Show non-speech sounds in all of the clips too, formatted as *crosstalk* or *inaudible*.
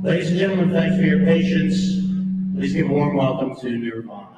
Ladies and gentlemen, thank you for your patience. Please give a warm welcome to Nirvana.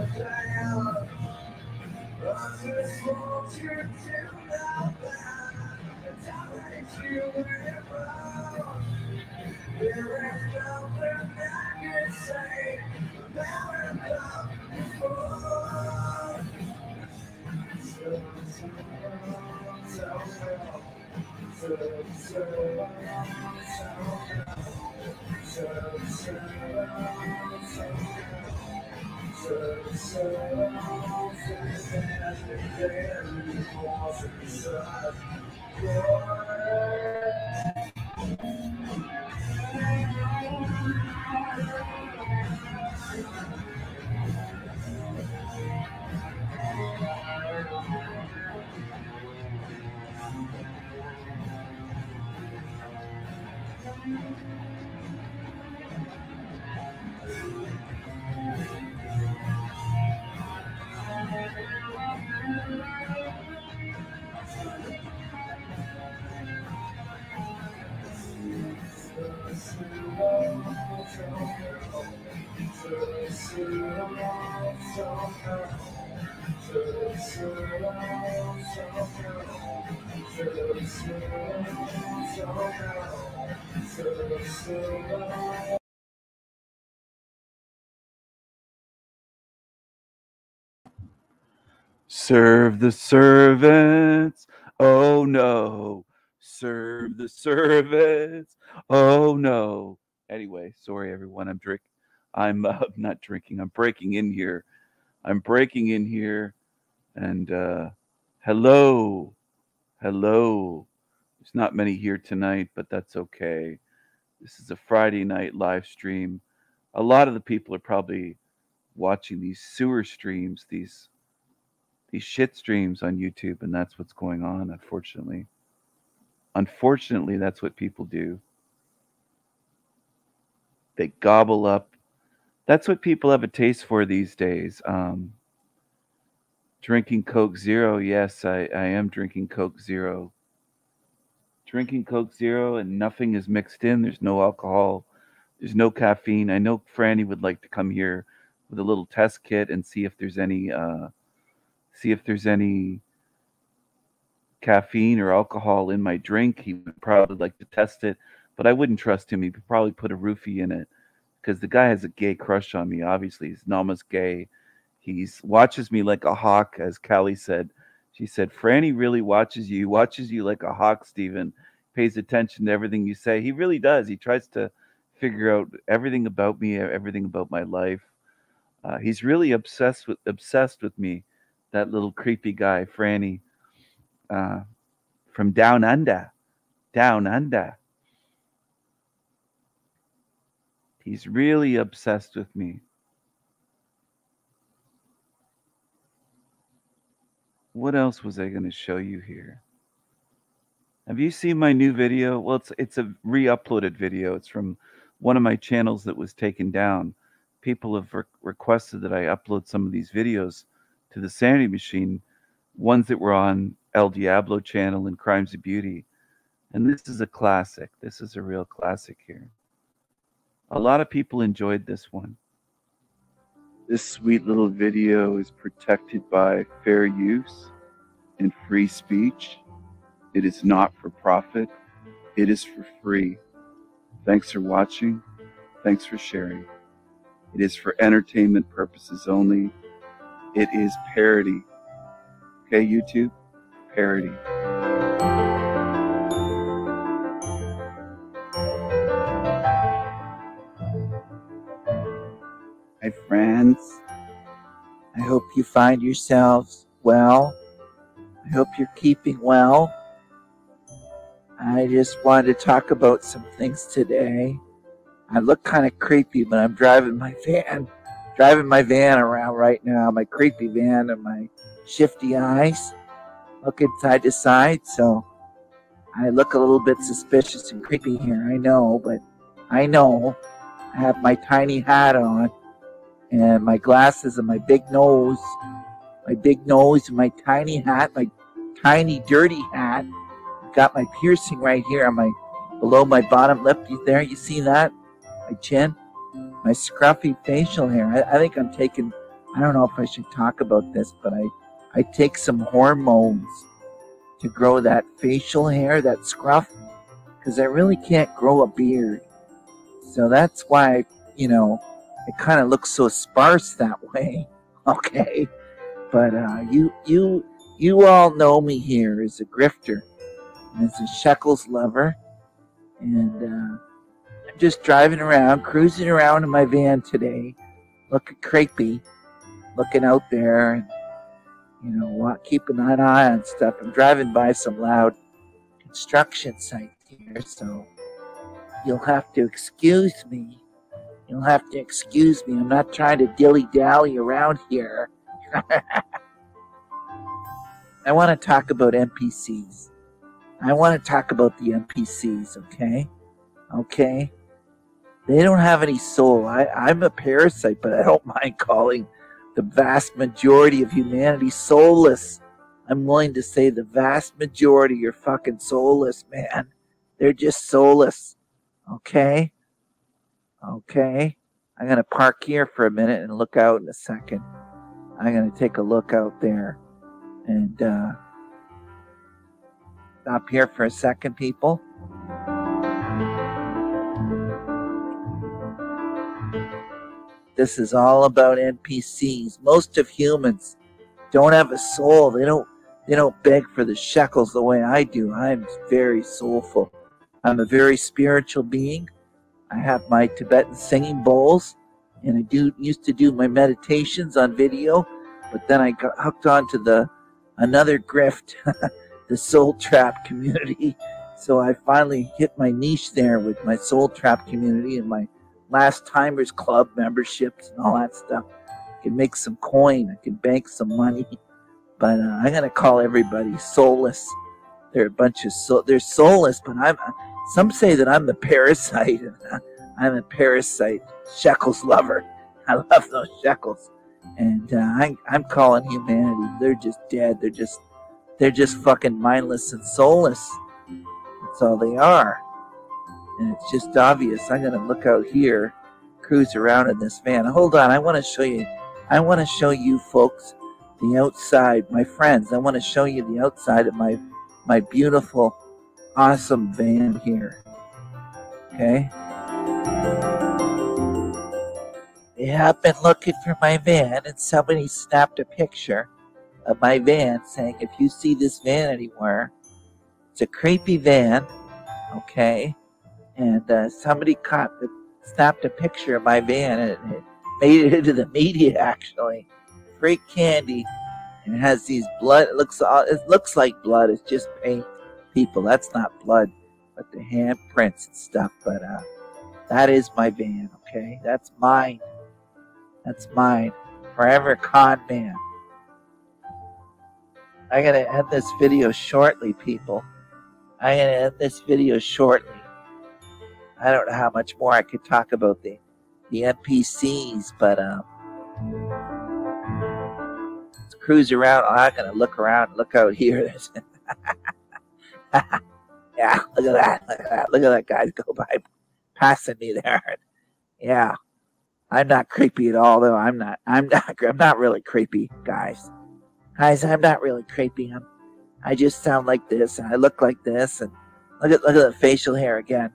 So, so, so, เธอรู้สึกไม่ได้เหมื Serve the servants. Oh no. Serve the servants. Oh no. Anyway, sorry everyone. I'm drinking. I'm *laughs* uh, not drinking. I'm breaking in here. I'm breaking in here. And uh, hello. Hello. There's not many here tonight, but that's okay. This is a Friday night live stream. A lot of the people are probably watching these sewer streams, these these shit streams on YouTube, and that's what's going on, unfortunately. Unfortunately, that's what people do. They gobble up. That's what people have a taste for these days. Um, drinking Coke Zero. Yes, I, I am drinking Coke Zero. Drinking Coke Zero and nothing is mixed in. There's no alcohol. There's no caffeine. I know Franny would like to come here with a little test kit and see if there's any uh, see if there's any caffeine or alcohol in my drink. He would probably like to test it, but I wouldn't trust him. He would probably put a roofie in it because the guy has a gay crush on me. Obviously, he's almost gay. He's watches me like a hawk, as Callie said. She said, Franny really watches you. He watches you like a hawk, Stephen. Pays attention to everything you say. He really does. He tries to figure out everything about me, everything about my life. Uh, he's really obsessed with obsessed with me. That little creepy guy, Franny, uh, from down under, down under. He's really obsessed with me. What else was I going to show you here? Have you seen my new video? Well, it's it's a re-uploaded video. It's from one of my channels that was taken down. People have re- requested that I upload some of these videos to the Sanity Machine, ones that were on El Diablo channel and Crimes of Beauty. And this is a classic. This is a real classic here. A lot of people enjoyed this one. This sweet little video is protected by fair use and free speech. It is not for profit. It is for free. Thanks for watching. Thanks for sharing. It is for entertainment purposes only. It is parody. Okay, YouTube? Parody. my friends. I hope you find yourselves well. I hope you're keeping well. I just wanted to talk about some things today. I look kind of creepy, but I'm driving my van, driving my van around right now, my creepy van and my shifty eyes, looking side to side. So I look a little bit suspicious and creepy here. I know, but I know I have my tiny hat on and my glasses and my big nose, my big nose and my tiny hat, my tiny dirty hat. Got my piercing right here on my below my bottom lip. You there? You see that? My chin, my scruffy facial hair. I, I think I'm taking. I don't know if I should talk about this, but I I take some hormones to grow that facial hair, that scruff, because I really can't grow a beard. So that's why, you know, it kind of looks so sparse that *laughs* way. Okay, but uh, you you you all know me here as a grifter, as a shekels lover, and uh, just driving around, cruising around in my van today, looking creepy, looking out there, and you know, keeping an eye on stuff. I'm driving by some loud construction sites here, so you'll have to excuse me You'll have to excuse me. I'm not trying to dilly dally around here. *laughs* I want to talk about NPCs. I want to talk about the NPCs, okay? Okay? They don't have any soul. I, I'm a parasite, but I don't *laughs* mind calling the vast majority of humanity soulless. I'm willing to say the vast majority are fucking soulless, man. They're just soulless. Okay? Okay. I'm going to park here for a minute and look out in a second. I'm going to take a look out there and uh, stop here for a second, people. This is all about NPCs. Most of humans don't have a soul. They don't they don't beg for the shekels the way I do. I'm very soulful. I'm a very spiritual being. I have my Tibetan singing bowls, and I do used to do my meditations on video, but then I got hooked onto the another grift, *laughs* the Soul Trap community. *laughs* So I finally hit my niche there with my Soul Trap community and my Last Timers Club memberships and all that stuff. I can make some coin. I can bank some money. But uh, I'm gonna call everybody soulless. They're a bunch of soul. They're soulless, but I'm. Some say that I'm the parasite. I'm a parasite shekels lover. I love those shekels, and uh, I, I'm calling humanity. They're just dead. They're just. They're just fucking mindless and soulless. That's all they are. And it's just obvious. I'm gonna look out here, cruise around in this van. Hold on, I want to show you. I want to show you folks the outside, my friends. I want to show you the outside of my my beautiful, awesome van here. Okay. They have been looking for my van, and somebody snapped a picture of my van saying, "If you see this van anywhere, it's a creepy van." Okay, and uh, somebody caught snapped a picture of my van, and it made it *laughs* into the media actually. Great candy. And it has these blood it looks it looks like blood it's just paint. People that's not blood but the handprints and stuff but uh that is my van okay? That's mine. That's mine. Forever con man i'm gonna end this video shortly people. I'm gonna end this video shortly i don't know how much more i could talk about the the npcs but um cruise around. I'm gonna look around. Look out here. *laughs* yeah, look at that. Look at that. Look at that guy go by, passing me there. Yeah, I'm not creepy at all, though. I'm not. I'm not. *laughs* I'm not really creepy, guys. Guys, I'm not really creepy. I'm. I just sound like this, and I look like this, and look at look at the facial hair again.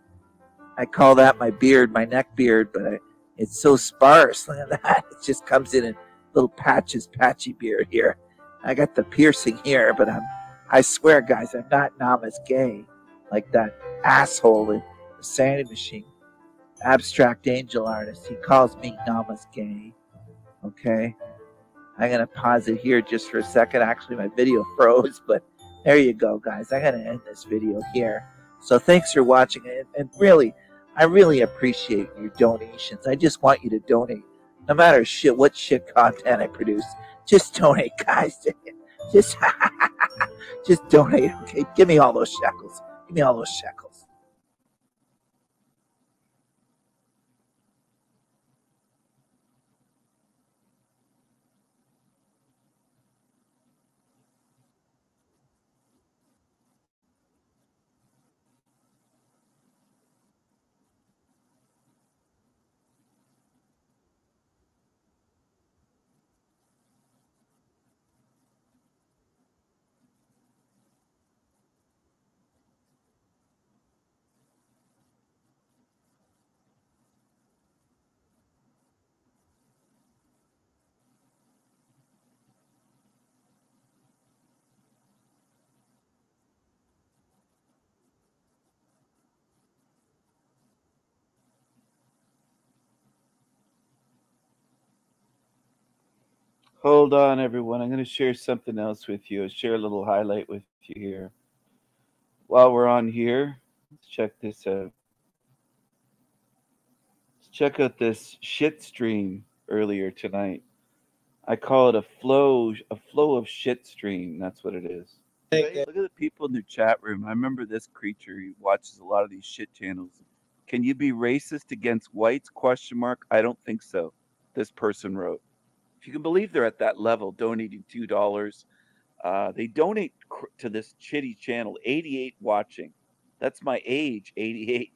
I call that my beard, my neck beard, but I, it's so sparse. *laughs* That. It just comes in and little patches, patchy beard here. I got the piercing here, but I'm, I swear, guys, I'm not Namas gay like that asshole in the Sanity Machine. Abstract angel artist. He calls me Namas gay. Okay? I'm going to pause it here just for a second. Actually, my video *laughs* froze, but there you go, guys. I'm going to end this video here. So thanks for watching. And, and really, I really appreciate your donations. I just want you to donate no matter shit what shit content I produce, just donate, *laughs* guys. Just *laughs* just donate, okay? Give me all those shekels. Give me all those shekels. Hold on, everyone. I'm going to share something else with you. I'll share a little highlight with you here. While we're on here, let's check this out. Let's check out this shit stream earlier tonight. I call it a flow, a flow of shit stream. That's what it is. Look at the people in the chat room. I remember this creature. He watches a lot of these shit channels. Can you be racist against whites? Question mark. I don't think so. This person wrote. If you can believe they're at that level, donating two dollars. Uh, they donate cr- to this chitty channel. 88 watching. That's my age. 88.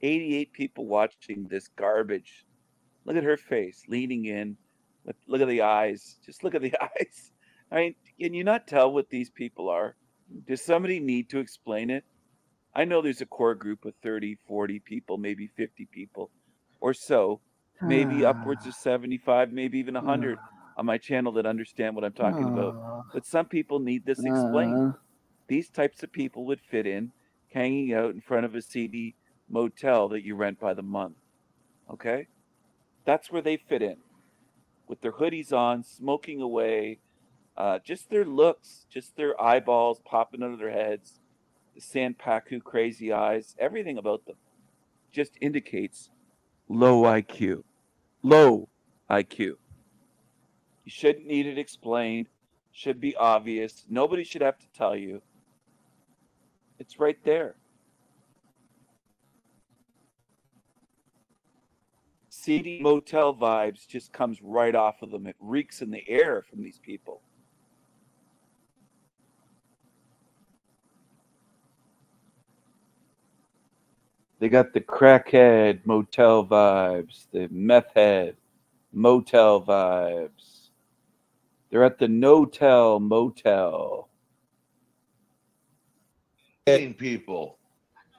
88 people watching this garbage. Look at her face, leaning in. Look, look at the eyes. Just look at the *laughs* eyes. I mean, can you not tell what these people are? Does somebody need to explain it? I know there's a core group of 30, 40 people, maybe 50 people or so, maybe upwards ah. of 75, maybe even 100 on my channel that understand what I'm talking about. Ah. But some people need this explained. Ah. These types of people would fit in hanging out in front of a seedy motel that you rent by the month. Okay? That's where they fit in. With their hoodies on, smoking away, uh, just their looks, just their eyeballs popping out of their heads. the Sanpaku crazy eyes, everything about them just indicates low IQ. Low IQ. You shouldn't need it explained, should be obvious. Nobody should have to tell you. It's right there. Seedy motel vibes just comes right off of them. It reeks in the air from these people. They got the crackhead motel vibes, the meth head motel vibes. They're at the no-tell motel. Hating people.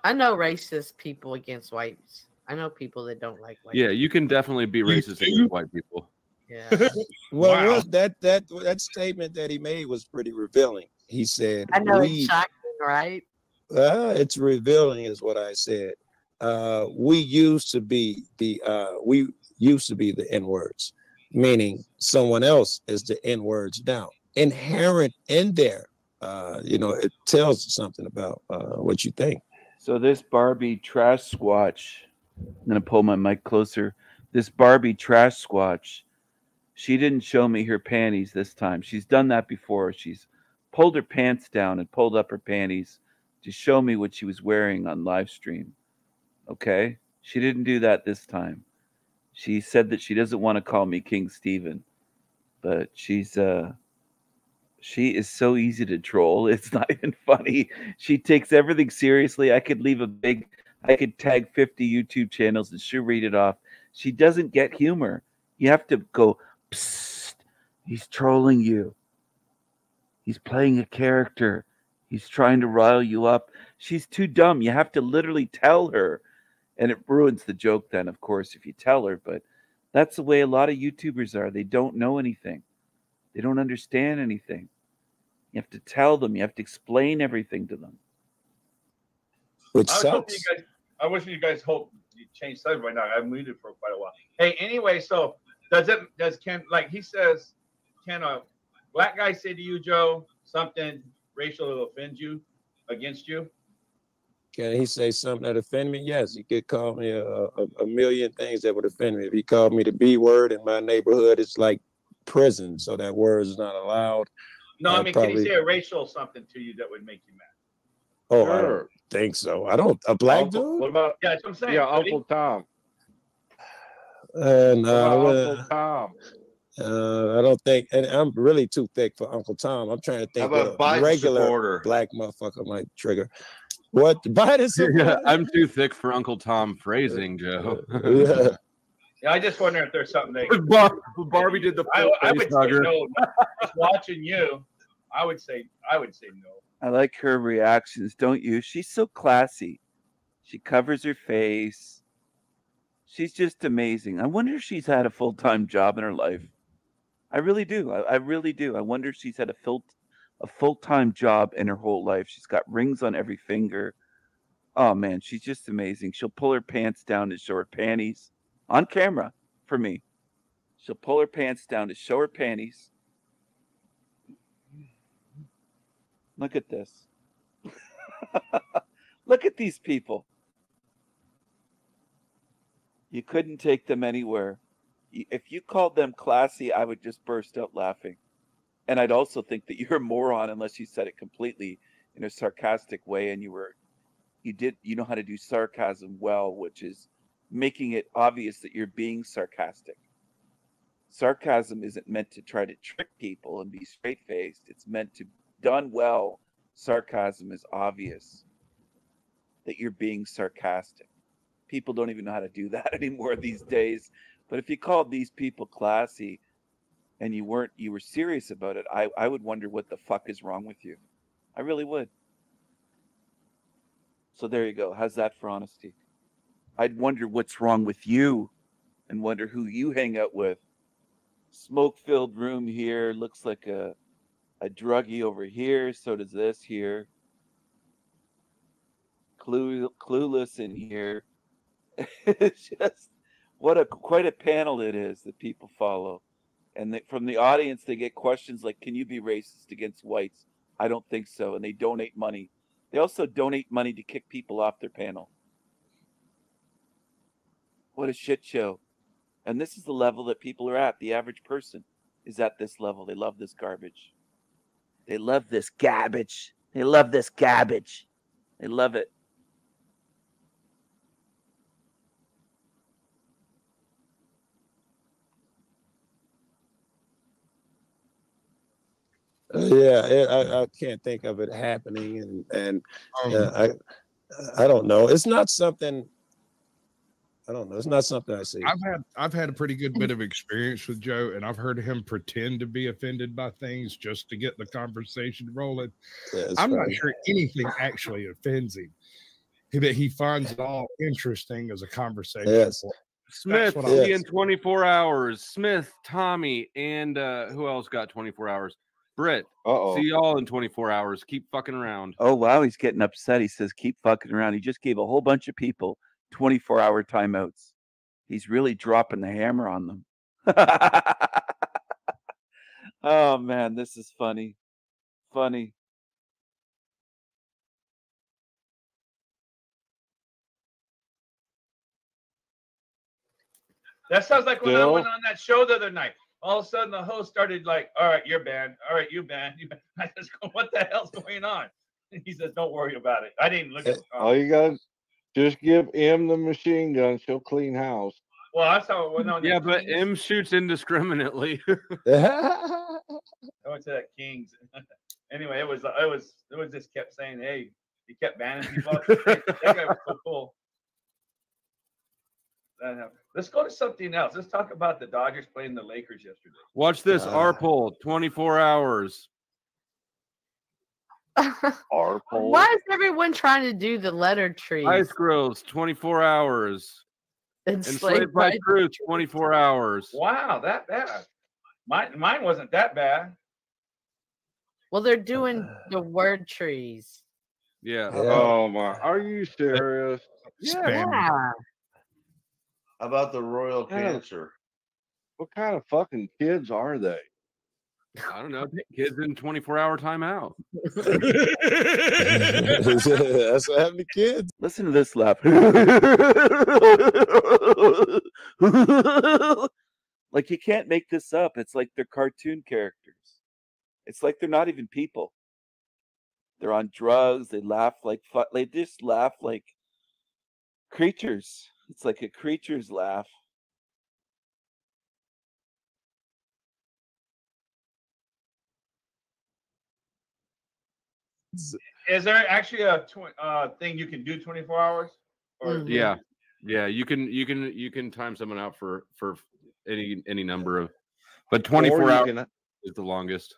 I know racist people against whites. I know people that don't like white. Yeah, you can definitely be racist against white people. Yeah. *laughs* Well, Wow. what- that that that statement that he made was pretty revealing. He said, I know we, it's shocking, right? uh, it's revealing, is what I said. Uh, we used to be the uh, we used to be the N words, meaning someone else is the N words now. Inherent in there, uh, you know, it tells something about uh, what you think. So this Barbie trash squatch, I'm gonna pull my mic closer. This Barbie trash squatch, she didn't show me her panties this time. She's done that before. She's pulled her pants down and pulled up her panties to show me what she was wearing on live stream. Okay? She didn't do that this time. She said that she doesn't want to call me King Stephen, but she's uh she is so easy to troll. *laughs* It's not even funny. She takes everything seriously. I could leave a big, I could tag 50 YouTube channels and she'll read it off. She doesn't get humor. You have to go, Psst, he's trolling you. He's playing a character. He's trying to rile you up. She's too dumb. You have to literally tell her. And it ruins the joke, then, of course, if you tell her. But that's the way a lot of YouTubers are. They don't know anything, they don't understand anything. You have to tell them, you have to explain everything to them. Which I sucks. you guys. I wish you guys hope you change subject right now. I've muted for quite a while. Hey, anyway, so does it? Does can like he says? Can a black guy say to you, Joe, something racial that offends you against you? Can he say something that offend me? Yes, he could call me a, a, a million things that would offend me. If he called me the B word in my neighborhood, it's like prison, so that word is not allowed. No, I mean, can he say a racial something to you that would make you mad? Oh, I don't think so. I don't. A black Uncle- dude? What about Yeah, that's what I'm saying. yeah, Cody. Uncle Tom? Uh, What no, uh, Uncle Tom? uh, I don't think. And I'm really too thick for Uncle Tom. I'm trying to How think about what a a regular supporter? black motherfucker might trigger. What *laughs* Biden Yeah. I'm too thick for Uncle Tom phrasing, Joe. Yeah. *laughs* Yeah, I just wonder if there's something they. Bar- Barbie did the I, I face would say no. Just watching you, I would say I would say no. I like her reactions, don't you? She's so classy. She covers her face. She's just amazing. I wonder if she's had a full time job in her life. I really do. I, I really do. I wonder if she's had a full a full time job in her whole life. She's got rings on every finger. Oh man, she's just amazing. She'll pull her pants down to show her panties on camera for me. She'll pull her pants down to show her panties. Look at this. *laughs* Look at these people. You couldn't take them anywhere. If you called them classy, I would just burst out laughing. And I'd also think that *laughs* you're a moron unless you said it completely in a sarcastic way and you were you did you know how to do sarcasm well, which is making it obvious that you're being sarcastic. Sarcasm isn't meant to try to trick people and be straight faced. It's meant to done well. Sarcasm is obvious that you're being sarcastic. People don't even know how to do *laughs* that anymore these days. But if you called these people classy and you weren't you were serious about it, I, I would wonder what the fuck is wrong with you. I really would. So there you go. How's that for honesty? I'd wonder what's wrong with you and wonder who you hang out with. Smoke filled room here. Looks like a a druggie over here. So does this here. Clue, clueless in here. *laughs* it's just what a quite a panel it is that people follow. And they, from the audience, they get questions like, "Can you be racist against whites?" I don't think so. And they donate money They also donate money to kick people off their panel. What a shit show. And this is the level that people are at. The average person is at this level. They love this garbage. They love this garbage. They love this garbage. They love it. Yeah, it, I, I can't think of it happening, and and Um, uh, I I don't know. It's not something. I don't know. It's not something I see. I've had I've had a pretty good bit of experience with Joe, and I've heard him pretend to be offended by things just to get the conversation rolling. Yeah, I'm not sure anything actually offends him. He, but he finds it all interesting as a conversation. Yes. Smith, what I- see you Yes. in 24 hours. Smith, Tommy, and uh, who else got 24 hours? Britt. Uh-oh. See y'all in 24 hours. Keep fucking around. Oh, wow. He's getting upset. He says, keep fucking around. He just gave a whole bunch of people 24 hour timeouts. He's really dropping the hammer on them. *laughs* oh, man. This is funny. Funny. That sounds like when I went on that show the other night. All of a sudden, the host started like, "All right, you're banned. All right, you banned." You banned. *laughs* I just go, "What the hell's going on?" And *laughs* he says, "Don't worry about it." I didn't look at. All you got is just give M the machine gun. She'll clean house. well, I saw it went on. Yeah, but Kings. M shoots indiscriminately. *laughs* I went to that Kings. anyway, it was it was it was just kept saying, "Hey," he kept banning people. that guy was so cool. That happened. Let's go to something else. Let's talk about the Dodgers playing the Lakers yesterday. Watch this. Uh. R poll 24 hours. *laughs* Our pole. Why is everyone trying to do the letter tree? Ice grills 24 hours. Enslaved by by truth 24 hours. Wow, that bad. Mine mine wasn't that bad. Well, they're doing uh. the word trees. Yeah. Yeah. Oh my! Are you serious? Spam. Yeah. How about the royal Yeah. cancer? What kind of fucking kids are they? I don't know. Kids in 24 hour timeout. That's what happened to kids. Listen to this laugh. *laughs* like you can't make this up. It's like they're cartoon characters. It's like they're not even people. They're on drugs. They laugh like fu- they just laugh like creatures. It's like a creature's laugh. Is there actually a tw- uh, thing you can do 24 hours? Or Mhm. Yeah. Yeah. You can you can you can time someone out for for any any number of but 24 hours Can, is the longest.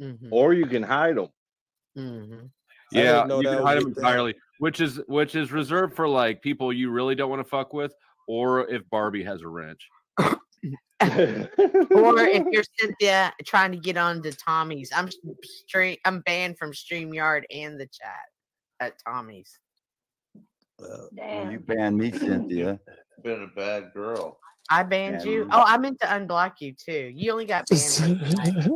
Mhm. or you can hide them. Mhm. I didn't Yeah, you can hide a them thing. entirely, which is which is reserved for like people you really don't want to fuck with, or if Barbie has a wrench. *laughs* Or if *laughs* you're Cynthia trying to get on to Tommy's, I'm stream, I'm banned from Streamyard and the chat at Tommy's. Uh, Well, you banned me, Cynthia. *laughs* Been a bad girl. I banned you. Oh, I meant to unblock you too. You only got banned once.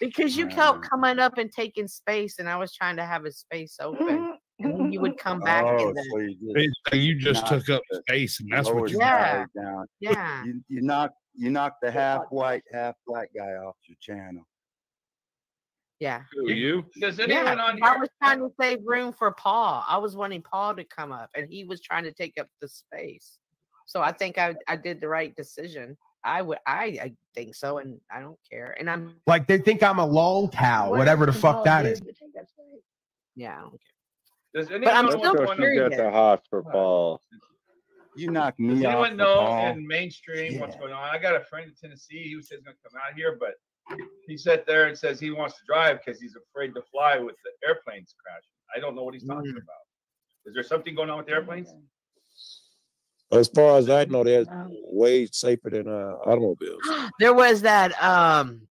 Because you kept Um, coming up and taking space, and I was trying to have a space open, and you would *laughs* come back Oh, and then so you just you just took up the space, and that's what you. the Yeah. down. yeah. You, you knocked you knocked the half white, half black guy off your channel. Yeah. Who you? Does Yeah, anyone on I was trying to save room for Paul. I was wanting Paul to come up, and he was trying to take up the space. So I think I, I did the right decision. I would I, I think so, and I don't care. And I'm Like they think I'm a long cow, whatever the fuck that is. yeah. I don't care. Does anyone But I'm know still what's Because going you on? got curious. the hots for Paul. You knocked me Does anyone the know in mainstream what's going on? I got a friend in Tennessee. He says he's going to come out here, but he sat there and says he wants to drive because he's afraid to fly with the airplanes crashing. I don't know what he's talking Mm. about. Is there something going on with the airplanes? As far as I know, they're way safer than uh, automobiles. *gasps* there was that um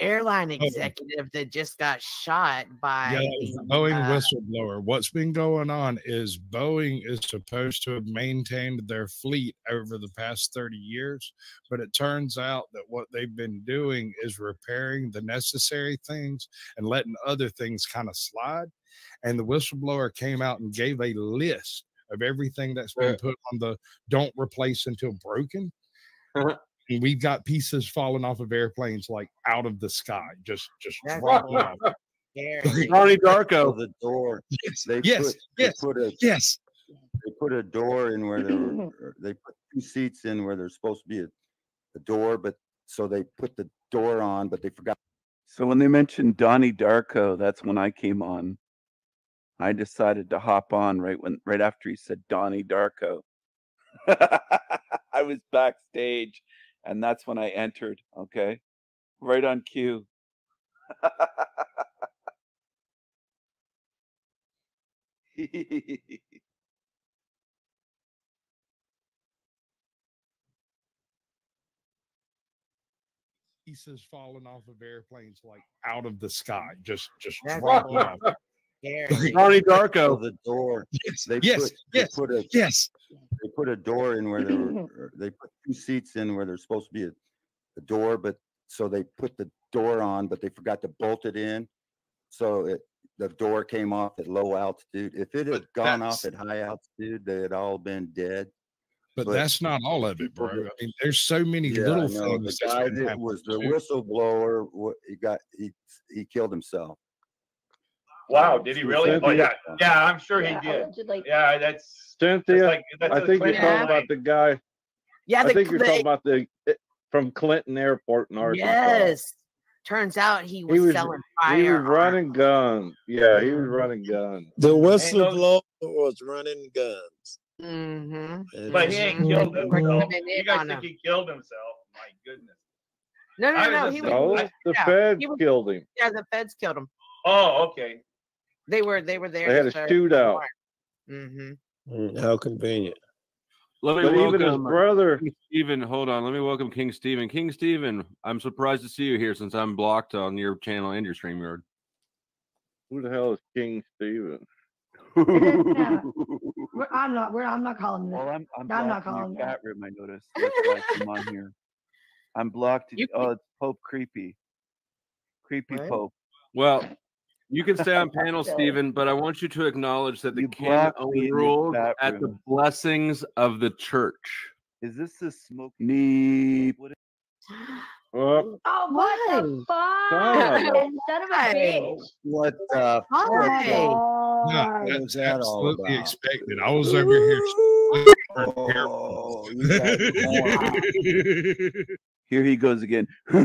airline executive that just got shot by Yeah, the, Boeing uh, whistleblower. What's been going on is Boeing is supposed to have maintained their fleet over the past 30 years, but it turns out that what they've been doing is repairing the necessary things and letting other things kind of slide. and the whistleblower came out and gave a list of everything that's been put on the don't replace until broken. Uh-huh. And we've got pieces falling off of airplanes like out of the sky, just just That's dropping off. Scary. *laughs* Donnie Darko. the door. Yes, They yes, put, they yes, put a yes. they put a door in where there were, *clears throat* they put two seats in where there's supposed to be a, a door, but so they put the door on, but they forgot. So when they mentioned Donnie Darko, that's when I came on. I decided to hop on right when right after he said Donnie Darko. *laughs* I was backstage and that's when I entered, okay? Right on cue. *laughs* *laughs* Pieces falling off of airplanes like out of the sky, just just dropping off. Scary. Donnie So Darko. the door. Yes, They yes, put they put a yes. they put a door in where there were, *laughs* er, they put two seats in where there's supposed to be a, a door, but so they put the door on, but they forgot to bolt it in. So it the door came off at low altitude. If it had But gone off at high altitude, they had all been dead. But But that's not all of it, bro. I mean, there's so many Yeah, little know. The things. that's guy been that was the too. whistleblower, he got he he killed himself. Wow, did he really? Oh yeah, yeah, I'm sure he did. allegedly. Yeah, that's Cynthia, that's like that's I a think you're talking way. about the guy. Yeah, I the, think you're the- talking about the from Clinton Airport in Arkansas. yes. Turns out he was, He was selling he was running guns. Yeah, he was running guns. The Ain't no- whistleblower was running guns. Mm-hmm. But he ain't killed himself. You guys think him. he killed himself? My goodness. No, no, I no. was He was, no, I- the yeah, Fed he was- killed him. yeah, the feds killed him. Oh, okay. They were they were there. They had a shootout. Mm-hmm. Mm, how convenient. Let me But even his welcome brother, King Stephen. Hold on. Let me welcome King Stephen. King Stephen, I'm surprised to see you here since I'm blocked on your channel and your stream StreamYard. who the hell is King Stephen? *laughs* We're, I'm not. We're, I'm not calling Well, that. I'm I'm I'm not blocked in calling that. chat room. I noticed. That's why I come on here. I'm blocked. *laughs* You Oh, it's Pope Creepy. Creepy What? Pope. Well, you can stay on panel, *laughs* So- Stephen, but I want you to acknowledge that the You king blocked me only in your rules at the blessings of the church. Is this the smoke? Nee. *gasps* Oh, *gasps* Oh, what the fuck? Son *laughs* of Son of a Hey. bitch. What the Oh Hey. No, God. was that's that absolutely about? expected. I was over here. Oh, you guys *laughs* are Here he goes again. *laughs* Look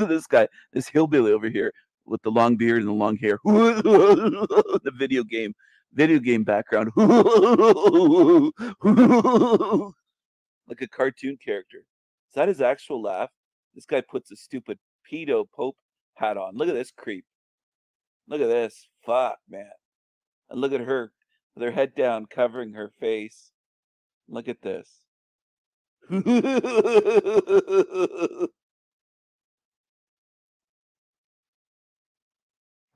at this guy, this hillbilly over here with the long beard and the long hair. *laughs* the video game, video game background. *laughs* like a cartoon character. Is that his actual laugh? This guy puts a stupid pedo pope hat on. Look at this creep. Look at this. Fuck, man. And look at her with her head down, covering her face. Look at this. *laughs*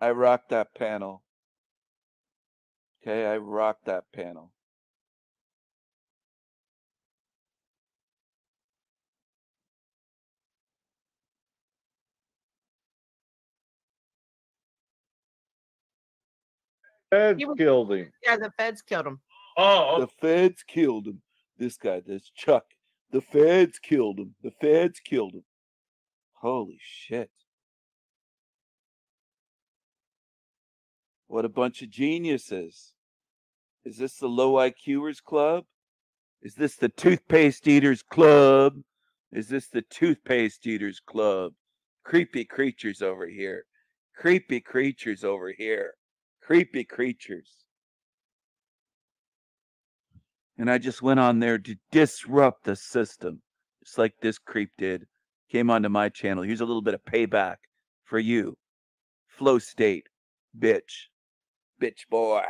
I rocked that panel. Okay, I rocked that panel. Fed He was- killed him. Yeah, the feds killed him. Oh, The oh. feds killed him. This guy, this Chuck. The feds killed him. The feds killed him. Holy shit. What a bunch of geniuses. Is this the low IQers club? Is this the toothpaste eaters club? Is this the toothpaste eaters club? Creepy creatures over here. Creepy creatures over here. Creepy creatures. And I just went on there to disrupt the system, just like this creep did. Came onto my channel. Here's a little bit of payback for you. Flow state, bitch. Bitch boy.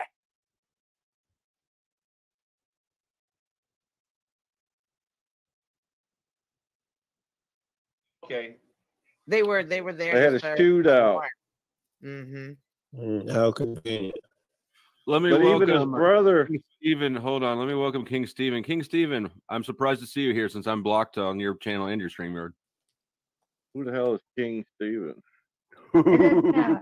okay. They were they were there. They had a shootout. Mm-hmm. Mm, how convenient. Let me But welcome even his brother, King Stephen. Hold on. Let me welcome King Stephen. King Stephen, I'm surprised to see you here since I'm blocked on your channel and your StreamYard. Who the hell is King Stephen? It doesn't matter.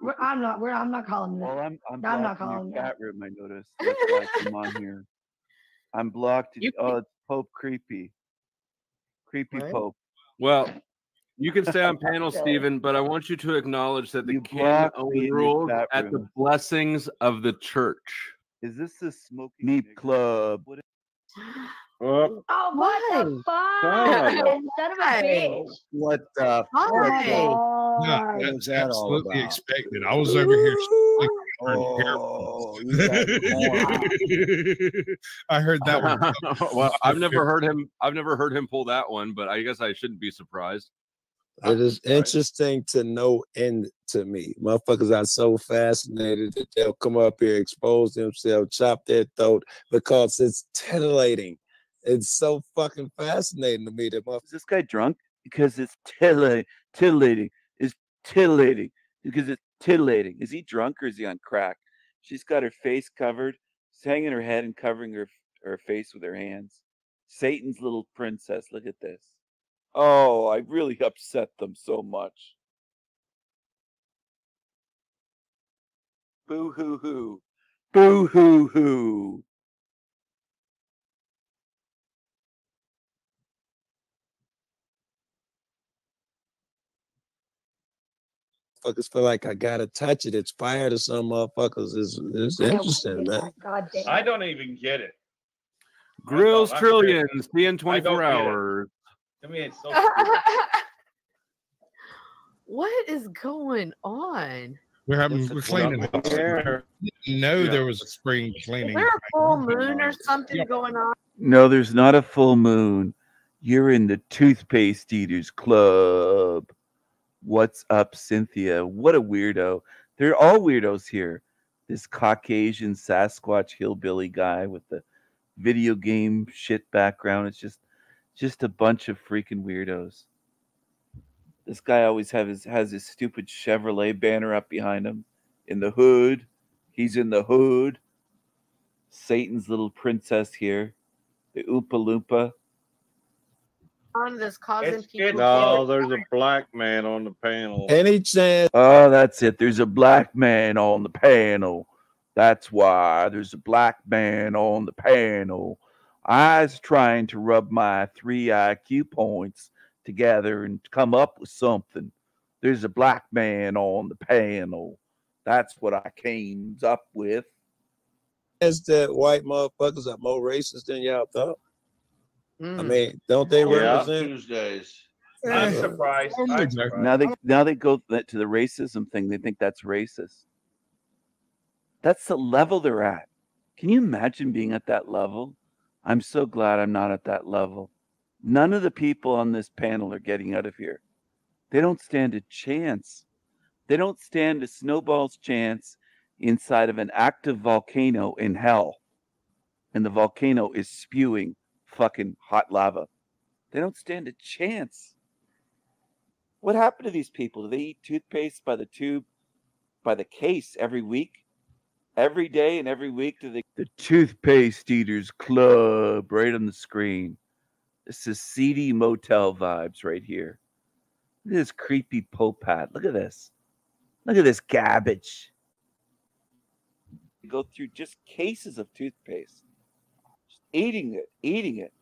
We're, I'm not. We're, I'm not calling him. Well, I'm I'm I'm not blocked in your calling him that. chat room. I noticed. That's why I *laughs* come on here. I'm blocked. You oh, it's Pope Creepy. Creepy What? Pope. Well, you can stay on *laughs* panel, Okay. Stephen, but I want you to acknowledge that the You king only in your rules at the blessings of the church. Is this the smoking meat club? What is- Well, Oh, what the fuck? *laughs* Son of a bitch. What the? Why? Oh, Yeah, Lord. that's was that absolutely about? expected. I was over here. Oh, you *laughs* I heard that one. well, I've never heard him. I've never heard him pull that one, but I guess I shouldn't be surprised. It is interesting to no end to me. Motherfuckers are so fascinated that they'll come up here, expose themselves, chop their throat because it's titillating. It's so fucking fascinating to me that motherfuckers. Is this guy drunk? Because it's titillating. Titillating. Is titillating. Because it's titillating. Is he drunk or is he on crack? She's got her face covered, she's hanging her head and covering her her face with her hands. Satan's little princess. Look at this. Oh, I really *laughs* upset them so much. Boo hoo hoo. Boo hoo hoo. Motherfuckers feel like I gotta touch it. It's fire to some motherfuckers. It's, it's interesting, man. God damn. I don't even get it. Grills trillions. See in 24 don't it. hours. I mean, it's so *laughs* what is going on? We're having we're cleaning Nothing house. there. No, Yeah. there was a spring Is cleaning. there a full moon or something going on? No, there's not a full moon. You're in the toothpaste eaters club. What's up, Cynthia? What a weirdo. They're all weirdos here. This Caucasian Sasquatch hillbilly guy with the video game shit background. It's just just a bunch of freaking weirdos. This guy always have his has his stupid Chevrolet banner up behind him in the hood. He's in the hood. Satan's little princess here. The Oompa Loompa. On this causing people. No, there's a black man on the panel. Any chance Oh, that's it. There's a black man on the panel. That's why there's a black man on the panel. I was trying to rub my three IQ points together and come up with something. There's a black man on the panel. That's what I came up with. is that white motherfuckers are more racist than y'all thought? I Mm. mean, don't they Yeah. represent? Tuesdays. I'm surprised. I'm surprised. Now they now they go to the racism thing. They think that's racist. That's the level they're at. Can you imagine being at that level? I'm so glad I'm not at that level. None of the people on this panel are getting out of here. They don't stand a chance. They don't stand a snowball's chance inside of an active volcano in hell. And the volcano is spewing fucking hot lava. They don't stand a chance. What happened to these people? Do they eat toothpaste by the tube, by the case every week? Every day and every week to they the toothpaste eaters club right on the screen. This is seedy motel vibes right here. Look at this creepy Pope hat. Look at this. Look at this garbage. You go through just cases of toothpaste. Just eating it, eating it.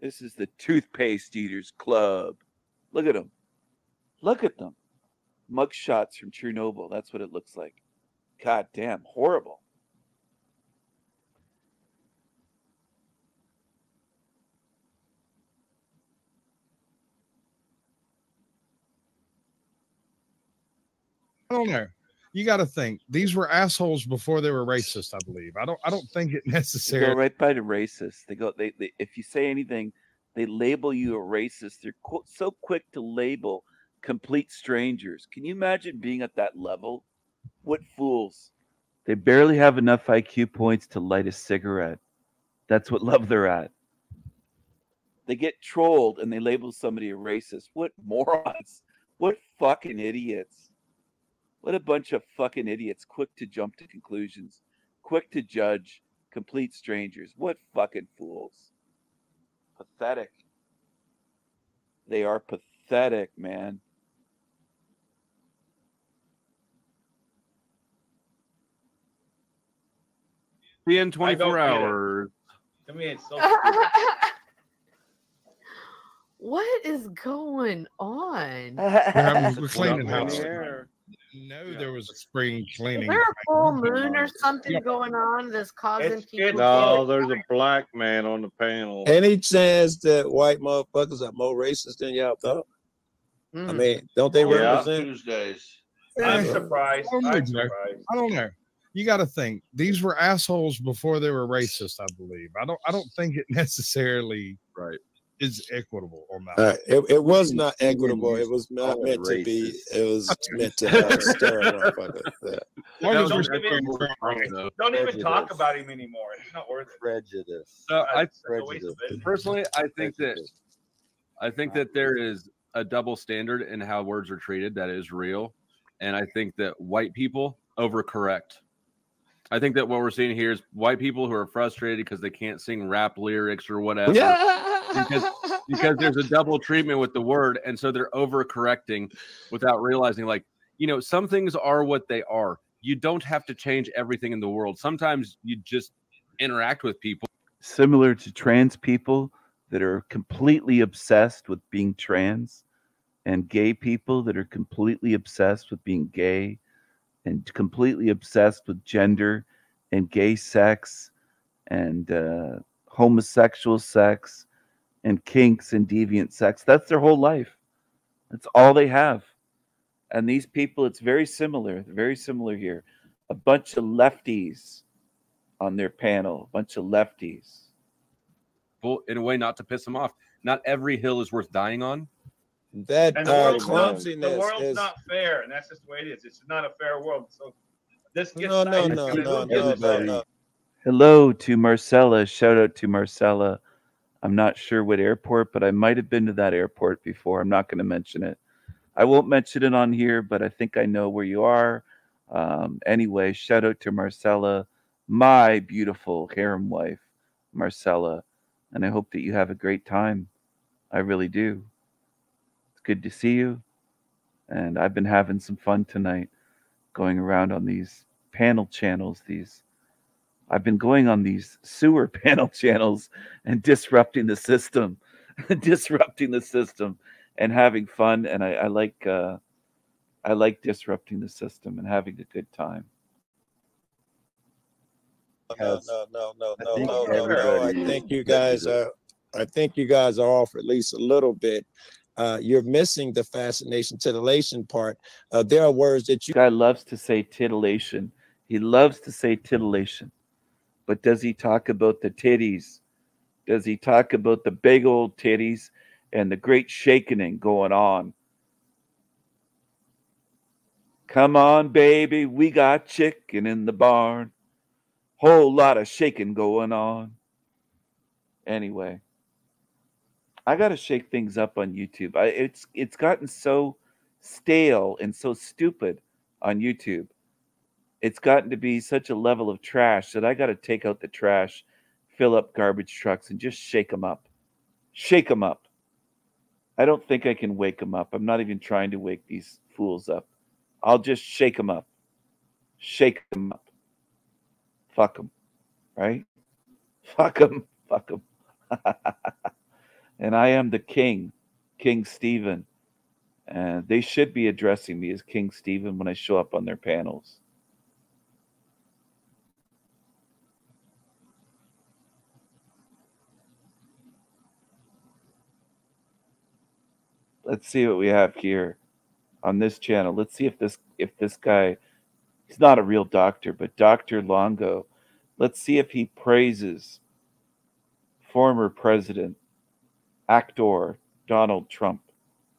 This is the toothpaste eaters club. Look at them. Look at them. Mug shots from Chernobyl. That's what it looks like. God damn, horrible. I don't know. You got to think these were assholes before they were racist. I believe. I don't. I don't think it *laughs* They go right by the racist. They go. They, they if you say anything, they label you a racist. They're so quick to label complete strangers. Can you imagine being at that level? What fools! They barely have enough IQ points to light a cigarette. That's what love they're at. They get trolled and they label somebody a racist. What morons! What fucking idiots! What a bunch of fucking idiots, quick to jump to conclusions, quick to judge complete strangers. What fucking fools. Pathetic. They are pathetic. man. In 24 don't get it. hours. To me, it's so *laughs* what is going on? *laughs* We're, we're cleaning up house. the air. No, there was a spring cleaning. Is there a full moon or something going on that's causing It's- people? No, there's a black man on the panel. Any chance that white motherfuckers are more racist than y'all thought? I Mm. mean, don't they Yeah. represent? Tuesdays. I'm surprised. I'm surprised. I don't know. You got to think these were assholes before they were racist. I believe. I don't. I don't think it *laughs* necessarily Right. is equitable on that. Uh, it, it was didn't- not we didn't equitable. It was not call it meant to be. It was *laughs* meant to uh, stir a motherfucker. Yeah. As Don't even- sticking Don't even talk about him anymore. It's not worth it. Prejudice. So I That's a waste of it. personally, I think that I think that there is a double standard in how words are treated that is real, and I think that white people overcorrect. I think that what we're seeing here is white people who are frustrated because they can't sing rap lyrics or whatever. Yeah. Because, because there's a double treatment with the word, and so they're overcorrecting without realizing, like, you know, some things are what they are. You don't have to change everything in the world. Sometimes you just interact with people. Similar to trans people that are completely obsessed with being trans, and gay people that are completely obsessed with being gay, and completely obsessed with gender and gay sex and uh, homosexual sex and kinks and deviant sex. That's their whole life. That's all they have. And these people, it's very similar, very similar here. A bunch of lefties on their panel, a bunch of lefties. Well, in a way, not to piss them off. Not every hill is worth dying on. That And the uh, world's, not, the world's is not fair, and that's just the way it is. It's not a fair world. So this gets no, no, no, no, no, get no, no. Hello to Marcella. Shout out to Marcella. I'm not sure what airport, but I might have been to that airport before. I'm not going to mention it. I won't mention it on here, but I think I know where you are. Um, anyway, shout out to Marcella, my beautiful harem wife, Marcella. And I hope that you have a great time. I really do. It's good to see you. And I've been having some fun tonight going around on these panel channels, these I've been going on these sewer *laughs* panel channels and disrupting the system, *laughs* disrupting the system and having fun. And I, I like uh, I like disrupting the system and having a good time. no, no, no, no, I no, think no, no, no. I think you guys are. I think you guys are off at least a little bit. Uh, you're missing the fascination, titillation part. Uh, there are words that you. Guy loves to say titillation. He loves to say titillation. But does he talk about the titties? Does he talk about the big old titties and the great shaking going on? Come on, baby, we got chicken in the barn. Whole lot of shaking going on. Anyway, I got to shake things up on YouTube. I, it's it's gotten so stale and so stupid on YouTube. It's gotten to be such a level of trash that I got to take out the trash, fill up garbage trucks, and just shake them up. Shake them up. I don't think I can wake them up. I'm not even trying to wake these fools up. I'll just shake them up. Shake them up. Fuck them. Right? *laughs* Fuck them. Fuck them. *laughs* and I am the king, King Stephen. And they should be addressing me as King Stephen when I show up on their panels. Let's see what we have here on this channel. Let's see if this if this guy he's not a real doctor, but Dr. Longo. Let's see if he praises former president actor Donald Trump.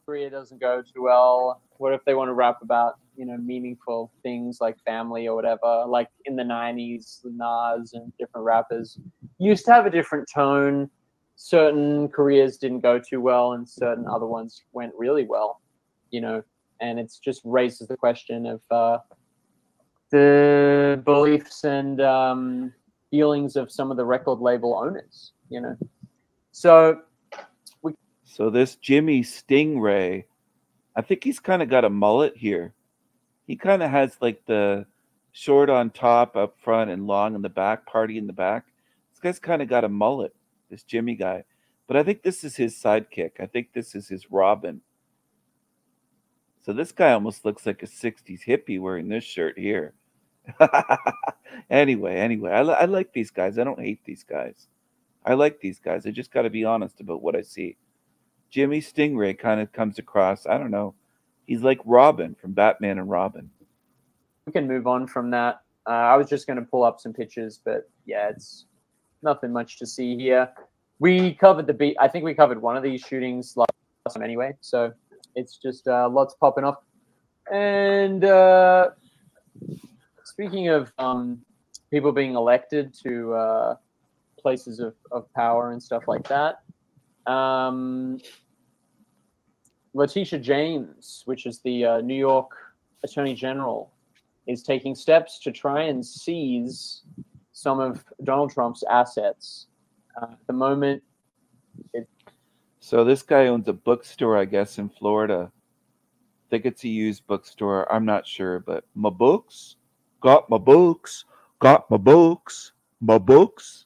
Korea doesn't go too well. What if they want to rap about you know meaningful things like family or whatever? Like in the '90s, Nas and different rappers used to have a different tone. Certain careers didn't go too well, and certain other ones went really well. You know, and it's just raises the question of uh, the beliefs and um, feelings of some of the record label owners. You know, so So this Jimmy Stingray, I think he's kind of got a mullet here. He kind of has like the short on top up front and long in the back, party in the back. This guy's kind of got a mullet, this Jimmy guy. But I think this is his sidekick. I think this is his Robin. So this guy almost looks like a 60s hippie wearing this shirt here. *laughs* anyway, anyway, I, li- I like these guys. I don't hate these guys. I like these guys. I just got to be honest about what I see. Jimmy Stingray kind of comes across, I don't know. He's like Robin from Batman and Robin. We can move on from that. Uh, I was just going to pull up some pictures, but yeah, it's nothing much to see here. We covered the beat. I think we covered one of these shootings last time anyway, so it's just uh, lots popping off. And uh, speaking of um, people being elected to uh, places of, of power and stuff like that, um, Letitia James, which is the uh, New York Attorney General, is taking steps to try and seize some of Donald Trump's assets. Uh, at the moment, it, So this guy owns a bookstore, I guess, in Florida. I think it's a used bookstore. I'm not sure, but my books, got my books, got my books, my books.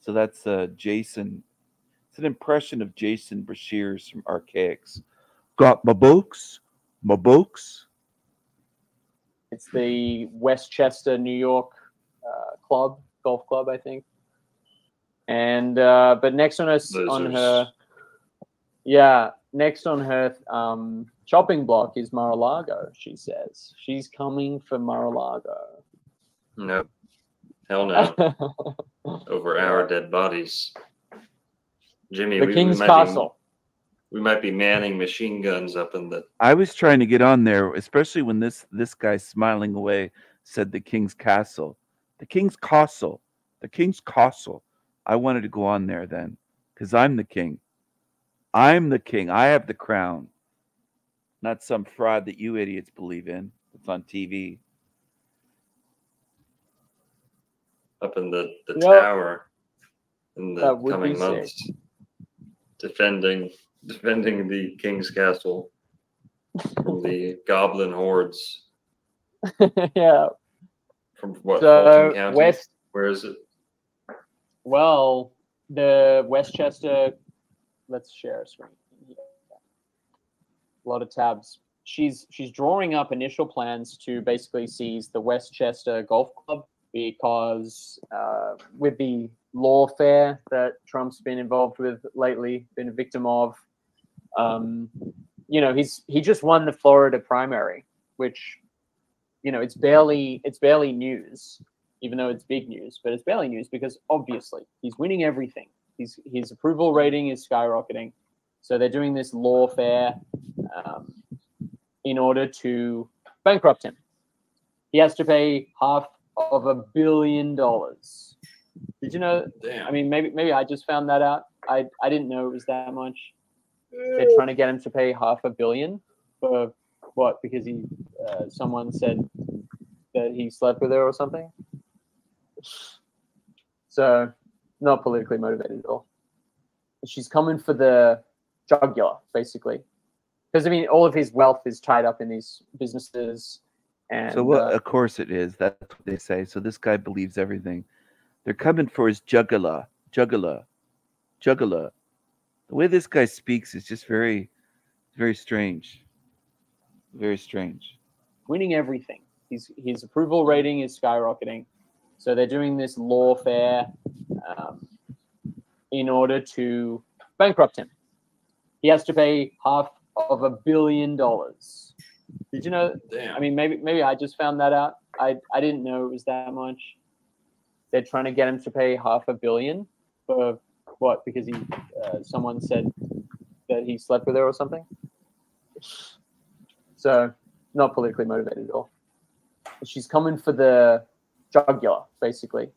So that's uh, Jason. It's an impression of Jason Breshears from Archaix. Got my books, my books. it's the Westchester, New York uh, club, golf club, I think. And uh, but next on her on her, yeah, next on her um, shopping block is Mar-a-Lago. She says she's coming for Mar-a-Lago. Nope. Hell no. *laughs* Over our dead bodies. Jimmy, The we, King's we might Castle. Be, we might be manning machine guns up in the. I was trying to get on there, especially when this this guy smiling away said the king's castle, the king's castle, the king's castle. I wanted to go on there then, because I'm the king. I'm the king. I have the crown, not some fraud that you idiots believe in. It's on TV. up in the, the Yep. tower in the That coming be sick. Defending defending the king's castle from the goblin hordes *laughs* yeah. from what So, County? West- Where is it? Well, the Westchester. Let's share a screen. A lot of tabs. She's she's drawing up initial plans to basically seize the Westchester Golf Club because uh, with the lawfare that Trump's been involved with lately, been a victim of, um, you know, he's he just won the Florida primary, which, you know, it's barely it's barely news, even though it's big news, but it's barely news because obviously he's winning everything. He's his approval rating is skyrocketing, so they're doing this lawfare um, in order to bankrupt him. He has to pay half of a billion dollars. Did you know? I mean, maybe maybe I just found that out. I I didn't know it was that much. They're trying to get him to pay half a billion for what? Because he uh, someone said that he slept with her or something. So, not politically motivated at all. She's coming for the jugular, basically, because I mean, all of his wealth is tied up in these businesses. And so, well, uh, of course it is. That's what they say. So this guy believes everything. They're coming for his jugular, jugular, jugular. The way this guy speaks is just very, very strange. Very strange. winning everything. His his approval rating is skyrocketing. So they're doing this lawfare um, in order to bankrupt him. He has to pay half of a billion dollars. Did you know? I mean, maybe maybe I just found that out. I I didn't know it was that much. They're trying to get him to pay half a billion for what? Because he uh, someone said that he slept with her or something. So not politically motivated at all. She's coming for the jugular, basically,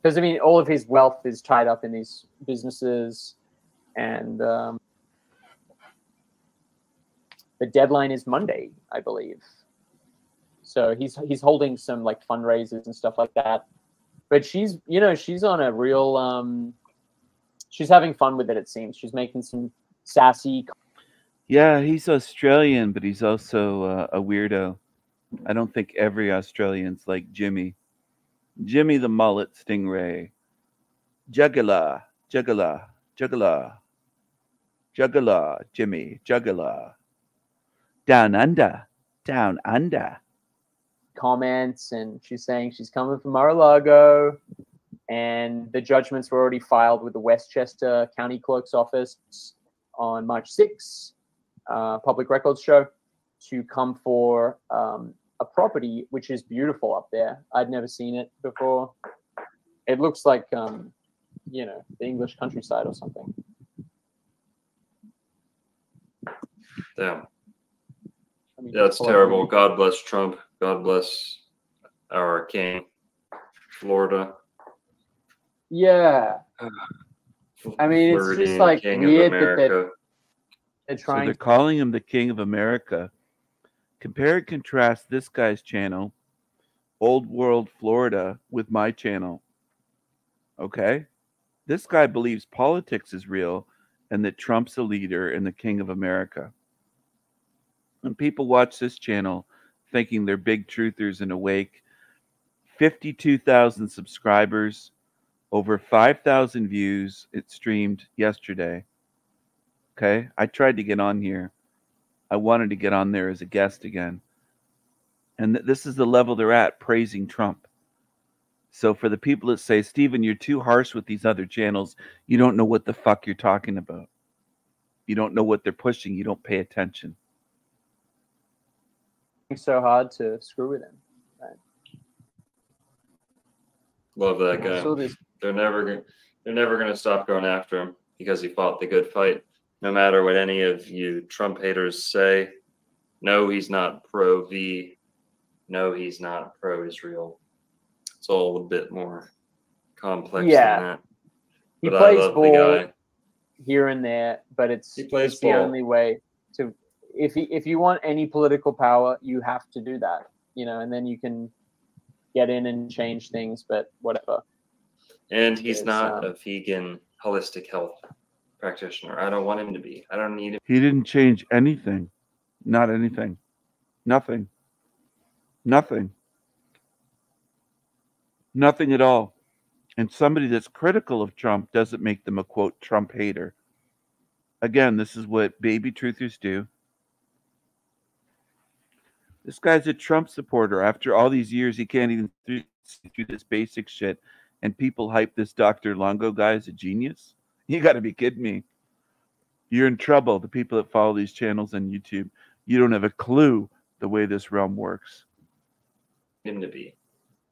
because I mean, all of his wealth is tied up in these businesses, and um, the deadline is Monday, I believe. So he's he's holding some like fundraisers and stuff like that. But she's you know she's on a real um, she's having fun with it. It seems she's making some sassy. Yeah, he's Australian, but he's also uh, a weirdo. I don't think every Australian's like Jimmy. Jimmy the mullet stingray. Juggler, juggler, juggler. Juggler, Jimmy, juggler. Down under, down under. comments and she's saying she's coming from Mar-a-Lago and the judgments were already filed with the Westchester County Clerk's Office on March 6th, uh, public records show, to come for um, a property which is beautiful up there. I'd never seen it before. It looks like, um, you know, the English countryside or something. Damn. I mean, Yeah, it's terrible. the- God bless Trump. God bless our king, Florida. Yeah. *sighs* I mean, it's just like king weird that they're, they're So trying they're calling him the King of America. Compare and contrast this guy's channel, Old World Florida, with my channel. Okay? This guy believes politics is real and that Trump's a leader and the King of America. People watch this channel thinking they're big truthers and awake. 52,000 subscribers, over 5,000 views. It streamed yesterday. Okay. I tried to get on here. I wanted to get on there as a guest again. And th- this is the level they're at praising Trump. So for the people that say, Stephen, you're too harsh with these other channels, you don't know what the fuck you're talking about. You don't know what they're pushing. You don't pay attention. So hard to screw with him. Right? Love that guy. They're never going. They're never going to stop going after him because he fought the good fight. No matter what any of you Trump haters say, no, he's not pro V. No, he's not pro Israel. It's all a bit more complex Yeah. than that. He But I plays ball guy. here and there, but it's, He plays it's the only way. If he, if you want any political power, you have to do that, you know, and then you can get in and change things. But whatever. And he's It's, not um, a vegan holistic health practitioner. I don't want him to be. I don't need him. He didn't change anything. Not anything. Nothing. Nothing. Nothing at all. And somebody that's critical of Trump doesn't make them a quote Trump hater. Again, this is what baby truthers do. This guy's a Trump supporter. After all these years, he can't even do this basic shit. And people hype this Dr. Longo guy as a genius. *laughs* You got to be kidding me. You're in trouble. The people that follow these channels on YouTube, you don't have a clue the way this realm works. him to be.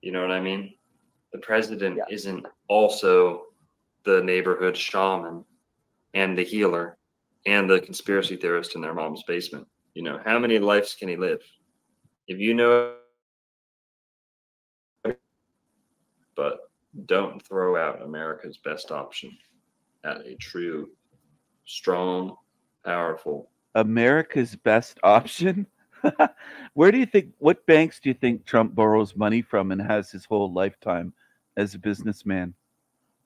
You know what I mean? The president isn't also the neighborhood shaman and the healer and the conspiracy theorist in their mom's basement. You know, how many lives can he live? If you know, but don't throw out America's best option at a true, strong, powerful. America's best option? *laughs* Where do you think, what banks do you think Trump borrows money from and has his whole lifetime as a businessman?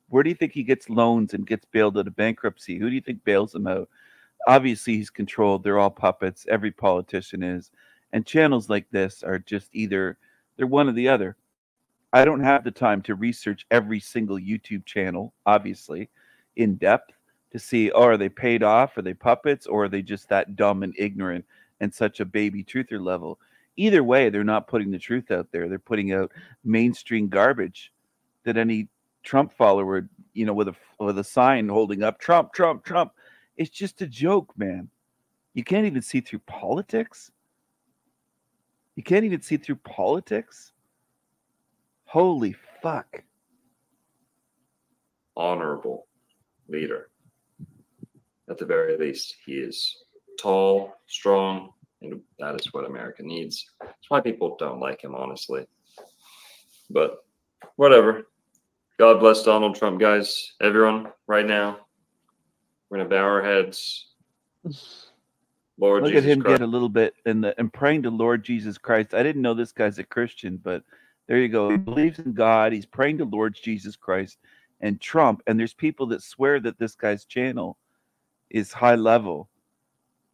Where do you think he gets loans and gets bailed out of bankruptcy? Who do you think bails him out? Obviously, he's controlled. They're all puppets. Every politician is. And channels like this are just either, they're one or the other. I don't have the time to research every single YouTube channel, obviously, in depth to see, oh, are they paid off? Are they puppets? Or are they just that dumb and ignorant and such a baby truther level? Either way, they're not putting the truth out there. They're putting out mainstream garbage that any Trump follower, you know, with a with a sign holding up Trump, Trump, Trump. It's just a joke, man. You can't even see through politics. You can't even see through politics. Holy fuck. honorable leader. At the very least, he is tall, strong, and that is what America needs. That's why people don't like him, honestly. But whatever. God bless Donald Trump, guys. Everyone, right now, we're gonna bow our heads. *laughs* Lord Look Jesus at him Christ. get a little bit in the and praying to Lord Jesus Christ. I didn't know this guy's a Christian, but there you go. He believes in God. He's praying to Lord Jesus Christ and Trump. And there's people that swear that this guy's channel is high level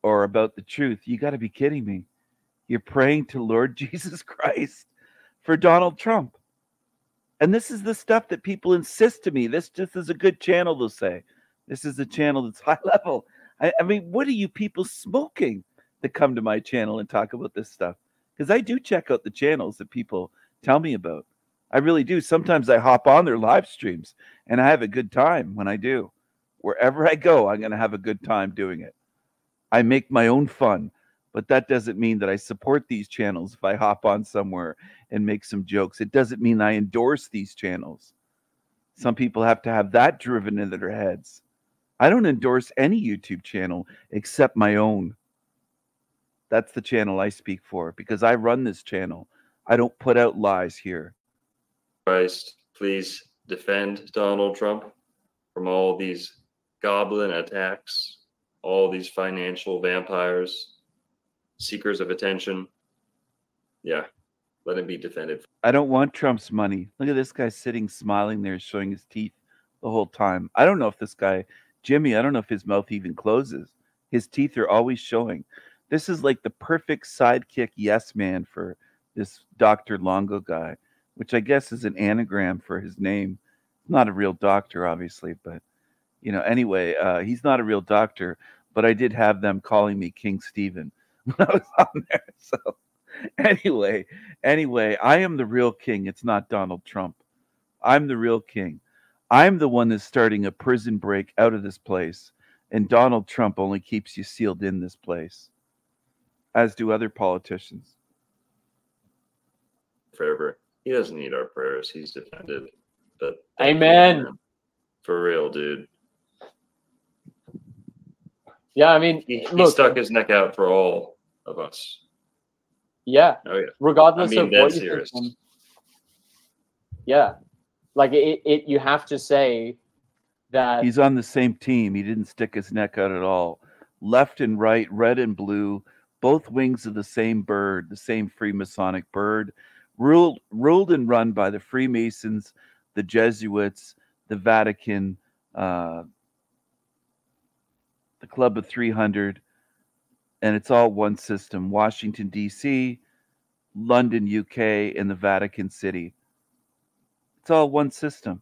or about the truth, you got to be kidding me. You're praying to Lord *laughs* Jesus Christ for Donald Trump. And this is the stuff that people insist to me. This just is a good channel, they'll say. This is a channel that's high *laughs* level. I, I mean, what are you people smoking that come to my channel and talk about this stuff? Because I do check out the channels that people tell me about. I really do. Sometimes I hop on their live streams and I have a good time when I do. Wherever I go, I'm going to have a good time doing it. I make my own fun, but that doesn't mean that I support these channels if I hop on somewhere and make some jokes. It doesn't mean I endorse these channels. Some people have to have that driven into their heads. I don't endorse any YouTube channel except my own. That's the channel I speak for because I run this channel. I don't put out lies here. Christ, please defend Donald Trump from all these goblin attacks, all these financial vampires, seekers of attention. Yeah, let him be defended. I don't want Trump's money. Look at this guy sitting smiling there, showing his teeth the whole time. I don't know if this guy, Jimmy, I don't know if his mouth even closes. His teeth are always showing. This is like the perfect sidekick yes man for this Dr. Longo guy, which I guess is an anagram for his name. Not a real doctor, obviously, but you know, anyway, uh, he's not a real doctor, but I did have them calling me King Stephen *laughs* when I was on there. So anyway, anyway, I am the real king. It's not Donald Trump. I'm the real king. I'm the one that's starting a prison break out of this place, and Donald Trump only keeps you sealed in this place, as do other politicians. Forever. He doesn't need our prayers. He's defended. But Amen. For real, dude. Yeah, I mean, He, he look, stuck his neck out for all of us. yeah, Oh yeah. regardless I mean, of dead what you serious. think. Yeah, like it, it. You have to say that He's on the same team. He didn't stick his neck out at all. Left and right, red and blue, both wings of the same bird, the same Freemasonic bird, ruled ruled and run by the Freemasons, the Jesuits, the Vatican, uh, the Club of 300, and it's all one system Washington, D.C., London, UK, and the Vatican City. It's all one system.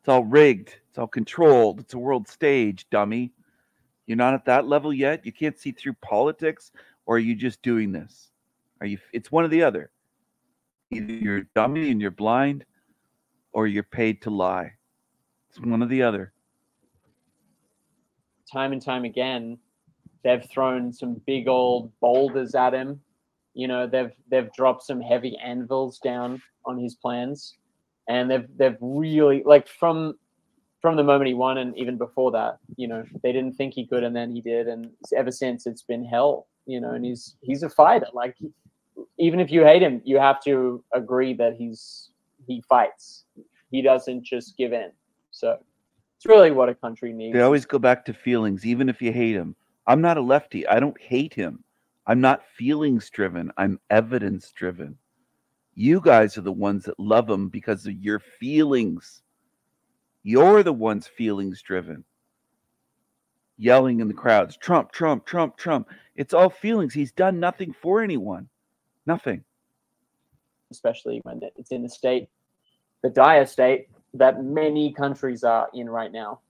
It's all rigged. It's all controlled. It's a world stage, dummy. You're not at that level yet. You can't see through politics, or are you just doing this? Are you? It's one or the other. Either you're dummy and you're blind, or you're paid to lie. It's one or the other. time and time again, they've thrown some big old boulders at him. You know, they've they've dropped some heavy anvils down on his plans, and they've they've really like from from the moment he won and even before that, you know, they didn't think he could, and then he did, and ever since it's been hell. You know, and he's he's a fighter. Like even if you hate him, you have to agree that he's he fights. He doesn't just give in. So it's really what a country needs. They always go back to feelings, even if you hate him. I'm not a lefty. I don't hate him. I'm not feelings driven. I'm evidence driven. You guys are the ones that love him because of your feelings. You're the ones feelings driven. Yelling in the crowds, Trump, Trump, Trump, Trump. It's all feelings. He's done nothing for anyone. Nothing. especially when it's in the state, the dire state that many countries are in right now.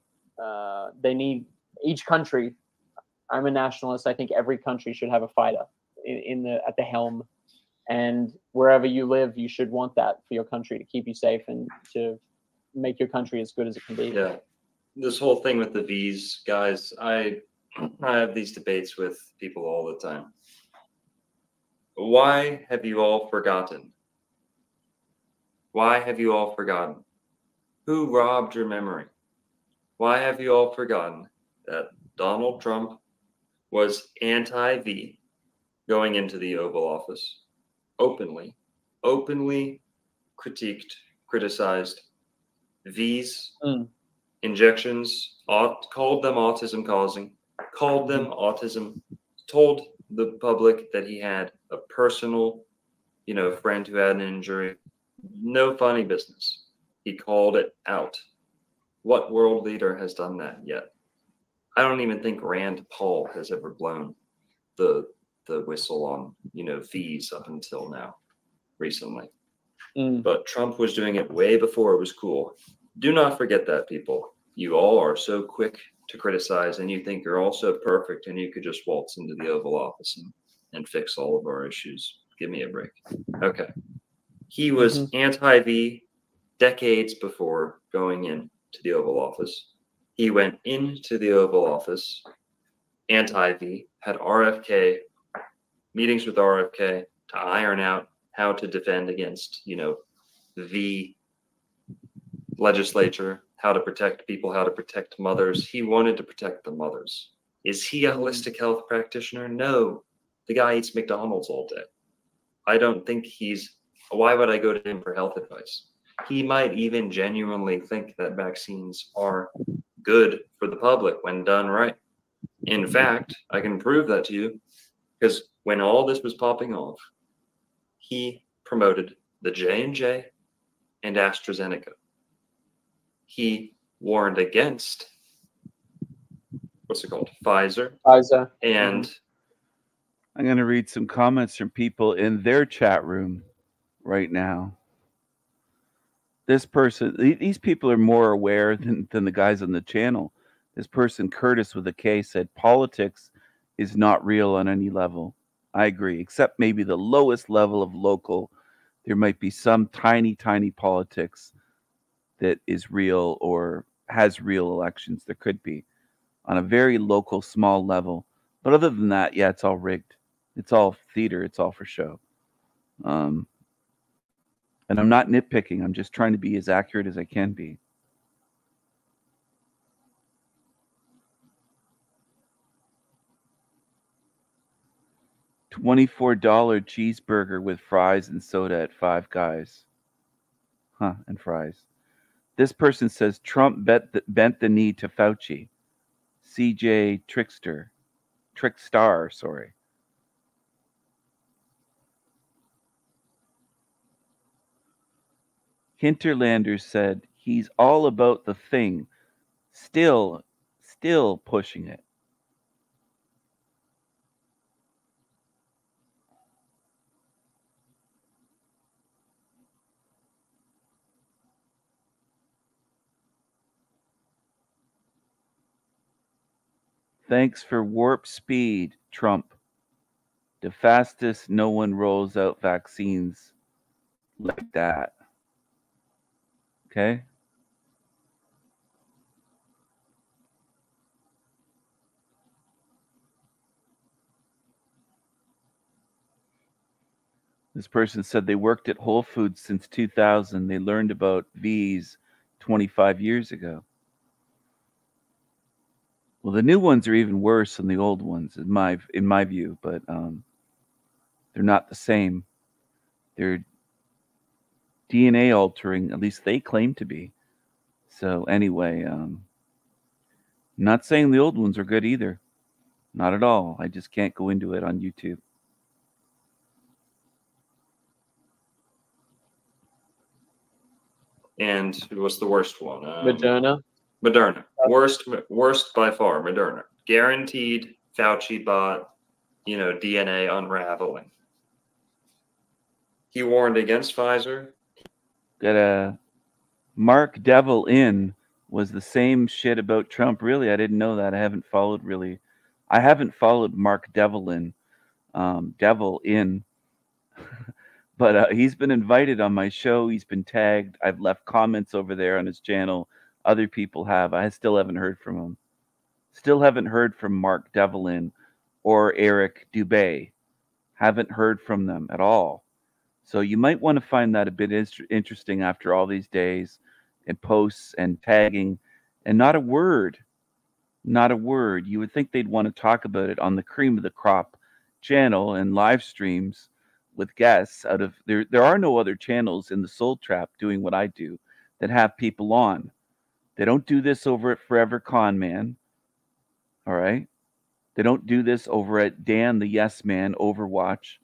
Uh, they need each country. I'm a nationalist. I think every country should have a fighter in, in the at the helm, and wherever you live, you should want that for your country to keep you safe and to make your country as good as it can be. Yeah. This whole thing with the V's, guys, I I have these debates with people all the time. Why have you all forgotten? Why have you all forgotten? Who robbed your memory? Why have you all forgotten that Donald Trump was anti V going into the Oval Office openly, openly critiqued, criticized V's hmm. injections, aut- called them autism causing, called them hmm. autism, told the public that he had a personal, you know, friend who had an injury. No funny business. He called it out. What world leader has done that yet? I don't even think Rand Paul has ever blown the the whistle on you know fees up until now, recently. Mm. But Trump was doing it way before it was cool. Do not forget that, people. You all are so quick to criticize, and you think you're all so perfect, and you could just waltz into the Oval Office and, and fix all of our issues. Give me a break. Okay. He was mm-hmm. anti V decades before going in to the Oval Office. He went into the Oval Office anti V, had RFK meetings with RFK to iron out how to defend against, you know, the legislature, how to protect people, how to protect mothers. He wanted to protect the mothers. Is he a holistic health practitioner? No. The guy eats McDonald's all day. I don't think he's why would I go to him for health advice? He might even genuinely think that vaccines are good for the public when done right. In fact, I can prove that to you because when all this was popping off, he promoted the J&J and AstraZeneca. He warned against what's it called? Pfizer. Pfizer. And I'm going to read some comments from people in their chat room right now. This person, these people are more aware than, than the guys on the channel. This person, Curtis with a K, said politics is not real on any level. I agree, except maybe the lowest level of local. There might be some tiny, tiny politics that is real or has real elections. There could be on a very local, small level. But other than that, yeah, it's all rigged. It's all theater. It's all for show. Um, and I'm not nitpicking. I'm just trying to be as accurate as I can be. $24 cheeseburger with fries and soda at Five Guys. Huh, and fries. This person says Trump the, bent the knee to Fauci. CJ Trickster. Trickstar, sorry. Hinterlander said he's all about the thing. Still, still pushing it. Thanks for warp speed, Trump. The fastest no one rolls out vaccines like that. Okay? This person said they worked at Whole Foods since 2000. They learned about V's 25 years ago. Well, the new ones are even worse than the old ones, in my in my view. But um, they're not the same. They're DNA altering. At least they claim to be. So anyway, um, not saying the old ones are good either. Not at all. I just can't go into it on YouTube. and what's the worst one? Um, Moderna. Moderna. Worst, worst by far. Moderna. Guaranteed. Fauci bot. You know, DNA unraveling. He warned against Pfizer. Got a Mark Devlin was the same shit about Trump. Really, I didn't know that. I haven't followed really. I haven't followed Mark Devlin, um, Devil in, *laughs* but uh, he's been invited on my show. He's been tagged. I've left comments over there on his channel. Other people have. I still haven't heard from him. Still haven't heard from Mark Devlin or Eric Dubay. Haven't heard from them at all. So you might want to find that a bit interesting after all these days and posts and tagging and not a word. Not a word. You would think they'd want to talk about it on the cream of the crop channel and live streams with guests out of there there are no other channels in the soul trap doing what I do that have people on. They don't do this over at Forever Con Man. All right. They don't do this over at Dan the Yes Man Overwatch.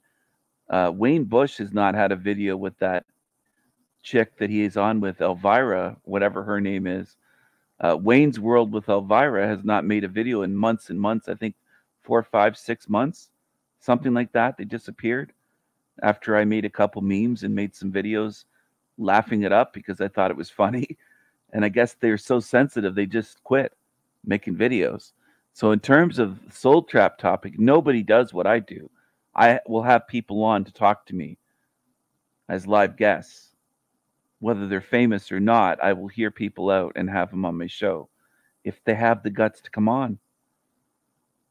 Uh, Wayne Bush has not had a video with that chick that he is on with, Elvira, whatever her name is. Uh, Wayne's World with Elvira has not made a video in months and months. I think four, five, six months, something like that. They disappeared after I made a couple memes and made some videos laughing it up because I thought it was *laughs* funny. And I guess they're so sensitive, they just quit making videos. So, in terms of soul trap topic, nobody does what I do. I will have people on to talk to me as live guests. Whether they're famous or not, I will hear people out and have them on my show if they have the guts to come on.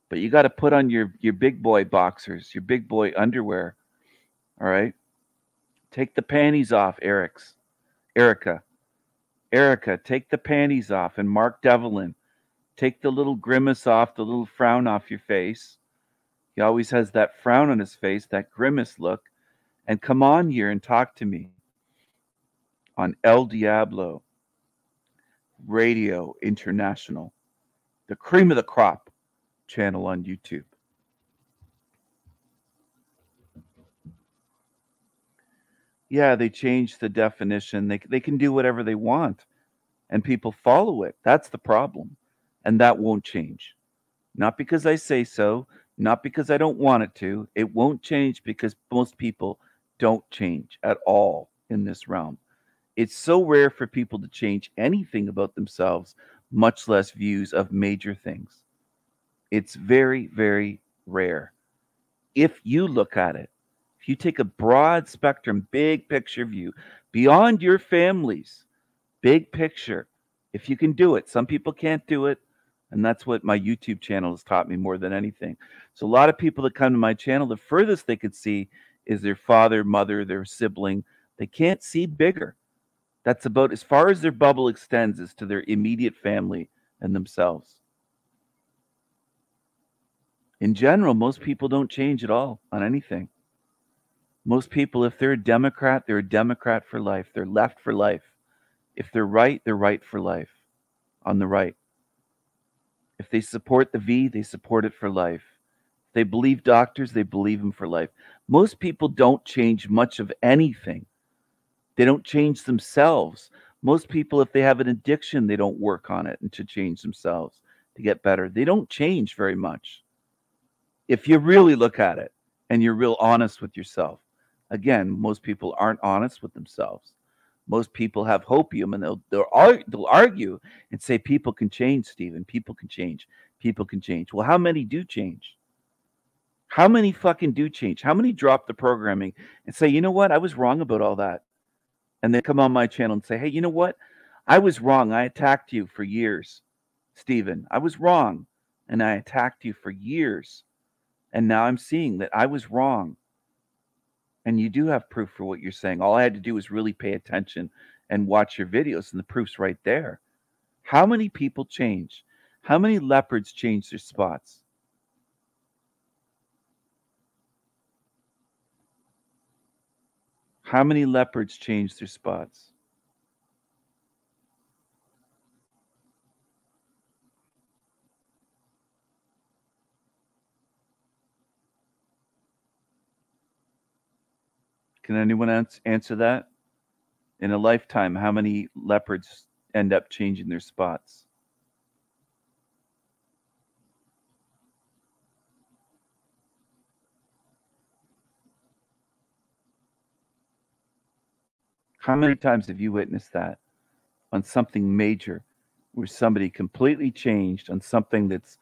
But you got to put on your, your big boy boxers, your big boy underwear. All right. Take the panties off, Eric's. Erica. Erica, take the panties off. And Mark Devlin, take the little grimace off, the little frown off your face. He always has that frown on his face, that grimace look. And come on here and talk to me on El Diablo Radio International, the cream of the crop channel on YouTube. Yeah, they changed the definition. They, they can do whatever they want and people follow it. That's the problem. And that won't change. Not because I say so, not because I don't want it to. It won't change because most people don't change at all in this realm. It's so rare for people to change anything about themselves, much less views of major things. It's very, very rare. If you look at it, if you take a broad spectrum, big picture view beyond your families, big picture, if you can do it, some people can't do it. And that's what my YouTube channel has taught me more than anything. So, a lot of people that come to my channel, the furthest they could see is their father, mother, their sibling. They can't see bigger. That's about as far as their bubble extends is to their immediate family and themselves. In general, most people don't change at all on anything. Most people, if they're a Democrat, they're a Democrat for life. They're left for life. If they're right, they're right for life on the right. If they support the V, they support it for life. If they believe doctors, they believe them for life. Most people don't change much of anything. They don't change themselves. Most people, if they have an addiction, they don't work on it and to change themselves to get better. They don't change very much. If you really look at it and you're real honest with yourself, again, most people aren't honest with themselves. Most people have hopium and they'll they'll, argue, they'll argue and say people can change, Stephen. People can change. People can change. Well, how many do change? How many fucking do change? How many drop the programming and say, you know what, I was wrong about all that? And they come on my channel and say, hey, you know what? I was wrong. I attacked you for years, Stephen. I was wrong. And I attacked you for years. And now I'm seeing that I was wrong. And you do have proof for what you're saying. All I had to do was really pay attention and watch your videos, and the proof's right there. How many people change? How many leopards change their spots? How many leopards change their spots? Can anyone ans- answer that? In a lifetime, how many leopards end up changing their spots? How many times have you witnessed that on something major where somebody completely changed on something that's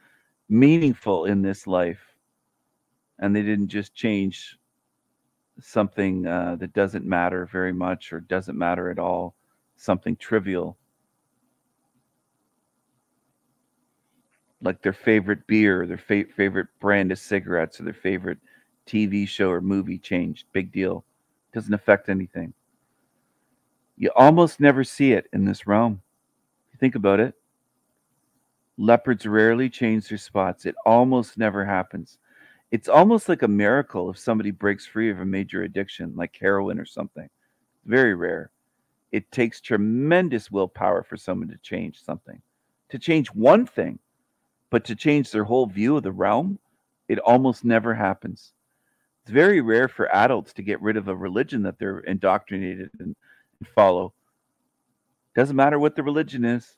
meaningful in this life and they didn't just change something uh, that doesn't matter very much or doesn't matter at all, something trivial, like their favorite beer, their fa- favorite brand of cigarettes, or their favorite TV show or movie changed. Big deal. Doesn't affect anything. You almost never see it in this realm. Think about it. Leopards rarely change their spots. It almost never happens it's almost like a miracle if somebody breaks free of a major addiction like heroin or something. Very rare. It takes tremendous willpower for someone to change something, to change one thing, but to change their whole view of the realm, it almost never happens. It's very rare for adults to get rid of a religion that they're indoctrinated and follow. Doesn't matter what the religion is.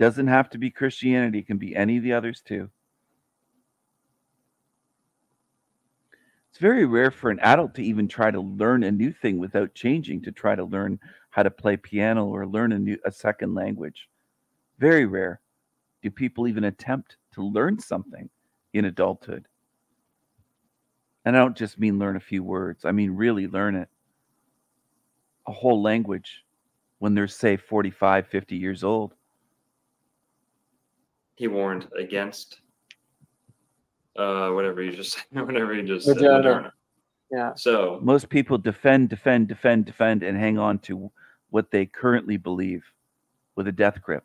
Doesn't have to be Christianity, it can be any of the others too. Very rare for an adult to even try to learn a new thing without changing, to try to learn how to play piano or learn a new a second language. Very rare do people even attempt to learn something in adulthood. And I don't just mean learn a few words, I mean really learn it. A whole language when they're, say, 45, 50 years old. He warned against uh whatever you just *laughs* whatever you just said. Moderna. Moderna. Yeah. So Most people defend, defend, defend, defend, and hang on to what they currently believe with a death grip.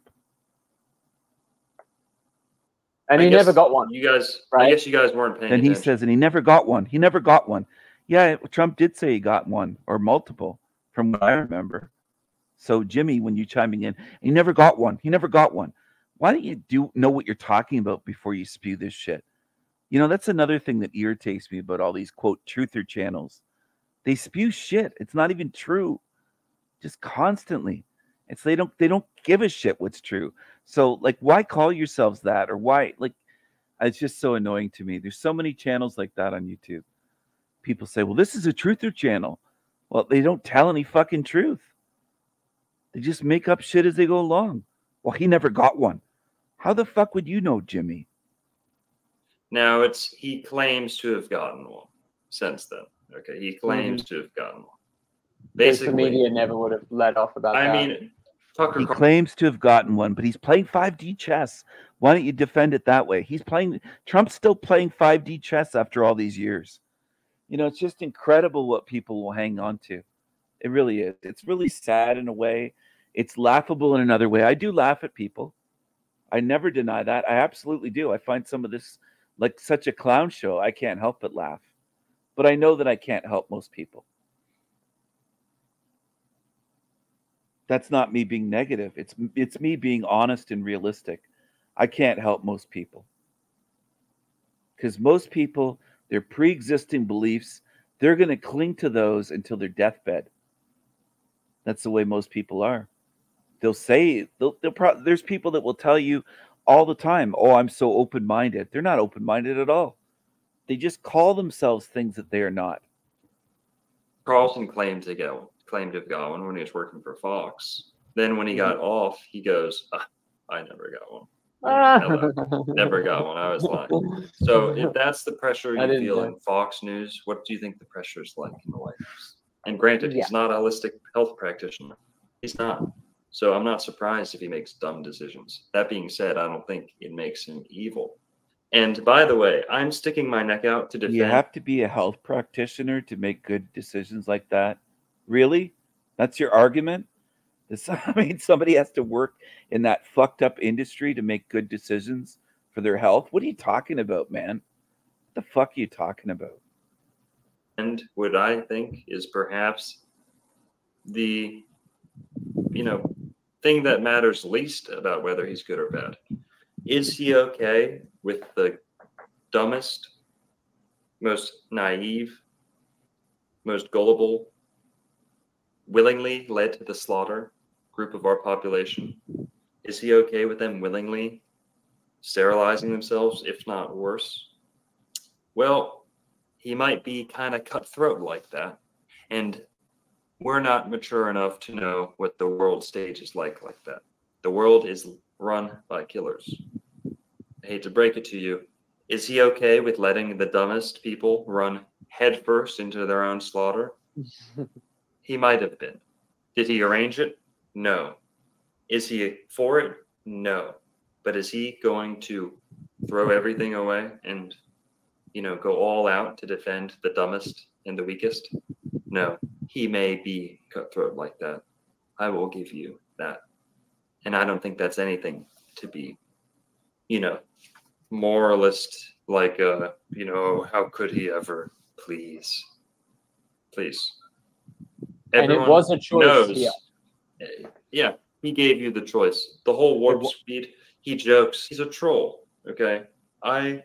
And I he never got one. You guys, I guess you guys weren't paying And he says, and he never got one. He never got one. Yeah, Trump did say he got one or multiple, from what I remember. So Jimmy, when you chiming in, he never got one. He never got one. Why don't you do know what you're talking about before you spew this shit? You know, that's another thing that irritates me about all these quote truther channels. They spew shit. It's not even true. Just constantly. It's they don't they don't give a shit what's true. So like why call yourselves that or why like it's just so annoying to me. There's so many channels like that on YouTube. People say, "Well, this is a truther channel." Well, they don't tell any fucking truth. They just make up shit as they go along. Well, he never got one. How the fuck would you know, Jimmy? Now it's he claims to have gotten one since then. Okay, he claims mm-hmm. to have gotten one. Because the media never would have let off about I that. mean, Tucker He Carlson claims to have gotten one, but he's playing 5D chess. Why don't you defend it that way? He's playing Trump's still playing 5D chess after all these years. You know, it's just incredible what people will hang on to. It really is. It's really sad in a way. It's laughable in another way. I do laugh at people. I never deny that. I absolutely do. I find some of this like such a clown show. I can't help but laugh. But I know that I can't help most people. That's not me being negative. It's it's me being honest and realistic. I can't help most people. Cuz most people their pre-existing beliefs, they're going to cling to those until their deathbed. That's the way most people are. They'll say they'll, they'll pro- there's people that will tell you all the time, "Oh, I'm so open-minded." They're not open-minded at all. They just call themselves things that they are not. Carlson claimed to go claimed to have got one when he was working for Fox. Then when he got off, he goes, ah, "I never got one. Hello. never got one. I was lying." So if that's the pressure you didn't feel know. in Fox News, what do you think the pressure is like in the White House? And granted, Yeah. he's not a holistic health practitioner. He's not. So I'm not surprised if he makes dumb decisions. That being said, I don't think it makes him evil. And by the way, I'm sticking my neck out to defend. You have to be a health practitioner to make good decisions like that. Really? That's your argument? *laughs* This, I mean, somebody has to work in that fucked up industry to make good decisions for their health. What are you talking about, man? What the fuck are you talking about? and what I think is perhaps the you know thing that matters least about whether he's good or bad. Is he okay with the dumbest, most naive, most gullible, willingly led to the slaughter group of our population? Is he okay with them willingly sterilizing themselves, if not worse? Well, he might be kind of cutthroat like that. And we're not mature enough to know what the world stage is like like that. The world is run by killers. I hate to break it to you. Is he okay with letting the dumbest people run headfirst into their own slaughter? He might have been. Did he arrange it? No. Is he for it? No. But is he going to throw everything away and, you know, go all out to defend the dumbest and the weakest? No. He may be cutthroat like that. I will give you that. And I don't think that's anything to be, you know, moralist like uh, you know, how could he ever please? Please. And it was a choice, yeah. Eh, Yeah, he gave you the choice. The whole warp speed, he jokes. He's a troll. Okay. I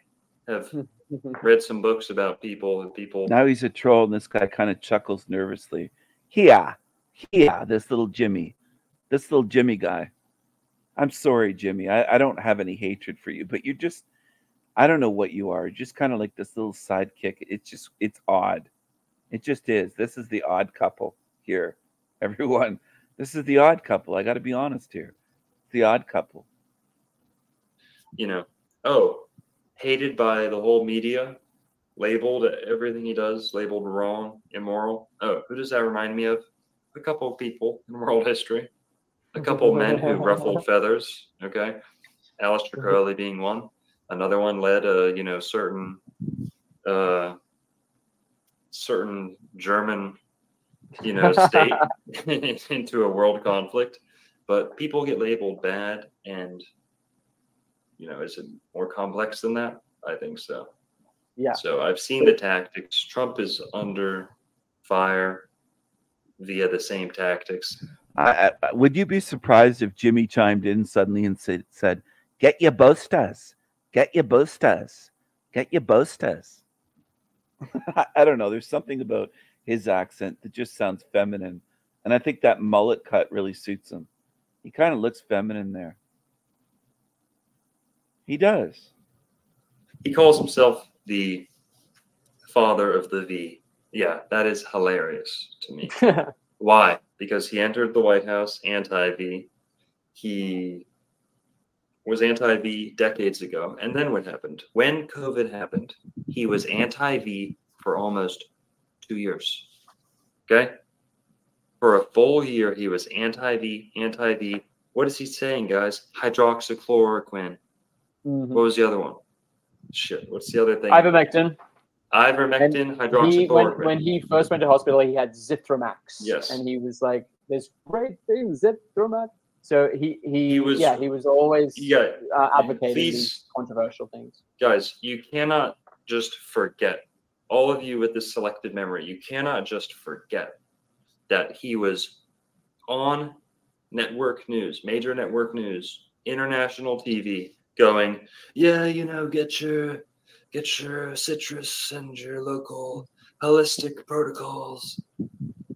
have Mm-hmm. read some books about people and people Now he's a troll, and this guy kind of chuckles nervously. Yeah, yeah, this little Jimmy, this little Jimmy guy. I'm sorry, Jimmy. I, I don't have any hatred for you, but you're just I don't know what you are. Just kind of like this little sidekick. It's just it's odd. It just is. This is the odd couple here. *laughs* Everyone. This is the odd couple. I gotta be honest here. The odd couple. You know, oh, hated by the whole media, labeled everything he does, labeled wrong, immoral. Oh, who does that remind me of? A couple of people in world history. A couple of men who ruffled *laughs* feathers. Okay. Aleister Crowley being one. Another one led a, you know, certain uh certain German, you know, state *laughs* *laughs* into a world conflict. But people get labeled bad and you know, is it more complex than that? I think so. Yeah. So I've seen the tactics. Trump is under fire via the same tactics. I, I, would you be surprised if Jimmy chimed in suddenly and said, said "Get your boasters, get your boasters, get your boasters"? *laughs* I don't know. There's something about his accent that just sounds feminine, and I think that mullet cut really suits him. He kind of looks feminine there. He does. He calls himself the father of the V. Yeah, that is hilarious to me. *laughs* Why? Because he entered the White House anti V. He was anti V decades ago. And then what happened? When COVID happened, he was anti V for almost two years. Okay? For a full year, he was anti V, anti V. What is he saying, guys? Hydroxychloroquine. Mhm. What was the other one? Shit. What's the other thing? Ivermectin. Ivermectin, He, when, hydroxychloroquine. when he first went to hospital, he had Zithromax. Yes. And he was like, "There's great things, Zithromax." So he he, He was- yeah he was always Yeah, uh, advocating please- these controversial things. guys, you cannot just forget, all of you with this selected memory, you cannot just forget that he was on network news, major network news, international TV, going, yeah, you know, get your get your citrus and your local holistic protocols.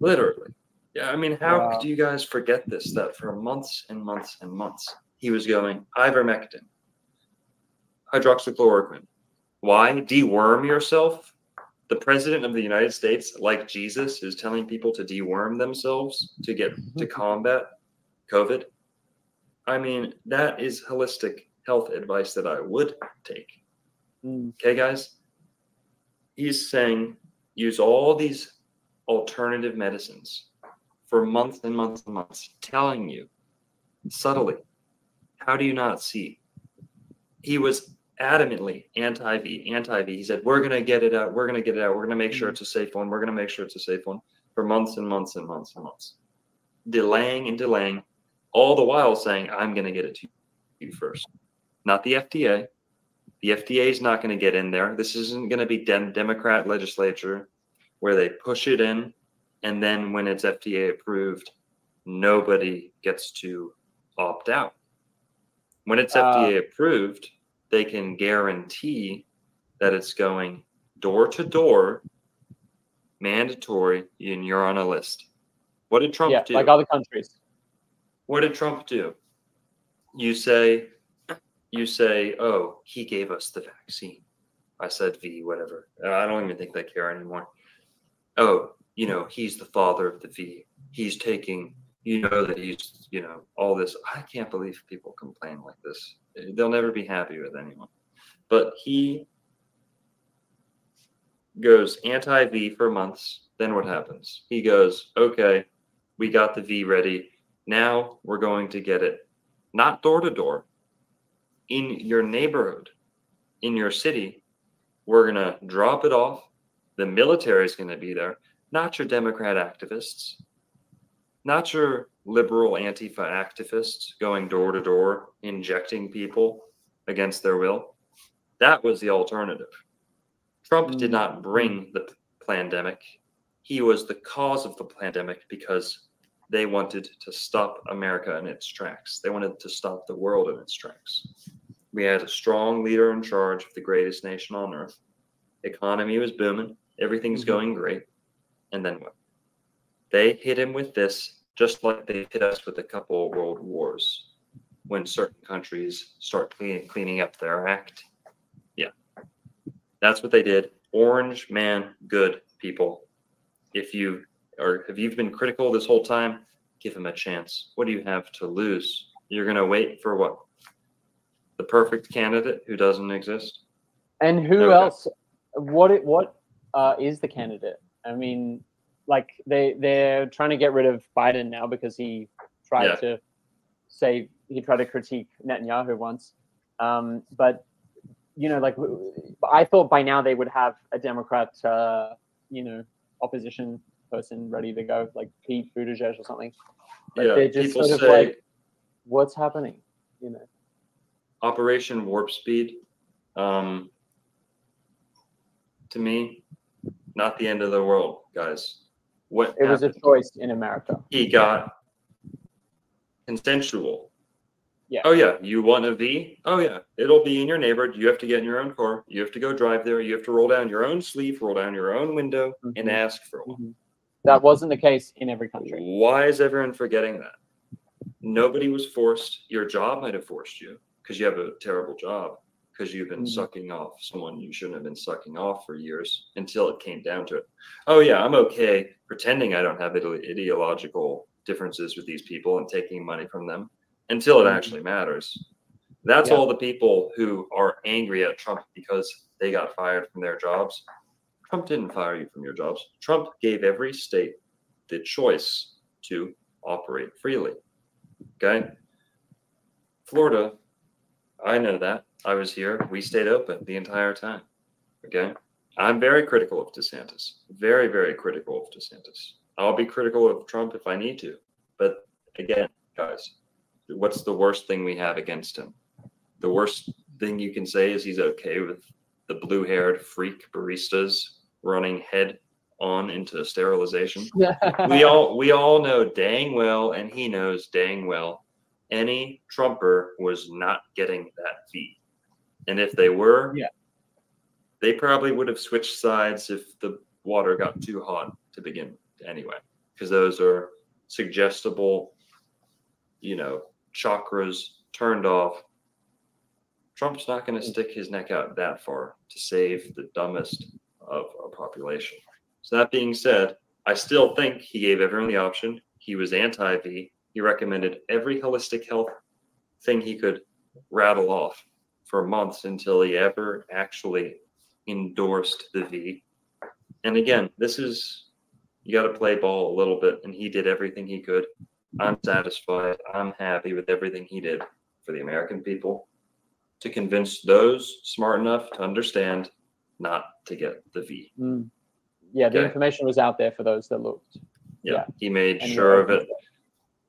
Literally. Yeah, I mean, how Wow. do you guys forget this? That for months and months and months, he was going ivermectin, hydroxychloroquine. Why? Deworm yourself? The president of the United States, like Jesus, is telling people to deworm themselves to get to *laughs* combat COVID. I mean, that is holistic health advice that I would take. Mm. Okay, guys? He's saying use all these alternative medicines for months and months and months, telling you subtly. How do you not see? He was adamantly anti V, anti V. He said, We're going to get it out. We're going to get it out. We're going to make sure it's a safe one. We're going to make sure it's a safe one for months and months and months and months. Delaying and delaying, all the while saying, I'm going to get it to you first. Not the FDA. The FDA is not going to get in there. This isn't going to be Dem- Democrat legislature where they push it in, and then when it's FDA approved, nobody gets to opt out. When it's Uh, FDA approved, they can guarantee that it's going door to door, mandatory, and you're on a list. What did Trump yeah, do? like other countries. What did Trump do? You say, you say, oh, he gave us the vaccine. I said V, whatever. Uh, I don't even think they care anymore. Oh, you know, he's the father of the V. He's taking, you know, that he's, you know, all this. I can't believe people complain like this. They'll never be happy with anyone. But he goes anti V for months. Then what happens? He goes, okay, we got the V ready. Now we're going to get it not door to door in your neighborhood, in your city. We're going to drop it off. The military is going to be there, not your Democrat activists, not your liberal Antifa activists going door to door, injecting people against their will. That was the alternative. Trump did mm. not bring the pandemic. He was the cause of the pandemic because they wanted to stop America in its tracks. They wanted to stop the world in its tracks. We had a strong leader in charge of the greatest nation on earth. Economy was booming. Everything's mm-hmm. going great. And then what? They hit him with this, just like they hit us with a couple of world wars. when certain countries start clean, cleaning up their act. Yeah, that's what they did. Orange man, good people. If you or if you've been critical this whole time, give him a chance. What do you have to lose? You're gonna wait for what? The perfect candidate who doesn't exist. And who else? What it what uh, is the candidate? I mean, like they they're trying to get rid of Biden now because he tried Yeah. to say he tried to critique Netanyahu once, um, but you know, like I thought by now they would have a Democrat, uh, you know, opposition person ready to go, like Pete Buttigieg or something. But Yeah, they're just people sort of say- like, what's happening? You know. Operation Warp Speed, um, to me, not the end of the world, guys. What It was a choice in America. he got consensual. Yeah. Oh yeah, you want a V? Oh yeah, it'll be in your neighborhood. You have to get in your own car. You have to go drive there. You have to roll down your own sleeve, roll down your own window, and ask for one. That wasn't the case in every country. Why is everyone forgetting that? Nobody was forced. Your job might have forced you because you have a terrible job because you've been Mhm. sucking off someone you shouldn't have been sucking off for years until it came down to it. Oh yeah, I'm okay pretending I don't have ide- ideological differences with these people and taking money from them until it Mhm. actually matters. That's Yeah. all the people who are angry at Trump because they got fired from their jobs. Trump didn't fire you from your jobs. Trump gave every state the choice to operate freely. Okay. Florida, I know that. I was here. We stayed open the entire time. Okay. I'm very critical of DeSantis. Very, very critical of DeSantis. I'll be critical of Trump if I need to. But again, guys, what's the worst thing we have against him? The worst thing you can say is he's okay with the blue haired freak baristas running head on into sterilization. *laughs* we all we all know dang well, and he knows dang well, any Trumper was not getting that fee. And if they were, yeah, they probably would have switched sides if the water got too hot to begin with anyway, because those are suggestible, you know, chakras turned off. Trump's not going to stick his neck out that far to save the dumbest of a population. So that being said, I still think he gave everyone the option. He was anti-V. He recommended every holistic health thing he could rattle off for months until he ever actually endorsed the V. And again, this is you got to play ball a little bit, and he did everything he could. I'm satisfied. I'm happy with everything he did for the American people to convince those smart enough to understand not to get the V. Mm. Yeah, the Okay. information was out there for those that looked. Yeah, he made sure of it.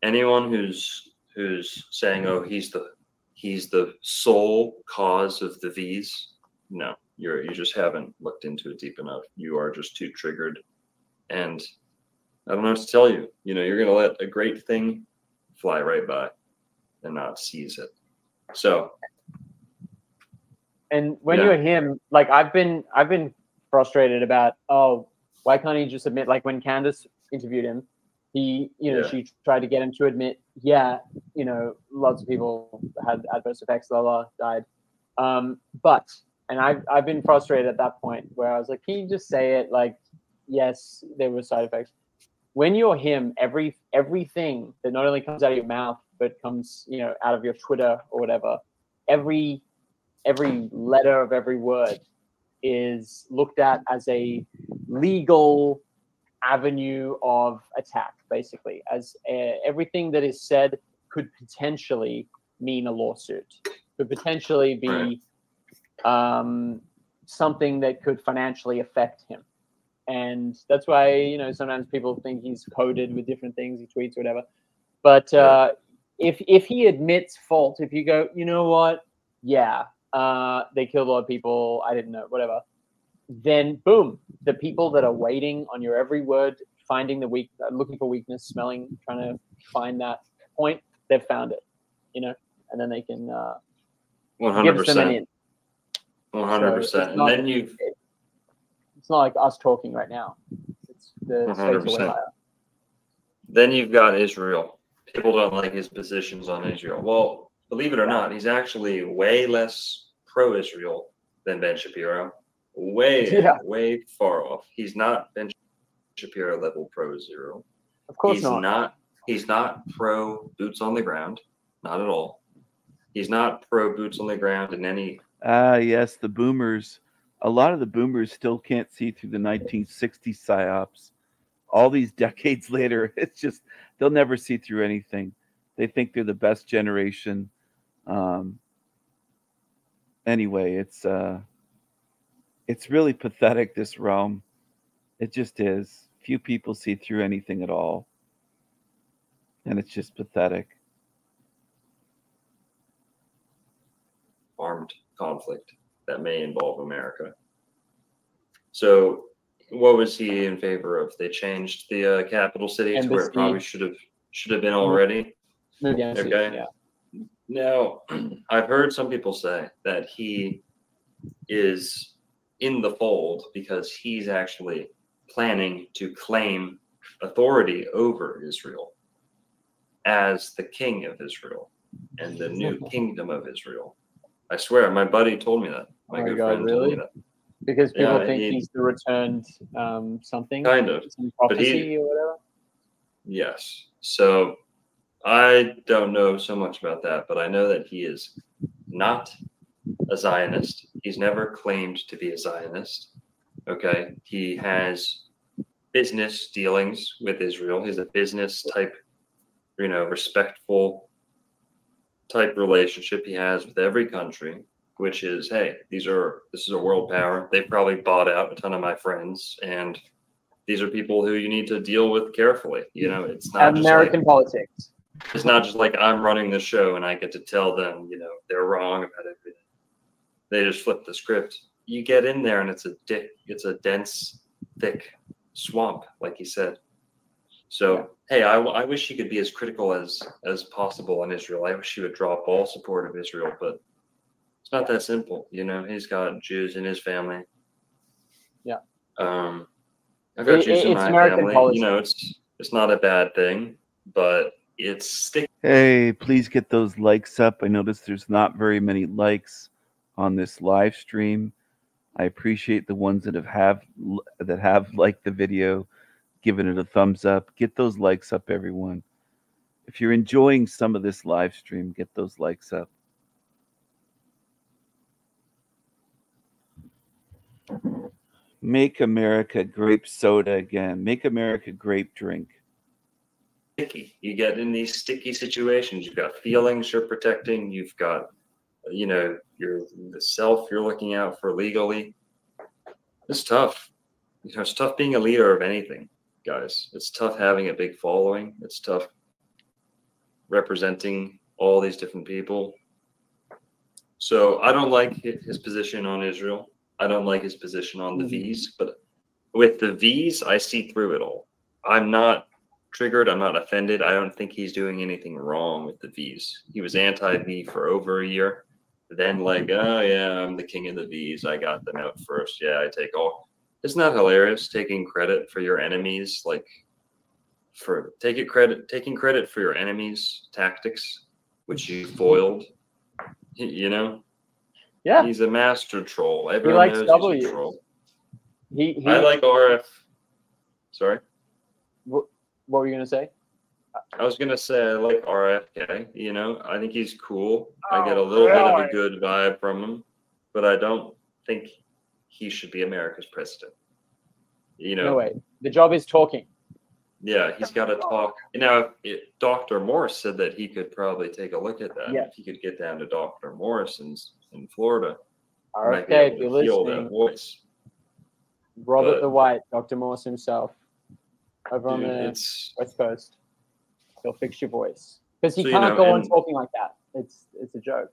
Anyone who's who's saying, "Oh, he's the he's the sole cause of the V's," no, you're you just haven't looked into it deep enough. You are just too triggered, and I don't know what to tell you. You know, you're gonna let a great thing fly right by and not seize it. So And when Yeah. you're him, like I've been, I've been frustrated about, oh, why can't he just admit? Like when Candace interviewed him, he, you know, Yeah. she tried to get him to admit, yeah, you know, lots of people had adverse effects, blah blah, died. Um, but, and I've I've been frustrated at that point where I was like, can you just say it? Like, yes, there were side effects. When you're him, every everything that not only comes out of your mouth but comes, you know, out of your Twitter or whatever, every every letter of every word is looked at as a legal avenue of attack basically as uh, everything that is said could potentially mean a lawsuit could potentially be um, something that could financially affect him. And that's why you know sometimes people think he's coded with different things he tweets or whatever. But uh, if if he admits fault if you go you know what? Yeah uh, they killed a lot of people i didn't know whatever then boom the people that are waiting on your every word finding the weak uh, looking for weakness smelling trying to find that point they've found it you know and then they can uh, one give hundred us them percent, in. one hundred percent, and then you it's not like us talking right now it's the states are way 100%. Then you've got Israel. People don't like his positions on Israel. Well, believe it or not, he's actually way less pro-Israel than Ben Shapiro. Way, Yeah. way far off. He's not Ben Shapiro level pro-Israel. Of course he's not. He's not pro boots on the ground. Not at all. He's not pro boots on the ground in any. Ah, yes, the boomers. A lot of the boomers still can't see through the 1960 psyops. All these *laughs* decades later, it's just they'll never see through anything. They think they're the best generation. Um, anyway, it's uh, it's really pathetic. This realm, it just is. Few people see through anything at all, and it's just pathetic. armed conflict that may involve America. So, what was he in favor of? They changed the uh, capital city to where it probably should have should have been already. Embassy, Okay. yeah. Now, *clears throat* I've heard some people say that he is in the fold because he's actually planning to claim authority over Israel as the king of Israel and the new *laughs* kingdom of Israel. I swear, my buddy told me that. My Oh my good God, friend told me really? that. Because people Yeah, think he- he's the returned um, something. Kind of, Some but he- prophecy or whatever. Yes. So I don't know so much about that, but I know that he is not a Zionist. He's never claimed to be a Zionist. Okay. He has business dealings with Israel. He's a business type, you know, respectful type relationship he has with every country, which is, hey, these are this is a world power. They've probably bought out a ton of my friends and these are people who you need to deal with carefully. You know, it's not just like- American politics. It's not just like I'm running the show and I get to tell them, you know, they're wrong about everything. They just flip the script. You get in there and it's a dick, it's a dense, thick swamp, like he said. So hey, I, I wish he could be as critical as as possible on Israel. I wish he would drop all support of Israel, but it's not that simple. You know, he's got Jews in his family. Yeah. Um, I've got It- Jews in my American family. politics. You know, it's it's not a bad thing, but it's stick. Hey, please get those likes up. I noticed there's not very many likes on this live stream. I appreciate the ones that have, have that have liked the video, given it a thumbs up. Get those likes up, everyone. If you're enjoying some of this live stream, get those likes up. Make America grape soda again. Make America grape drink. Sticky. You get in these sticky situations. You've got feelings you're protecting. You've got, you know, your the self you're looking out for legally. It's tough. You know, it's tough being a leader of anything, guys. It's tough having a big following. It's tough representing all these different people. So I don't like his position on Israel. I don't like his position on the mm-hmm. V's, but with the V's, I see through it all. I'm not triggered. I'm not offended. I don't think he's doing anything wrong with the V's. He was anti V for over a year. Then, like, oh, yeah, I'm the king of the V's. I got them out first. Yeah, I take all. Isn't that hilarious? Taking credit for your enemies, like, for take it credit, taking credit for your enemies' tactics, which you foiled. You know, Yeah. he's a master troll. He Everyone likes knows he's W. a troll. He, he, I like RF. Sorry. What, what were you gonna say? I was gonna say I like RFK. You know, I think he's cool. I oh, get a little bit of a good vibe from him, but I don't think he should be America's president. You know, No way. The job is talking. yeah, he's got to talk. Now, it, Dr. Morse said that he could probably take a look at that. Yeah. If he could get down to Dr. Morrison's in Florida, he might RFK, if you're listening, voice. Robert But- the White, Dr. Morse himself, over on the it's- West Coast. He'll fix your voice because he So, you can't know, go on talking like that. It's it's a joke.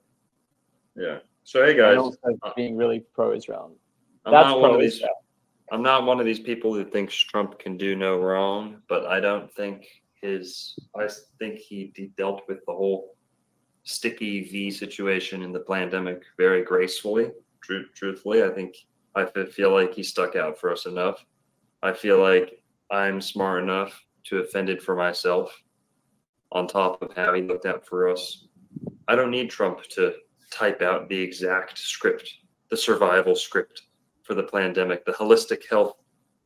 Yeah. So hey guys, also being really pro-Israel. I'm That's not one of these. I'm not one of these people who thinks Trump can do no wrong, but I don't think his. I think he de- dealt with the whole sticky V situation in the pandemic very gracefully. Tru- truthfully, I think I feel like he stuck out for us enough. I feel like I'm smart enough to have it for myself, on top of having looked out for us I don't need Trump to type out the exact script, the survival script for the pandemic, the holistic health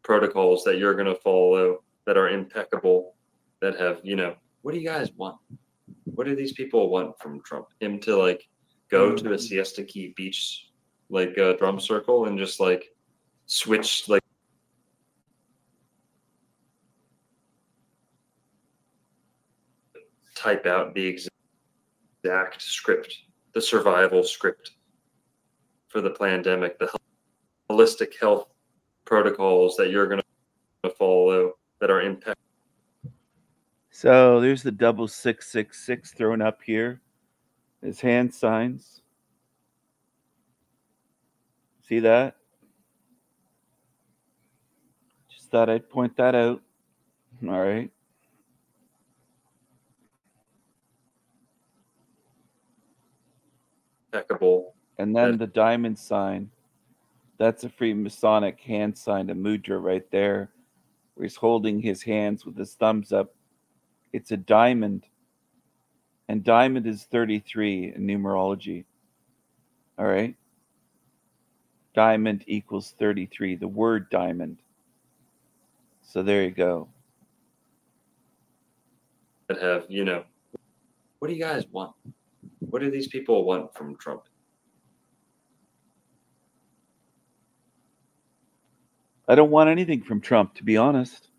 protocols that you're going to follow that are impeccable, that have, you know, what do you guys want? What do these people want from Trump? Him to like go to a siesta key beach, like a drum circle and just like switch like type out the exact script, the survival script for the pandemic, the holistic health protocols that you're going to follow that are impact. So there's the double six six six thrown up here. His hand signs. See that? Just thought I'd point that out. All right. Impeccable. And then the diamond sign. That's a Freemasonic hand sign, a mudra right there, where he's holding his hands with his thumbs up. It's a diamond. And diamond is 33 in numerology. All right. Diamond equals 33, the word diamond. So there you go. that have, you know, what do you guys want? What do these people want from Trump? I don't want anything from Trump, to be honest.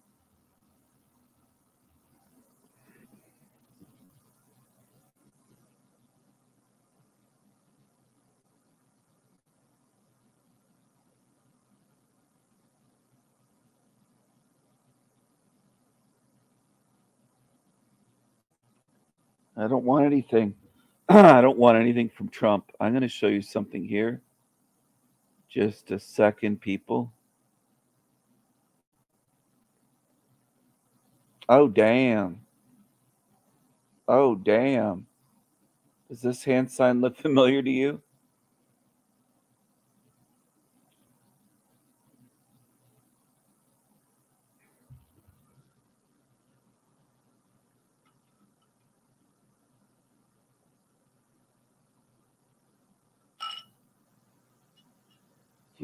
I don't want anything. *clears throat* I don't want anything from Trump. I'm going to show you something here. Just a second, people. Oh, damn. Oh, damn. Does this hand sign look *laughs* familiar to you?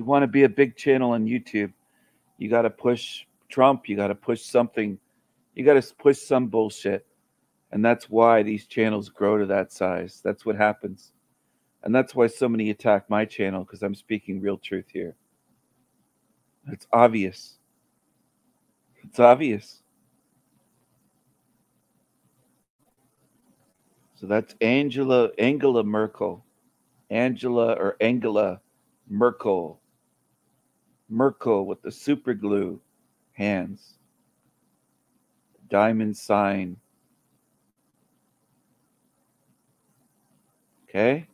Want to be a big channel on YouTube, you got to push Trump. You got to push something. You got to push some bullshit. And that's why these channels grow to that size. That's what happens. And that's why so many attack my channel because I'm speaking real truth here. It's obvious. It's obvious. So that's Angela Angela Merkel. Angela or Angela Merkel. Merkel with the super glue hands. Diamond sign. Okay?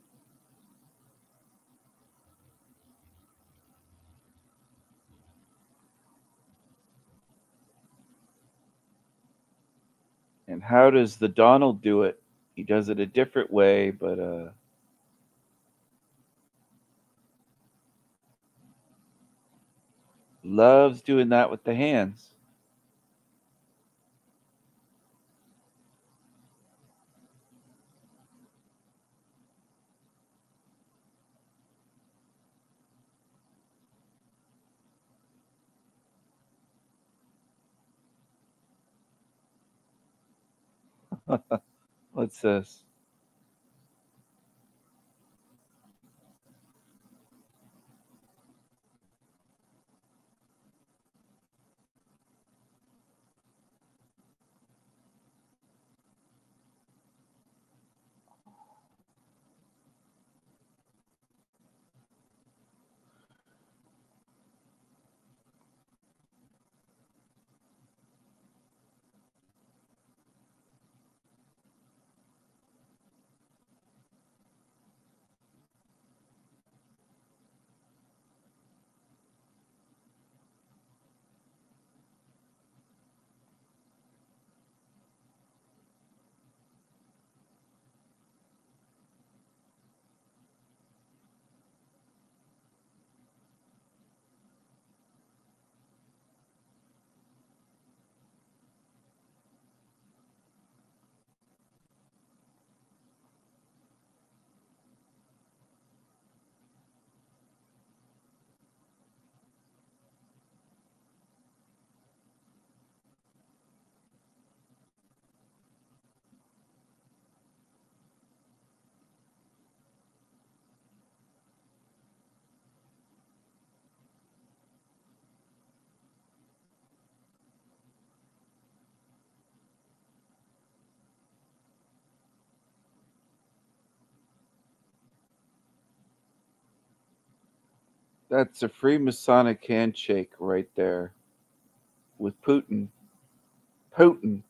And how does the Donald do it? He does it a different way, but uh loves doing that with the hands. *laughs* What's this? That's a Freemasonic handshake right there with Putin. Putin.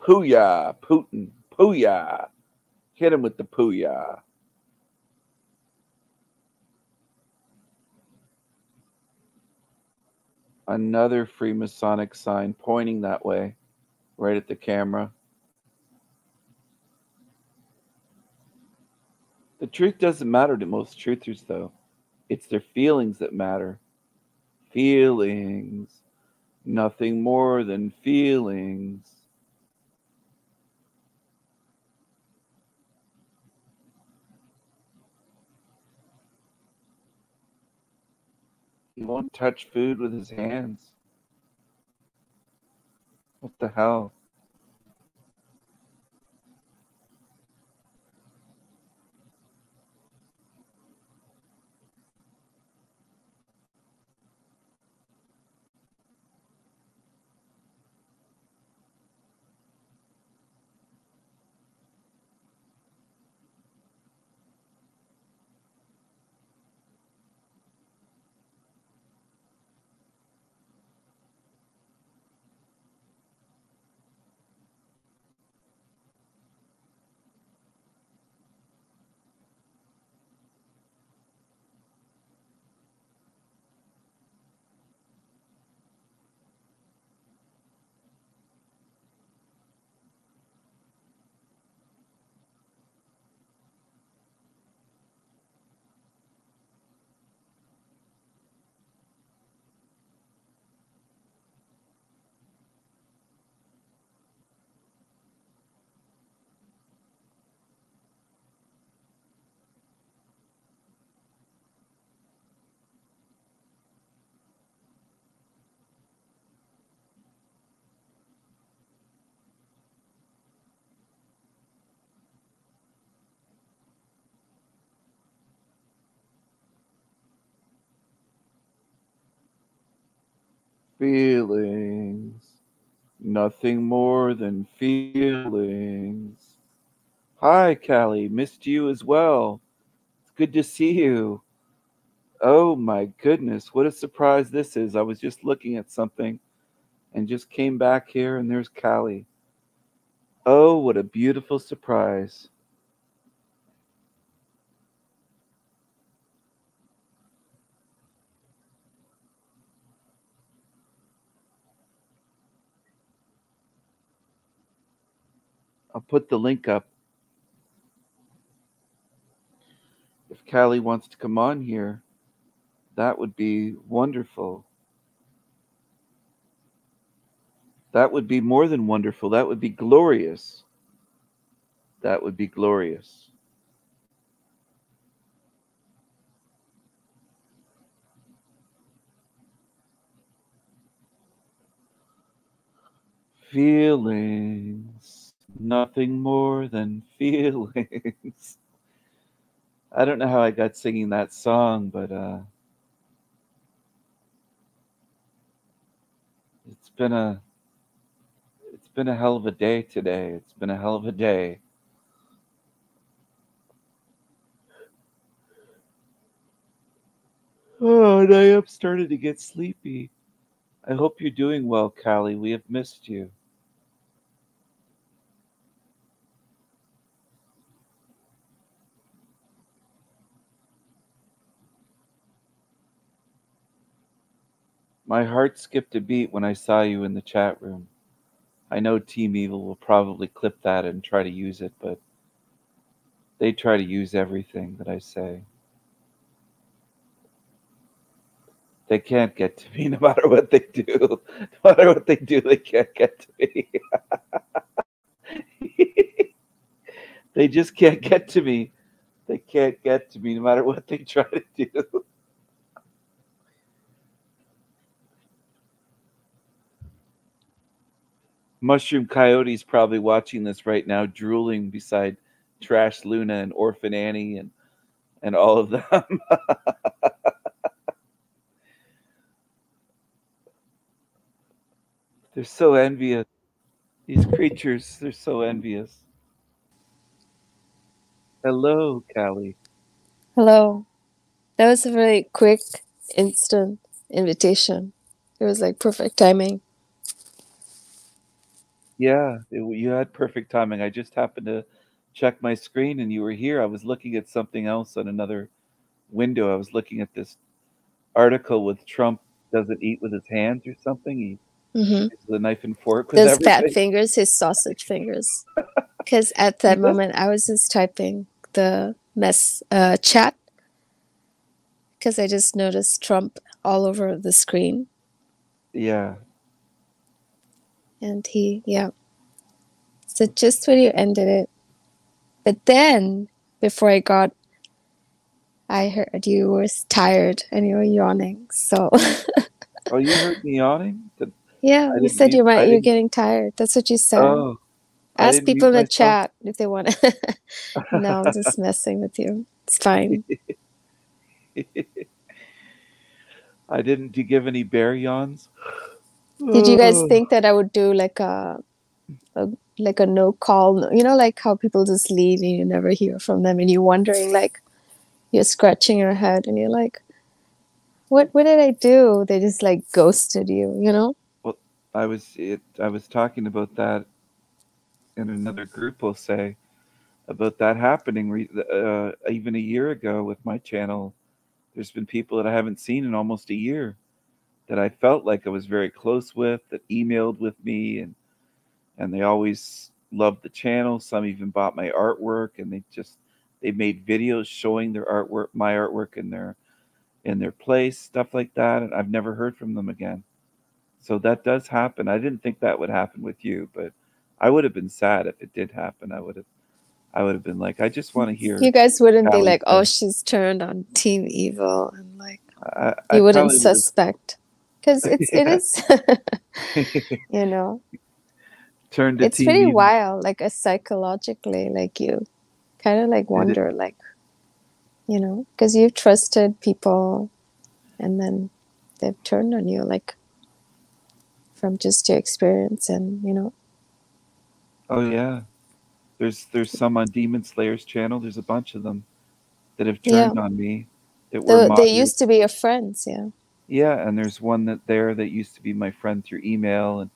Pooyah. Putin. Pooyah. Hit him with the pooyah. Another Freemasonic sign pointing that way, right at the camera. The truth doesn't matter to most truthers, though. It's their feelings that matter. Feelings. Nothing more than feelings. He won't touch food with his hands. What the hell? Feelings. Nothing more than feelings. Hi, Callie. Missed you as well. It's good to see you. Oh my goodness, what a surprise this is. I was just looking at something and just came back here, and there's Callie. Oh, what a beautiful surprise. I'll put the link up. If Callie wants to come on here, that would be wonderful. That would be more than wonderful. That would be glorious. That would be glorious. Feelings, nothing more than *laughs* feelings. I don't know how I got singing that song, but uh, it's been a it's been a hell of a day today. It's been a hell of a day. Oh, and I am starting to get sleepy. I hope you're doing well, Callie. We have missed you. My heart skipped a beat when I saw you in the chat room. I know Team Evil will probably clip that and try to use it, but they try to use everything that I say. They can't get to me *laughs* no matter what they do. *laughs* No matter what they do, they can't get to me. *laughs* they just can't get to me. They can't get to me no matter what they try to do. Mushroom Coyote's probably watching this right now, drooling beside Trash Luna and Orphan Annie and and all of them. *laughs* they're so envious. These creatures, they're so envious. Hello, Callie. Hello. That was a very quick, instant invitation. It was like perfect timing. Yeah, it, you had perfect timing. I just happened to check my screen and you were here. I was looking at something else on another window. I was looking at this article with Trump doesn't eat with his hands or something. He hmm uses a knife and fork with Those fat fingers, his sausage fingers. *laughs* Because at that moment, I was just typing the mess uh, chat because I just noticed Trump all over the screen. Yeah. And he, yeah. So just when you ended it. But then, before I got, I heard you were tired and you were yawning. So, *laughs* Oh, you heard me yawning? Yeah, I you said you might, you're getting tired. That's what you said. Oh, Ask people in the myself? chat if they want to. *laughs* no, I'm just messing with you. It's fine. *laughs* I didn't. Do you give any bear yawns? Did you guys think that I would do like a, a like a no call? You know, like how people just leave and you never hear from them, and you're wondering, like, you're scratching your head, and you're like, "What? What did I do?" They just like ghosted you. You know? Well, I was it. I was talking about that in another group. We'll say about that happening uh, even a year ago with my channel. There's been people that I haven't seen in almost a year that I felt like I was very close with that emailed with me and and they always loved the channel. Some even bought my artwork and they just they made videos showing their artwork, my artwork in their in their place, stuff like that. And I've never heard from them again. So that does happen. I didn't think that would happen with you, but I would have been sad if it did happen. I would have I would have been like, I just want to hear You guys wouldn't be like, "Oh, she's turned on Team Evil," and like I, I you wouldn't probably would have- suspect because *laughs* it's it Yeah. is. *laughs* you know, *laughs* turned to it's Team pretty wild like uh, psychologically like you kind of like wonder like you know because you've trusted people and then they've turned on you like from just your experience and you know Oh yeah. There's there's some on Demon Slayer's channel. There's a bunch of them that have Yeah. turned on me. That were they, they used to be your friends yeah Yeah, and there's one that there that used to be my friend through email, and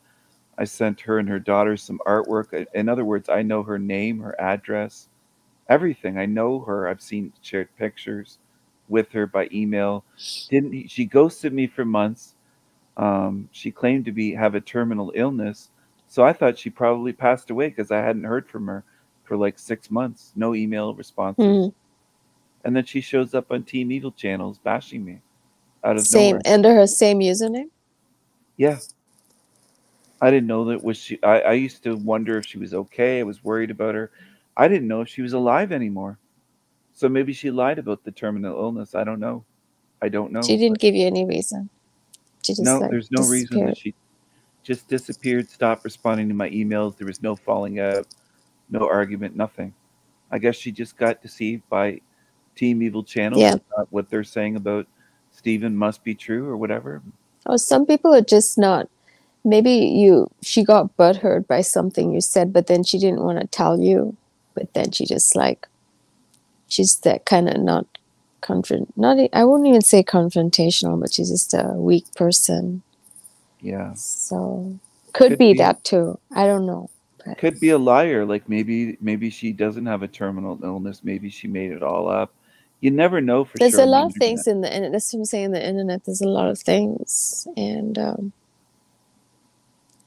I sent her and her daughter some artwork. In other words, I know her name, her address, everything. I know her. I've seen shared pictures with her by email. Didn't she ghosted me for months? Um, she claimed to be have a terminal illness, so I thought she probably passed away because I hadn't heard from her for like six months. No email responses, Mhm. and then she shows up on Team Evil channels bashing me out of same nowhere. under her same username Yeah. I didn't know that was she I, I used to wonder if she was okay. I was worried about her. I didn't know if she was alive anymore. So maybe she lied about the terminal illness. I don't know. I don't know. she didn't give you any reason she just no, like there's no reason that she just disappeared, stopped responding to my emails. There was no falling out, no argument, nothing. I guess she just got deceived by Team Evil Channel. Yeah. What they're saying about Stephen must be true or whatever. Or some people are just not. Maybe you she got butthurt by something you said, but then she didn't want to tell you. But then she just like she's that kind of not confront not I wouldn't even say confrontational, but she's just a weak person. Yeah. So could, Could be, be. that too. I don't know. But could be a liar like maybe maybe she doesn't have a terminal illness maybe she made it all up you never know for there's sure There's a lot of things in the internet. That's what I'm saying. The internet. There's a lot of things, and um,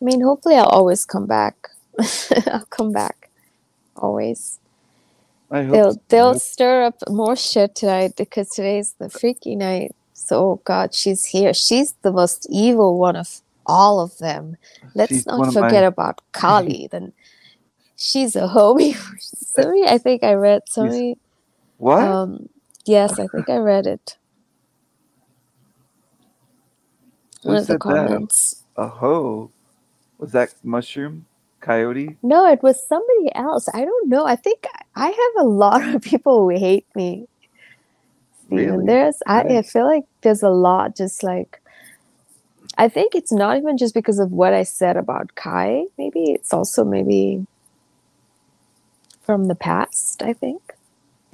I mean, hopefully, I'll always come back. *laughs* I'll come back, always. I hope They'll so. they'll stir up more shit tonight because today's the freaky night. So, oh God, she's here. She's the most evil one of all of them. Let's She's not forget my- about *laughs* Callie. then she's a homie. *laughs* Somebody, I think I read sorry. what Um, yes, I think I read it. Who One of the said that? comments. a hoe was that mushroom coyote No, it was somebody else. I don't know. I think I have a lot of people who hate me. Stephen. Really? There's I, I feel like there's a lot just like I think it's not even just because of what I said about Kai. Maybe it's also maybe from the past, I think.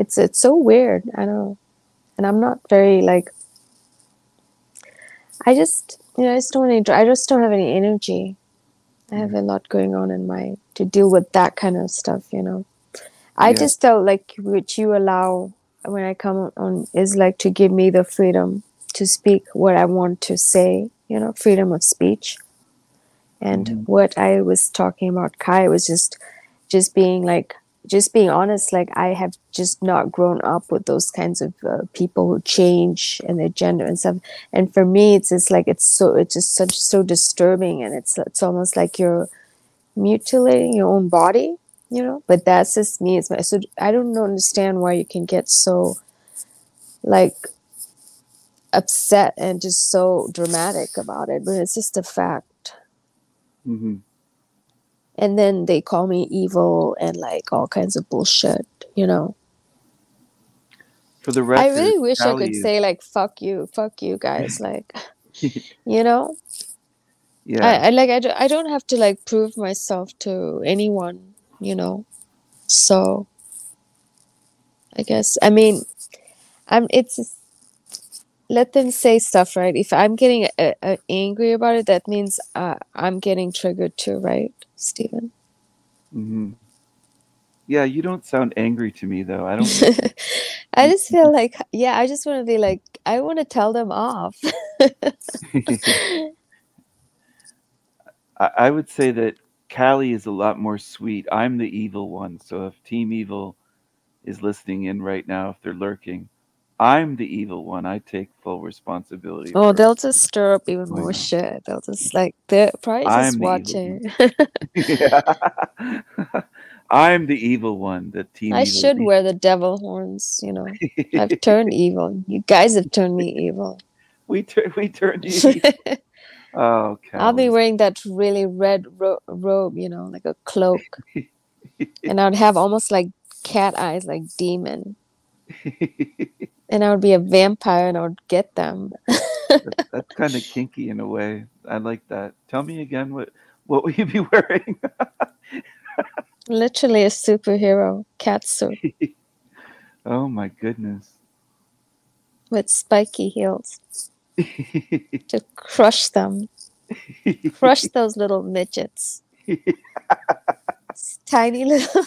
It's it's so weird. I don't know. and I'm not very like. I just, you know, I just don't. Any, I just don't have any energy. I have a mm. lot going on in my to deal with that kind of stuff. You know, I Yeah. just felt like what you allow when I come on is like to give me the freedom to speak what I want to say. You know, freedom of speech. And mm-hmm. what I was talking about, Kai, was just just being like just being honest like i have just not grown up with those kinds of uh, people who change and their gender and stuff. And for me it's just like it's so it's just such so disturbing and it's it's almost like you're mutilating your own body you know? But that's just me it's my so i don't understand why you can get so like upset and just so dramatic about it but it's just a fact. Hmm and then they call me evil and like all kinds of bullshit you know? For the record, i really wish i could say like fuck you fuck you guys *laughs* like *laughs* you know? Yeah. I, I like I, do, I don't have to like prove myself to anyone you know? So i guess i mean i'm it's let them say stuff right if i'm getting uh, uh, angry about it that means uh, i'm getting triggered too right stephen mm-hmm. Yeah, you don't sound angry to me though. I don't. *laughs* *laughs* i just feel like yeah i just want to be like i want to tell them off *laughs* I, I would say that Callie is a lot more sweet. I'm the evil one. So if Team Evil is listening in right now, if they're lurking, I'm the evil one. I take full responsibility. oh they'll just stir up even more yeah. shit they'll just like they're probably I'm just watching Yeah. *laughs* *laughs* I'm the evil one. The Team I Evil. should wear the devil horns, you know. I've turned *laughs* evil. You guys have turned me evil. We tur- we turned you. evil. oh, I'll be wearing that really red ro- robe, you know, like a cloak. and I'd have almost like cat eyes, like demon. And I would be a vampire and I would get them. That- That's kind of *laughs* kinky in a way. I like that. Tell me again what what will you be *laughs* wearing? Literally a superhero cat suit *laughs* oh my goodness. with spiky heels to crush them. Crush those little midgets. Tiny little.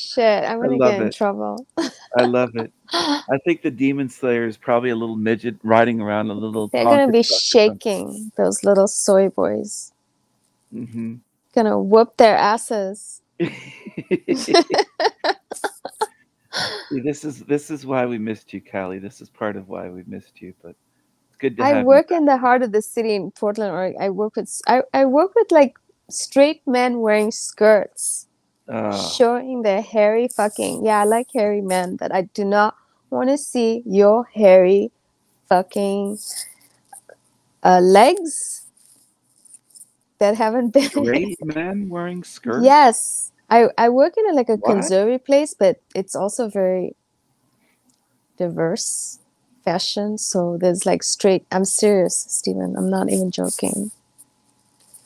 Shit, I'm I gonna get in it. trouble. I love it. I think the Demon Slayer is probably a little midget riding around a little. They're gonna be or shaking those little soy boys. something. Gonna whoop their asses. *laughs* See, this is this is why we missed you, Callie. This is part of why we missed you. But it's good to I work in the heart of the city in Portland, Oregon. I work with I, I work with like straight men wearing skirts, Oh, showing their hairy fucking. Yeah, I like hairy men, but I do not want to see your hairy fucking uh, legs that haven't *laughs* been. straight men wearing skirts. Yes. I, I work in a, like a What? conservatory place, but it's also very diverse fashion. So there's like straight. I'm serious, Stephen. I'm not even joking.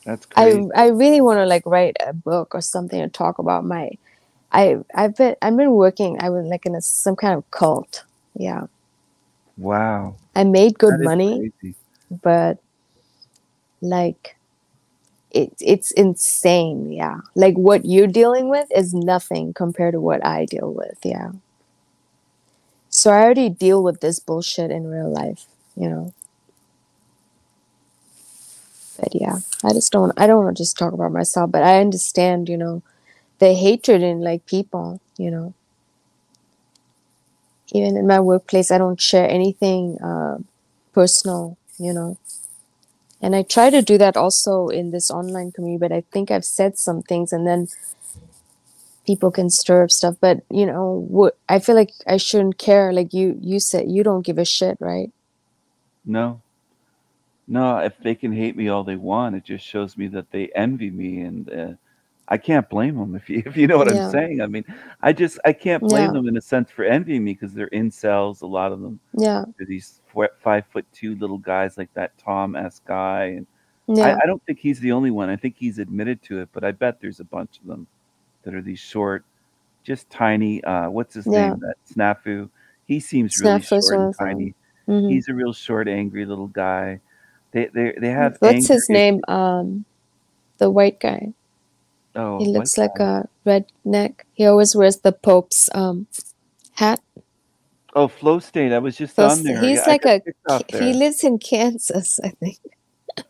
That's I. I really want to like write a book or something and talk about my. I I've been I've been working. I was like in a, some kind of cult. Yeah, wow. I made good money, crazy. but like it it's insane yeah like what you're dealing with is nothing compared to what i deal with yeah so i already deal with this bullshit in real life you know but yeah i just don't i don't want to just talk about myself but i understand you know the hatred in like people you know even in my workplace i don't share anything uh, personal you know and I try to do that also in this online community, but I think I've said some things and then people can stir up stuff. But you know, what I feel like I shouldn't care. Like you, you said you don't give a shit, right? No. No, if they can hate me all they want, it just shows me that they envy me, and uh, I can't blame them. *laughs* If you if you know what Yeah. I'm saying, I mean, I just I can't blame Yeah. them in a sense for envying me because they're incels. A lot of them. Yeah. They're these four, five foot two little guys like that Tom S guy, and Yeah. I, I don't think he's the only one. I think he's admitted to it, but I bet there's a bunch of them that are these short, just tiny. Uh, what's his name? That snafu. He seems really Snafu's short and tiny. Mhm. He's a real short, angry little guy. They they they have. What's his name? Um, the white guy. Oh, he looks like guy. a redneck. He always wears the Pope's um hat. Oh, Flow State. I was just So on there. he's I like got a. He lives in Kansas, *laughs* I think.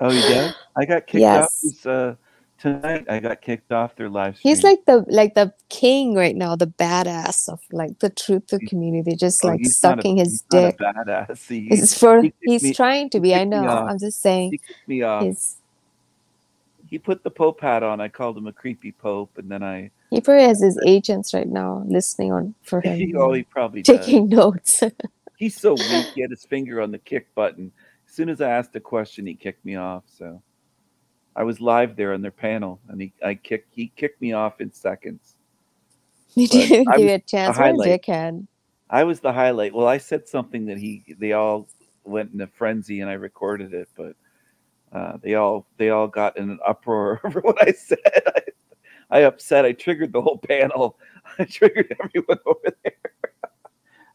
Oh, he does. I got kicked off Yes. uh, tonight. I got kicked off their live stream. He's like the like the king right now, the badass of like the truth of community, just Oh, like not a- sucking his he's not a dick. badass. He- It's for he he's me- trying to be. I know. I'm just saying. He kicked me off. He's He put the Pope hat on. I called him a creepy Pope, and then I. he probably has his agents right now listening on for *laughs* him. He, oh, he probably does. taking notes. *laughs* He's so weak. He had his finger on the kick button. As soon as I asked a question, he kicked me off. So I was live there on their panel, and he I kicked he kicked me off in seconds. But didn't I give you was a the chance. What a highlight. dickhead. I was the highlight. Well, I said something that he they all went in a frenzy, and I recorded it, but uh, they all they all got in an *laughs* uproar *laughs* over what I said. I, I upset. I triggered the whole panel. *laughs* I triggered everyone over there.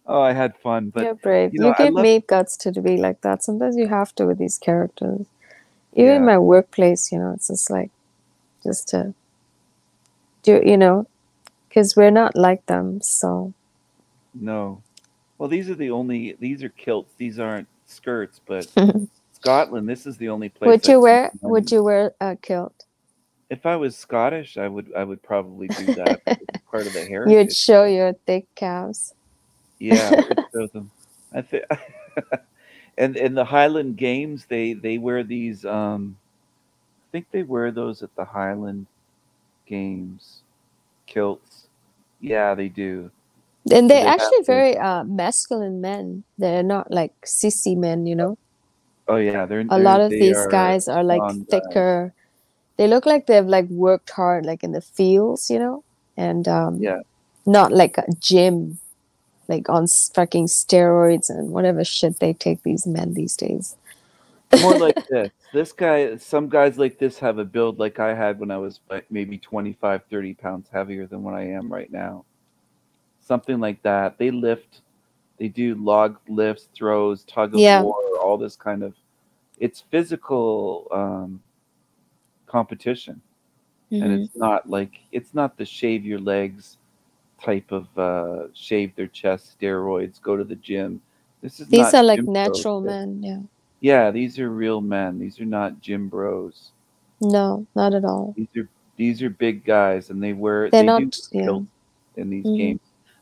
oh, I had fun, but You're brave. you You, know, I give love me guts to be like that. Sometimes you have to with these characters. Even in my workplace, you know, it's just like just to do, you know, because we're not like them. So No. Well, these are the only. These are kilts. These aren't skirts. But *laughs* Scotland. This is the only place. would you wear? Would you wear a kilt? If I was Scottish, I would. I would probably do that. *laughs* Part of the You'd show your thick calves. Yeah, I would *laughs* show them. I think. And in the Highland Games, they they wear these. Um, I think they wear those at the Highland Games, kilts. Yeah, they do. And they're they actually very uh, masculine men. They're not like sissy men, you know. Oh yeah, they're a lot they're- of these are guys are like strong guys. thicker they look like they've like worked hard like in the fields you know and um Yeah. not like a gym like on fucking steroids and whatever shit they take these men these days *laughs* more like this. This guy, some guys like this have a build like I had when I was like maybe 25, 30 pounds heavier than what I am right now. Something like that. They lift, they do log lifts, throws, tug of Yeah. war, all this kind of. It's physical um, competition, and Mhm. it's not like it's not the shave your legs type of uh, shave their chest steroids, go to the gym. This is these are like gym bros natural men yeah Yeah, these are real men. These are not gym bros. no not at all These are these are big guys, and they wear They're they not- yeah. in these Mhm. games.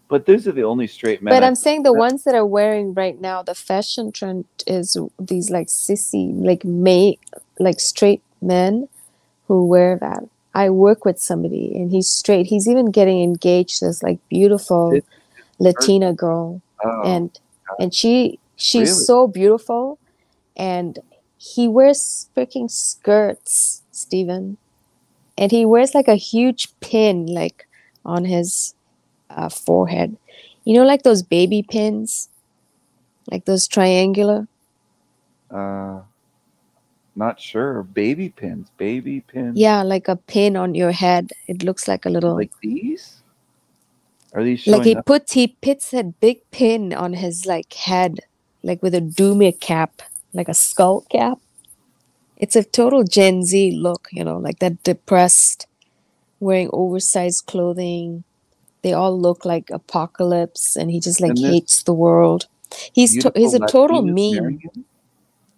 But those are the only straight men. but i'm saying the ones that are wearing right now the fashion trend is these like sissy like may like straight men who wear that i work with somebody and he's straight. He's even getting engaged to this like beautiful latina girl. Oh, and and she she's Really? so beautiful and he wears freaking skirts Stephen. and he wears like a huge pin like on his uh, forehead. You know like those baby pins? Like those triangular? Uh, not sure. Baby pins, baby pins. yeah like a pin on your head it looks like a little like these. Are these like he up? puts he puts that big pin on his like head like with a doomie cap like a skull cap it's a total gen z look you know like that depressed wearing oversized clothing they all look like apocalypse and he just like hates the world he's to- he's a total meme?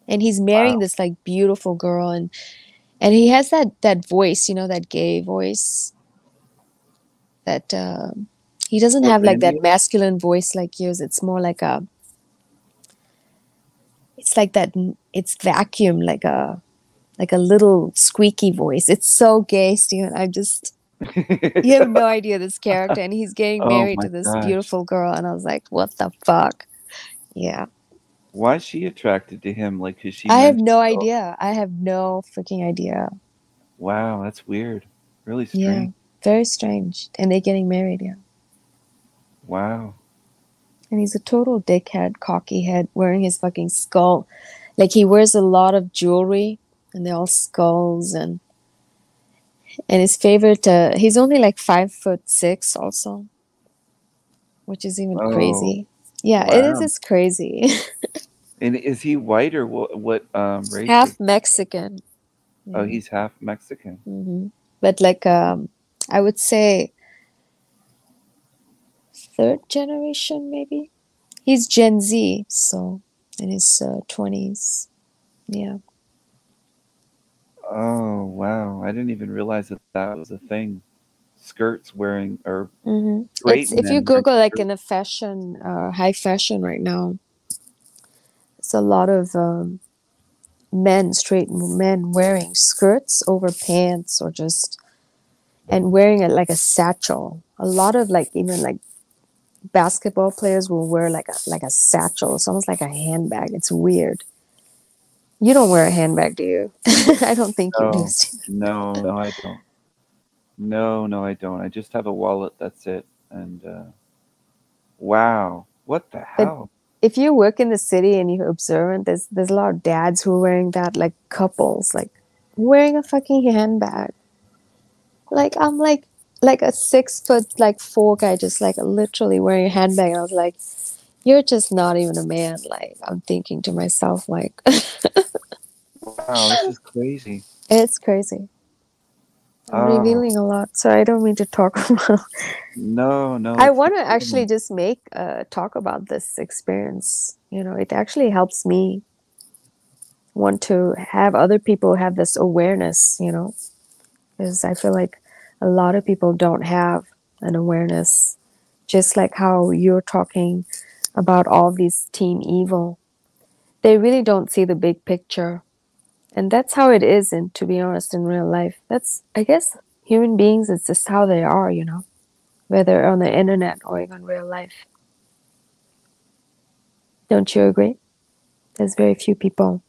And he's marrying this like beautiful girl and and he has that that voice you know that gay voice that um he doesn't have like that masculine voice like yours. It's more like a it's like that it's vacuum like a like a little squeaky voice. It's so gay Stephen. i'm just you have no *laughs* idea this character. And he's getting Oh married my to this gosh. beautiful girl. And i was like what the fuck? Yeah Why is she attracted to him? Like, is she? I have no idea. I have no freaking idea. Wow, that's weird. Really strange. Yeah, very strange. And they're getting married, yeah. Wow. And he's a total dickhead, cocky head, wearing his fucking skull. Like he wears a lot of jewelry, and they're all skulls. And and his favorite, uh, he's only like five foot six, also. which is even Oh, crazy. Yeah, it is. wow. It's crazy. *laughs* And is he white or what? What um, race? Half Mexican. Oh, Yeah. he's half Mexican. hmm But like, um, I would say third generation, maybe. He's Gen Z, so in his uh, 20s. Yeah. Oh wow! I didn't even realize that that was a thing. Skirts wearing or hmm It's if you Google like skirts. in a fashion, uh, high fashion right now, it's a lot of um, men, straight men wearing skirts over pants or just and wearing it like a satchel. A lot of like even like basketball players will wear like a like a satchel. It's almost like a handbag. It's weird. You don't wear a handbag, do you? *laughs* I don't think you do. No, no, I don't. No, no, I don't. I just have a wallet. That's it. And uh, wow, what the But hell? if you work in the city and you're observant, there's there's a lot of dads who are wearing that, like couples, like wearing a fucking handbag. Like I'm like like a six foot like four guy just like literally wearing a handbag. And I was like, you're just not even a man. Like I'm thinking to myself, like *laughs* Wow, this is crazy. it's crazy. I'm Oh, revealing a lot, so I don't mean to talk *laughs* about. no, no. I want to actually just make uh talk about this experience. You know, it actually helps me want to have other people have this awareness, you know, because I feel like a lot of people don't have an awareness, just like how you're talking about all these team evil. They really don't see the big picture. And that's how it is, and to be honest, in real life. That's, I guess, human beings, it's just how they are, you know, whether on the internet or in real life. Don't you agree? There's very few people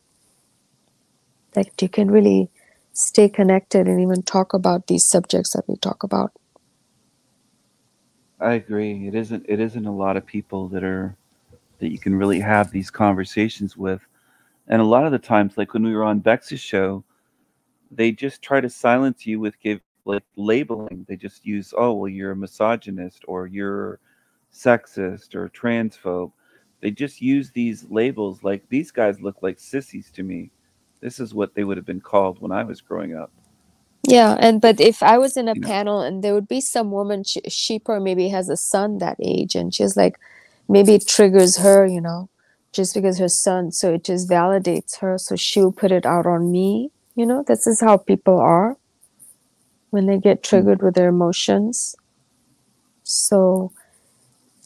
that you can really stay connected and even talk about these subjects that we talk about. I agree. It isn't. It isn't a lot of people that are that you can really have these conversations with, and a lot of the times, like when we were on Bex's show, they just try to silence you with give like labeling. They just use, oh well, you're a misogynist or you're sexist or transphobe. They just use these labels. Like these guys look like sissies to me. This is what they would have been called when I was growing up. Yeah, and but if I was in a You know. panel and there would be some woman, she, she probably maybe has a son that age, and she's like, maybe it triggers her, you know, just because her son, so it just validates her, so she'll put it out on me, you know. This is how people are when they get hmm. triggered with their emotions. So,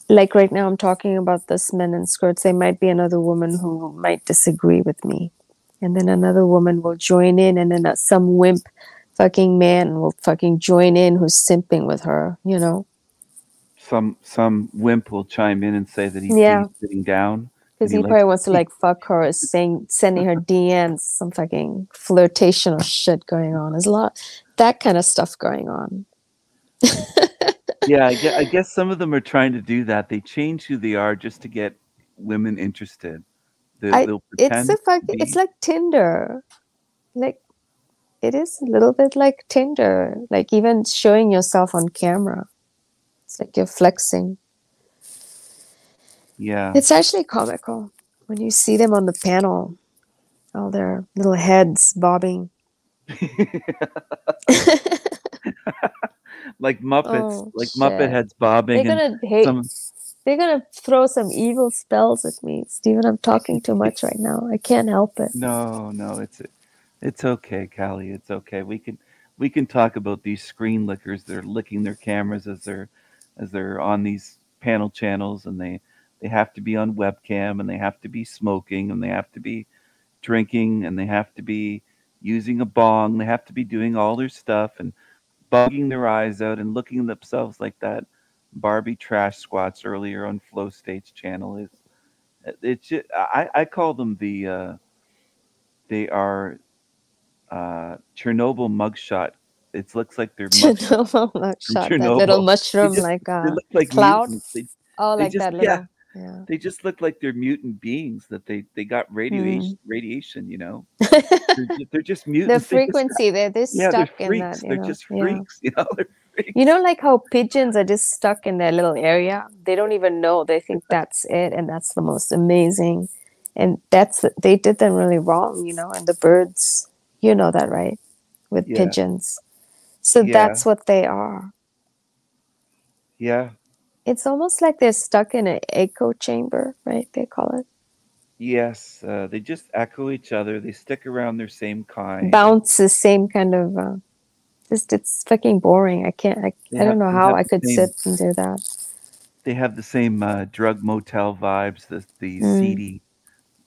like right now, I'm talking about this men in skirts. There might be another woman who might disagree with me, and then another woman will join in, and then some wimp fucking man will fucking join in who's simping with her, you know? Some some wimp will chime in and say that he's, Yeah. he's sitting down. Because he probably wants to like fuck her, or saying sending her *laughs* DMs, some fucking flirtational shit going on. There's a lot that kind of stuff going on. *laughs* yeah, I guess, I guess some of them are trying to do that. They change who they are just to get women interested. They, I, it's a fucking it's like Tinder. Like it is a little bit like Tinder. Like even showing yourself on camera. It's like you're flexing. Yeah. It's actually comical when you see them on the panel, all their little heads bobbing. *laughs* like Muppets, Oh, like Muppet heads bobbing. They're gonna hate. some, They're gonna throw some evil spells at me, Stephen. I'm talking too much *laughs* right now. I can't help it. no, no, it's it's okay, Callie. It's okay. We can we can talk about these screen lickers. They're licking their cameras as they're as they're on these panel channels, and they they have to be on webcam, and they have to be smoking, and they have to be drinking, and they have to be using a bong. They have to be doing all their stuff and bugging their eyes out and looking at themselves like that Barbie trash squats earlier on Flow State's channel is. It's just, I I call them the uh, they are uh, Chernobyl mugshot. It looks like they're Chernobyl from mugshot, that little mushroom just, like uh, like cloud. They, Oh, like just that little. yeah, Yeah. they just look like they're mutant beings that they they got Mm. radiation radiation. You know, they're, *laughs* they're just The mutants. They just frequency, they're they're yeah, they're stuck in that. You they're know? just yeah. freaks. *laughs* You know, they're You know, like how pigeons are just stuck in their little area. They don't even know. They think *laughs* that's it, and that's the most amazing. And that's they did them really wrong, you know. And the birds, you know that, right? With Yeah. pigeons. So Yeah. that's what they are. Yeah. It's almost like they're stuck in an echo chamber, right? They call it Yes. Uh, they just echo each other. They stick around their same kind. bounce the same kind of. Uh, just it's fucking boring. I can't. I, They I don't know how I could same- sit and do that. They have the same uh, drug motel vibes. The the Mm. seedy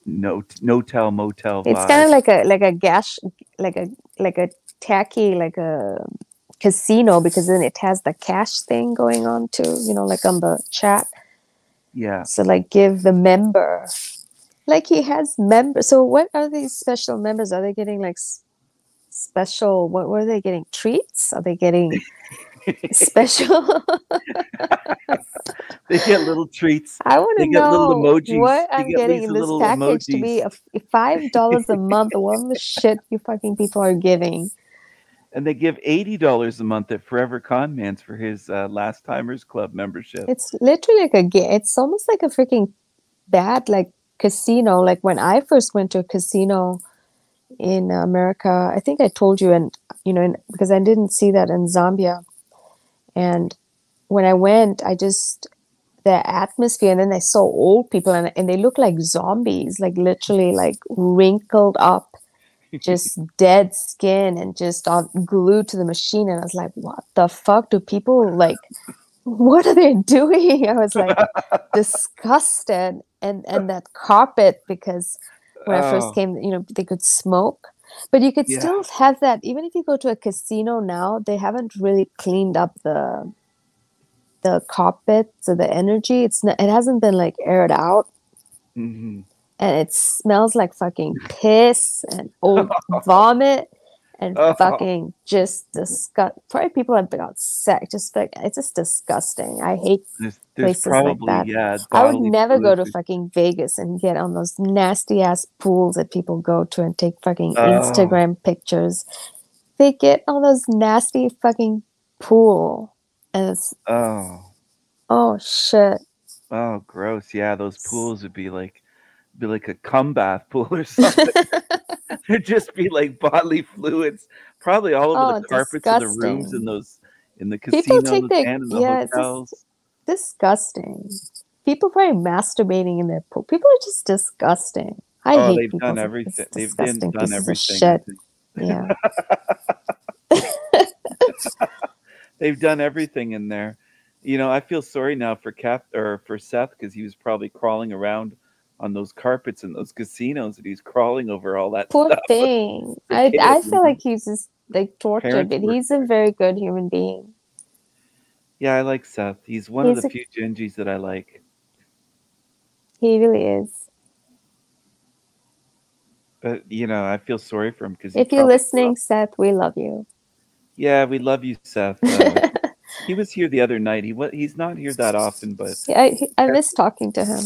no no-tell motel. It's kind of like a like a gash like a like a tacky like a casino because then it has the cash thing going on too. You know, like on the chat. yeah. So like give the member, like he has members. So what are these special members? Are they getting like s- special? What were they getting? Treats? Are they getting *laughs* special? *laughs* They get little treats. I want to get little know emojis. what They I'm get getting in this package to be a five dollars a month. What the shit you fucking people are giving? And they give eighty dollars a month at Forever Con Man's for his uh, Last Timers Club membership. It's literally like a game. It's almost like a freaking bad like casino. Like when I first went to a casino in America, I think I told you, and you know, in, because I didn't see that in Zambia. And when I went, I just the atmosphere, and then I saw old people, and and they look like zombies, like literally like wrinkled up, just dead skin, and just on glued to the machine. And I was like, what the fuck do people like? what are they doing? *laughs* I was like *laughs* disgusted. And and that carpet because when I Oh. first came, you know, they could smoke. But you could Yeah. still have that even if you go to a casino now, they haven't really cleaned up the the carpet, so the energy. It's not, it hasn't been like aired out hmm and it smells like fucking piss and old *laughs* vomit and Oh. fucking just disgust. Probably people have got sick. Just like it's just disgusting. I hate There's, there's places like that. yeah. I would never go to fucking Vegas and get on those nasty ass pools that people go to and take fucking Oh. Instagram pictures. They get on those nasty fucking pool and it's Oh, oh shit. oh, gross. Yeah, those pools would be like, be like a cum bath *laughs* pool or something. *laughs* There'd just be like bodily fluids, probably all over Oh, the carpets of the rooms disgusting. in those in the People casinos and the yeah, hotels. disgusting. People probably masturbating in their pool. People are just disgusting. I oh, hate they've people. done everything. They've done, done everything. Shit. Yeah. *laughs* They've done everything in there. You know, I feel sorry now for Kath or for Seth because he was probably crawling around on those carpets in those casinos and he's crawling over all that Poor stuff. *laughs* thing. I I feel like he's just like tortured, Parents but he's a very good human being. Yeah, I like Seth. He's one of the a- few Gingies that I like. He really is. But you know, I feel sorry for him because If you're listening, Seth, we love you. Yeah, we love you, Seth. *laughs* Uh, he was here the other night. He was he's not here that often, but Yeah, I, I miss talking to him.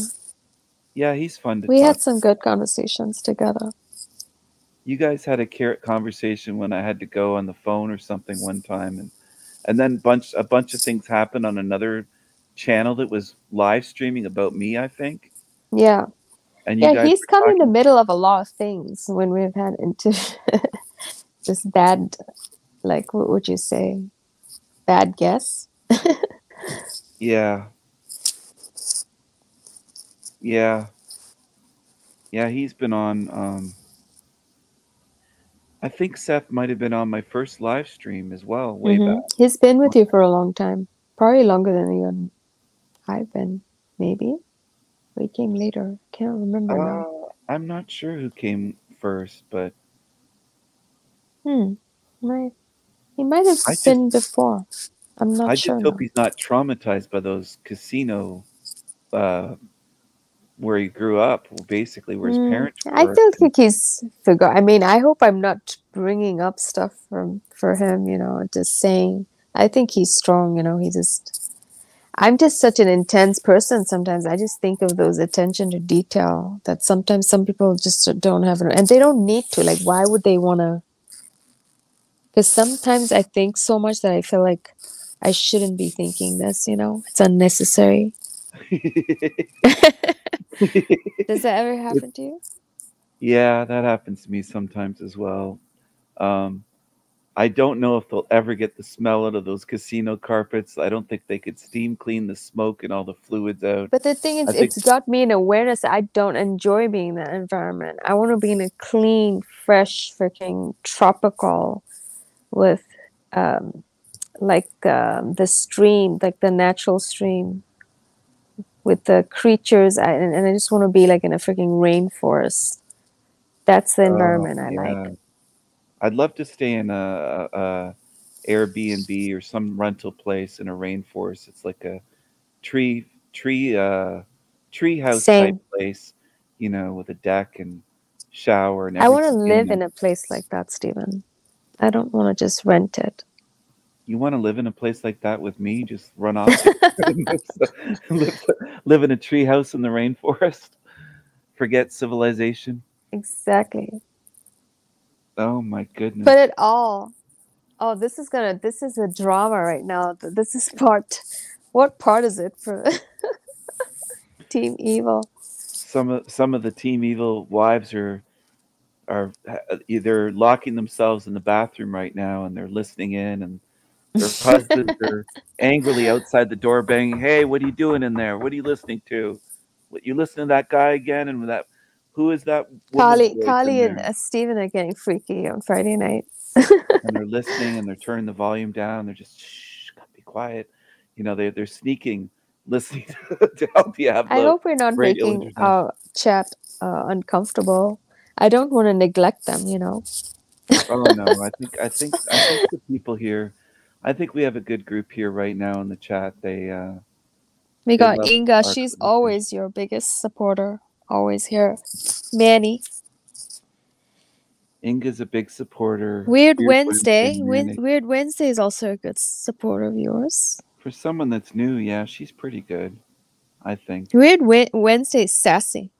Yeah, he's fun to We had some good conversations together. you guys had a carrot conversation when I had to go on the phone or something one time, and and then bunch a bunch of things happened on another channel that was live streaming about me, I think. Yeah. And you Yeah, he's come in the middle of a lot of things when we've had into *laughs* just bad, like, what would you say? Bad guess? *laughs* Yeah. Yeah. Yeah, he's been on um I think Seth might have been on my first live stream as well, way Mhm. back. He's been with you for a long time, probably longer than you I've been. Maybe we came later. Can't remember now. Uh, I'm not sure who came first, but Hmm. Might he might have I just- been before. I'm not I sure. just now. hope he's not traumatized by those casino uh where he grew up, basically where his Mm, parents I were. still think he's forgot. I mean, I hope I'm not bringing up stuff from for him. You know, just saying. I think he's strong. You know, he just. I'm just such an intense person. Sometimes I just think of those attention to detail that sometimes some people just don't have, and they don't need to. Like, why would they want to? Because sometimes I think so much that I feel like I shouldn't be thinking this, you know? It's unnecessary. *laughs* *laughs* Does that ever *laughs* happen to you? Yeah, that happens to me sometimes as well. Um, I don't know if they'll ever get the smell out of those casino carpets. I don't think they could steam clean the smoke and all the fluids out. But the thing is, I think- it's got me in awareness. I don't enjoy being in that environment. I want to be in a clean, fresh, freaking tropical with um, like um, the stream, like the natural stream with the creatures. I, and, and I just want to be like in a freaking rainforest. That's the Oh, environment I like. I'd love to stay in a, a, Airbnb or some rental place in a rainforest. It's like a tree tree uh tree house type Same. place, you know, with a deck and shower and I want to live in a place like that, Stephen. I don't want to just rent it. You want to live in a place like that with me? Just run off, *laughs* *laughs* live, live in a tree house in the rainforest. Forget civilization. Exactly. Oh my goodness. Put it all. Oh, this is gonna. This is a drama right now. This is part. What part is it for *laughs* Team Evil? some of some of the team evil wives are are either locking themselves in the bathroom right now and they're listening in and their husbands are angrily outside the door banging hey what are you doing in there what are you listening to what you listening to that guy again and that who is that Callie, Callie, and there?" uh, Stephen are getting freaky on Friday night. and they're listening and they're turning the volume down they're just shh gotta be quiet you know they're they're sneaking *laughs* listening to El Diablo I hope we're not making our chat uh, uncomfortable. I don't want to neglect them. You know. oh no, I think I think I think the people here, I think we have a good group here right now in the chat. They uh We they got Inga. She's conversation. always your biggest supporter. Always here. Manny. Inga's a big supporter. Weird Wednesday. Wed- Manny. Weird Wednesday is also a good supporter of yours. For someone that's new, yeah, she's pretty good. I think. Weird Wed- Wednesday is sassy.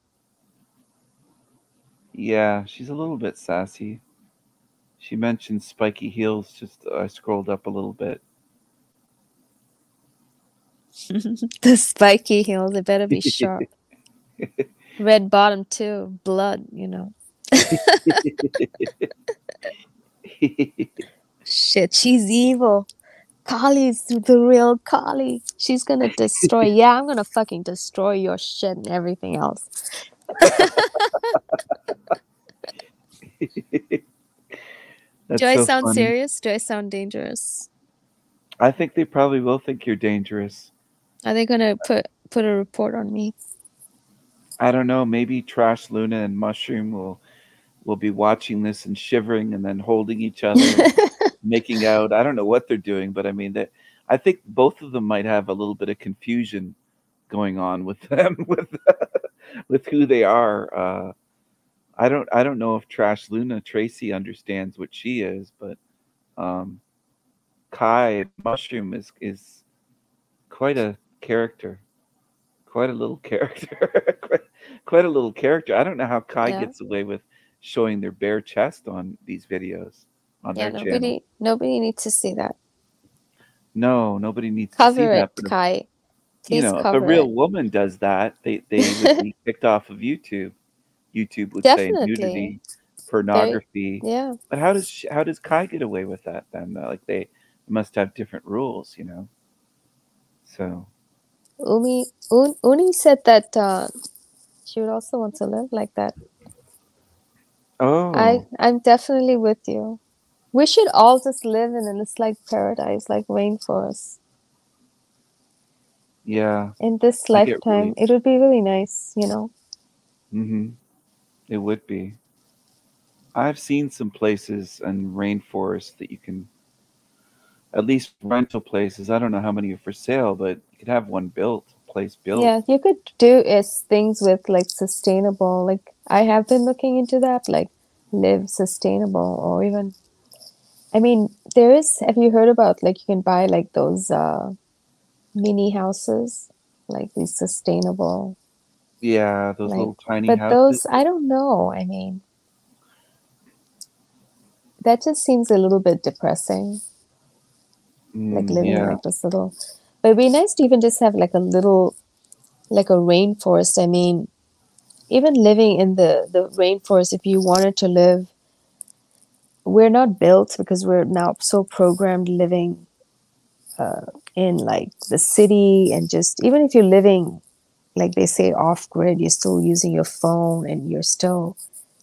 Yeah, she's a little bit sassy. She mentioned spiky heels. Just I scrolled up a little bit. *laughs* the spiky heels, they better be sharp. *laughs* Red bottom too. Blood, you know. *laughs* Shit, she's evil. Kali's the real Kali. She's gonna destroy. yeah, I'm gonna fucking destroy your shit and everything else. That's Do I so sound funny. serious? Do I sound dangerous? I think they probably will think you're dangerous. Are they gonna put put a report on me? I don't know. Maybe Trash Luna and Mushroom will will be watching this and shivering and then holding each other, *laughs* making out. I don't know what they're doing, but I mean that. I think both of them might have a little bit of confusion going on with them *laughs* with with who they are. Uh, I don't. I don't know if Trash Luna Tracy understands what she is, but um, Kai Mushroom is is quite a character quite a little *laughs* character quite, quite a little character i don't know how kai Yeah. gets away with showing their bare chest on these videos on Yeah, nobody channel nobody needs to see that. no nobody needs to see Cover that it, if- Kai. you Please know if a real it. woman does that they they would be *laughs* kicked off of youtube youtube would say nudity pornography yeah. but how does she, how does kai get away with that then like they must have different rules you know so Umi Un, Uni said that uh, she would also want to live like that. oh I I'm definitely with you. We should all just live in a it's like paradise, like rainforest. yeah In this lifetime, really- it would be really nice, you know. Mm-hmm. It would be. I've seen some places and rainforests that you can, at least rental places. I don't know how many are for sale, but you could have one built, place built. Yeah, you could do is things with like sustainable. Like I have been looking into that, like live sustainable, or even. I mean, there is. Have you heard about like you can buy like those uh, mini houses, like these sustainable. Yeah, those Like, little tiny but houses. those I don't know. I mean, that just seems a little bit depressing. like Mm, living yeah. like this little. But it'd be nice to even just have like a little, like a rainforest. I mean, even living in the the rainforest, if you wanted to live, we're not built because we're now so programmed living uh, in like the city and just even if you're living like they say off grid, you're still using your phone and you're still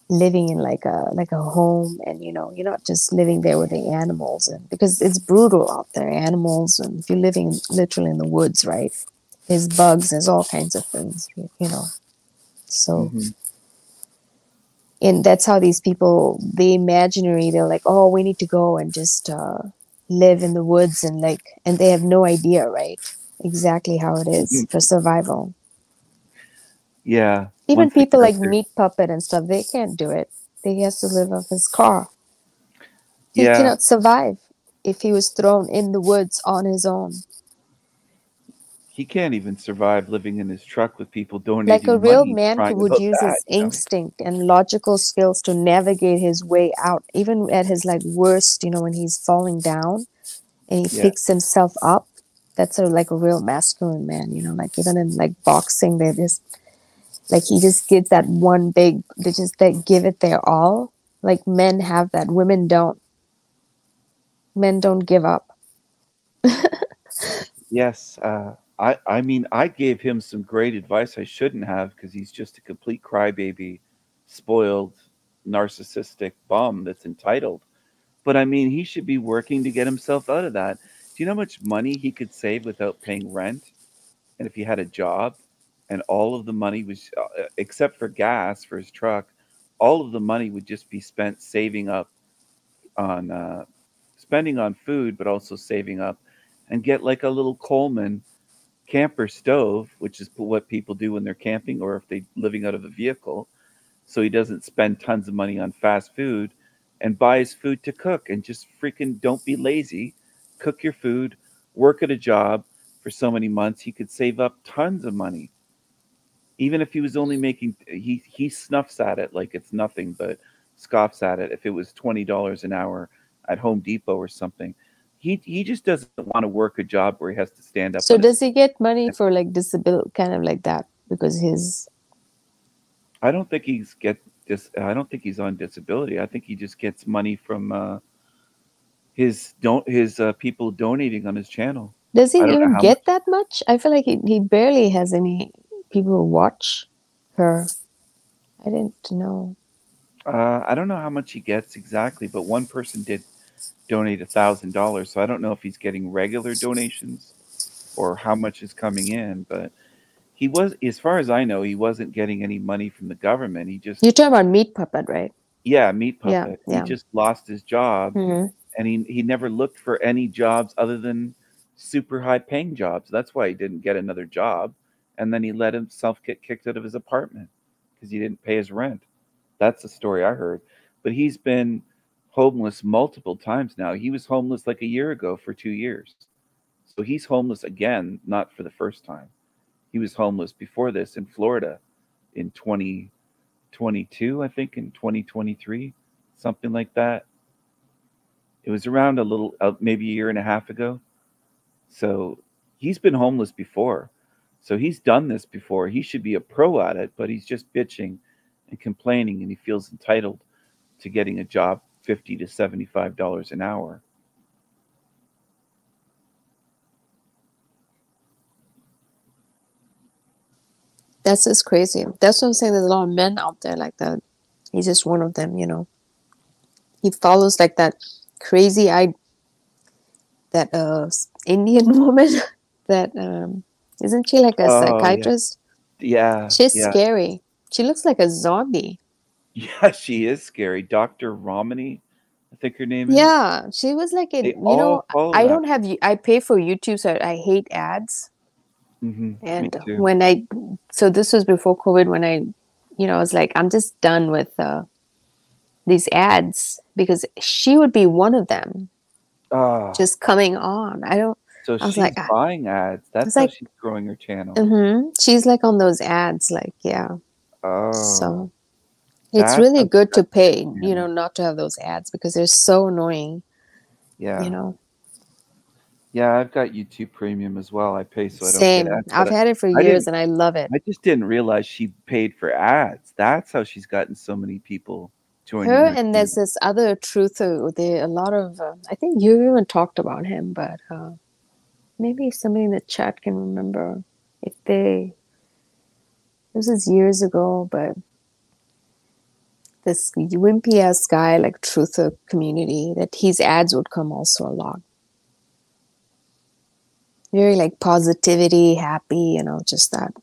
living in like a like a home and you know you're not just living there with the animals and because it's brutal out there animals and if you're living literally in the woods right there's bugs there's all kinds of things you know. So Mhm. and that's how these people the imaginary they're like oh we need to go and just uh, live in the woods and like and they have no idea right exactly how it is for survival Yeah. even people like there- meat puppet and stuff they can't do it they has to live off his car he Yeah. cannot survive if he was thrown in the woods on his own He can't even survive living in his truck with people donating money. like a real man who would use that, his you know? instinct and logical skills to navigate his way out even at his like worst you know when he's falling down and he Yeah. picks himself up that's a like a real masculine man you know like even in like boxing they just like he just gives that one big they just they give it their all like men have that women don't men don't give up *laughs* Yes, uh, I I mean I gave him some great advice I shouldn't have because he's just a complete crybaby, spoiled, narcissistic bum that's entitled. But I mean he should be working to get himself out of that. Do you know how much money he could save without paying rent? And if he had a job, and all of the money was uh, except for gas for his truck, all of the money would just be spent saving up on uh, spending on food, but also saving up and get like a little Coleman camper stove, which is what people do when they're camping or if they're living out of a vehicle. So he doesn't spend tons of money on fast food and buy his food to cook and just freaking don't be lazy. Cook your food, work at a job for so many months. He could save up tons of money. Even if he was only making, he, he snuffs at it like it's nothing, but scoffs at it. If it was $20 an hour at Home Depot or something, he he just doesn't want to work a job where he has to stand up. so does he get money for like disability kind of like that because his I don't think he's get this. I don't think he's on disability. I think he just gets money from uh, his don't his uh, people donating on his channel. Does he I don't know even get that much? I feel like he, he barely has any people watch her. I didn't know. Uh, I don't know how much he gets exactly, but one person did donate a thousand dollars. So I don't know if he's getting regular donations or how much is coming in. But he was, as far as I know, he wasn't getting any money from the government. He just You're talking about Meat Puppet, right? Yeah, meat Yeah, puppet. yeah. He just lost his job, Mhm. and he he never looked for any jobs other than super high paying jobs. That's why he didn't get another job, and then he let himself get kicked out of his apartment because he didn't pay his rent. That's the story I heard. But he's been homeless multiple times now. He was homeless like a year ago for two years, so he's homeless again, not for the first time. He was homeless before this in Florida in 2022, I think, in 2023, something like that. It was around a little, uh, maybe a year and a half ago. So he's been homeless before. So he's done this before. He should be a pro at it, but he's just bitching and complaining, and he feels entitled to getting a job 50 to $75 an hour. That's just crazy. That's what I'm saying. There's a lot of men out there like that. He's just one of them, you know. He follows like that crazy eyed that uh Indian *laughs* woman *laughs* that um isn't she like a Oh, psychiatrist? Yeah. She's yeah. scary. She looks like a zombie. Yeah, *laughs* she is scary. Dr. Ramani, I think her name is. Yeah, she was like a you know, I that. don't have I pay for YouTube so I hate ads. Mhm, And when I, so this was before COVID, when I, you know, I was like, I'm just done with uh, these ads because she would be one of them Ah, just coming on. I don't, so I was she's like, ah. buying ads. That's how like- she's growing her channel. Mm-hmm. she's like on those ads, like, yeah. Oh, So it's really good to pay, you know, not to have those ads because they're so annoying, yeah. you know. Yeah, I've got YouTube Premium as well. I pay so I don't Same. get ads. I've had it for I years and I love it. I just didn't realize she paid for ads. That's how she's gotten so many people joining Her her. and team. there's this other truther. There a lot of. Uh, I think you even talked about him, but uh, maybe somebody in the chat can remember if they. This was years ago, but this wimpy ass guy, like truther community, that his ads would come also a lot. Very like positivity, happy, you know, just that.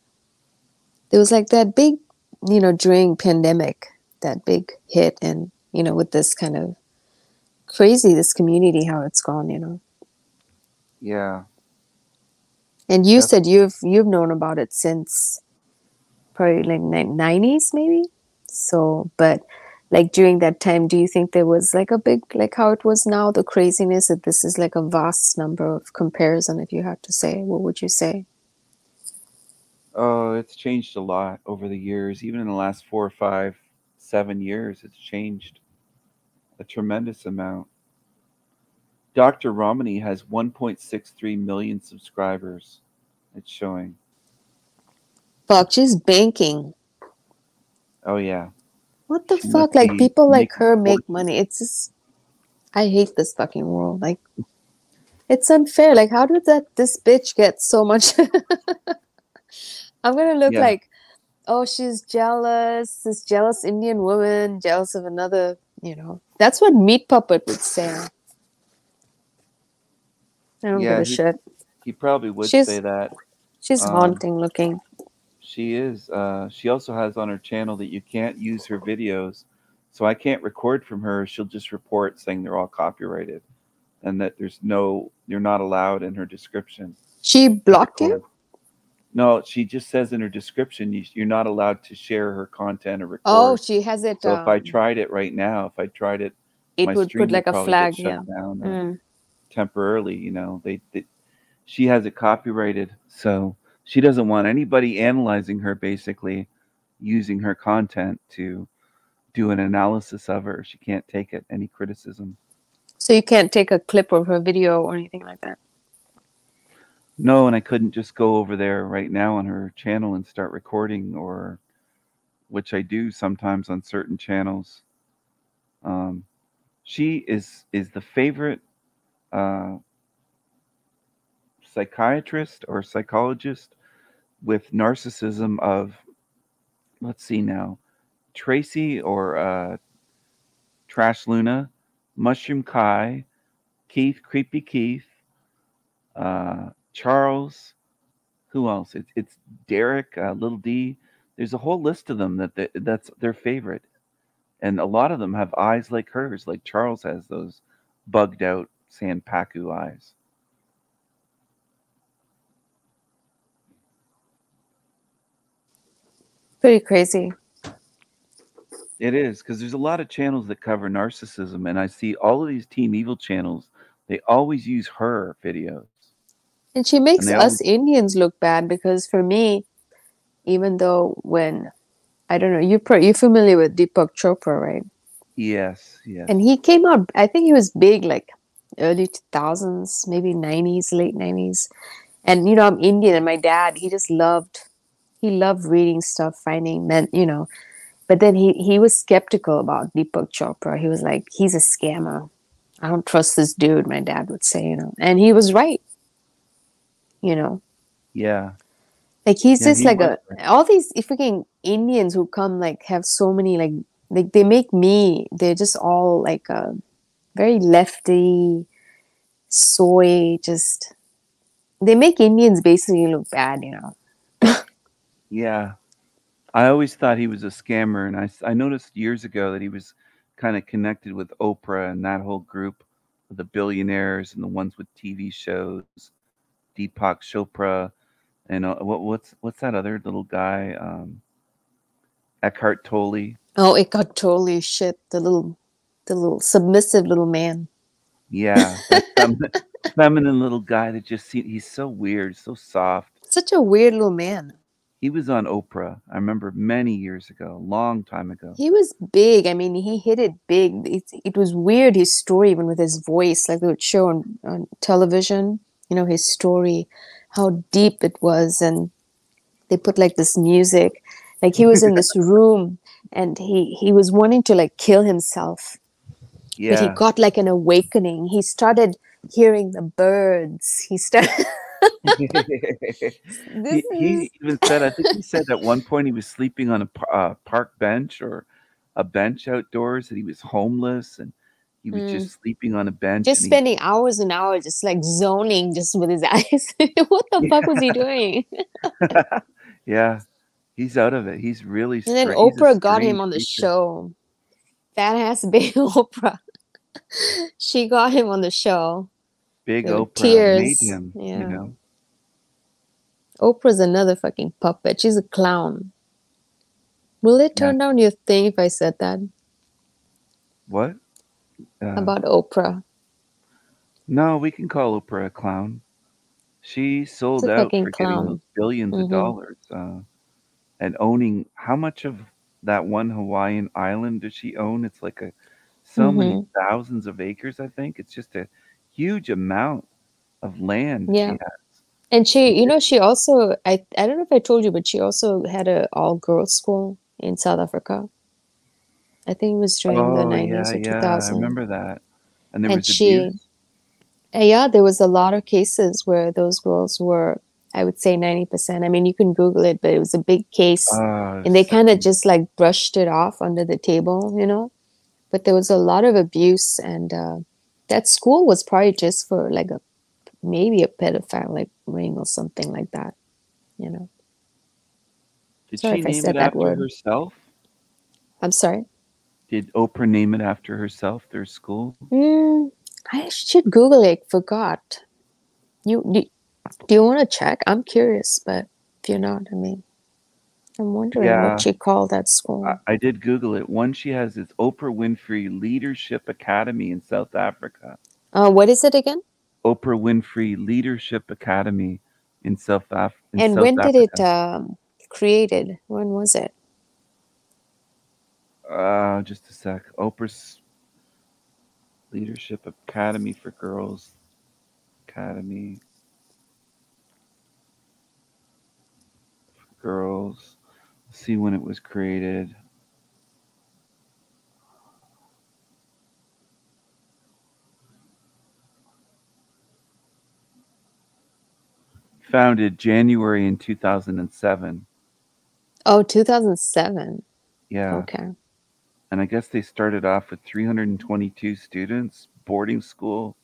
There was like that big, you know, during pandemic, that big hit, and you know, with this kind of crazy, this community, how it's gone, you know. Yeah. And you said you've you've known about it since probably like nineties, maybe. So, but like during that time, do you think there was like a big like how it was now, the craziness that this is like a vast number of comparison? If you had to say, what would you say? Oh, it's changed a lot over the years. Even in the last four or five, seven years, it's changed a tremendous amount. Dr. Ramani has 1.63 million subscribers. It's showing. Fuck, she's banking. Oh yeah. What the She fuck? Like people like her make money. It's just I hate this fucking world. Like it's unfair. Like how did that this bitch get so much *laughs* I'm gonna look Yeah. like oh she's jealous, this jealous Indian woman, jealous of another, you know. That's what Meat Puppet would say. I don't yeah, give a he, shit. he probably would She's- say that. She's Um, haunting looking. She is. Uh, she also has on her channel that you can't use her videos. So I can't record from her. She'll just report saying they're all copyrighted and that there's no, you're not allowed in her description. She blocked you? No, she just says in her description, you, you're not allowed to share her content or record. Oh, she has it So if I um, tried it right now, if I tried it, it would put like a flag, yeah. Mm. Temporarily. You know, they, they she has it copyrighted, so she doesn't want anybody analyzing her, basically using her content to do an analysis of her. She can't take it any criticism. So you can't take a clip of her video or anything like that. No, and I couldn't just go over there right now on her channel and start recording, or which I do sometimes on certain channels. Um, she is is the favorite uh, psychiatrist or psychologist with narcissism of let's see now Tracy or uh, Trash Luna, Mushroom Kai, Keith, Creepy Keith, uh, Charles. Who else? It's it's Derek, uh, Little D. There's a whole list of them that they, that's their favorite, and a lot of them have eyes like hers. Like Charles has those bugged out Sanpaku eyes. Pretty crazy. It is because there's a lot of channels that cover narcissism, and I see all of these Team Evil channels. They always use her videos. And she makes they us Indians look bad because for me, even though when I don't know, you pro- you're familiar with Deepak Chopra, right? Yes, yes. And he came out, I think he was big like early 2000s, maybe 90s, late 90s. And, you know, I'm Indian and my dad, he just loved, he loved reading stuff, finding men, you know. But then he, he was skeptical about Deepak Chopra. He was like, he's a scammer. I don't trust this dude, my dad would say, you know. And he was right, you know. Yeah. Like he's Yeah, just he like a all these freaking Indians who come like have so many like like they make me they're just all like uh very lefty soy just they make Indians basically look bad, you know. Yeah. I always thought he was a scammer, and I, I noticed years ago that he was kind of connected with Oprah and that whole group of the billionaires and the ones with TV shows, Deepak Chopra, and uh, what what's what's that other little guy, um, Eckhart Tolle. Oh, Eckhart got totally shit. The little the little submissive little man. Yeah, that fem- *laughs* feminine little guy that just see, he's so weird, so soft. Such a weird little man. He was on Oprah. I remember many years ago, a long time ago. He was big. I mean, he hit it big. It, it was weird, his story, even with his voice, like they would show on, on television. you know his story how deep it was and they put like this music like he was in *laughs* this room and he he was wanting to like kill himself but he got like an awakening he started hearing the birds he started he, *laughs* *laughs* this he even said, I think he said at one point he was sleeping on a uh, park bench or a bench outdoors, and he was homeless and he was Mm. just sleeping on a bench. just and he- spending hours and hours just like zoning just with his *laughs* eyes what the fuck was he doing yeah, he's out of it. He's really. and then stra- he's a oprah got him on the creature. show that has *laughs* to be oprah she got him on the show Big Oprah made tears. him. Yeah. You know, Oprah's another fucking puppet. She's a clown. Will they turn down your thing if I said that what? Uh, about Oprah? No, we can call Oprah a clown. She sold out for clown. those 1000000000s Mhm. of dollars uh, and owning how much of that one Hawaiian island does she own? It's like a so many Mhm. thousands of acres, I think. It's just a huge amount of land Yeah. she has. And she, you know, she also I I don't know if I told you, but she also had a all girls school in South Africa. I think it was during the Oh, nineties yeah, or two yeah, I remember that. And there and was she abuse. uh, yeah there was a lot of cases where those girls were i would say 90% i mean you can google it but it was a big case. Oh, and they kind of just like brushed it off under the table you know? But there was a lot of abuse and uh, that school was probably just for like a maybe a pedophile like ring or something like that you know? Did sorry she name it that after word. herself? i'm sorry? Did Oprah name it after herself, their school? mm, i should google it forgot. You do, do you want to check i'm curious but if you're not i mean i'm wondering Yeah. what she called that school I, I did Google it. One she has is Oprah Winfrey Leadership Academy in South Africa. uh, what is it again Oprah Winfrey Leadership Academy in South Af- in and South when did it um created when was it Uh, just a sec. Oprah's Leadership Academy for Girls. Academy Girls. Let's see when it was created. Founded January in 2007. oh 2007 Yeah. okay and I guess they started off with 322 students, boarding school.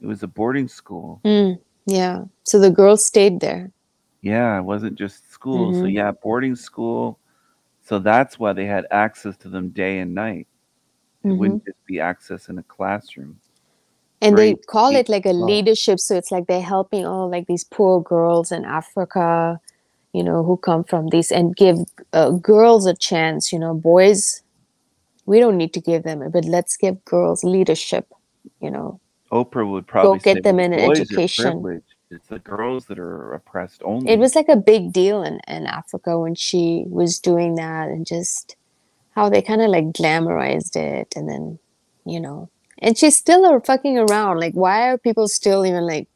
It was a boarding school. Mm, yeah so the girls stayed there Yeah, it wasn't just school. So Mhm. yeah, boarding school. So that's why they had access to them day and night. It Mhm. wouldn't just be access in a classroom. and they call it like a leadership so it's like they're helping all like these poor girls in africa you know who come from these and give uh, girls a chance you know boys we don't need to give them it, but let's give girls leadership you know Oprah would probably go get them in an education." It's the girls that are oppressed only. it was like a big deal in, in africa when she was doing that and just how they kind of like glamorized it and then you know and she's still fucking around like why are people still even like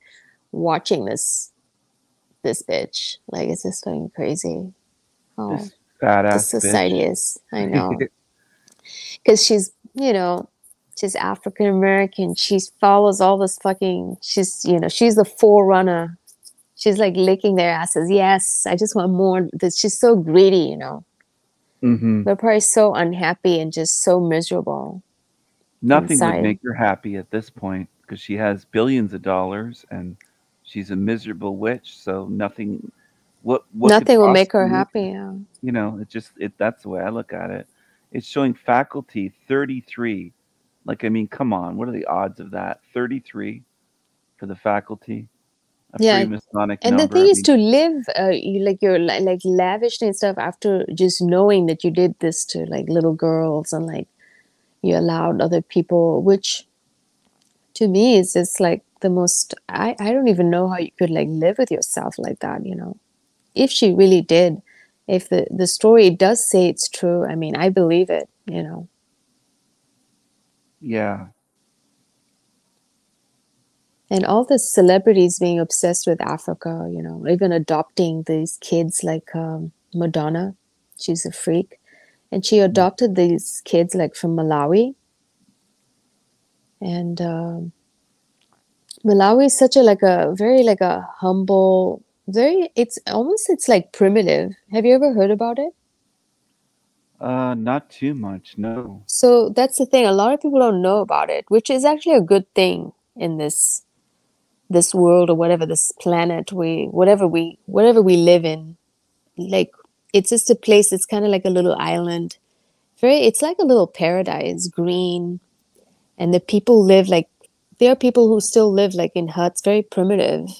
watching this this bitch like it's just fucking crazy oh This badass the bitch. society is i *laughs* know because she's you know she's african american she follows all this fucking she's you know she's the forerunner she's like licking their asses yes i just want more that she's so greedy you know Mhm. they're probably so unhappy and just so miserable Nothing inside. would make her happy at this point because she has billions of dollars and she's a miserable witch. So nothing, what, what nothing will make her happy yeah You know, it just it. That's the way I look at it. It's showing faculty thirty three. Like I mean, come on, what are the odds of that? Thirty three for the faculty. A yeah and the thing is to live uh, you, like you're li- like lavished and stuff after just knowing that you did this to like little girls and like you allowed other people which to me is just like the most I, I don't even know how you could like live with yourself like that you know if she really did if the the story does say it's true i mean i believe it you know yeah. and all the celebrities being obsessed with Africa, you know, even adopting these kids like um, Madonna, she's a freak, and she adopted these kids like from Malawi. And um, Malawi is such a like a very like a humble, very it's almost it's like primitive. Have you ever heard about it? Uh, not too much. No. So that's the thing. A lot of people don't know about it, which is actually a good thing in this this world or whatever this planet we whatever we whatever we live in. Like it's just a place. It's kind of like a little island. Very. It's like a little paradise. Green, and the people live like there are people who still live like in huts, very primitive,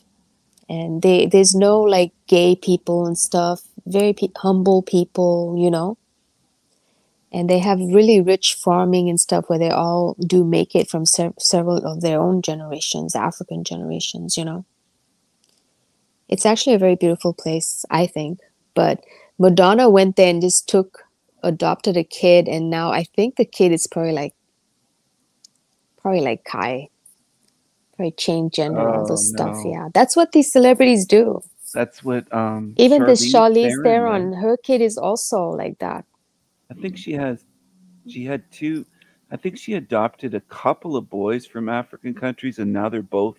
and they there's no like gay people and stuff. Very pe- humble people, you know and they have really rich farming and stuff where they all do make it from sev- several of their own generations african generations you know? It's actually a very beautiful place i think. But madonna went there and just took adopted a kid and now i think the kid is probably like probably like kai. Probably changed gender and all Oh, this stuff yeah. That's what these celebrities do. That's what um even this Charlize charlize Theron, theron her kid is also like that I think she has she had two I think she adopted a couple of boys from African countries and now they're both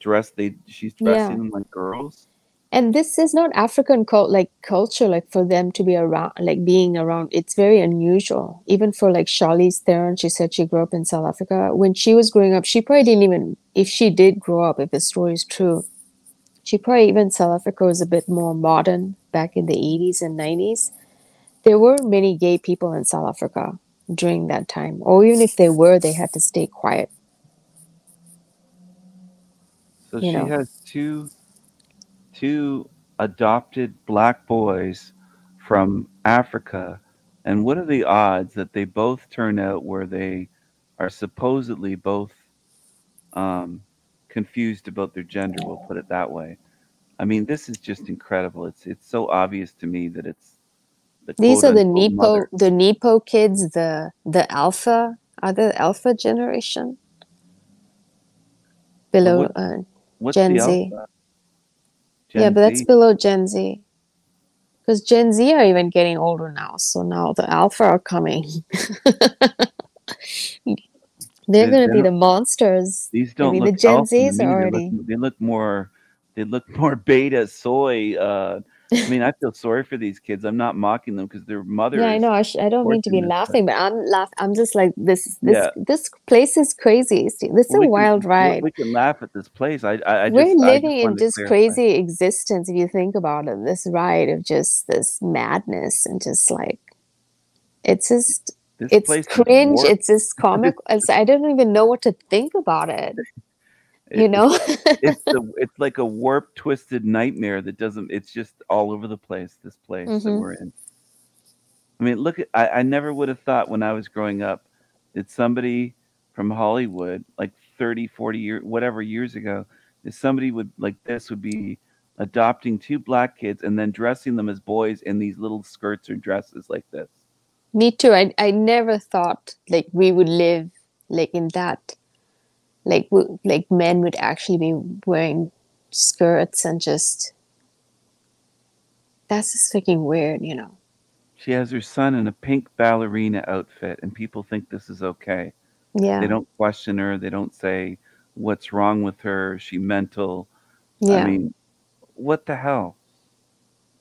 dressed they she's dressing Yeah. them like girls. and this is not african cult like culture like for them to be around like being around it's very unusual even for like charlize theron she said she grew up in south africa when she was growing up she probably didn't even if she did grow up if the story is true she probably even south africa was a bit more modern back in the 80s and 90s there were many gay people in south africa during that time or even if they were they had to stay quiet So You she know. has two two adopted black boys from Africa. And what are the odds that they both turn out where they are supposedly both um, confused about their gender? We'll put it that way. I mean, this is just incredible. It's it's so obvious to me that it's These are the Nepo mother. the Nepo kids, the the Alpha are the Alpha generation below what- uh, What's Gen the Z. alpha? yeah, but that's Z? below Gen Z. Because Gen Z are even getting older now, so now the Alpha are coming. *laughs* They're gonna be the monsters. These don't mean, look the Gen alpha Zs are They already. look, they look more they look more *laughs* beta soy. Uh, I mean, I feel sorry for these kids. I'm not mocking them because their mother. Yeah, I know. I, sh- I don't mean to be laughing, but I'm laugh. I'm just like this. This Yeah. this place is crazy. This is Well, a we can- wild we- ride. We can laugh at this place. I, I, I We're just, I living just in wanted to just clarify. crazy existence if you think about it. This ride of just this madness and just like it's just This it's cringe. It's just *laughs* comic. I don't even know what to think about it. You know? it's the, *laughs* it's like a warped, twisted nightmare that doesn't. It's just all over the place. This place that Mhm. we're in. I mean, look at. I, I never would have thought when I was growing up that somebody from Hollywood, like 30, 40 years, whatever years ago, that somebody would like this would be adopting two black kids and then dressing them as boys in these little skirts or dresses like this. Me too. I I never thought like we would live like in that like w- like men would actually be wearing skirts and just that's just freaking weird, you know. She has her son in a pink ballerina outfit, and people think this is okay. Yeah. They don't question her. They don't say what's wrong with her. Is she mental? Yeah. I mean, what the hell?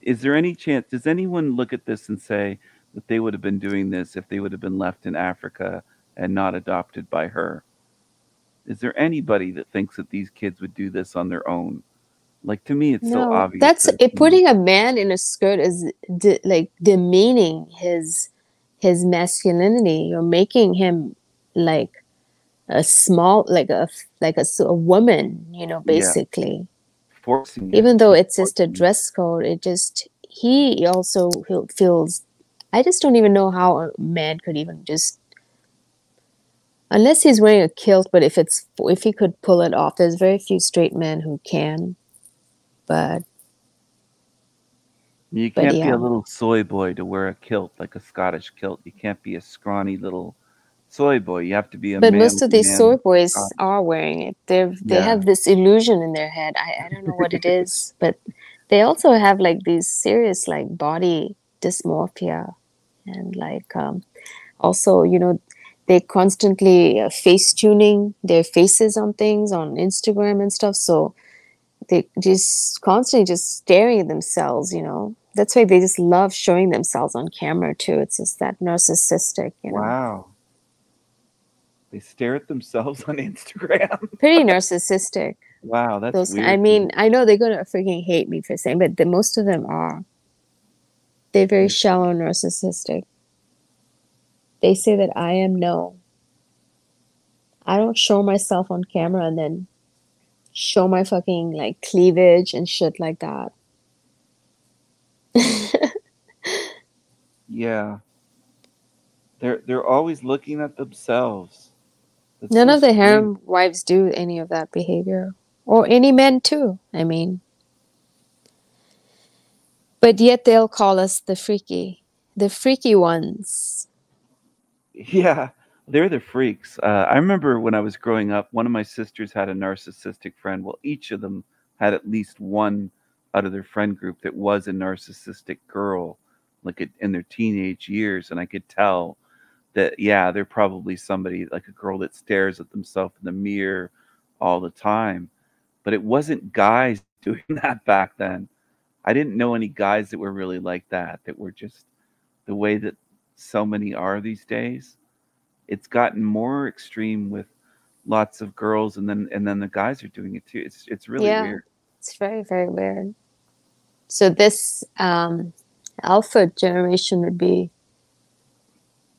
Is there any chance? Does anyone look at this and say that they would have been doing this if they would have been left in Africa and not adopted by her? Is there anybody that thinks that these kids would do this on their own? Like to me, it's so obvious. that's that it. Putting a man in a skirt is de- like demeaning his his masculinity. You're making him like a small, like a like a, a woman. You know, Yeah. basically. forcing. Even though it's just a dress code, it just he also feels. I just don't even know how a man could even just. Unless he's wearing a kilt, but if it's if he could pull it off, there's very few straight men who can. But You can't be yeah. a little soy boy to wear a kilt like a Scottish kilt. You can't be a scrawny little soy boy. You have to be a But most of these soy boys are wearing it. They they Yeah. have this illusion in their head. I, I don't know what it is, *laughs* but they also have like these serious like body dysmorphia and like um also you know they constantly uh, face tuning their faces on things on Instagram and stuff. So they just constantly just staring at themselves. You know that's why they just love showing themselves on camera too. It's just that narcissistic. You know. Wow. They stare at themselves *laughs* on Instagram. pretty narcissistic. wow, that's Those, weird. I mean, I know they're gonna freaking hate me for saying, but the most of them are. They're very shallow, narcissistic. They say that I am no. I don't show myself on camera and then show my fucking like cleavage and shit like that. *laughs* Yeah. They're they're always looking at themselves. That's None of the harem wives do any of that behavior, or any men too. I mean, but yet they'll call us the freaky, the freaky ones. Yeah, they're the freaks. Uh, I remember when I was growing up, one of my sisters had a narcissistic friend. Well, each of them had at least one out of their friend group that was a narcissistic girl, like in their teenage years, and I could tell that yeah, they're probably somebody like a girl that stares at themselves in the mirror all the time. But it wasn't guys *laughs* doing that back then. I didn't know any guys that were really like that, that were just the way that so many are these days. It's gotten more extreme with lots of girls and then and then the guys are doing it too. It's it's really yeah, weird. it's very very weird. So this um, alpha generation would be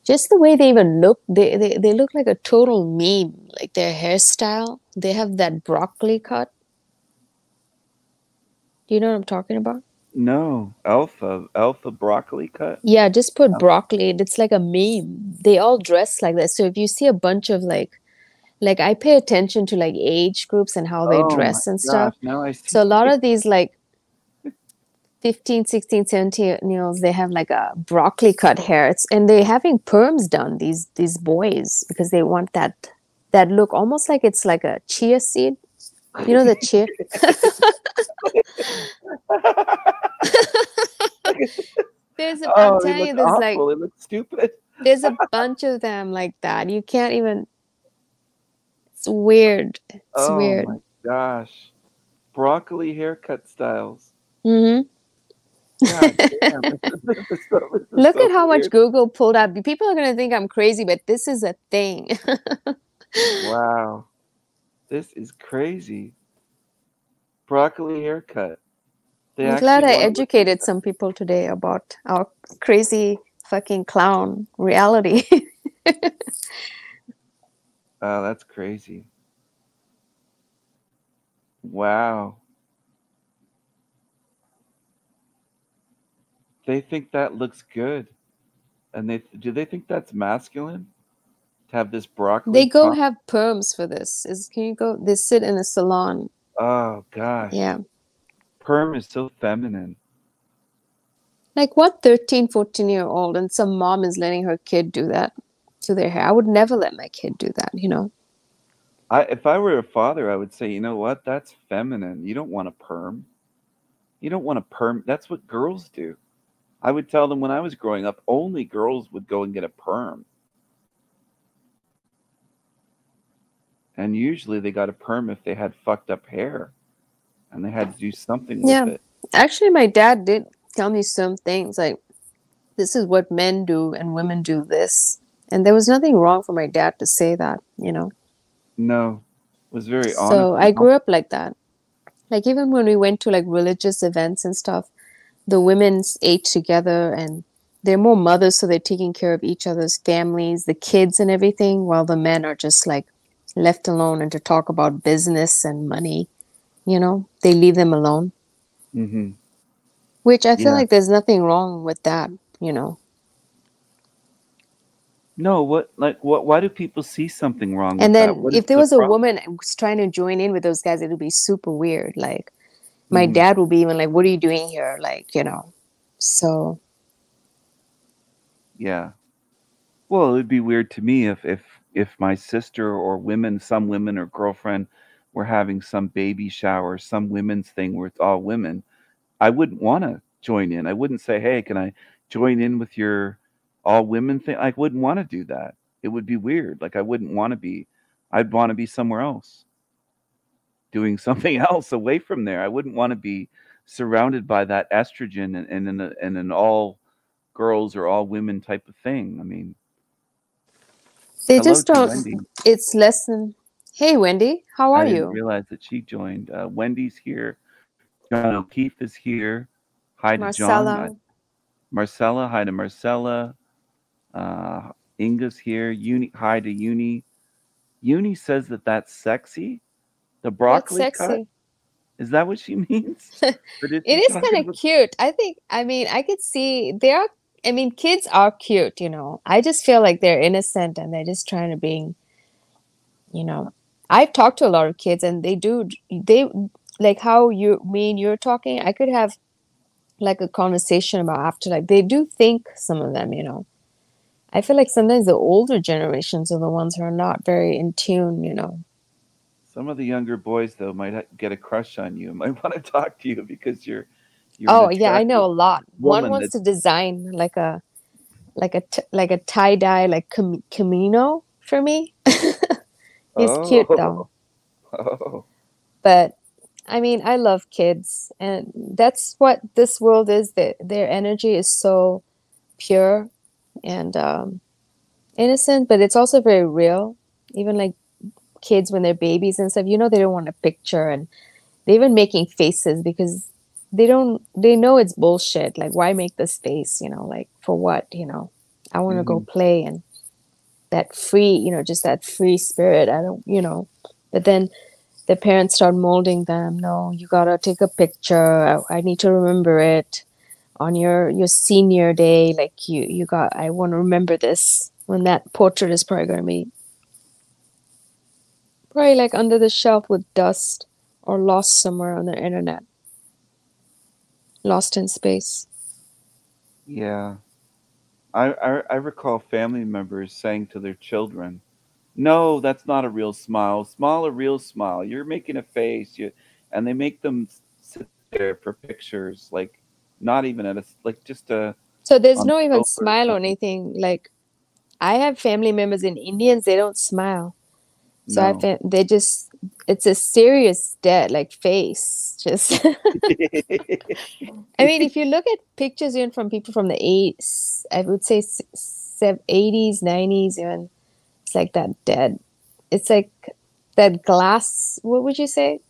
just the way they even look. They, they they look like a total meme. Like their hairstyle, they have that broccoli cut. Do you know what I'm talking about? No, alpha alpha broccoli cut. Yeah, just put oh. broccoli. It's like a meme. They all dress like that. So if you see a bunch of like, like I pay attention to like age groups and how they Oh my dress and stuff. gosh, now I see. So a lot of these like 15, 16, 17 year olds, they have like a broccoli cut hair. It's, and they're having perms done, these these boys, because they want that that look almost like it's like a chia seed. You know the *laughs* chia? There's a, *laughs* Oh, I'm they telling you, look there's like awful. They stupid. there's a *laughs* bunch of them like that. You can't even. It's weird. It's oh weird. my gosh, broccoli haircut styles. hmm God damn, this is- this is so- Look so at how much. Google pulled up. People are gonna think I'm crazy, but this is a thing. Wow, this is crazy. Broccoli haircut. They I'm glad I educated some people today about our crazy fucking clown reality. *laughs* Oh, that's crazy. Wow. They think that looks good. And they do they think that's masculine? Have this broccoli they go top? have perms for this. Is can you go? They sit in a salon. Oh gosh. Yeah. Perm is so feminine. Like what 13, 14 year old and some mom is letting her kid do that to their hair. I would never let my kid do that, you know. I if I were a father, I would say, you know what? That's feminine. You don't want a perm. You don't want a perm. That's what girls do. I would tell them when I was growing up, only girls would go and get a perm. And usually they got a perm if they had fucked up hair and they had to do something Yeah. with it. Actually, my dad did tell me some things like this is what men do and women do this. And there was nothing wrong for my dad to say that, you know. No, it was very honest. So I grew up like that. Like even when we went to like religious events and stuff, the women ate together and they're more mothers, so they're taking care of each other's families, the kids and everything, while the men are just like left alone and to talk about business and money. You know, they leave them alone. hmm Which I feel Yeah. like there's nothing wrong with that, you know. No, what like what why do people see something wrong And that? then if there the was a problem? woman trying to join in with those guys, it would be super weird. Like my Mhm. dad would be even like, "What are you doing here?" Like you know. So Yeah. Well, it would be weird to me if if if my sister or women, some women or girlfriend were having some baby shower, some women's thing where it's all women. I wouldn't want to join in. I wouldn't say, "Hey, can I join in with your all women thing?" I wouldn't want to do that. It would be weird. Like I wouldn't want to be. I'd want to be somewhere else, doing *laughs* something else away from there. I wouldn't want to be surrounded by that estrogen and, and in a, and an all girls or all women type of thing. I mean, They hello just don't. Wendy. It's less than. Hey, Wendy, how are didn't you? realize that she joined. Uh, Wendy's here. John O'Keefe is here. Hi to John. Marcella. Uh, Marcella. Hi to Marcella. Uh, Inga's here. Uni. Hi to Uni. Uni says that that's sexy. The broccoli cut. sexy? Is that what she *laughs* means? *laughs* It is kind of cute. I think. I mean, I could see they are. I mean, kids are cute. You know, I just feel like they're innocent and they're just trying to be. You know, I've talked to a lot of kids and they do. They like how you me and you're talking. I could have like a conversation about afterlife. They do think some of them. You know. I feel like sometimes the older generations are the ones who are not very in tune. You know. Some of the younger boys though might get a crush on you. Might *laughs* want to talk to you because you're. Oh yeah, I know a lot. One wants to design like a like a t- like a tie dye like cam- Camino for me. *laughs* He's cute though. *laughs* Oh. But I mean, I love kids, and that's what this world is. That their energy is so pure and um, innocent, but it's also very real. Even like kids when they're babies and stuff, you know, they don't want a picture, and they're even making faces because they don't. They know it's bullshit. Like, why make this space You know, like for what? You know, I want to go Mhm. play and that free, you know, just that free spirit. I don't, you know, but then the parents start molding them. No, you gotta take a picture. I, I need to remember it on your your senior day. Like you, you got. I want to remember this when that portrait is probably gonna be probably like under the shelf with dust or lost somewhere on the internet, lost in space. Yeah. I, I I recall family members saying to their children, "No, that's not a real smile. Smile a real smile. You're making a face." You and they make them sit there for pictures, like not even at a like just a. So there's no even smile or anything. Like I have family members in Indians, they don't smile. So I think they just it's a serious dead like face. Just *laughs* I mean, if you look at pictures even from people from the eight, I would say eighties, nineties, even it's like that dead. It's like that glass. What would you say?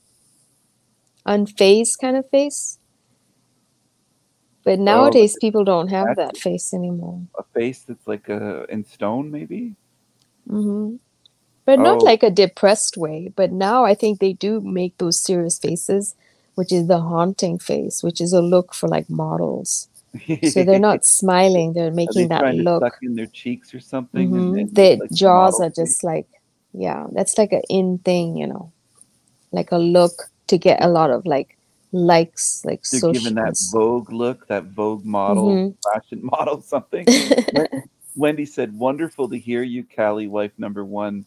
Unfazed kind of face. But nowadays, people don't have that face anymore. a face that's like a in stone, maybe. hmm But not Oh. like a depressed way. But now I think they do make those serious faces, which is the haunting face, which is a look for like models. So they're not *laughs* smiling; they're Are they making that look. suck in their cheeks or something? hmm and Their like the jaws are just like, yeah, that's like an in thing, you know, like a look to get a lot of like likes, like They're given that Vogue look, that Vogue model, Mhm. *laughs* fashion model, something. *laughs* Wendy said, "Wonderful to hear you, Callie, wife number one.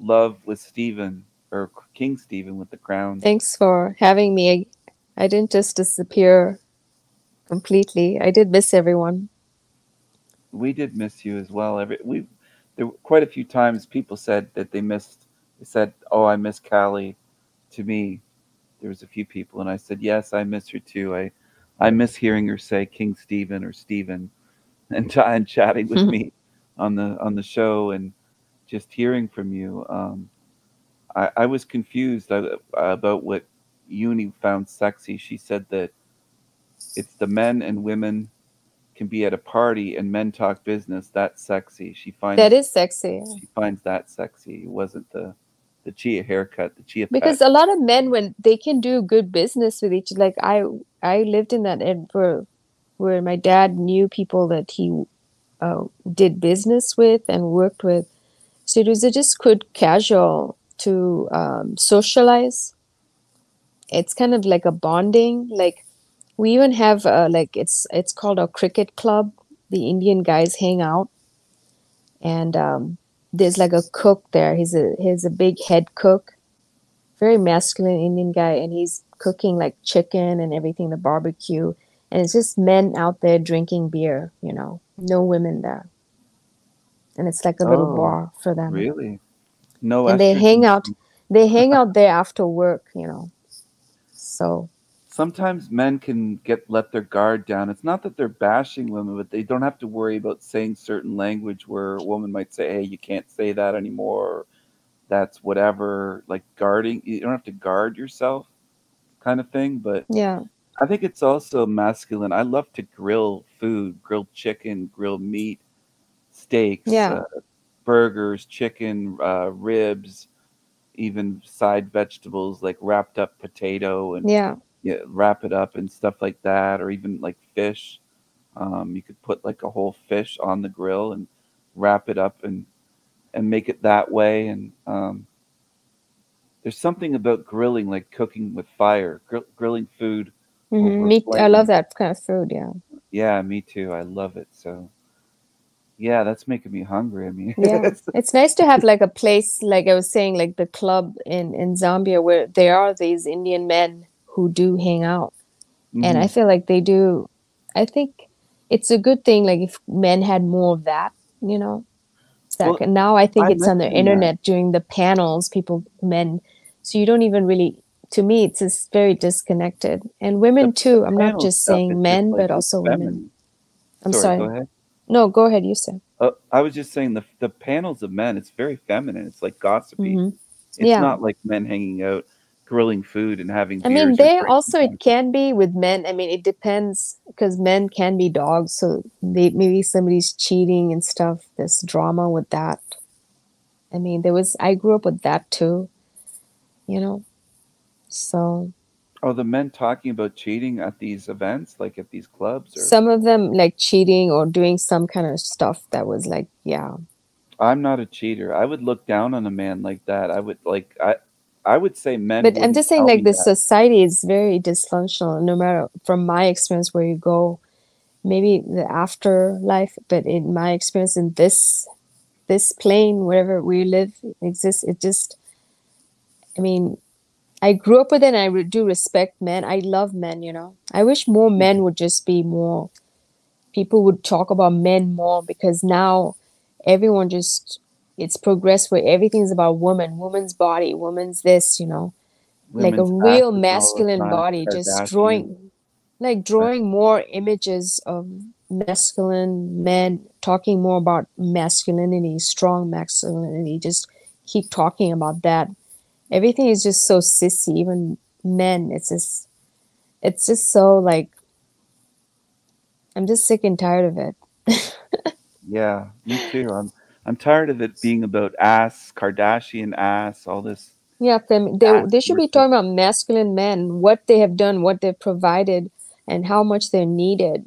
Love with Stephen or King Stephen with the crown." Thanks for having me. I didn't just disappear completely. I did miss everyone. We did miss you as well. Every we there were quite a few times people said that they missed. They said, "Oh, I miss Callie." To me, there was a few people, and I said, "Yes, I miss her too. I I miss hearing her say King Stephen or Stephen, and, *laughs* and chatting with hmm. me on the on the show and just hearing from you. Um, I, I was confused uh, about what Uni found sexy. She said that it's the men and women can be at a party and men talk business. That's sexy. She finds That is sexy. she finds that sexy. It wasn't the the chia haircut, the chia because a lot of men when they can do good business with each like i i lived in that ed- where where my dad knew people that he uh, did business with and worked with so good casual to um, socialize. It's kind of like a bonding like we even have like it's it's called a cricket club. The indian guys hang out. And um, there's like a cook there. He's a he's a big head cook, very masculine Indian guy, and he's cooking like chicken and everything, the barbecue, and it's just men out there drinking beer. You know, no women there, and it's like a little Oh, bar for them. Really? No. and they hang *laughs* out. They hang out there after work. You know, so sometimes men can get let their guard down. It's not that they're bashing women, but they don't have to worry about saying certain language where a woman might say, "Hey, you can't say that anymore." That's whatever, like guarding. You don't have to guard yourself, kind of thing. But yeah, I think it's also masculine. I love to grill food, grilled chicken, grilled meat, steaks, Yeah. uh, burgers, chicken, uh, ribs, even side vegetables like wrapped up potato and Yeah. yeah, wrap it up and stuff like that, or even like fish. Um, you could put like a whole fish on the grill and wrap it up and and make it that way. And um, there's something about grilling, like cooking with fire, grill, grilling food. hmm over Me, I love that kind of food. Yeah. Yeah, me too. I love it. So, yeah, that's making me hungry. I mean, yeah *laughs* it's nice to have like a place like i was saying like the club in in zambia where there are these indian men who do hang out and i Mhm. feel like they do i think it's a good thing like if men had more of that you know Well, c- now i think I it's on the mentioned that. internet during the panels people men so you don't even really to me it's just very disconnected and women too i'm not just saying men like, but also women i'm Sorry, sorry. No go ahead you say Uh, I was just saying the the panels of men. It's very feminine. It's like gossipy. Mhm. It's Yeah. not like men hanging out, grilling food and having. I mean, they also it can be with men. I mean, it depends because men can be dogs, so they maybe somebody's cheating and stuff. There's drama with that. I mean, there was I grew up with that too, you know. So Oh, the men talking about cheating at these events, like at these clubs, or some of them like cheating or doing some kind of stuff that was like, yeah, I'm not a cheater. I would look down on a man like that. I would like I, I would say men. but I'm just saying like the that. society is very dysfunctional no matter from my experience where you go maybe the afterlife but in my experience in this this plane wherever we live exists it just i mean i grew up with it and i re- do respect men. I love men you know. I wish more men would just be more people would talk about men more because now everyone just it's progressed where everything's about woman woman's body woman's this you know. Like a real ass all the masculine body just drawing like drawing more images of masculine men talking more about masculinity strong masculinity just keep talking about that everything is just so sissy even men it's just it's just so like i'm just sick and tired of it *laughs* Yeah, me too. I'm I'm tired of it being about ass, Kardashian ass, all this. Yeah, they they should be talking about masculine men, what they have done, what they've provided, and how much they're needed.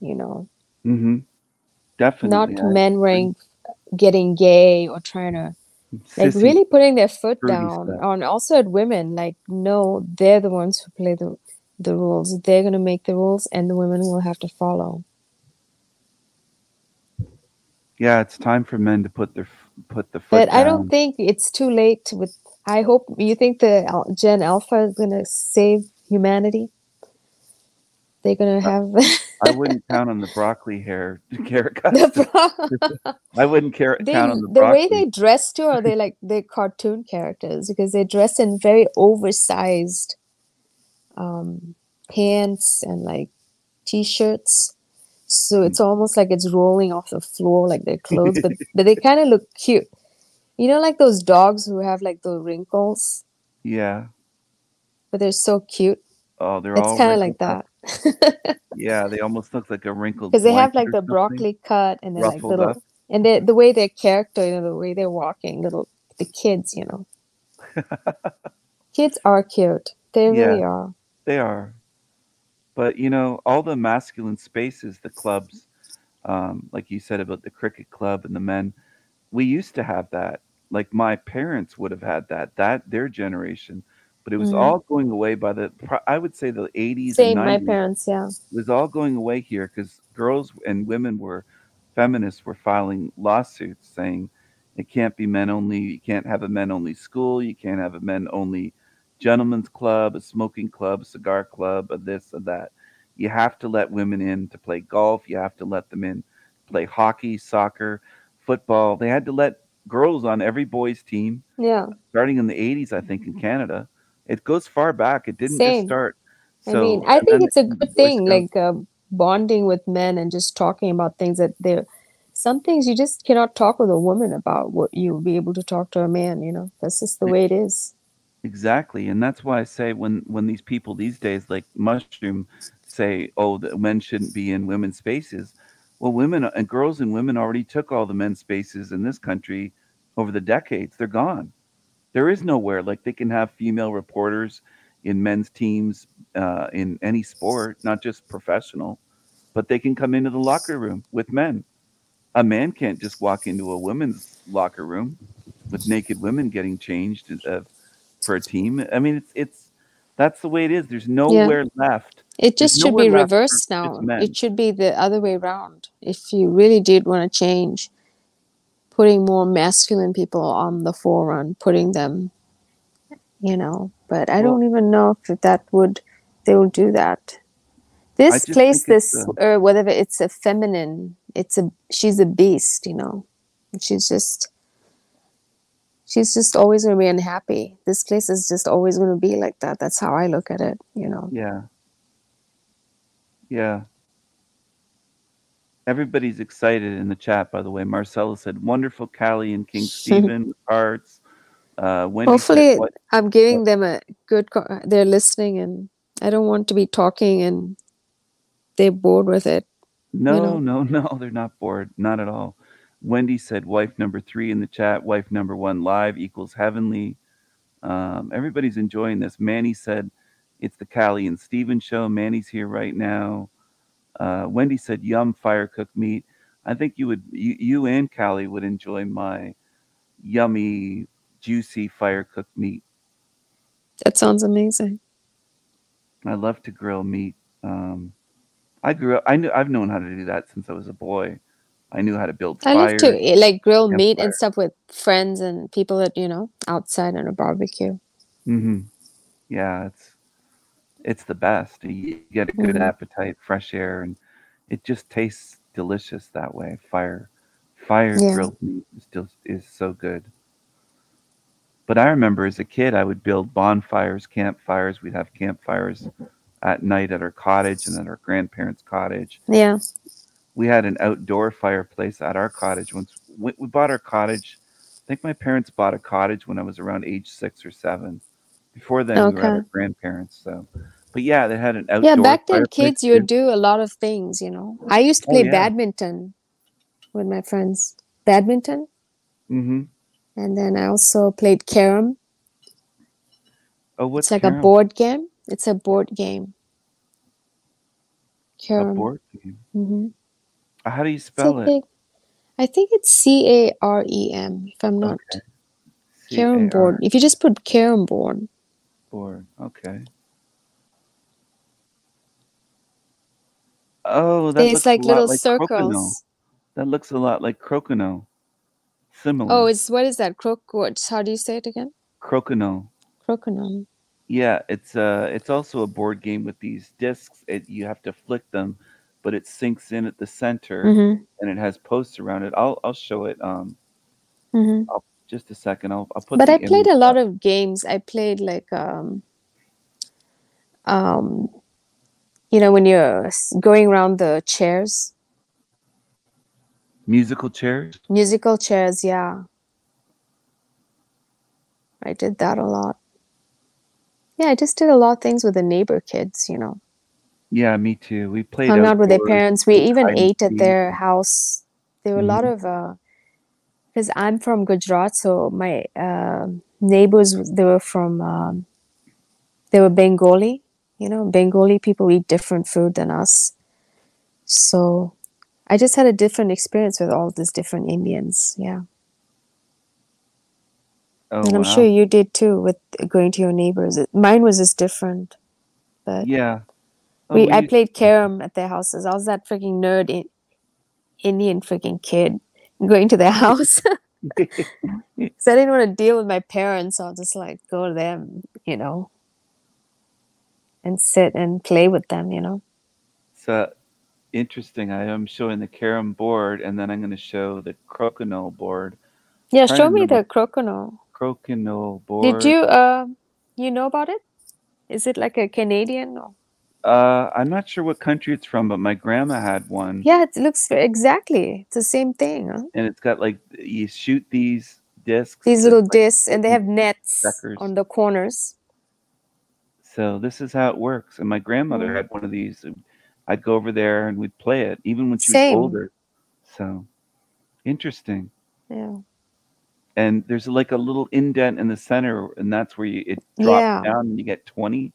You know, Mm-hmm. Definitely. not men wearing, getting gay or trying to like Sissy, really putting their foot down stuff. on also at women. Like, no, they're the ones who play the the rules. They're gonna make the rules, and the women will have to follow. Yeah, it's time for men to put their put the foot But I don't think it's too late. With I hope you think the Gen Alpha is gonna save humanity. They're gonna have. I wouldn't count on the broccoli hair haircut. *laughs* *laughs* *laughs* I wouldn't care, they count on the the broccoli. way they dress too are they like they're cartoon characters because they dress in very oversized um pants and like t-shirts so it's almost like it's rolling off the floor like their clothes but but they kind of look cute you know like those dogs who have like the wrinkles yeah. but they're so cute Oh, they're it's all It's kind of like that. *laughs* Yeah, they almost look like a wrinkled. because they have like the something. broccoli cut and then like Ruffled little up. and they, the way their character you know the way they're walking little the kids you know *laughs* kids are cute they really are They are. But you know, all the masculine spaces, the clubs, um, like you said about the cricket club and the men, we used to have that. Like my parents would have had that, that their generation. But it was Mhm. all going away by the I would say the 80s same and my parents yeah It was all going away here because girls and women were feminists were filing lawsuits saying it can't be men only. You can't have a men only school. You can't have a men only gentlemen's club, a smoking club, a cigar club, a this, a that. You have to let women in to play golf. You have to let them in to play hockey, soccer, football. They had to let girls on every boys team Yeah. starting in the 80s, I think, in Canada. It goes far back. It didn't Same. just start. I mean, I think it's a good thing, like uh, bonding with men and just talking about things that they're. Some things you just cannot talk with a woman about what you'll be able to talk to a man. You know, that's just the way it is. Exactly, and that's why I say when when these people these days like Mushroom say, "Oh, that men shouldn't be in women's spaces," well, women and girls and women already took all the men's spaces in this country over the decades. They're gone. There is nowhere like they can have female reporters in men's teams uh, in any sport, not just professional, but they can come into the locker room with men. A man can't just walk into a women's locker room with naked women getting changed uh, for a team. I mean, it's it's that's the way it is. There's nowhere left. It There's just should be reversed now. It should be the other way around. If you really did want to change, putting more masculine people on the forefront, putting them, you know. But I Well- don't even know if that would they will do that. This place, this uh, or whatever, it's a feminine. It's a she's a beast, you know. She's just she's just always gonna be unhappy. This place is just always gonna be like that. That's how I look at it, you know. Yeah. Yeah. Everybody's excited in the chat, by the way. Marcella said, wonderful Callie and King *laughs* Stephen with hearts. Uh, Wendy Hopefully, said, what? I'm giving them a good. Co- they're listening, and I don't want to be talking and they're bored with it. No, know. no, no, *laughs* they're not bored. Not at all. Wendy said, wife number three in the chat, wife number one live equals heavenly. Um, everybody's enjoying this. Manny said, it's the Callie and Stephen show. Manny's here right now. Uh, Wendy said, yum, fire cooked meat. I think you would, you, you and Callie would enjoy my yummy, juicy fire cooked meat. That sounds amazing. I love to grill meat. Um, I grew up. I knew. I've known how to do that since I was a boy. I knew how to build I love to like grill meat and stuff with friends and people that you know outside on a barbecue. Mm-hmm. Yeah, it's it's the best. You get a good Mhm. appetite, fresh air, and it just tastes delicious that way. Fire, fire Yeah. grilled meat is still is so good. But I remember as a kid, I would build bonfires, campfires. We'd have campfires at night at our cottage and at our grandparents' cottage. Yeah. we had an outdoor fireplace at our cottage once we, we bought our cottage i think my parents bought a cottage when i was around age six or seven before then we were at grandparents so but yeah they had an outdoor Yeah, back then, kids, you would do a lot of things. You know, I used to Oh, play yeah. badminton with my friends. Badminton, Mm-hmm. and then I also played carom. oh what's It's like carom? a board game. It's a board game. Carom. a board game hmm Uh, how do you spell it big. I think it's C A R E M. If I'm not carom board. If you just put carom board, board okay oh that it's looks like a lot little like crokinole. circles. that looks a lot like crokinole similar Oh, it's what is that? Croc. What? How do you say it again? crokinole Croconum. Yeah, it's uh it's also a board game with these discs. It you have to flick them, but it sinks in at the center Mhm. and it has posts around it. I'll I'll show it um hmm I'll, just a second. I'll I'll put But the I played a lot of games. I played like um um you know when you're going around the chairs, musical chairs. musical chairs. Yeah, I did that a lot. Yeah, I just did a lot of things with the neighbor kids. You know, Yeah, me too. We played hung out with their parents. We even ate at their house. There were a lot Mhm. of uh because I'm from Gujarat, so my uh, neighbors they were from um, they were Bengali. You know, Bengali people eat different food than us. So I just had a different experience with all these different Indians. Yeah. Oh and I'm wow. sure you did too with going to your neighbors. Mine was just different. But Yeah. Oh, we we I played carom at their houses. I was that freaking nerd in Indian freaking kid going to their house. *laughs* *laughs* so I didn't want to deal with my parents. So I'll just like go to them, you know, and sit and play with them, you know. So interesting. I am showing the carom board, and then I'm going to show the crokinole board. Yeah, show me the crokinole. crokinole board. Did you uh you know about it? Is it like a Canadian or Uh, I'm not sure what country it's from, but my grandma had one. Yeah, it looks exactly. It's the same thing. Huh? and it's got like you shoot these discs. These little like, discs, and they have nets checkers. on the corners. So this is how it works. And my grandmother Mm. had one of these. I'd go over there and we'd play it, even when she Same. was older. So interesting. Yeah. And there's like a little indent in the center, and that's where you it drops Yeah. down and you get 20.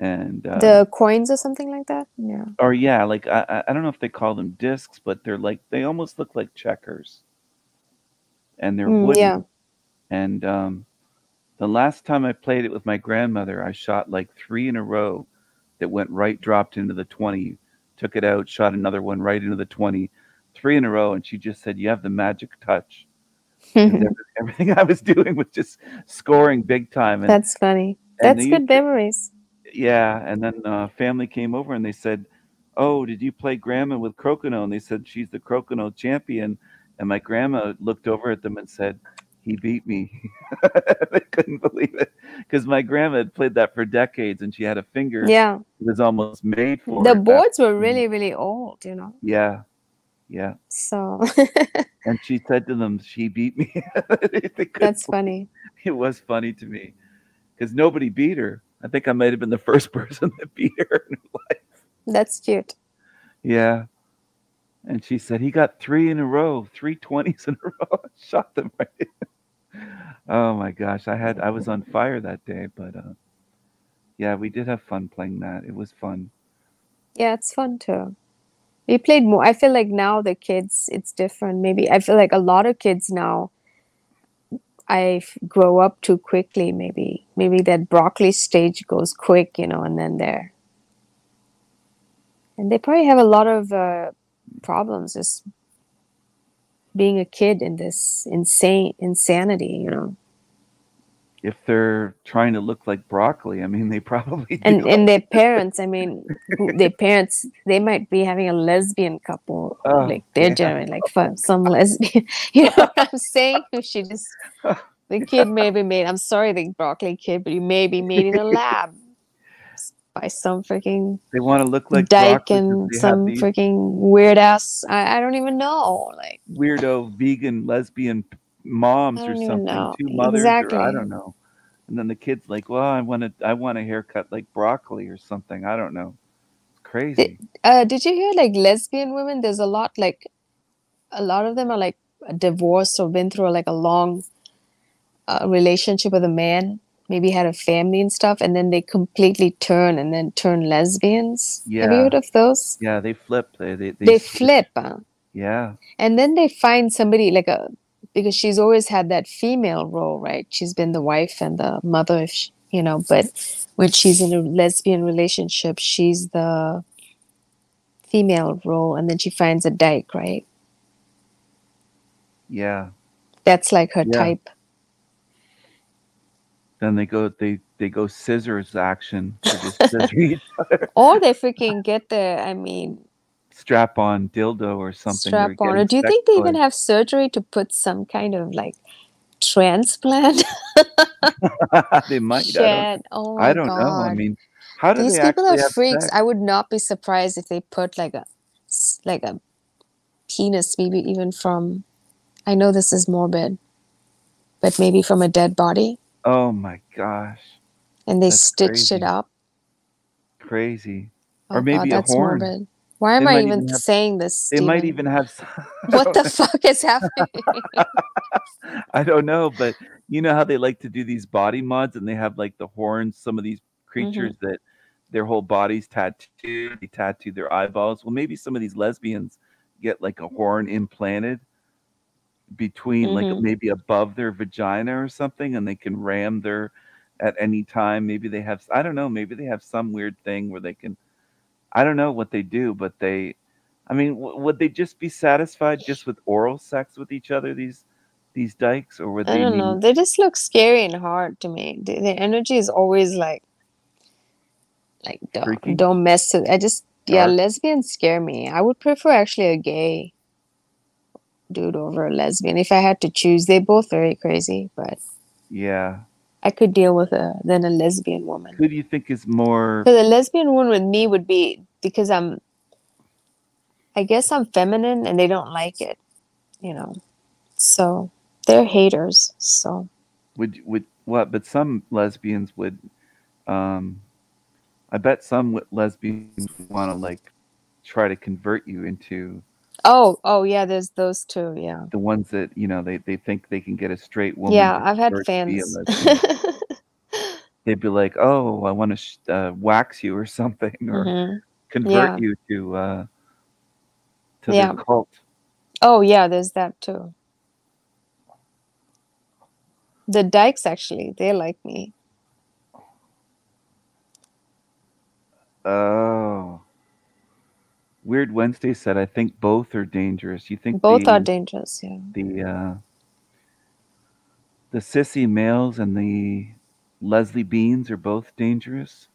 And uh, the coins or something like that. Yeah. or yeah, like I I- don't know if they call them discs, but they're like they almost look like checkers, and they're Mm, wooden. yeah. And um, the last time I played it with my grandmother, I shot like three in a row that went right, dropped into the twenty, took it out, shot another one right into the twenty, three in a row, and she just said, "You have the magic touch *laughs* everything I was *laughs* doing was just scoring big time. And That's funny. That's good memories. Yeah, and then uh, family came over and they said, "Oh, did you play grandma with Crokinole?" And they said she's the Crokinole champion. And my grandma looked over at them and said, "He beat me." *laughs* they couldn't believe it because my grandma had played that for decades and she had a finger. Yeah. it was almost made for The. Boards were really, really old, you know. yeah, yeah. So *laughs* And she said to them, "She beat me." *laughs* That's funny. It was funny to me because nobody beat her. I think I might have been the first *laughs* person that beat her in her life. That's cute. Yeah. And she said he got three in a row, three twenties in a *laughs* row. Shot them right. in. oh my gosh, I had I was on fire that day, but uh, yeah, we did have fun playing that. It was fun. Yeah, it's fun too. We played more. I feel like now the kids, it's different. Maybe I feel like a lot of kids now, I grow up too quickly. Maybe maybe that broccoli stage goes quick, you know, and then they're and they probably have a lot of uh, problems just being a kid in this insane insanity, you know. If they're trying to look like broccoli, I mean, they probably and and their *laughs* parents i mean their parents they might be having a lesbian couple. Oh, like they're yeah. generally like for some lesbian *laughs* you know what i'm saying? *laughs* She just the kid may be made i'm sorry the broccoli kid but you may be made in a lab by some freaking they want to look like dyke and some freaking weird ass I, I don't even know like weirdo vegan lesbian moms or something, know. two mothers, or I don't know. And then the kid's like, "Well, I want to, I want a haircut like broccoli or something. I don't know. It's crazy." uh did you hear like lesbian women there's a lot like a lot of them are like divorced or been through like a long uh, relationship with a man maybe had a family and stuff and then they completely turn and then turn lesbians Yeah. have you heard of those Yeah, they flip. They they they switch. *laughs* flip huh? Yeah, and then they find somebody like a because she's always had that female role right she's been the wife and the mother if she, you know but when she's in a lesbian relationship she's the female role and then she finds a dyke right yeah. that's like her Yeah. type Then they go, they they go scissors action. They just *laughs* scissor each or they freaking get there. i mean Strap on dildo or something. strap on or do you think they even have surgery to put some kind of like transplant *laughs* they might. I Shit. don't, oh I don't know. I mean, how do these they people are freaks sex? i would not be surprised if they put like a like a penis maybe even from i know this is morbid but maybe from a dead body Oh my gosh, and they That's stitched it up crazy. oh or maybe God, a that's horn. morbid why am i even have- saying this They might even have. *laughs* what the fuck is happening *laughs* I don't know, but you know how they like to do these body mods and they have like the horns, some of these creatures that their whole bodies tattooed, they tattoo their eyeballs. Well, maybe some of these lesbians get like a horn implanted between like Mhm. maybe above their vagina or something and they can ram their at any time. Maybe they have I don't know, maybe they have some weird thing where they can I don't know what they do, but they I mean, w- would they just be satisfied just with oral sex with each other? These these dykes, or would they? I they don't need? know. They just look scary and hard to me. The, the energy is always like, like don't Freaky? don't mess with. I just yeah, Dark? lesbians scare me. I would prefer actually a gay dude over a lesbian if I had to choose. They're both very crazy, but Yeah. I could deal with a than a lesbian woman. Who do you think is more? So the lesbian one with me would be because I'm, I guess I'm feminine and they don't like it, you know. So they're haters. So Would would what? But some lesbians would. Um, I bet some lesbians want to like try to convert you into oh oh yeah, there's those two. Yeah the ones that you know they, they think they can get a straight woman. yeah, I've had convert to be a fans. *laughs* They'd be like, "Oh, I want to sh- uh, wax you or *laughs* something, or Mhm. convert Yeah. you to uh, to Yeah. their cult." Oh yeah, there's that too. The dykes actually, they like me. Oh, Weird Wednesday said, "I think both are dangerous." You think Both are dangerous. Yeah. the uh, the sissy males and the Leslie Beans are both dangerous.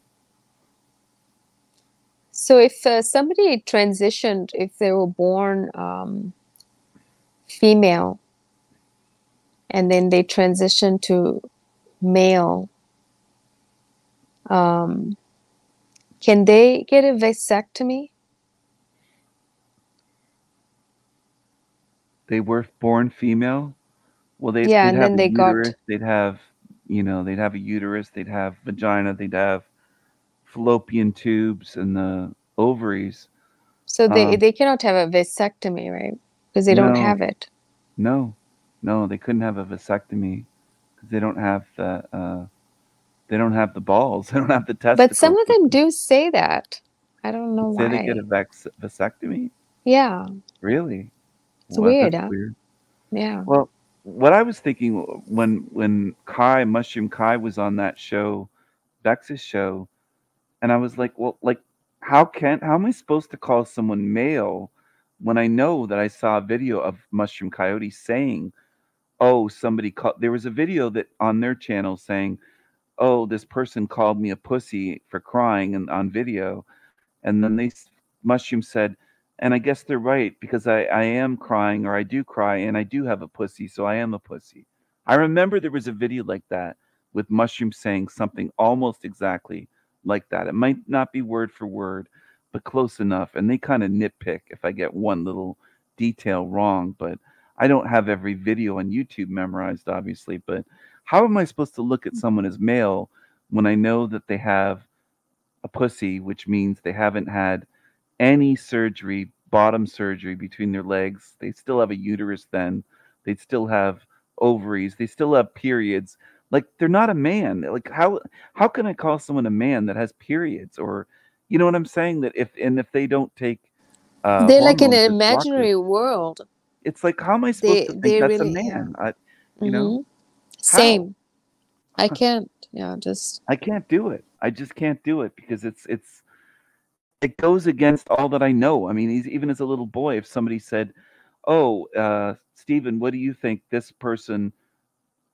So if uh, somebody transitioned, if they were born um, female and then they transitioned to male, um, can they get a vasectomy? They were born female. Well, they Yeah, they'd and have then a they got- uterus. They'd have you know they'd have a uterus. They'd have vagina. They'd have fallopian tubes and the ovaries. So they, Um, they cannot have a vasectomy, right? Because they don't have it. No, no, they couldn't have a vasectomy because they don't have the uh, they don't have the balls. *laughs* They don't have the testicles. But some of them do say that. I don't know say why. they get a vasectomy. Yeah, Really? It's Well, weird, huh? weird. yeah. Well, what I was thinking when when Kai Mushroom Kai was on that show, Bex's show, and I was like, well, like, how can how am I supposed to call someone male when I know that I saw a video of Mushroom Coyote saying, "Oh, somebody called." There was a video that on their channel saying, "Oh, this person called me a pussy for crying," and on video, and then they Mushroom said, and I guess they're right because I, I am crying or I do cry and I do have a pussy, so I am a pussy. I remember there was a video like that with Mushroom saying something almost exactly like that. It might not be word for word, but close enough. And they kind of nitpick if I get one little detail wrong, but I don't have every video on YouTube memorized, obviously. But how am I supposed to look at mm. someone as male when I know that they have a pussy, which means they haven't had any surgery, bottom surgery between their legs. They still have a uterus then. They'd still have ovaries. They still have periods. Like they're not a man. Like how how can I call someone a man that has periods or you know what I'm saying that if and if they don't take uh They're like in an blockers, imaginary world. it's like how am I supposed They to think that's really a man? I, you know, Mhm. How? Same. I can't. Yeah, just I can't do it. I just can't do it because it's it's it goes against all that I know. I mean, he's, even as a little boy, if somebody said, "Oh, uh, Stephen, what do you think this person?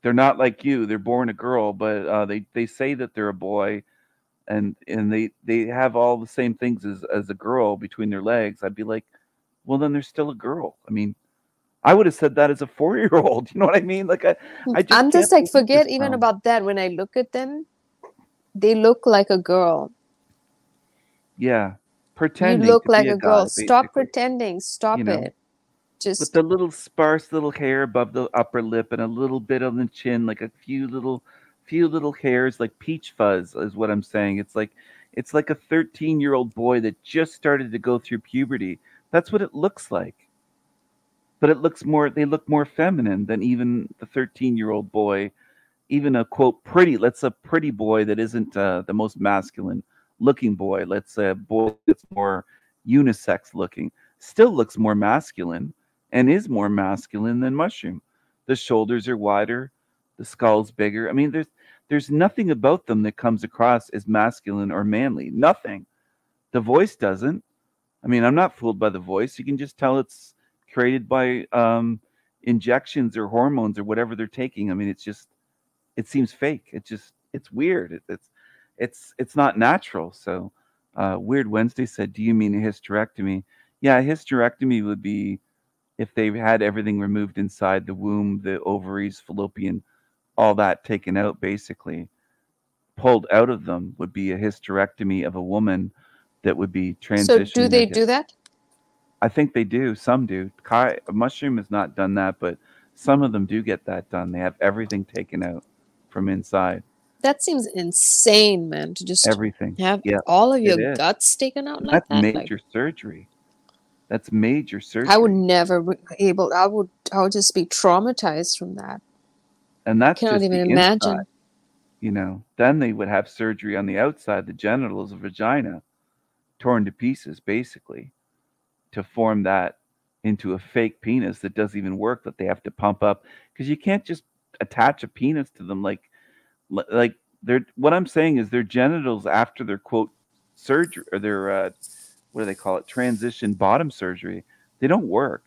They're not like you. They're born a girl, but uh, they they say that they're a boy, and and they they have all the same things as as a girl between their legs." I'd be like, "Well, then they're still a girl." I mean. I would have said that as a *laughs* four-year-old. You know what I mean? Like I, I just I'm just like forget even now. about that when I look at them. They look like a girl. Yeah, pretending you look like a a girl. guy, Stop pretending. Stop you know, it. Just with the little sparse little hair above the upper lip and a little bit on the chin, like a few little, few little hairs, like peach fuzz, is what I'm saying. It's like, it's like a 13 year old boy that just started to go through puberty. That's what it looks like. But it looks more, they look more feminine than even the 13 year old boy, even a quote pretty. Let's a pretty boy that isn't uh, the most masculine looking boy. Let's say a boy that's more unisex looking, still looks more masculine and is more masculine than mushroom. The shoulders are wider, the skull's bigger. I mean, there's there's nothing about them that comes across as masculine or manly. Nothing. The voice doesn't. I mean, I'm not fooled by the voice. You can just tell it's created by um, injections or hormones or whatever they're taking. I mean, it's just it seems fake. It just it's weird. It, it's it's it's not natural. So uh, Weird Wednesday said, "Do you mean a hysterectomy?" Yeah, a hysterectomy would be if they had everything removed inside the womb, the ovaries, fallopian, all that taken out, basically pulled out of them would be a hysterectomy of a woman that would be So do they do that? I think they do. Some do. Kai, Mushroom has not done that, but some of them do get that done. They have everything taken out from inside. That seems insane, man, to just Everything. have Yeah, all of your guts taken out like That's that. Like, major surgery. That's major surgery. I would never be able. I would. I would just be traumatized from that. and that's cannot just even imagine. inside, You know, then they would have surgery on the outside, the genitals, the vagina, torn to pieces, basically, to form that into a fake penis that doesn't even work. That they have to pump up because you can't just attach a penis to them like, li- like they're. What I'm saying is their genitals after their quote surgery or their uh, what do they call it transition bottom surgery, they don't work.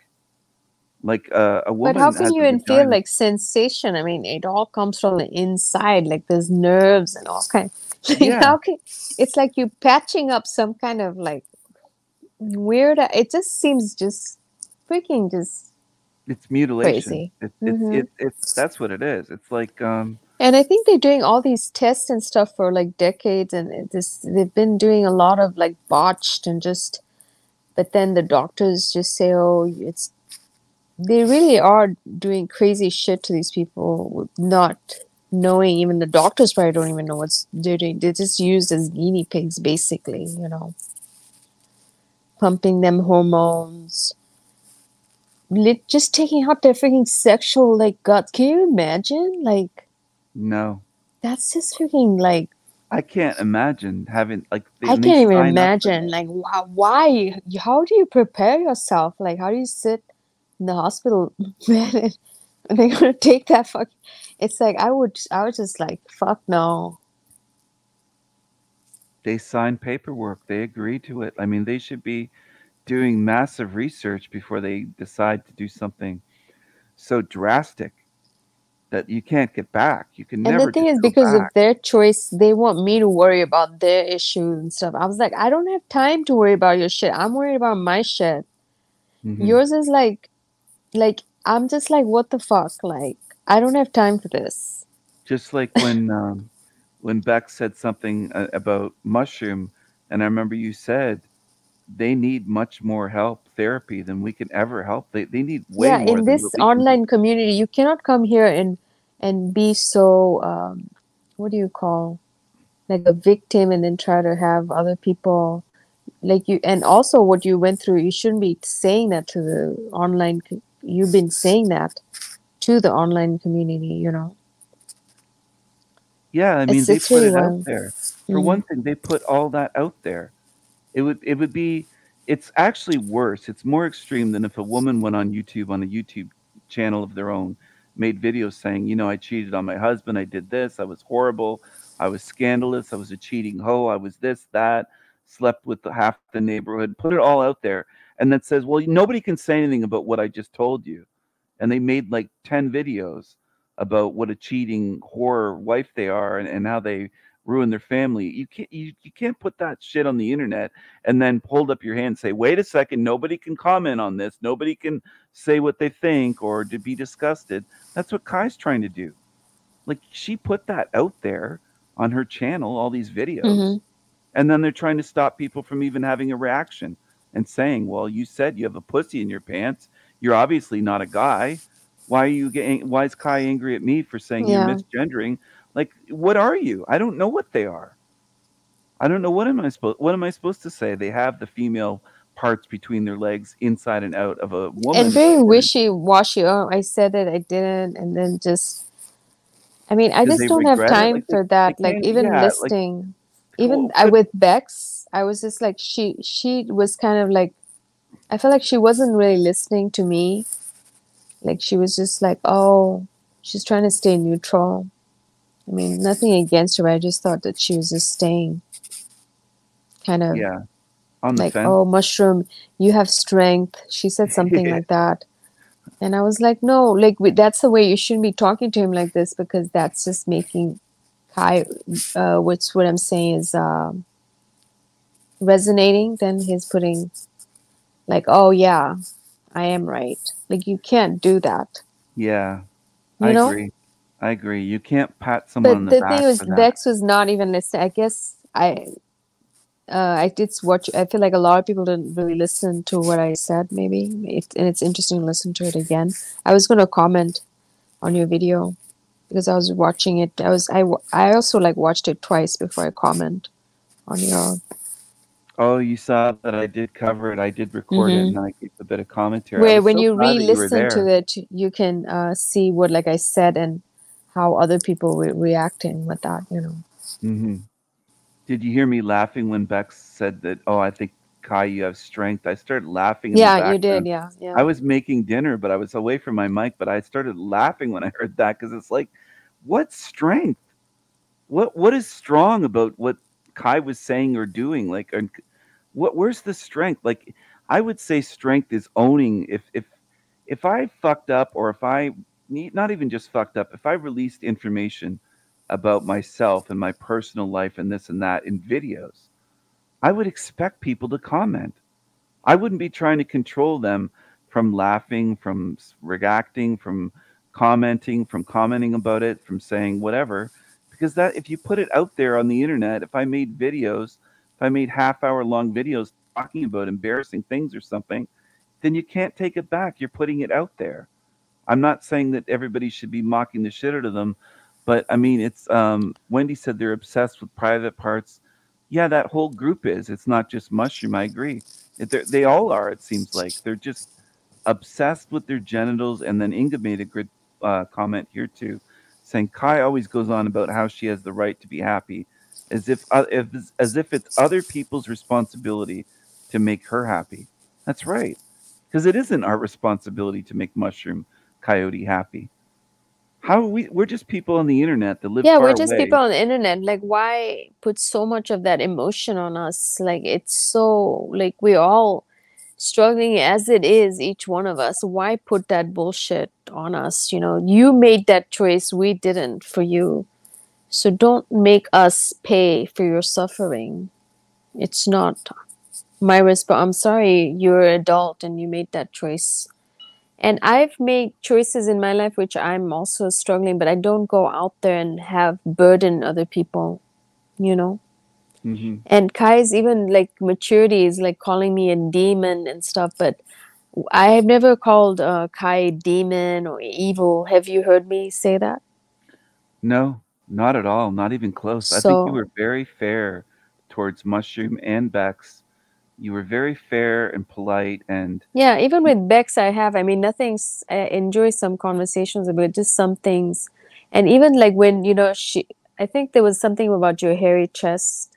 Like uh, a woman. But how can you even feel like sensation? I mean, it all comes from the inside. Like there's nerves and all kind. *laughs* Like Yeah. how can it's like you patching up some kind of like weird. It just seems just freaking just. it's mutilation. Crazy. It's it's Mhm. it, it's that's what it is. It's like um And I think they're doing all these tests and stuff for like decades, and this they've been doing a lot of like botched and just. But then the doctors just say, "Oh, it's." They really are doing crazy shit to these people, not knowing. Even the doctors probably don't even know what's they're doing. They're just used as guinea pigs, basically. You know, pumping them hormones, lit, just taking out their freaking sexual like guts. Can you imagine? Like no. that's just freaking like I can't imagine having like I can't even sign up for imagine like why, why how do you prepare yourself? Like how do you sit in the hospital? *laughs* And *laughs* they're gonna take that fuck it's like I would I would just like fuck no. They sign paperwork they agree to it. I mean they should be doing massive research before they decide to do something so drastic that you can't get back. You can and never the thing is because of their choice they want me to worry about their issues and stuff. I was like I don't have time to worry about your shit. I'm worried about my shit. Mhm. yours is like like I'm just like what the fuck? Like I don't have time for this. Just like when *laughs* um, when Beck said something uh, about mushroom, and I remember you said they need much more help therapy than we can ever help. They they need way yeah more in this what we can do. online community you cannot come here and and be so um what do you call like a victim and then try to have other people like you and also what you went through you shouldn't be saying that to the online you've been saying that to the online community you know Yeah, I mean It's- they put it out there. For Mhm. one thing, they put all that out there. It would it would be it's actually worse. It's more extreme than if a woman went on YouTube on a YouTube channel of their own, made videos saying, you know, I cheated on my husband, I did this, I was horrible, I was scandalous, I was a cheating hoe, I was this, that, slept with the, half the neighborhood, put it all out there, and then says, well, nobody can say anything about what I just told you. And they made like 10 videos about what a cheating whore wife they are and, and how they ruin their family. You can't you, you can't put that shit on the internet and then hold up your hand and say, wait a second, nobody can comment on this, nobody can say what they think or to be disgusted. That's what Kai's trying to do. Like she put that out there on her channel, all these videos, Mhm. and then they're trying to stop people from even having a reaction and saying, Well, you said you have a pussy in your pants. You're obviously not a guy. Why are you getting why is Kai angry at me for saying Yeah. you're misgendering? Like, what are you? I don't know what they are. I don't know what am I supposed what am I supposed to say? They have the female parts between their legs inside and out of a woman. and very wishy-washy oh i said it i didn't and then just i mean i just don't have time Like, they- for that they like even yeah, like, listening even I, with bex i was just like she she was kind of like i felt like she wasn't really listening to me like she was just like oh she's trying to stay neutral i mean nothing against her i just thought that she was just staying kind of Yeah. On the like fence. oh mushroom you have strength she said something like *laughs* that and i was like no like that's the way you shouldn't be talking to him like this because that's just making kai uh what's what i'm saying is um resonating then he's putting like oh yeah i am right like you can't do that Yeah, You I know? agree. I agree. You can't pat someone but on the, the thing was bex was not even listening i guess i uh, I did watch. I feel like a lot of people didn't really listen to what I said. Maybe, it, and it's interesting to listen to it again. I was going to comment on your video because I was watching it. I was. I. I also like watched it twice before I comment on your. Oh, you saw that I did cover it. I did record it, Mhm. and I gave a bit of commentary. Where when so you glad that you re-listen to it, you can uh, see what like I said and how other people were reacting with that. You know. hmm Did you hear me laughing when Bex said that? Oh, I think Kai, you have strength. I started laughing. In the Yeah, you did. Yeah, yeah. I was making dinner, but I was away from my mic. But I started laughing when I heard that because it's like, what strength? What what is strong about what Kai was saying or doing? Like, and what where's the strength? Like, I would say strength is owning. If if if I fucked up or if I need not even just fucked up, if I released information about myself and my personal life and this and that in videos, I would expect people to comment. I wouldn't be trying to control them from laughing, from reacting, from commenting, from commenting about it, from saying whatever. Because that if you put it out there on the internet, if I made videos, if I made half hour long videos talking about embarrassing things or something, then you can't take it back. You're putting it out there. I'm not saying that everybody should be mocking the shit out of them, but I mean, it's um, Wendy said they're obsessed with private parts. Yeah, that whole group is. It's not just Mushroom. I agree. They're- they all are. It seems like they're just obsessed with their genitals. And then Inga made a good uh, comment here too, saying Kai always goes on about how she has the right to be happy, as if, uh, if as if it's other people's responsibility to make her happy. That's right, because it isn't our responsibility to make Mushroom Coyote happy. How we? We're just people on the internet that live yeah we're just away. people on the internet like why put so much of that emotion on us like it's so like we're all struggling as it is each one of us why put that bullshit on us you know you made that choice we didn't for you so don't make us pay for your suffering it's not my response i'm sorry you're an adult and you made that choice and I've made choices in my life which I'm also struggling, but I don't go out there and have burden other people, you know. hmm And Kai's even like maturity is like calling me a demon and stuff, but I have never called uh, Kai demon or evil. Have you heard me say that? No, not at all. Not even close. I think you were very fair towards Mushroom and Bex. You were very fair and polite, and yeah, even with Bex, I have. I mean, nothing's. I enjoy some conversations about just some things, and even like when you know she. I think there was something about your hairy chest.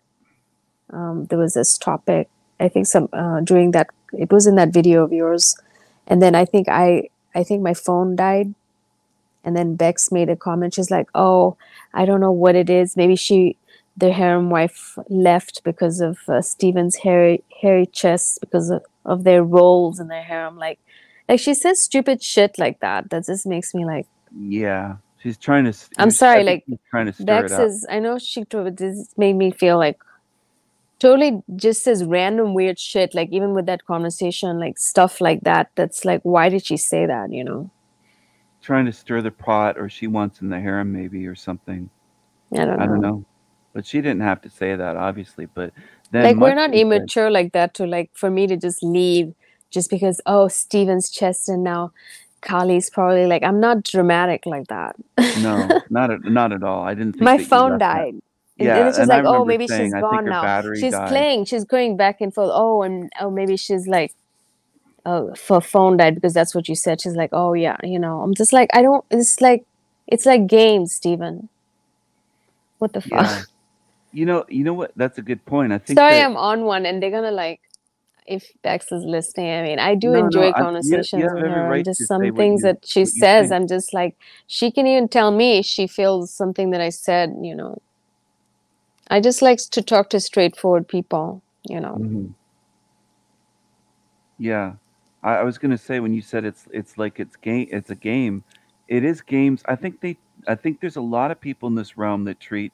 um, there was this topic i think some uh, during that it was in that video of yours and then i think i i think my phone died and then bex made a comment she's like oh i don't know what it is maybe she the harem wife left because of uh, Stephen's hairy hairy chest because of, of their roles in their harem like like she says stupid shit like that that just makes me like yeah, she's trying to. I'm sorry, like trying to stir Bex it up. is. I know she this made me feel like totally just says random weird shit. Like even with that conversation, like stuff like that. That's like, why did she say that? You know? trying to stir the pot, or she wants in the harem, maybe, or something. I don't I don't know. But she didn't have to say that, obviously. But then Like we're not said, immature like that to like for me to just leave just because oh Stephen's chest and now Callie's probably like I'm not dramatic like that. no, *laughs* not at, not at all. I didn't think My phone that. died. And Yeah, then it's just and like, oh, maybe saying, she's gone now. She's died. playing. She's going back and forth. Oh, and oh, maybe she's like, uh, oh, for phone died because that's what you said. She's like, oh yeah, you know. I'm just like, I don't. It's like, it's like games, Steven. What the fuck? Yeah. *laughs* You know, you know what? That's a good point. I think Sorry, that I'm on one, and they're gonna like. If Bex is listening, I mean, I do No, no, enjoy I- you conversations have with every her. right just some things you- that she says. I'm just like, she can even tell me she feels something that I said. You know, I just like to talk to straightforward people. You know. Mhm. Yeah, I, I was gonna say when you said it's it's like it's game, it's a game. It is games. I think they. I think there's a lot of people in this realm that treat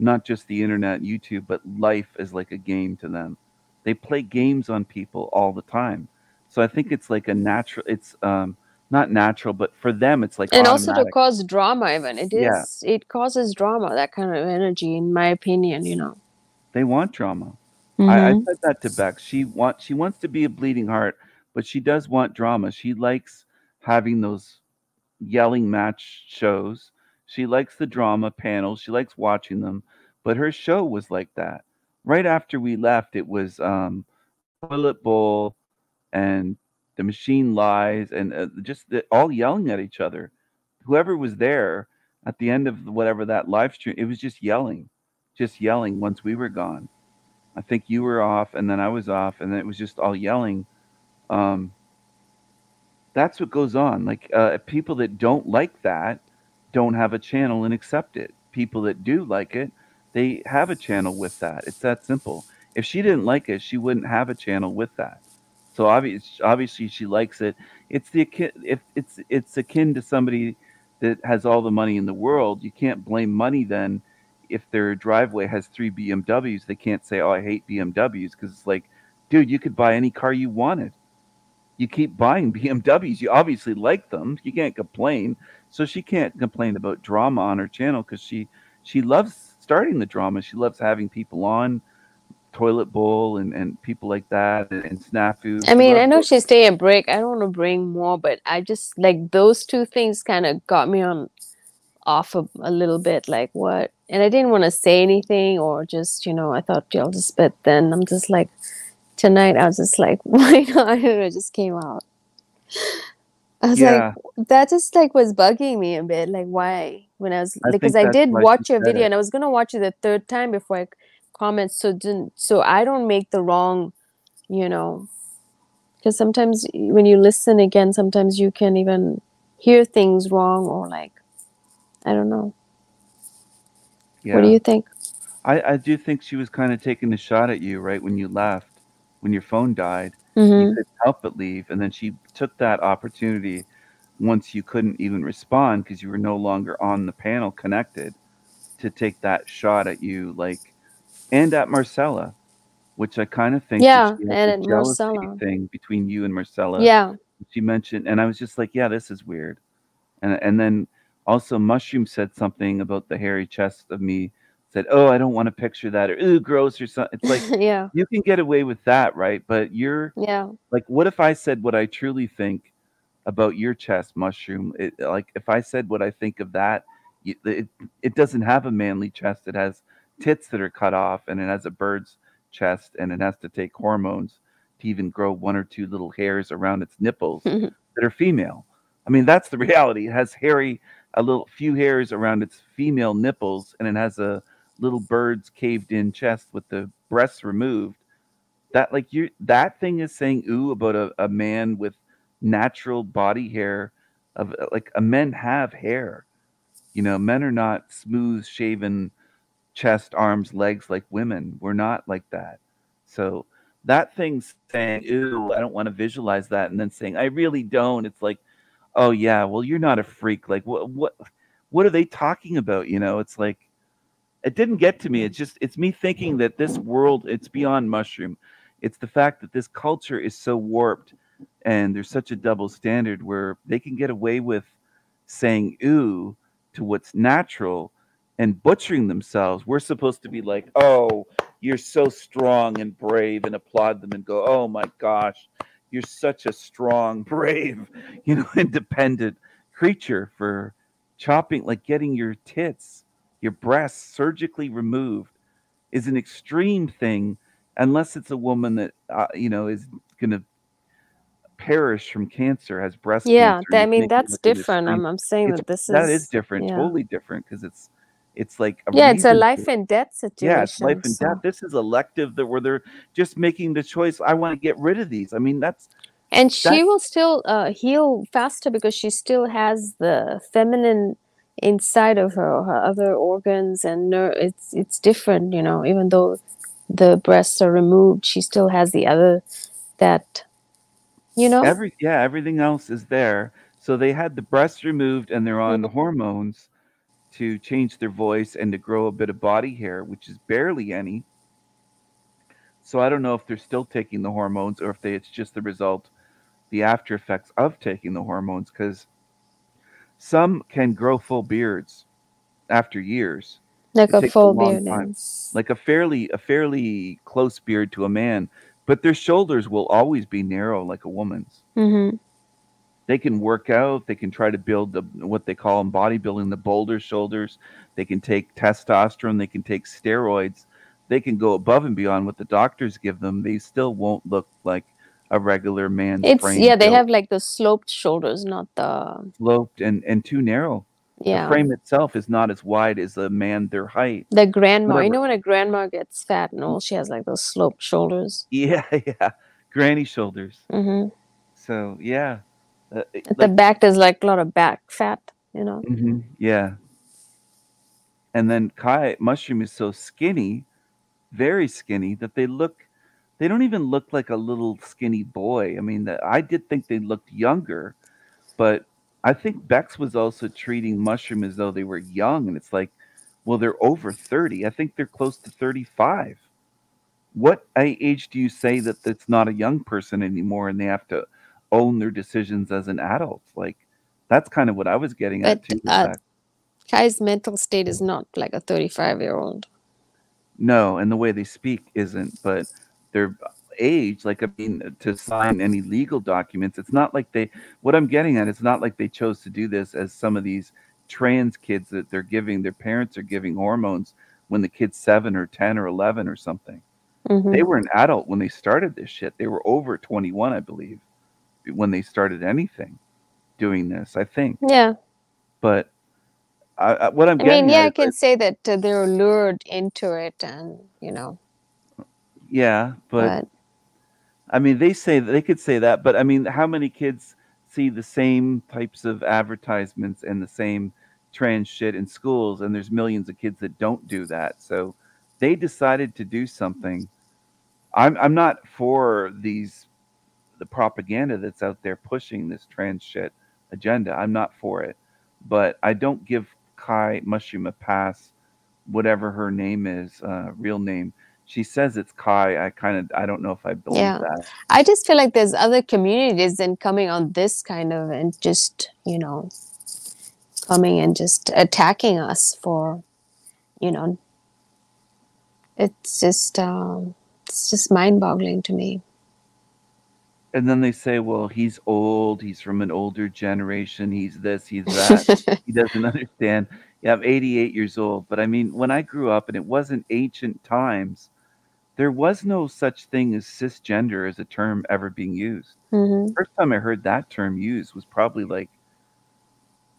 not just the internet, YouTube, but life is like a game to them. They play games on people all the time. So I think it's like a natural. It's um not natural, but for them it's like and also to cause drama even it is Yeah. it causes drama that kind of energy in my opinion you know They want drama. I, I Mhm. said that to Beck. She wants she wants to be a bleeding heart, but she does want drama. She likes having those yelling match shows. She likes the drama panels. She likes watching them. But her show was like that. Right after we left, it was um, toilet bowl and the machine lies and uh, just the, all yelling at each other. Whoever was there at the end of whatever that live stream, it was just yelling, just yelling once we were gone. I think you were off and then I was off and then it was just all yelling. Um, that's what goes on. Like uh, people that don't like that don't have a channel and accept it. People that do like it, they have a channel with that. It's that simple. If she didn't like it, she wouldn't have a channel with that. So obviously, obviously she likes it. It's the if it's it's akin to somebody that has all the money in the world. You can't blame money then if their driveway has three BMWs. They can't say, "Oh, I hate BMWs," because it's like, dude, you could buy any car you wanted you keep buying *laughs* BMWs. You obviously like them. You can't complain. So she can't complain about drama on her channel because she she loves starting the drama. She loves having people on toilet bowl and, and people like that and, and snafu. i mean i know she's taking a break. I don't want to bring more but i just like those two things kind of got me on off a, a little bit like what and i didn't want to say anything or just you know i thought y'all just but then. I'm just like tonight i was just like *laughs* why not? And *laughs* it just came out i was Yeah. like that just like was bugging me a bit like why when i was I because i did watch your video it. and i was gonna watch it the third time before i comment so didn't so i don't make the wrong you know because sometimes when you listen again sometimes you can even hear things wrong or like i don't know what do you think I, I do think she was kind of taking a shot at you right when you left, when your phone died. You Mhm. couldn't help but leave. And then she took that opportunity once you couldn't even respond because you were no longer on the panel connected to take that shot at you, like, and at Marcella, which I kind of think yeah and the at jealousy marcella thing between you and Marcella. yeah She mentioned, and I was just like, yeah, this is weird. And and then also Mushroom said something about the hairy chest of me. Said, oh, I don't want to picture that, or ooh, gross, or something. It's like *laughs* yeah you can get away with that, right? But you're yeah like, what if I said what I truly think about your chest, Mushroom? It, like, if I said what I think of that, it it doesn't have a manly chest. It has tits that are cut off, and it has a bird's chest, and it has to take hormones to even grow one or two little hairs around its nipples *laughs* that are female. I mean, that's the *laughs* reality. It has hairy, a little few hairs around its female nipples, and it has a little bird's caved in chest with the breasts removed. That like you that thing is saying ooh about a, a man with natural body hair of like a men have hair. You know, men are not smooth shaven chest, arms, legs like women. We're not like that. So that thing's saying, ooh, I don't want to visualize that, and then saying, I really don't. It's like, oh yeah, well, you're not a freak. Like what what what are they talking about? You know, it's like it didn't get to me. It's just it's me thinking that this world, it's beyond mushroom. It's the fact that this culture is so warped and there's such a double standard where they can get away with saying ooh to what's natural and butchering themselves. We're supposed to be like, oh, you're so strong and brave and applaud them and go, oh my gosh, you're such a strong, *laughs* brave, you know, *laughs* independent creature for chopping, like getting your tits, your breasts surgically removed is an extreme thing unless it's a woman that, uh, you know, is going to perish from cancer, has breast yeah cancer. that, i mean that's different i'm, I'm saying it's- that this is that is different, yeah. totally different because it's it's like a yeah it's a life and death situation yeah, it's life and so- death. This is elective that where they're just making the choice. I want to get rid of these. I mean, that's and she will still uh, heal faster because she still has the feminine inside of her her other organs and ner- it's it's different you know even though the breasts are removed she still has the other that You know? Every yeah, everything else is there. So they had the breasts removed and they're on Mhm. hormones to change their voice and to grow a bit of body hair, which is barely any. So I don't know if they're still taking the hormones or if they it's just the result, the after effects of taking the hormones, because some can grow full beards after years. Like It a full beard. like a fairly a fairly close beard to a man, but their shoulders will always be narrow like a woman's. Mhm. They can work out. They can try to build the what they call in bodybuilding the boulder shoulders. They can take testosterone. They can take steroids. They can go above and beyond what the doctors give them. They still won't look like a regular man's It's frame yeah, they built, have like the sloped shoulders, not the sloped and and too narrow. Yeah. The frame itself is not as wide as a man their height. the grandma. You know when a grandma gets fat and old, she has like those sloped shoulders. Yeah, *laughs* yeah, granny shoulders. hmm So yeah, uh, it- the like- back, there's like a lot of back fat. You know. Mhm, Yeah. And then Kai Mushroom is so skinny, very skinny, that they look they don't even look like a little skinny boy. I mean, the, I did think they looked younger, but I think Bex was also treating Mushroom as though they were young, and it's like, well, they're over 30. I think they're close to 35. What age do you say that it's not a young person anymore and they have to own their decisions as an adult? Like, that's kind of what I was getting at But too. uh. Kai's mental state is not like a 35 year old. No, and the way they speak isn't, but their age, like I mean, to sign any legal documents, it's not like they. What I'm getting at, it's not like they chose to do this as some of these trans kids that they're giving. Their parents are giving hormones when the kid's seven or ten or eleven or something. Mhm. They were an adult when they started this shit. They were over 21, I believe, when they started anything doing this. I think, Yeah. but I, I, what I'm I getting mean, yeah, I can like- say that uh, they're lured into it, and you know, Yeah, but, But- I mean, they say they could say that, but I mean, how many kids see the same types of advertisements and the same trans shit in schools? And there's millions of kids that don't do that. So they decided to do something. I'm I'm not for these the propaganda that's out there pushing this trans shit agenda. I'm not for it, but I don't give Kai Mushroom a pass, whatever her name is, uh, real name. She says it's Kai. I kind of I don't know if I believe yeah. that. I just feel like there's other communities then coming on this kind of and just you know, coming and just attacking us for, you know, it's just um, it's just mind boggling to me. And then they say, well, he's old. He's from an older generation. He's this. He's that. *laughs* he doesn't understand. Yeah, I'm 88 years old. But I mean, when I grew up, and it wasn't ancient times, there was no such thing as cisgender as a term ever being used. Mhm. First time I heard that term used was probably like,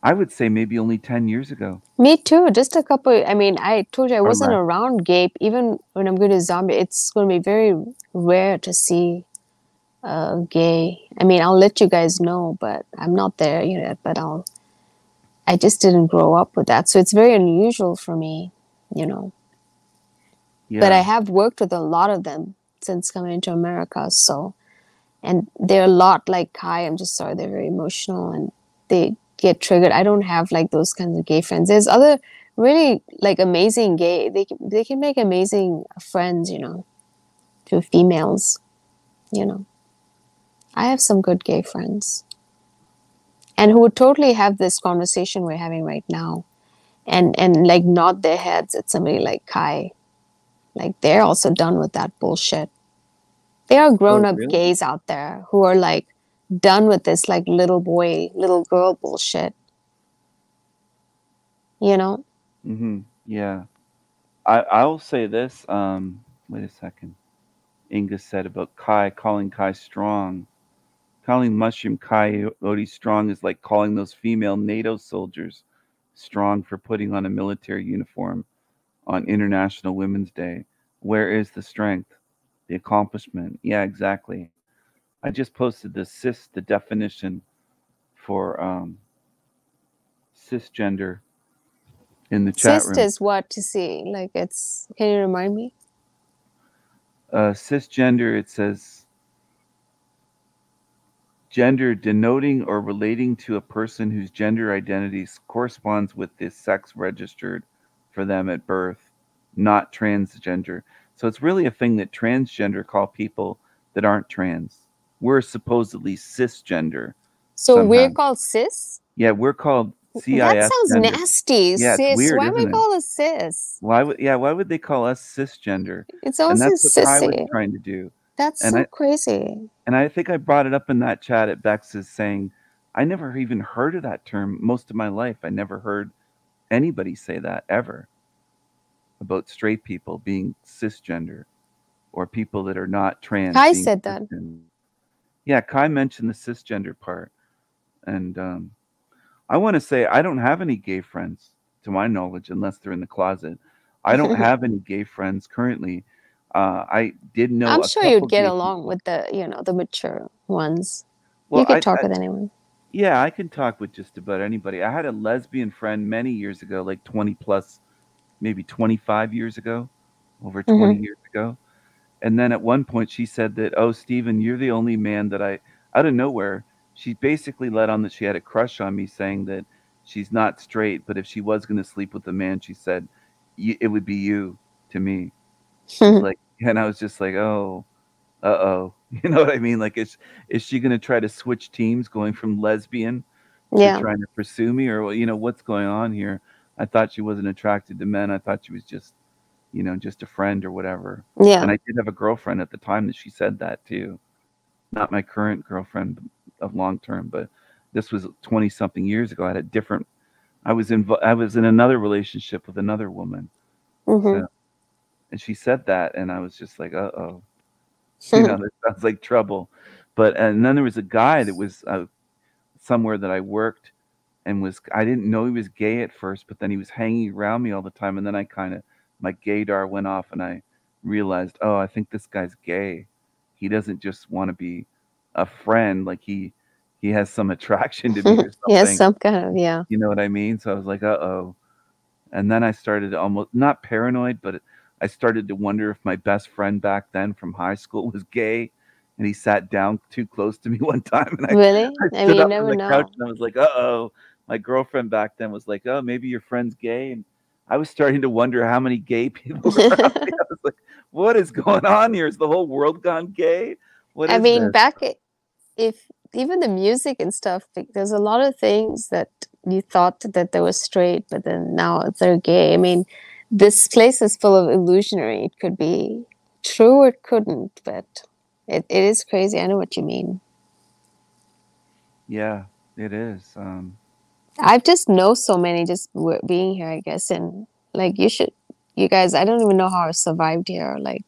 I would say maybe only 10 years ago. Me too. Just a couple. I mean, I told you I wasn't less. around Gabe. Even when I'm going to zombie, it's going to be very rare to see uh gay. I mean, I'll let you guys know, but I'm not there yet. But I'll. I just didn't grow up with that, so it's very unusual for me, you know. But I have worked with a lot of them since coming into America. So, and they're a lot like Kai. I'm just sorry, they're very emotional and they get triggered. I don't have like those kinds of gay friends. There's other really like amazing gay. They can, they can make amazing friends, you know, to females. You know, I have some good gay friends, and who would totally have this conversation we're having right now, and and like nod their heads at somebody like Kai. Like they're also done with that bullshit. There are grown up really? gays out there who are like done with this like little boy, little girl bullshit. You know? Mm-hmm. Yeah. I I'll say this. Um, wait a second. Inga said about Kai calling Kai strong. Calling Mushroom Coyote strong is like calling those female NATO soldiers strong for putting on a military uniform on International Women's Day. Where is the strength? The accomplishment? Yeah, exactly. I just posted the cis the definition for um cisgender in the chat room. is what to see. Like it's can you remind me? uh, cisgender, it says gender denoting or relating to a person whose gender identity corresponds with the sex registered for them at birth, not transgender. So it's really a thing that transgender call people that aren't trans. We're supposedly cisgender. So we're called cis? Yeah, we're called CIS. that sounds gender. nasty. Yeah, cis. weird, Why would we call us cis? Why would yeah? Why would they call us cisgender? It's and also that's what Kai was trying to do. That's and so I crazy. and I think I brought it up in that chat at Bex's saying I never even heard of that term most of my life. I never heard anybody say that ever about straight people being cisgender or people that are not trans. Kai said that. Yeah, Kai mentioned the cisgender part, and um, I want to say I don't have any gay friends to my knowledge, unless they're in the closet. I don't *laughs* have any gay friends currently. Uh, I did know. I'm sure you'd get along with the, you know, the mature ones. Well, you could I- talk I- with anyone. Yeah, I can talk with just about anybody. I had a lesbian friend many years ago, like 20 plus, maybe 25 years ago, over 20 Mhm. years ago. And then at one point she said that, oh, Stephen, you're the only man that I, out of nowhere, she basically let on that she had a crush on me, saying that she's not straight, but if she was going to sleep with a man, she said, "Y- it would be you to me. *laughs* like, and I was just like, oh, uh oh. *laughs* You know what I mean? Like, is is she going to try to switch teams, going from lesbian to Yeah. trying to pursue me, or you know what's going on here? I thought she wasn't attracted to men. I thought she was just, you know, just a friend or whatever. Yeah. And I did have a girlfriend at the time that she said that too. Not my current girlfriend of long term, but this was twenty something years ago. I had a different. I was in. I was in another relationship with another woman. Mhm. So, and she said that, and I was just like, uh oh, *laughs* you know, *laughs* that sounds like trouble. But and then there was a guy that was uh, somewhere that I worked, and was I didn't know he was gay at first, but then he was hanging around me all the time, and then I kind of my gaydar went off, and I realized, oh, I think this guy's gay. He doesn't just want to be a friend, like he he has some attraction to me or *laughs* something. yeah, some kind of yeah. You know what I mean? So I was like, uh oh. And then I started almost not paranoid, but I started to wonder if my best friend back then from high school was gay. And he sat down too close to me *laughs* one time. And I, Really? I I stood mean, you up never the know. couch and I was like, uh oh. My girlfriend back then was like, oh, maybe your friend's gay. And I was starting to wonder how many gay *laughs* people were. *laughs* I was like, what is going on here? Is the whole world gone gay? What I mean, this? back i- if even the music and stuff, there's a lot of things that you thought that they were straight, but then now they're gay. I mean, this place is full of illusionary. It could be true or it couldn't, but it, it is crazy. I know what you mean. Yeah, it is. Um, I just know so many just w- being here, I guess, and like you should, you guys. I don't even know how I survived here. Like,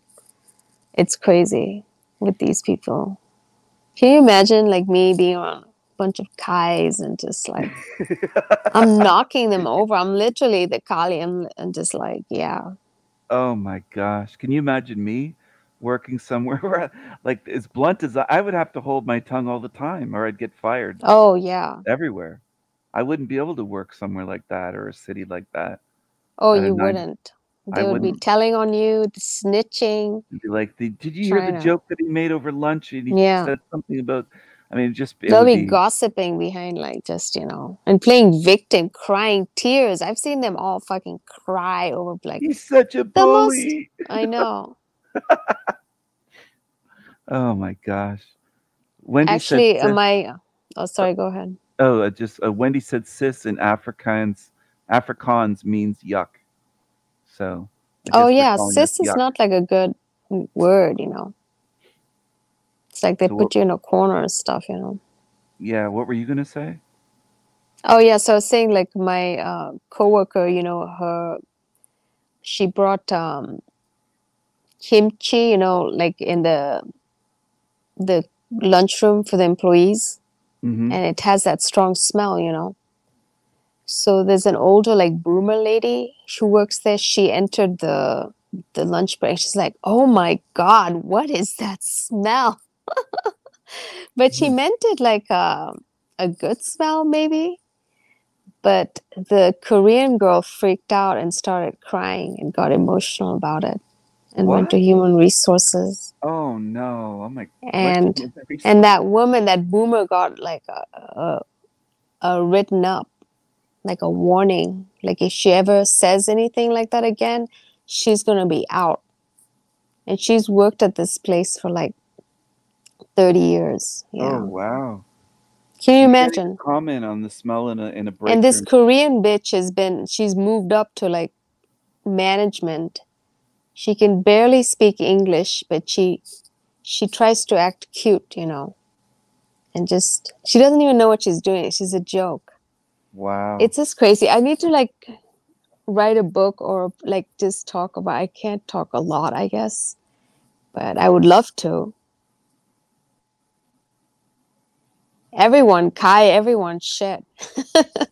it's crazy with these people. Can you imagine like me being around bunch of Kais and just like *laughs* I'm knocking them over. I'm literally the Callie. I'm and just like, yeah, Oh my gosh. Can you imagine me working somewhere *laughs* where, I- like, as blunt as I, I would have to hold my tongue all the time or I'd get fired oh yeah, everywhere. I wouldn't be able to work somewhere like that or a city like that. oh you nine- wouldn't. I They would be wouldn't. telling on you, snitching. Be like, did, did you hear the to- joke that he made over lunch? And he Yeah. said something about, I mean, just, They'll be be, gossiping behind, like, just, you know, and playing victim, crying tears. I've seen them all fucking cry over, like, he's such a the most. I know. *laughs* Oh my gosh. Wendy Actually, said, am I? Oh, sorry, go ahead. oh, uh, just, uh, Wendy said cis in Afrikaans, Afrikaans means yuck. So, Oh, yeah, cis is yuck. not like a good word, you know. It's like they So put what- you in a corner and stuff, you know. Yeah, what were you gonna say? Oh yeah, so I was saying like my uh coworker, you know, her she brought um kimchi, you know, like in the the lunchroom for the employees Mhm. and it has that strong smell, you know. So there's an older like boomer lady who works there. She entered the the lunch break. She's like, "Oh my god, what is that smell?" *laughs* but she meant it like a a good smell, maybe. But the Korean girl freaked out and started crying and got emotional about it. and went to human resources. Oh no! I'm like, what And and that woman, that boomer, got like a, a, a written up, like a warning. Like if she ever says anything like that again, she's gonna be out. And she's worked at this place for like thirty years. Yeah. Oh wow! Can you imagine? comment on the smell in a in a break and this room. korean bitch has been she's moved up to like management she can barely speak english but she she tries to act cute you know and just she doesn't even know what she's doing she's a joke Wow. it's just crazy i need to like write a book or like just talk about i can't talk a lot i guess but i would love to everyone kai everyone shit *laughs*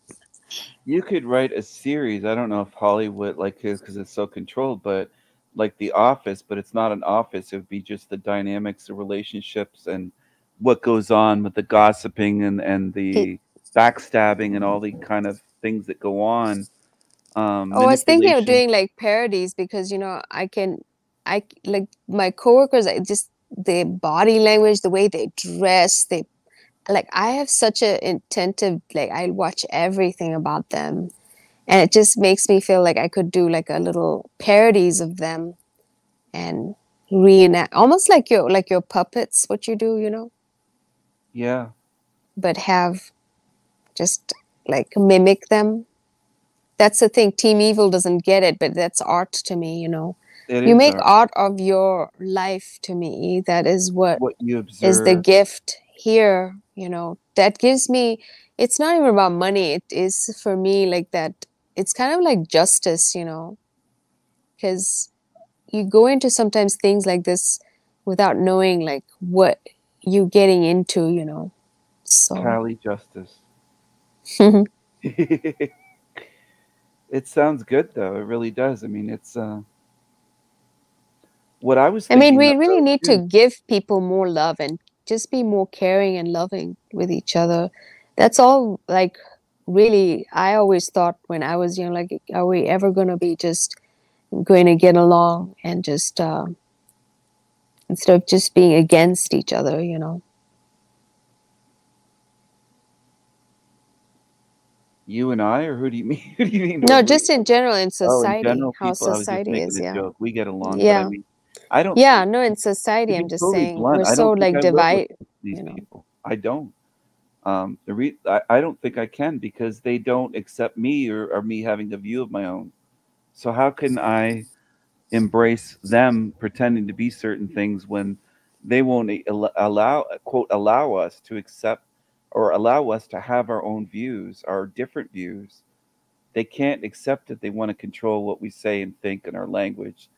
You could write a series. I don't know if Hollywood like his because it's so controlled, but like The Office, but it's not an office. It would be just the dynamics, the relationships, and what goes on with the gossiping and and the backstabbing and all the kind of things that go on. Um, Oh, I was thinking of doing like parodies because you know I can, I like my coworkers. I just their body language, the way they dress, they like. I have such a attentive like. I watch everything about them, and it just makes me feel like I could do like a little parodies of them, and reenact almost like your like your puppets. What you do, you know, Yeah. but have just like mimic them. That's the thing. Team Evil doesn't get it, but that's art to me, you know. It you make art. art of your life to me. That is what What you is the gift here, you know. That gives me it's not even about money. It is for me like that it's kind of like justice, you know. Cuz you go into sometimes things like this without knowing like what you getting into, you know. So Callie Justice. *laughs* *laughs* it sounds good though. It really does. I mean, it's uh what I was I mean, we really need to give people more love and just be more caring and loving with each other. That's all, like, really, I always thought when I was young, like, are we ever going to be just going to get along and just, uh, instead of just being against each other, you know? you and I, or who do you *laughs* mean? Who do you mean? No, what we- just in general, in Oh, in society, general, how people. Just society is, yeah. joke. We get along, but I Yeah. mean, I don't. Yeah, no, in society, I'm just totally saying, blunt, we're so, like, I live with divided. these people. I don't. Um, the re- I, I don't think I can because they don't accept me or, or me having a view of my own. So how can I embrace them pretending to be certain things when they won't al- allow quote allow us to accept or allow us to have our own views, our different views? They can't accept it. They want to control what we say and think in our language.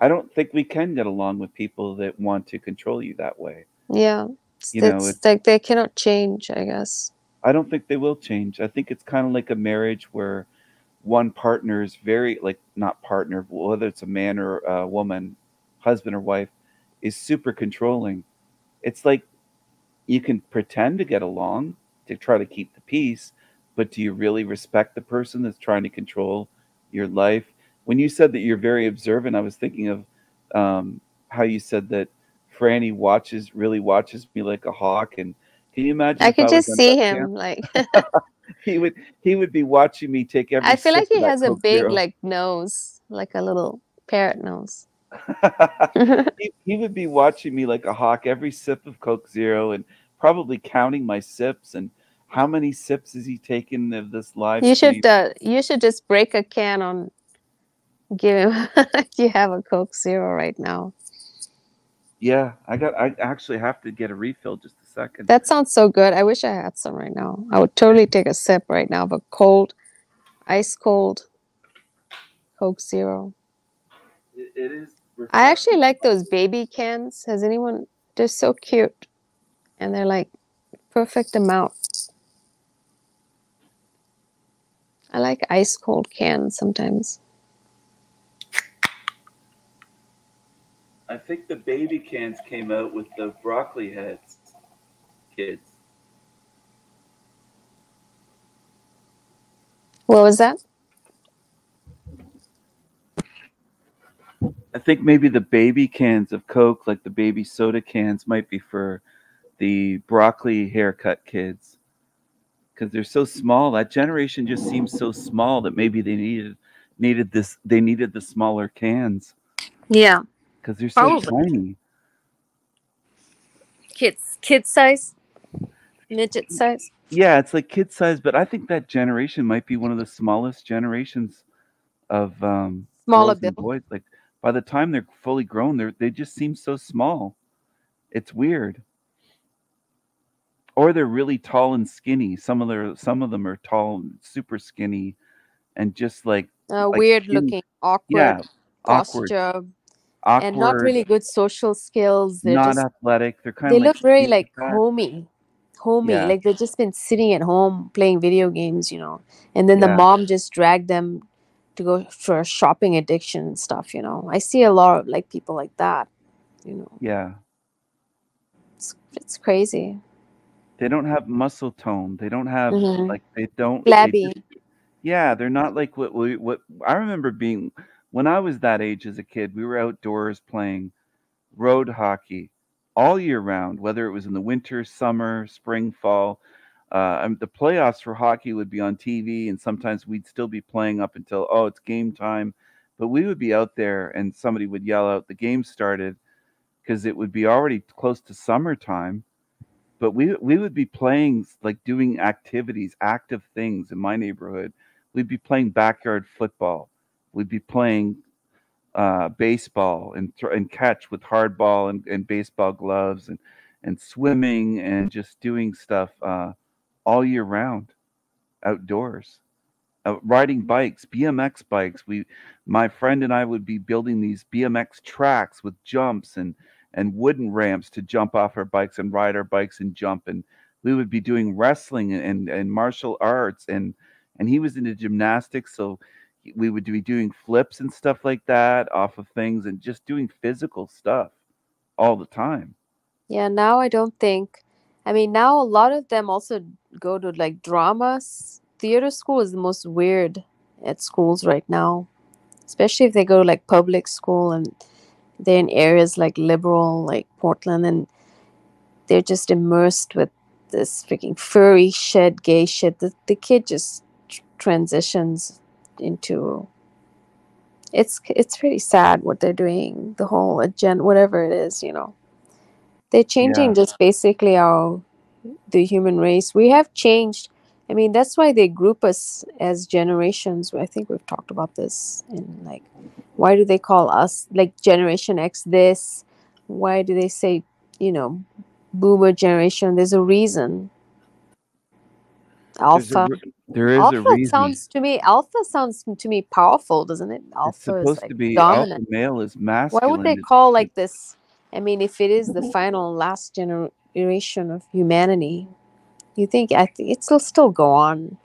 I don't think we can get along with people that want to control you that way. Yeah. It's, You know, it's it's- like they cannot change, I guess. I don't think they will change. I think it's kind of like a marriage where one partner is very like not partner, whether it's a man or a woman, husband or wife, is super controlling. It's like you can pretend to get along to try to keep the peace, but do you really respect the person that's trying to control your life? When you said that you're very observant, I was thinking of um, how you said that Franny watches really watches me like a hawk, and can you imagine? I could just see him, like, *laughs* he would he would be watching me take every. I feel like he has a Coke big, Zero. like, nose, like a little parrot nose. *laughs* *laughs* he, he would be watching me like a hawk every sip of Coke Zero and probably counting my sips and how many sips is he taking of this live You should uh, you should just break a can on give him *laughs* you have a Coke Zero right now. Yeah, I got. I actually have to get a refill. Just a second. That sounds so good. I wish I had some right now. I would totally take a sip right now of a cold, ice cold Coke Zero. It- it is. I actually like those baby cans. Has anyone? They're so cute, and they're like perfect amount. I like ice cold cans sometimes. I think the baby cans came out with the broccoli heads. Kids. What was that? I think maybe the baby cans of Coke, like the baby soda cans, might be for the broccoli haircut kids because they're so small. That generation just seems so small that maybe they needed needed this. They needed the smaller cans Yeah. Because they're so Probably. tiny. Kids kid size. Midget size. Yeah, it's like kid size, but I think that generation might be one of the smallest generations of um, Smaller boys. Like by the time they're fully grown, they they just seem so small. It's weird. Or they're really tall and skinny. Some of their some of them are tall, super skinny, and just like Uh, like weird skinny- looking, awkward Yeah, awkward, posture, and not really good social skills. They're not just athletic. They're kind they of look like very like fat. homey homey Yeah. like they've just been sitting at home playing video games you know and then the mom just dragged them to go for a shopping addiction and stuff you know i see a lot of like people like that you know Yeah. it's, it's crazy they don't have muscle tone. They don't have Mhm. like they don't. they flabby just- yeah, they're not like what we what I remember being when I was that age as a kid. We were outdoors playing road hockey all year round, whether it was in the winter, summer, spring, fall. Uh, the playoffs for hockey would be on TV, and sometimes we'd still be playing up until oh, it's game time. But we would be out there, and somebody would yell out, "The game started," because it would be already close to summertime but we we would be playing like doing activities, active things in my neighborhood. We'd be playing backyard football. We'd be playing uh, baseball and thr and catch with hardball and, and baseball gloves and and swimming and just doing stuff uh, all year round outdoors. Uh, riding bikes, BMX bikes. We, my friend and I, would be building these BMX tracks with jumps and and wooden ramps to jump off our bikes and ride our bikes and jump and we would be doing wrestling and and martial arts and and he was into gymnastics so we would be doing flips and stuff like that off of things and just doing physical stuff all the time. Yeah now i don't think i mean now a lot of them also go to like dramas. Theater school is the most weird at schools right now especially if they go to like public school and they're in areas like liberal like portland and they're just immersed with this freaking furry shit gay shit. The, the kid just tr- transitions into it's it's pretty sad what they're doing the whole agenda whatever it is you know. They're changing Yeah. just basically our the human race we have changed i mean that's why they group us as generations. I think we've talked about this and like why do they call us like generation x this? Why do they say you know boomer generation? There's a reason. There's a alpha there is a alpha reason. sounds to me alpha sounds to me powerful doesn't it? It's alpha is supposed like to be dominant. alpha male is masculine. why would they call like this i mean if it is the final last generation of humanity you think i think it'll still go on.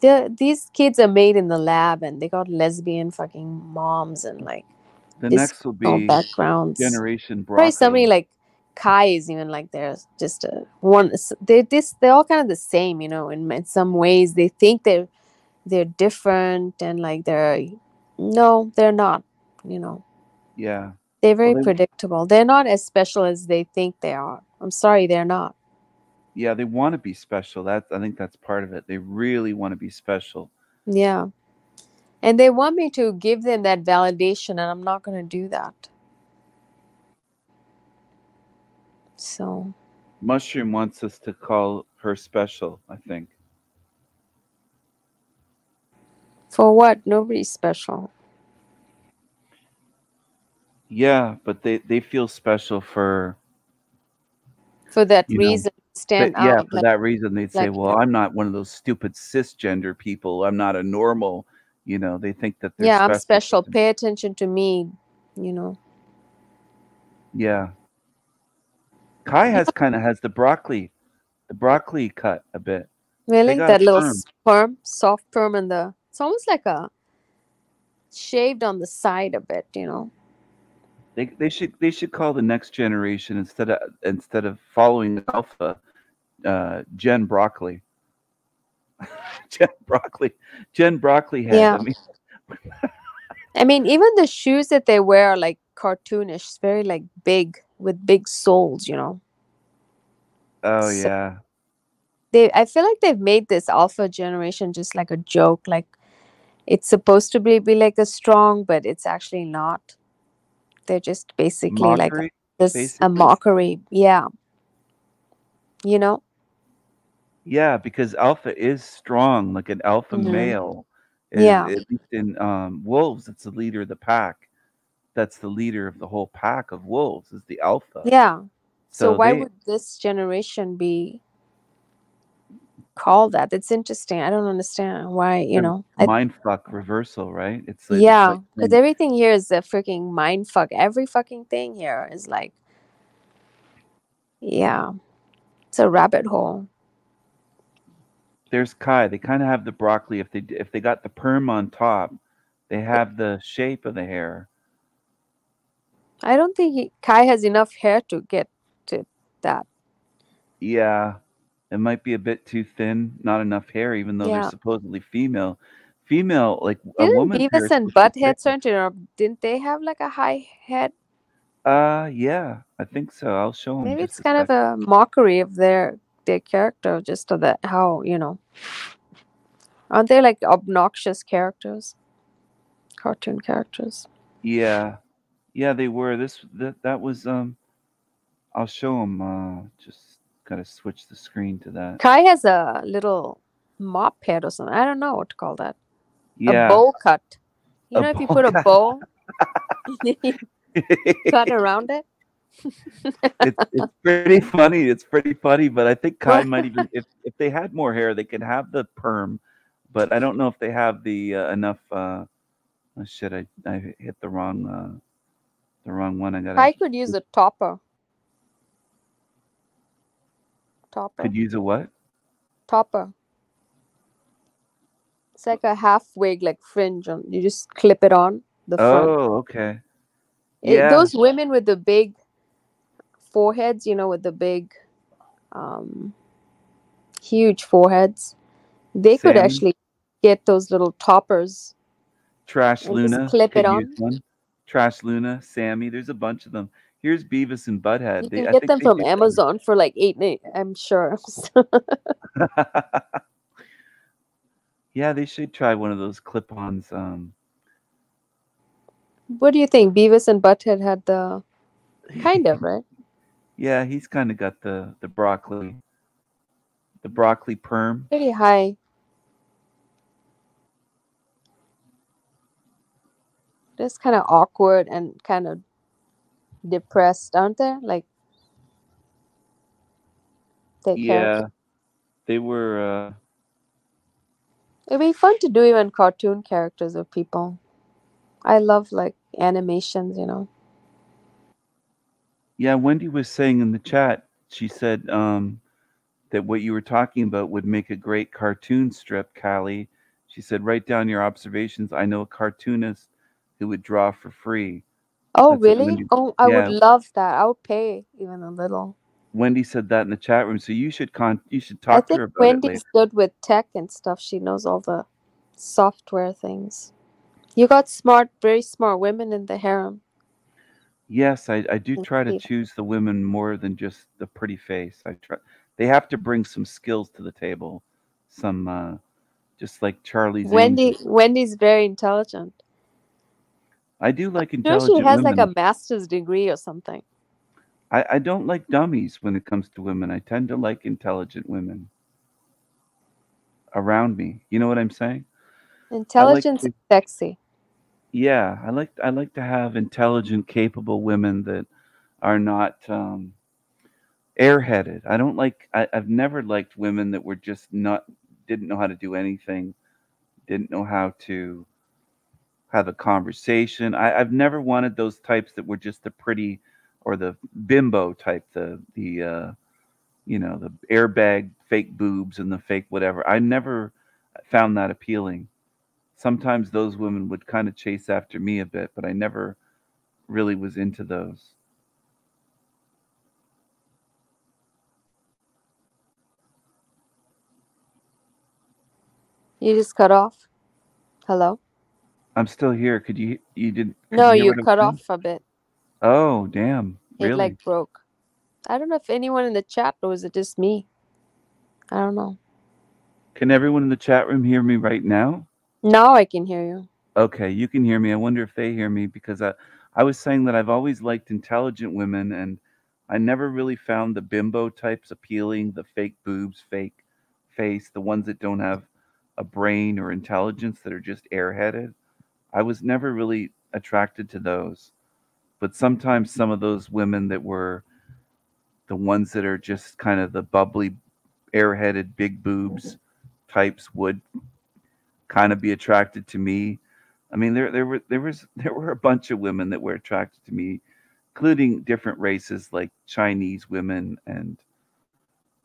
The, these kids are made in the lab and they got lesbian fucking moms and like the next will be backgrounds. Generation probably somebody broccoli. like kai is even like they're just a one they this they're all kind of the same you know in, in some ways. They think they're they're different and like they're no they're not you know. Yeah. They're very they- predictable. They're not as special as they think they are. I'm sorry they're not. Yeah they want to be special. That i think that's part of it. They really want to be special. Yeah. And they want me to give them that validation and i'm not going to do that so mushroom wants us to call her special i think. For what? Nobody's special. Yeah but they they feel special for for that you know, reason stand that- yeah for like, that reason they'd say well i'm not one of those stupid cisgender people. I'm not a normal you know they think that they're yeah i'm special. special. Pay attention to me you know. Yeah kai has kind of has the broccoli the broccoli cut a bit. Really that little firm. soft firm in the it's almost like a shaved on the side a bit you know? They, they should they should call the next generation instead of instead of following alpha uh jen broccoli. *laughs* Jen broccoli jen broccoli head Yeah. I mean, *laughs* I mean, even the shoes that they wear are like cartoonish, very like big with big souls, you know. Oh So- yeah. They I feel like they've made this alpha generation just like a joke, like it's supposed to be, be like a strong, but it's actually not. They're just basically like Mockery, this a mockery. Yeah. You know? Yeah, because alpha is strong, like an alpha Mhm. male. Yeah. At least in um, wolves, it's the leader of the pack. That's the leader of the whole pack of wolves. Is the alpha. Yeah. So, So why they- would this generation be called that? It's interesting. I don't understand why, you know. I, mind fuck reversal, right? It's like, yeah, because saying- everything here is a freaking mind fuck. Every fucking thing here is like, yeah, it's a rabbit hole. there's Kai. They kind of have the broccoli. If they if they got the perm on top, they have the shape of the hair. I don't think he, Kai has enough hair to get to that. Yeah, it might be a bit too thin, not enough hair, even though Yeah. they're supposedly female. Female, like a Didn't woman. Beavis and Butthead or didn't they have like a high head? Uh, yeah, I think so. I'll show them. Maybe it's kind of a mockery of their their character, just to that how you know. Aren't they like obnoxious characters? Cartoon characters. Yeah, yeah, they were. This that that was um. I'll show them. Uh, just gotta switch the screen to that. Kai has a little mop head or something. I don't know what to call that. Yeah. A bowl cut. You A know, if you put a bowl, *laughs* *laughs* cut around it. *laughs* it's, it's pretty funny. It's pretty funny, but I think Kai might even if if they had more hair, they could have the perm, but I don't know if they have the uh, enough. Uh, oh shit! I I hit the wrong uh, the wrong one. I got. Kai could use a topper. Topper. Could use a what? Topper. It's like a half wig, like fringe on. You just clip it on the front. Oh, okay. It- Yeah. those women with the big foreheads, you know, with the big, um, huge foreheads, they could actually get those little toppers. Trash Luna. clip it on. one. Trash Luna, Sammy. There's a bunch of them. Here's Beavis and Butthead. You They- can I get them from Amazon for like eight. na- I'm sure. *laughs* *laughs* yeah, they should try one of those clip-ons. Um, what do you think? Beavis and Butthead had the kind of right. *laughs* yeah, he's kind of got the the broccoli, the broccoli perm. Pretty high. Just kind of awkward and kind of depressed, aren't they? Like their Yeah, they were. uh It'd be fun to do even cartoon characters of people. I love like animations, you know. Yeah, Wendy was saying in the chat. She said um that what you were talking about would make a great cartoon strip, Callie. She said, write down your observations. I know a cartoonist who would draw for free. Oh, That's really? Wendy- Oh, I yeah. would love that. I would pay even a little. Wendy said that in the chat room. So you should con you should I talk to think her about it later. Wendy's good with tech and stuff. She knows all the software things. You got smart, very smart women in the harem. Yes, I, I do try to choose the women more than just the pretty face. I try they have to bring some skills to the table. Some uh just like Charlie's Wendy, Angels. Wendy's very intelligent. I do like intelligent she has women. like a master's degree or something. I, I don't like dummies when it comes to women. I tend to like intelligent women around me. You know what I'm saying? Intelligence to- sexy. Yeah, I like I like to have intelligent, capable women that are not um, airheaded. I don't like. I, I've never liked women that were just not didn't know how to do anything, didn't know how to have a conversation. I, I've never wanted those types that were just the pretty or the bimbo type, the the uh, you know the airbag fake boobs and the fake whatever. I never found that appealing sometimes those women would kind of chase after me a bit, but I never really was into those. You just cut off. Hello? I'm still here. Could you you didn't No, hear you cut off a bit. Oh, damn. It Really? like broke. I don't know if anyone in the chat or was it just me? I don't know. Can everyone in the chat room hear me right now? Now I can hear you. Okay, you can hear me. I wonder if they hear me because I, I was saying that I've always liked intelligent women and I never really found the bimbo types appealing, the fake boobs, fake face, the ones that don't have a brain or intelligence that are just airheaded. I was never really attracted to those. But sometimes some of those women that were the ones that are just kind of the bubbly, airheaded, big boobs types would kind of be attracted to me. I mean, there there were there was *laughs* there were a bunch of women that were attracted to me, including different races like Chinese women and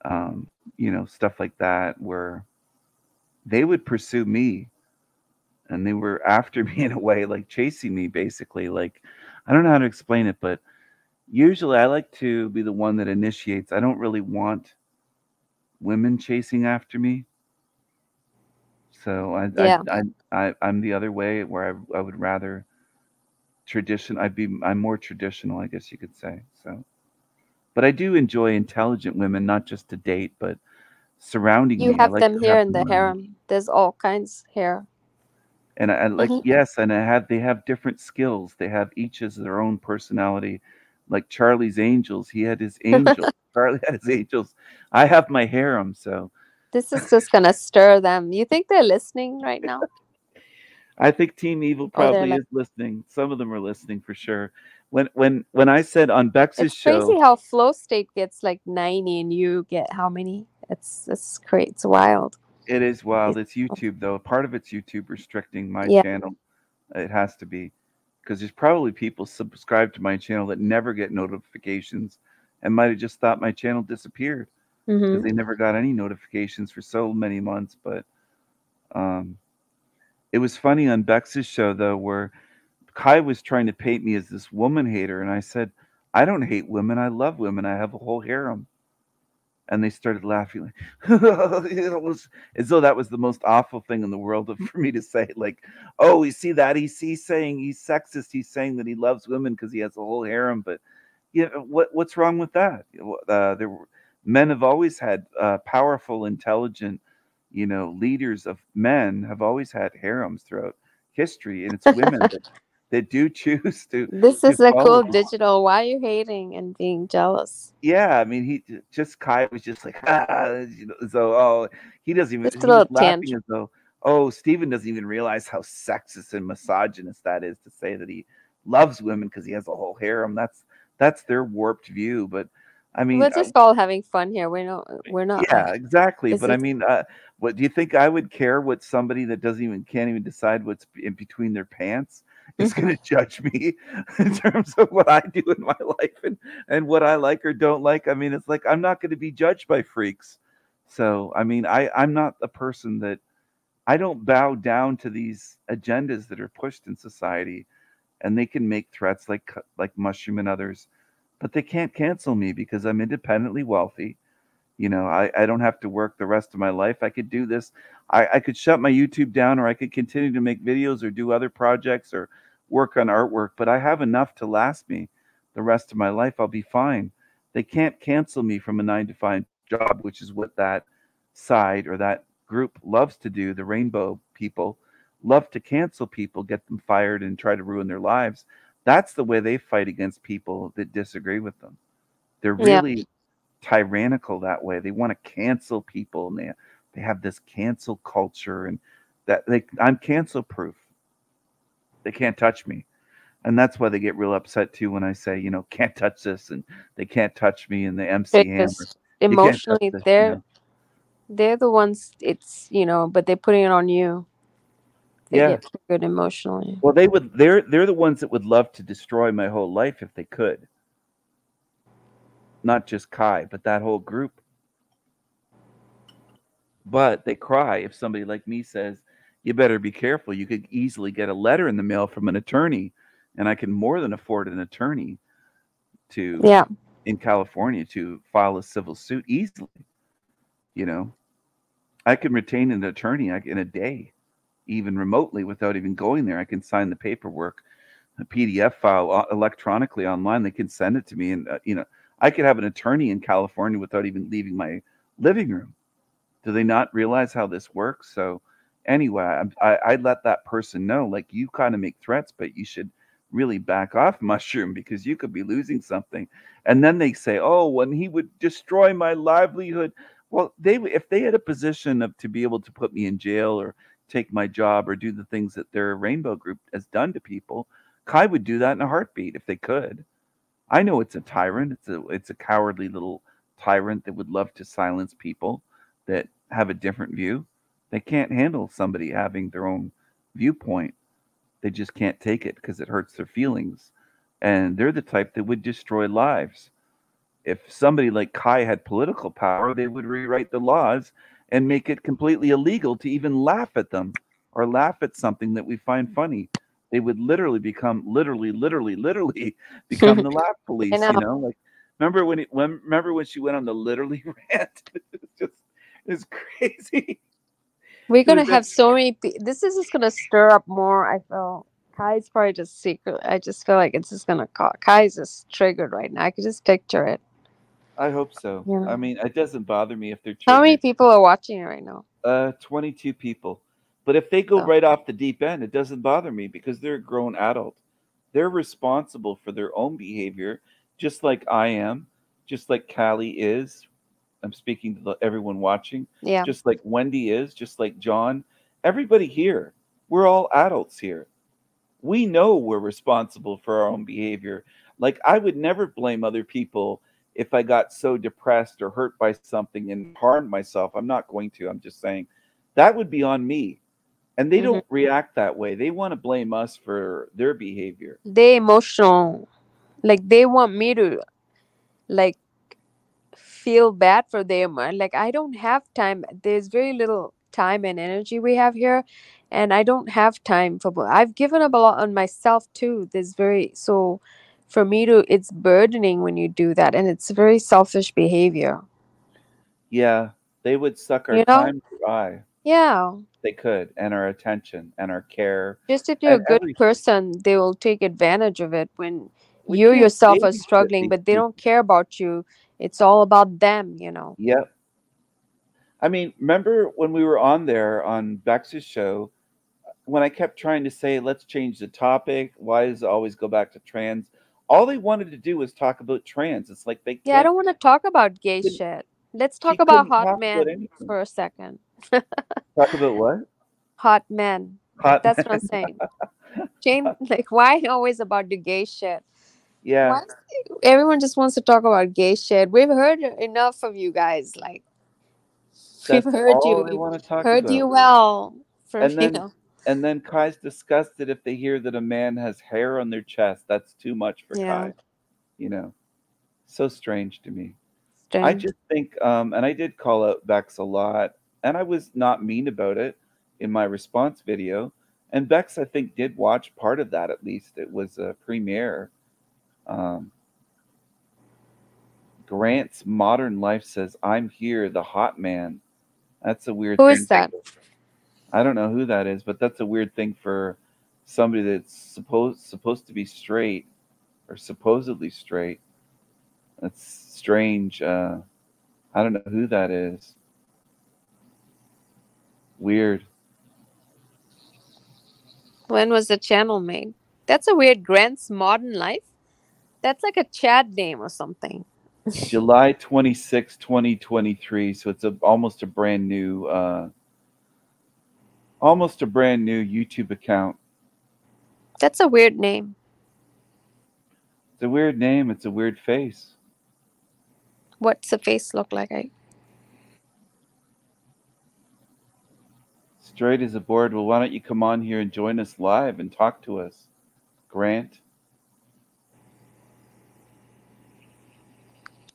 um, you know stuff like that, where they would pursue me, and they were after *laughs* me in a way, like chasing me, basically. Like I don't know how to explain it, but usually I like to be the one that initiates. I don't really want women chasing after me. So I, Yeah. I, I, I, I'm the other way where I, I would rather tradition. I'd be, I'm more traditional, I guess you could say. So, but I do enjoy intelligent women, not just to date, but surrounding You me. Have like them here in the harem. There's all kinds here. And I, like Mhm. yes, and I have they have different skills. They have each as their own personality. Like Charlie's Angels, he had his angels. *laughs* Charlie had his angels. I have my harem, so This is just gonna stir them. You think they're listening right now? *laughs* I think Team Evil Oh, probably like- is listening. Some of them are listening for sure. When when when I said on Bex's show. It's crazy how flow state gets like 90 and you get how many? It's it's great. It's wild. It is wild. It's YouTube though. Part of it's YouTube restricting my Yeah. channel. It has to be because there's probably people subscribed to my channel that never get notifications and might have just thought my channel disappeared because Mhm. they never got any notifications for so many months. But um, it was funny on Bex's show though, where Kai was trying to paint me as this woman hater, and I said, I don't hate women. I love women. I have a whole harem. And they started laughing, like *laughs* it was as though that was the most awful thing in the world for me to say. Like, oh, you see that? He's, he's saying he's sexist. He's saying that he loves women because he has a whole harem. But yeah, what what's wrong with that? Uh, there were men have always had uh, powerful, intelligent, you know, leaders of men have always had harems throughout history, and it's women that, *laughs* that do *laughs* choose to. This to is a follow cool digital. Why are you hating and being jealous? yeah, I mean, he just Kai was just like, ah, you know, so oh, he doesn't even. Just a little tantrum. though, oh, Stephen doesn't even realize how sexist and misogynist that is to say that he loves women because he has a whole harem. That's that's their warped view. But I mean, We're just all having fun here. We're not we're not yeah, exactly. Is But I mean, uh, what do you think I would care what somebody that doesn't even can't even decide what's in between their pants is going to mm-hmm. judge me *laughs* in terms of what I do in my life and and what I like or don't like? I mean, it's like I'm not going to be judged by freaks. So I mean, I I'm not a person that I don't bow down to these agendas that are pushed in society, and they can make threats like like Mushroom and others, but they can't cancel me because I'm independently wealthy. You know, I, I don't have to work the rest of my life. I could do this. I, I could shut my YouTube down or I could continue to make videos or do other projects or work on artwork, but I have enough to last me the rest of my life. I'll be fine. They can't cancel me from a nine to five job, which is what that side or that group loves to do. The rainbow people love to cancel people, get them fired, and try to ruin their lives. That's the way they fight against people that disagree with them. They're Yeah. Tyrannical that way. They want to cancel people and they they have this cancel culture and that they I'm cancel proof. They can't touch me. And that's why they get real upset too when I say, you know, *laughs* can't touch this and they can't touch me and the MC hammer. because "You emotionally this," they're know? they're the ones it's you know, but they're putting it on you. They Yeah. get triggered emotionally. Well, they would. They're they're the ones that would love to destroy my whole life if they could. Not just Kai, but that whole group. But they cry if somebody like me says, "You better be careful." You could easily get a letter in the mail from an attorney, and I can more than afford an attorney to Yeah. in California to file a civil suit easily. You know, I can retain an attorney in a day even remotely without even going there. I can sign the paperwork, a PDF file uh, electronically online. They can send it to me, and uh, you know, I could have an attorney in California without even leaving my living room. Do they not realize how this works? So, anyway, I, I, let that person know, like you kind of make threats, but you should really back off *laughs* mushroom because you could be losing something and then they say oh when he would destroy my livelihood well they if they had a position of to be able to put me in jail or take my job or do the things that their rainbow group has done to people kai would do that in a heartbeat if they could i know it's a tyrant it's a it's a cowardly little tyrant that would love to silence people that have a different view they can't handle somebody having their own viewpoint they just can't take it because it hurts their feelings. And they're the type that would destroy lives. If somebody like Kai had political power, they would rewrite the laws and make it completely illegal to even laugh at them or laugh at something that we find funny. They would literally become literally, literally, literally *laughs* *laughs* become the laugh police. know. You know, like remember when it when remember when she went on the literally *laughs* rant? it's just it's crazy. We're gonna have so many. Pe- this is just gonna stir up more. I feel Kai's probably just secret. I just feel like it's just gonna call. Kai's just triggered right now. I can just picture it. I hope so. Yeah. I mean, it doesn't bother me if they're How many people are watching it right now? Uh, 22 people. But if they go Oh. right off the deep end, it doesn't bother me because they're a grown adult. They're responsible for their own behavior, just like I am, just like Callie is. I'm speaking to the, everyone watching. Yeah. Just like Wendy is, just like John. Everybody here, we're all adults here. We know we're responsible for our own behavior. Like, I would never blame other people if I got so depressed or hurt by something and harmed myself. I'm not going to. I'm just saying that would be on me. And they don't react that way. They want to blame us for their behavior. They emotional, like they want me to, like, feel bad for them. uh, Like I don't have time. There's very little time and energy we have here, and I don't have time for. I've given up a lot on myself too. There's very so. For me to, it's burdening when you do that, and it's very selfish behavior. Yeah, they would suck our You know? time dry. Yeah. They could, and our attention and our care. Just if you're a good everything. person, they will take advantage of it when We you yourself are struggling, but they don't care about you. It's all about them, you know. Yep. I mean, remember when we were on there on Bex's show, when I kept trying to say, let's change the topic, why does it always go back to trans? All they wanted to do was talk about trans. It's like they Yeah, I don't want to talk about gay shit. Let's talk about hot men for a second. Talk about what? Hot men. Hot That's what I'm saying. Jane, *laughs* like, why always about the gay shit? Yeah. Why everyone just wants to talk about gay shit? We've heard enough of you guys. Like, we've heard you. they want to talk heard about. you well. For and *laughs* you then know. and then Kai's disgusted if they hear that a man has hair on their chest. That's too much for Yeah. Kai. You know, so strange to me. Strange. I just think, um, and I did call out Bex a lot, and I was not mean about it in my response video. And Bex, I think, did watch part of that at least. It was a premiere. Um, Grant's Modern Life says, "I'm here, the hot man." That's a weird. Who thing is that? I don't know who that is, but that's a weird thing for somebody that's supposed supposed to be straight or supposedly straight. That's strange. Uh, I don't know who that is. Weird. When was the channel made? That's a weird Grant's Modern Life. That's like a Chad name or something. *laughs* July 26, 2023. So it's a, almost a brand new, uh, almost a brand new YouTube account. That's a weird name. It's a weird name. It's a weird face. What's the face look like? I Straight as a board. Well, why don't you come on here and join us live and talk to us, Grant?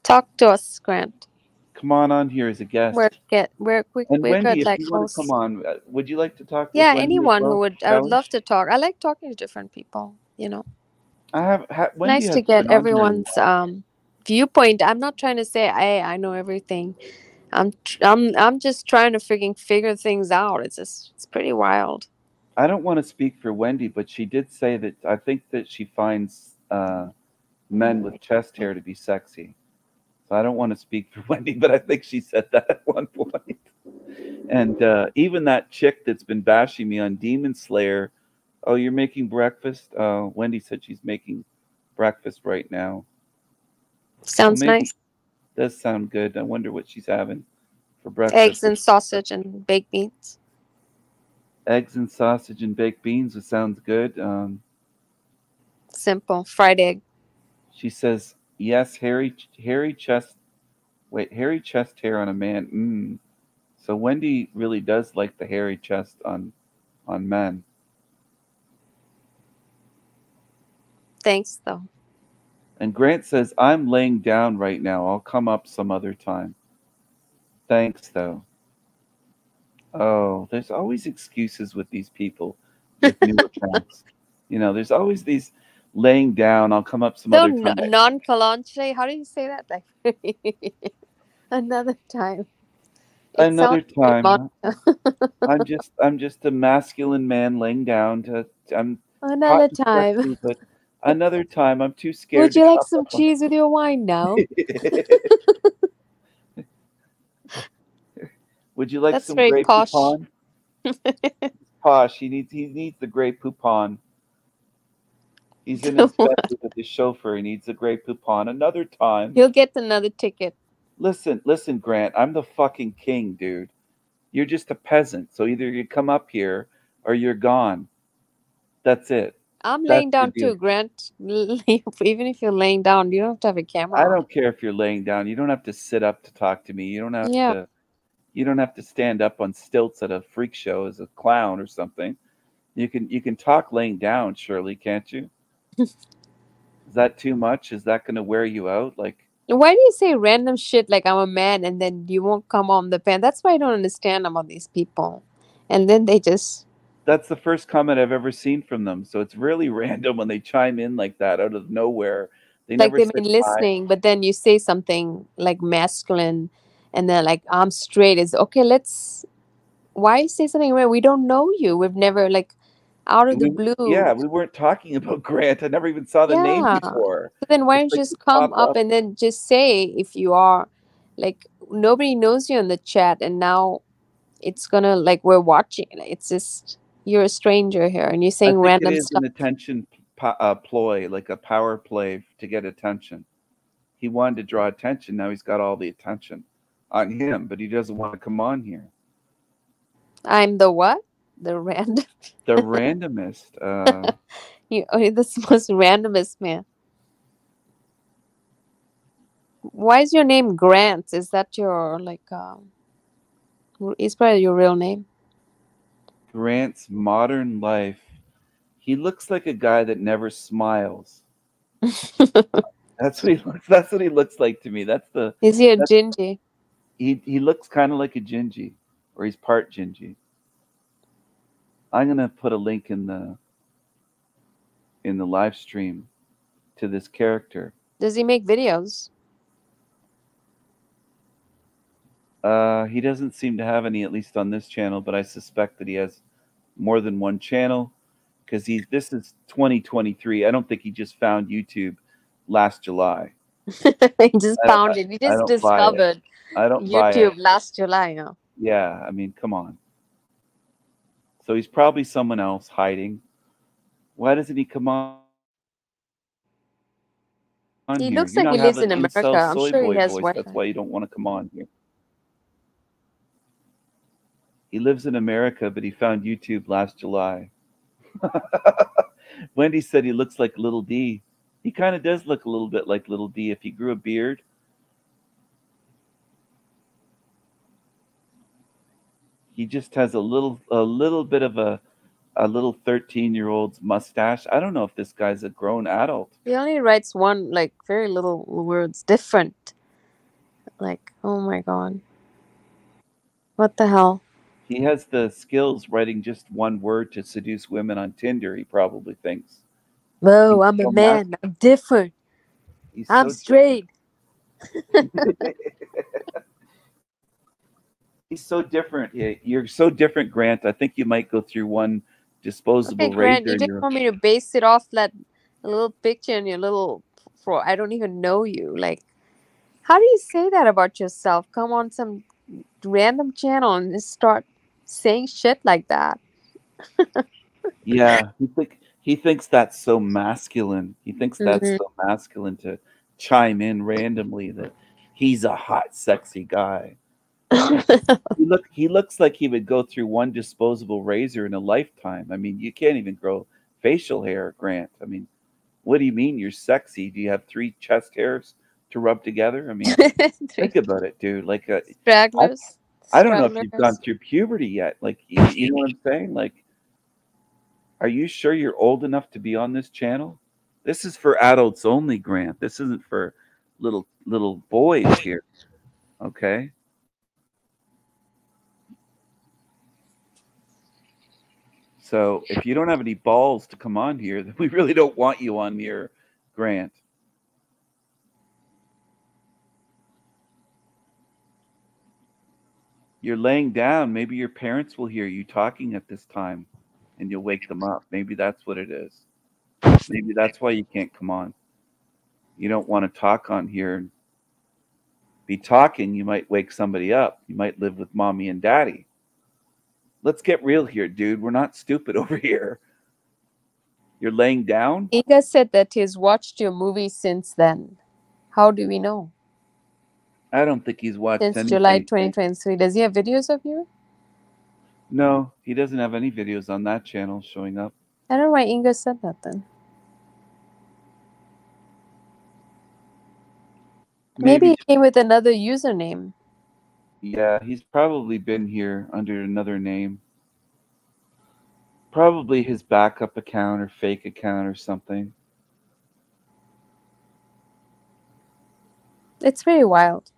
talk to us, Grant. Come on on here as a guest. We're get we're we and we're Wendy, good if like you want to come on, uh, would you like to talk? Yeah, anyone well, who would I would love to talk. I like talking to different people, you know. I have. Ha, nice to get been on here. everyone's um viewpoint. I'm not trying to say I I know everything. I'm I'm I'm just trying to freaking figure things out. It's just it's pretty wild. I don't want to speak for Wendy, but she did say that I think that she finds uh, men with chest hair to be sexy. So I don't want to speak for *laughs* Wendy, but I think she said that at one point. And uh, even that chick that's been bashing me on Demon Slayer, oh, you're making breakfast? Uh, Wendy said she's making breakfast right now. So Sounds maybe- nice. Does sound good. I wonder what she's having for breakfast. Eggs and sausage and baked beans. eggs and sausage and baked beans. It sounds good. Um, Simple fried egg. she says, "Yes, hairy, hairy chest. Wait, hairy chest hair on a man. Mm. So Wendy really does like the hairy chest on, on men. Thanks though. And Grant says, "I'm laying down right now. I'll come up some other time. Thanks, though." Oh, there's always excuses with these people with new *laughs* accounts. You know, there's always these laying down. I'll come up some So other time. nonchalantly, how do you say that? Like *laughs* another time. It Another time. *laughs* I'm just I'm just a masculine man laying down to I'm Another time. but another time I'm too scared. Would you like some up cheese with your wine now? *laughs* *laughs* Would you like That's some Grey posh. Poupon? *laughs* Posh. He needs he needs the Grey Poupon. He's in his bed with his chauffeur. He needs a Grey Poupon. Another time. You'll get another ticket. Listen, listen, Grant. I'm the fucking king, dude. You're just a peasant. So either you come up here or you're gone. That's it. I'm That's laying down too, Grant. *laughs* Even if you're laying down, you don't have to have a camera. I don't care if you're laying down. You don't have to sit up to talk to me. You don't have Yeah. to you don't have to stand up on stilts at a freak show as a clown or something. You can you can talk laying down, surely, can't you? *laughs* Is that too much? Is that gonna wear you out? Like Why do you say random shit like I'm a man and then you won't come on the pen? That's why I don't understand about these people. And then they just that's the first comment I've ever seen from them. So it's really *laughs* random when they chime in like that out of nowhere. They like never they've been listening, but then you say something like masculine and they're like, I'm straight. Is okay, let's why say something where we don't know you? We've never like out of the blue. Yeah, we weren't talking *laughs* about Grant. I never even saw the name before. So then why don't you like just come up up. and then just say if you are like nobody knows you in the chat and now it's gonna like we're watching. It's just you're a stranger here and you're saying random it is stuff. an attention uh, ploy, like a power play to get attention. He wanted to draw attention. Now he's got all the attention on him, but he doesn't want to come on here. I'm the what? The random *laughs* The randomest. Uh, *laughs* you oh, you're the *laughs* most randomest man. Why is your name Grant? Is that your like um r- is probably your real name? Grant's modern life. He looks like a guy that never smiles. *laughs* that's what he looks. That's what he looks like to me. That's the. Is he a gingy? He he looks kind of like a gingy, or he's part gingy. I'm gonna put a link in the in the live stream to this character. Does he make videos? Uh, he doesn't seem to have any, at least on this channel, but I suspect that he has more than one channel because he's this is 2023. I don't think he just found YouTube last July. *laughs* he just I found it. He just it. discovered I don't. YouTube last July. Huh? Yeah, I mean, come on. So he's probably someone else hiding. Why doesn't he come on? He here? looks You like he lives in America. I'm sure he has voice. That's why you don't want to come on here. He lives in America, but he found YouTube last July. *laughs* Wendy said he looks like Little D. He kind of does look a little bit like Little D if he grew a beard. He just has a little a little bit of a a little 13 year old's mustache. I don't know if this guy's a grown adult. He only writes one like very little words different. Like, oh my god. What the hell? He has the skills writing just one word to seduce women on Tinder, he probably thinks. Whoa, I'm a so man. I'm different. He's I'm so straight. *laughs* He's so different. You're so different, Grant. I think you might go through one disposable Okay, Grant, you didn't want me to base it off that little picture in your little pro. I don't even know you. Like, how do you say that about yourself? Come on some random channel and just start saying shit like that. Yeah, he think he thinks that's so masculine. He thinks that's Mhm. so masculine to chime in randomly that he's a hot, sexy guy. *laughs* he look he looks like he would go through one disposable razor in a lifetime. I mean, you can't even grow facial hair, Grant. I mean, what do you mean you're sexy? Do you have three chest hairs to rub together? I mean, *laughs* think about it, dude. Like, uh, I, Stragglers. I don't know if you've gone through puberty yet. Like, you, you know what I'm saying? Like, are you sure you're old enough to be on this channel? This is for adults only, Grant. This isn't for little little boys here. Okay. So if you don't have any balls to come on here, *laughs* then we really don't want you on here, Grant. You're laying down. Maybe your parents will hear you talking at this time and you'll wake them up. Maybe that's what it is. Maybe that's why you can't come on. You don't want to talk on here and be talking. You might wake somebody up. You might live with mommy and daddy. Let's get real here, dude. We're not stupid *laughs* over here. You're laying down? Inga said that he's watched your movie since then. How do we know? I don't think he's watched Since anything. July 2023. Does he have videos of you? No, he doesn't have any videos on that channel showing up. I don't know why Inga said that then. Maybe, he came with another username. Yeah, he's probably been here under another name. Probably his backup account or fake account or something. It's very wild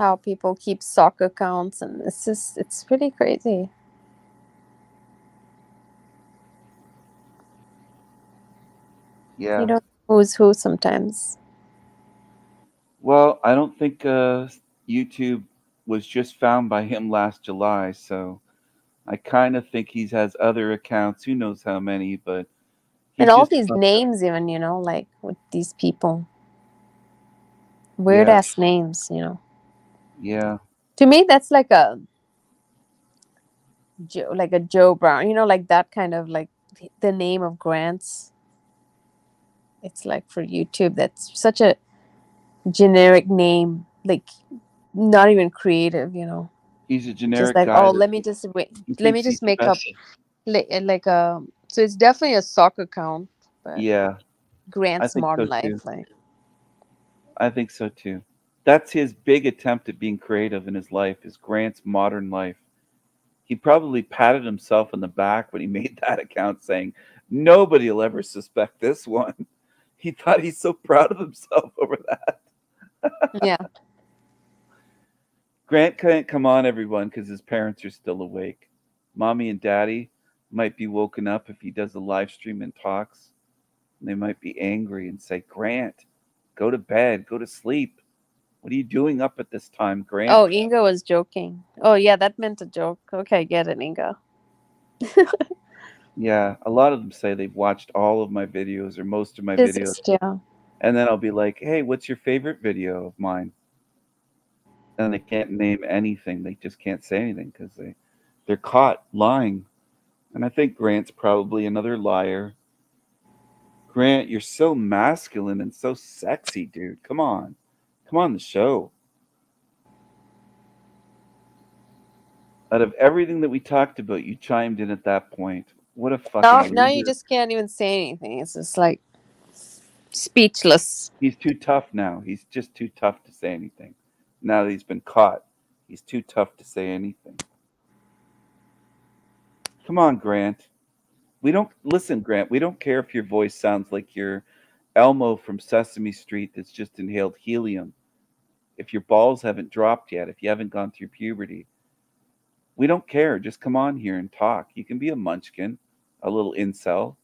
how people keep sock accounts, and it's just it's pretty crazy. Yeah. You don't know who's who sometimes. Well, I don't think uh, YouTube was just found by him last July, so I kind of think he has other accounts. Who knows how many, but and all these names, even you know, like with these people, weird Yeah. ass names, you know. Yeah, To me, that's like a Joe, like a Joe Brown, you know, like that kind of like the- name of grants. It's like for YouTube, that's such a generic name, like not even creative, you know. he's a Just generic like, guy. oh, let me just wait, let me just make up like, like a. So it's definitely a soccer account, but Yeah, Grant's modern so, life, like I think so too. That's his big attempt at being creative in his life, is Grant's modern life. He probably patted himself on the back when he *laughs* made that account saying, Nobody will ever suspect this one. He thought he's so proud of himself *laughs* over that. yeah. *laughs* Grant can't come on, everyone, because his parents are still awake. Mommy and daddy might be woken up if he does a live stream and talks. And they might be angry and say, Grant, go to bed, go to sleep. What are you doing up at this time, Grant? Oh, Inga was joking. Oh, yeah, that meant a joke. Okay, get it, Inga. *laughs* Yeah, a lot of them say they've watched all of my videos or most of my videos. yeah. And then I'll be like, hey, what's your favorite video of mine? And they can't name anything. They just can't say anything because they, they're caught lying. And I think Grant's probably another liar. Grant, you're so masculine and so sexy, dude. Come on. Come on the show. Out of everything that we talked about, you chimed in at that point. What a fucking oh, Now, now you just can't even say anything. It's just like speechless. He's too tough now. He's just too tough to say anything. Now that he's been caught, he's too tough to say anything. Come on, Grant. We don't listen, Grant. We don't care if your voice sounds like you're Elmo from Sesame Street that's just inhaled helium if your balls haven't dropped yet, if you haven't gone through puberty, we don't care. Just come on here and talk. You can be a munchkin, a little incel.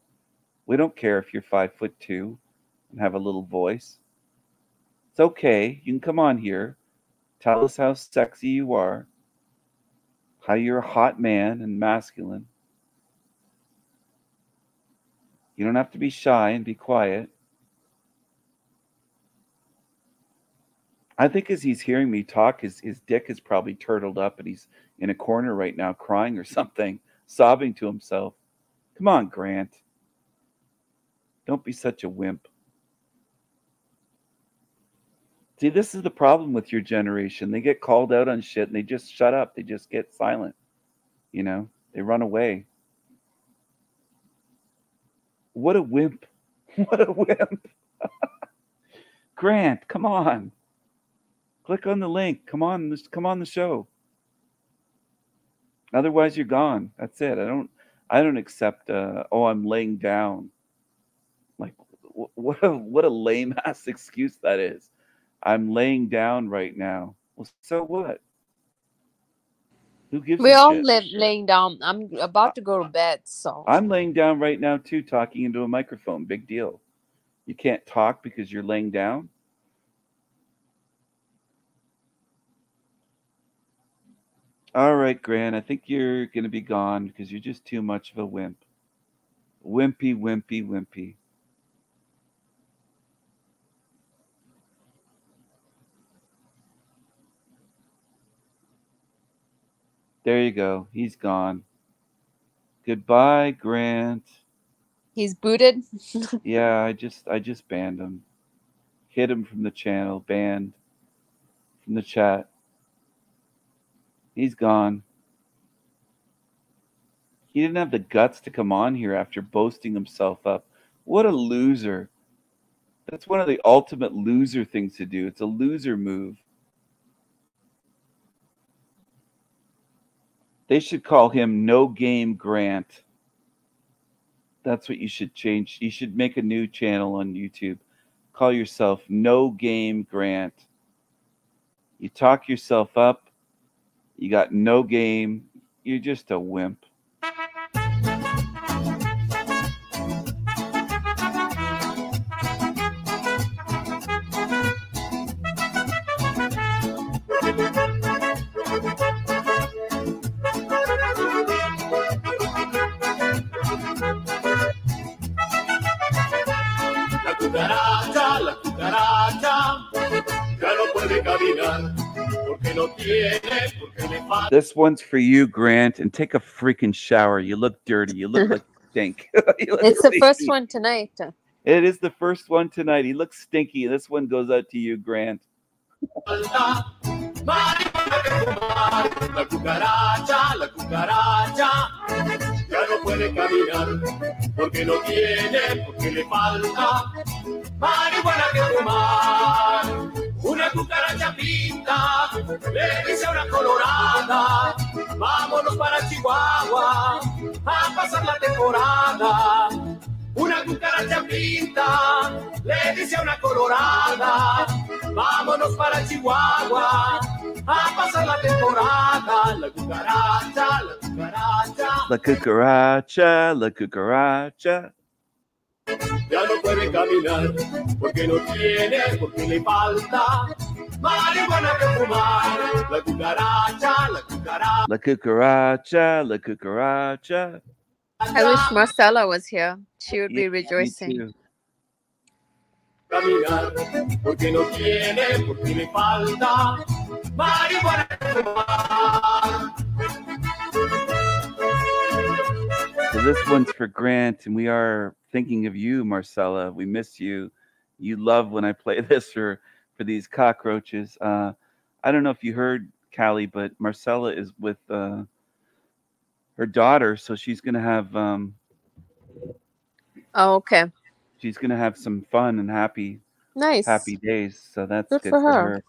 We don't care if you're five foot two and have a little voice. It's okay. You can come on here, tell us how sexy you are, how you're a hot man and masculine. You don't have to be shy and be quiet. I think as he's hearing me talk, his, his dick is probably turtled up and he's in a corner right now crying or *laughs* something, sobbing to himself. Come on, Grant. Don't be such a wimp. See, this is the problem with your generation. They get called out on shit and they just shut up. They just get silent. You know, they run away. What a wimp. *laughs* What a wimp. *laughs* Grant, come on. Click on the link. Come on, this come on the show. Otherwise you're gone. That's it. I don't I don't accept uh oh I'm laying down. Like what a what a lame *laughs* ass excuse that is. I'm laying down right now. Well, so what? Who gives We all live laying down. I'm about to go to bed, so I'm laying down right now too, talking into a microphone. Big deal. You can't talk because you're laying down. All right, Grant. I think you're going to be gone because you're just too much of a wimp. Wimpy, wimpy, wimpy. There you go. He's gone. Goodbye, Grant. he's booted. *laughs* Yeah, I just I just banned him. Hit him from the channel, banned from the chat. He's gone. He didn't have the guts to come on here after boasting himself up. What a loser. That's one of the ultimate loser things to do. It's a loser move. They should call him No Game Grant. That's what you should change. You should make a new channel on YouTube. Call yourself No Game Grant. You talk yourself up. You got no game. You're just a wimp. La cucaracha, la cucaracha, ya no puede caminar This one's for you, Grant, and take a freaking shower. You look dirty. You look like *laughs* stink. *laughs* Look It's the first stink. one tonight. It is the first one tonight. He looks stinky. This one goes out to you, Grant. Una cucaracha pinta, le dice una colorada, vámonos para Chihuahua a pasar la temporada. Una cucaracha pinta, le dice una colorada, vámonos para Chihuahua a pasar la temporada. La cucaracha, la cucaracha, La cucaracha, la cucaracha. Ya no puede caminar porque no tiene, porque le falta marihuana que fumar. La cucaracha, la cucaracha. La cucaracha, la cucaracha. I wish Marcella was here. She would be Yeah, me rejoicing. too. caminar porque no tiene, porque le falta marihuana que fumar. This one's for Grant, and we are thinking of you, Marcella. We miss you. You love when I play *laughs* this for for these cockroaches. Uh, I don't know if you heard Callie, but Marcella is with uh, her daughter, so she's gonna have um, Oh, okay. she's gonna have some fun and happy Nice. happy days. So that's Good good, for for her. her.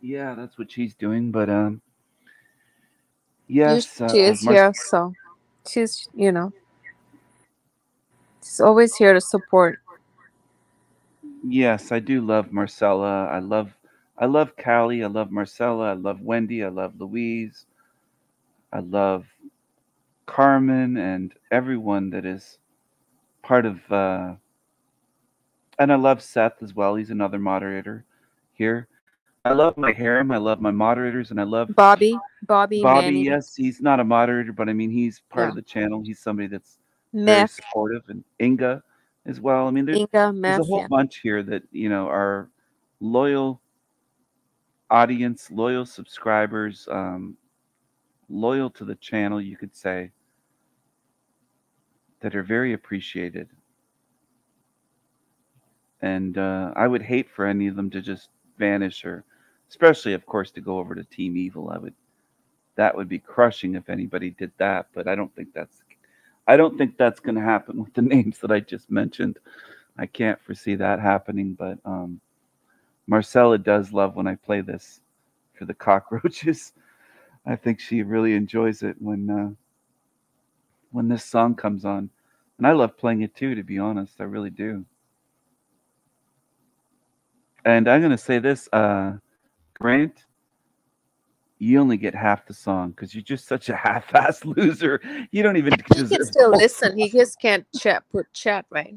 Yeah, that's what she's doing. But um, yes, uh, she is Mar- here, so she's, you know, she's always here to support. Yes, I do love Marcella. I love I love Callie. I love Marcella. I love Wendy. I love Louise. I love Carmen and everyone that is part of uh and I love Seth as well. He's another moderator here. I love my harem. I love my moderators and I love Bobby, Bobby, Bobby, Manny. yes, he's not a moderator, but I mean he's part of the channel. He's somebody that's very supportive, and Inga as well. I mean, there's, Inga, there's a whole yeah. bunch here that you know are loyal audience, loyal subscribers, um, loyal to the channel. You could say that are very appreciated. And uh, I would hate for any of them to just vanish, or especially, of course, to go over to Team Evil. I would that would be crushing if anybody did that. But I don't think that's I don't think that's going to happen with the *laughs* names that I just mentioned. I can't foresee that happening. But um, Marcella does love when I play this for the *laughs* cockroaches. I think she really enjoys it when uh, when this song comes on, and I love playing it too. To be honest, I really do. And I'm going to say this, uh, Grant, you only get half the song because you're just such a *laughs* half-ass loser. You don't even He can still listen. He just can't chat put chat right.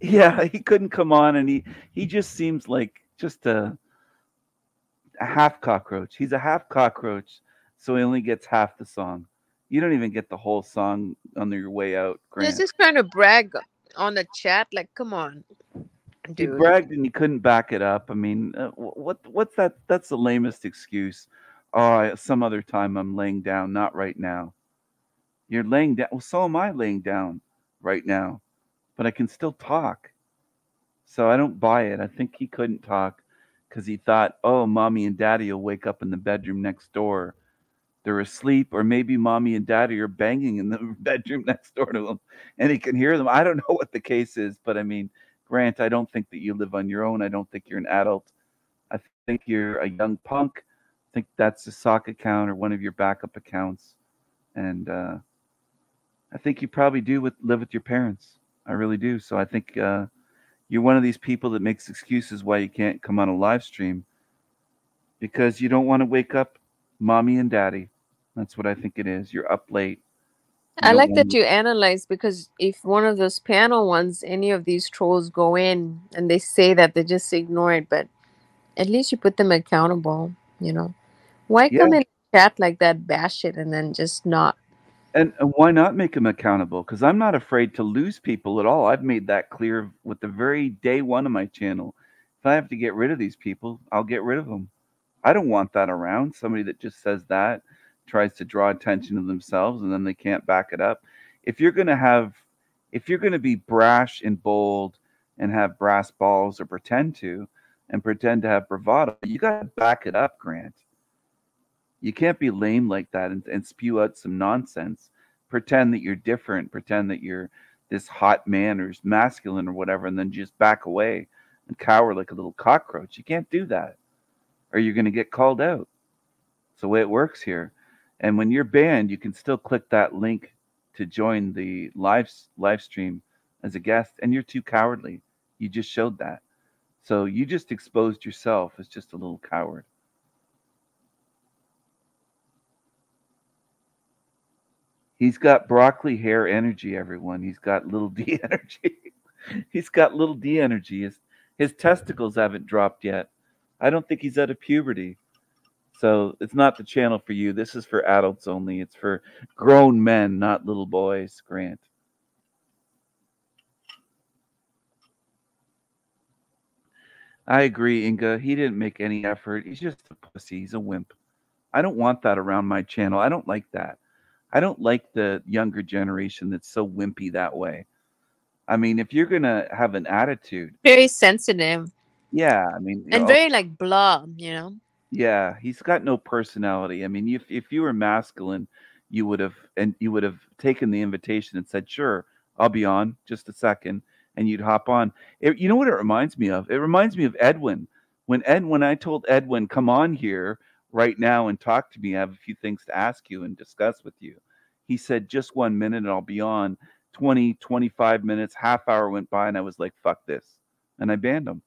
Yeah, *laughs* he couldn't come on, and he he just seems like just a a half cockroach. He's a half cockroach, so he only gets half the song. You don't even get the whole song on your way out, Grant. He's just trying to brag on the chat. Like, come on, He bragged and he couldn't back it up. I mean, uh, what what's that? That's the lamest excuse. Oh, I, some other time I'm laying down, not right now. You're laying down. Well, so am I laying down right now, but I can still talk. So I don't buy it. I think he couldn't talk because he thought, oh, mommy and daddy will wake up in the bedroom next door. They're asleep, or maybe mommy and daddy are banging in the *laughs* bedroom next door to him and he can hear them. I don't know what the case is, but I mean, Grant, I don't think that you live on your own. I don't think you're an adult. I think you're a young punk. I think that's a sock account or one of your backup accounts. And uh, I think you probably do with live with your parents. I really do. So I think uh, you're one of these people that makes excuses why you can't come on a live stream because you don't want to wake up mommy and daddy. That's what I think it is. You're up late. I like that you analyze because if one of those panel ones, any of these trolls go in and they say that, they just ignore it. But at least you put them accountable, you know. Why come in chat like that, bash it, and then just not? And, and why not make them accountable? Because I'm not afraid to lose people at all. I've made that clear with the very day one of my channel. If I have to get rid of these people, I'll get rid of them. I don't want that around. Somebody that just says that tries to draw attention to themselves and then they can't back it up. If you're going to have, if you're going to be brash and bold and have brass balls or pretend to, and pretend to have bravado, you got to back it up, Grant. You can't be lame like that and, and spew out some nonsense. Pretend that you're different. Pretend that you're this hot man or masculine or whatever, and then just back away and cower like a little cockroach. You can't do that, or you're going to get called out. It's the way it works here. And when you're banned, you can still click that link to join the live live stream as a guest, and you're too cowardly. You just showed that. So you just exposed yourself as just a little coward. He's got broccoli hair energy, everyone. He's got little *laughs* D energy. he's got little D energy. His, his testicles haven't dropped yet. I don't think he's out of puberty. So it's not the channel for you. This is for adults only. It's for grown men, not little boys, Grant. I agree, Inga. He didn't make any effort. He's just a pussy. He's a wimp. I don't want that around my channel. I don't like that. I don't like the younger generation that's so wimpy that way. I mean, if you're gonna have an attitude, Very sensitive yeah, I mean, and oh, very like blah, you know. Yeah, he's got no personality. I mean, if if you were masculine, you would have and you would have taken the invitation and said, "Sure, I'll be on just a second, and you'd hop on. It, you know what it reminds me of? It reminds me of Edwin. When Ed, when I told Edwin, "Come on here right now and talk to me. I have a few things to ask you and discuss with you." He said, "Just one minute, and I'll be on." 20, 25 minutes, half hour went by, and I was like, "Fuck this," and I banned him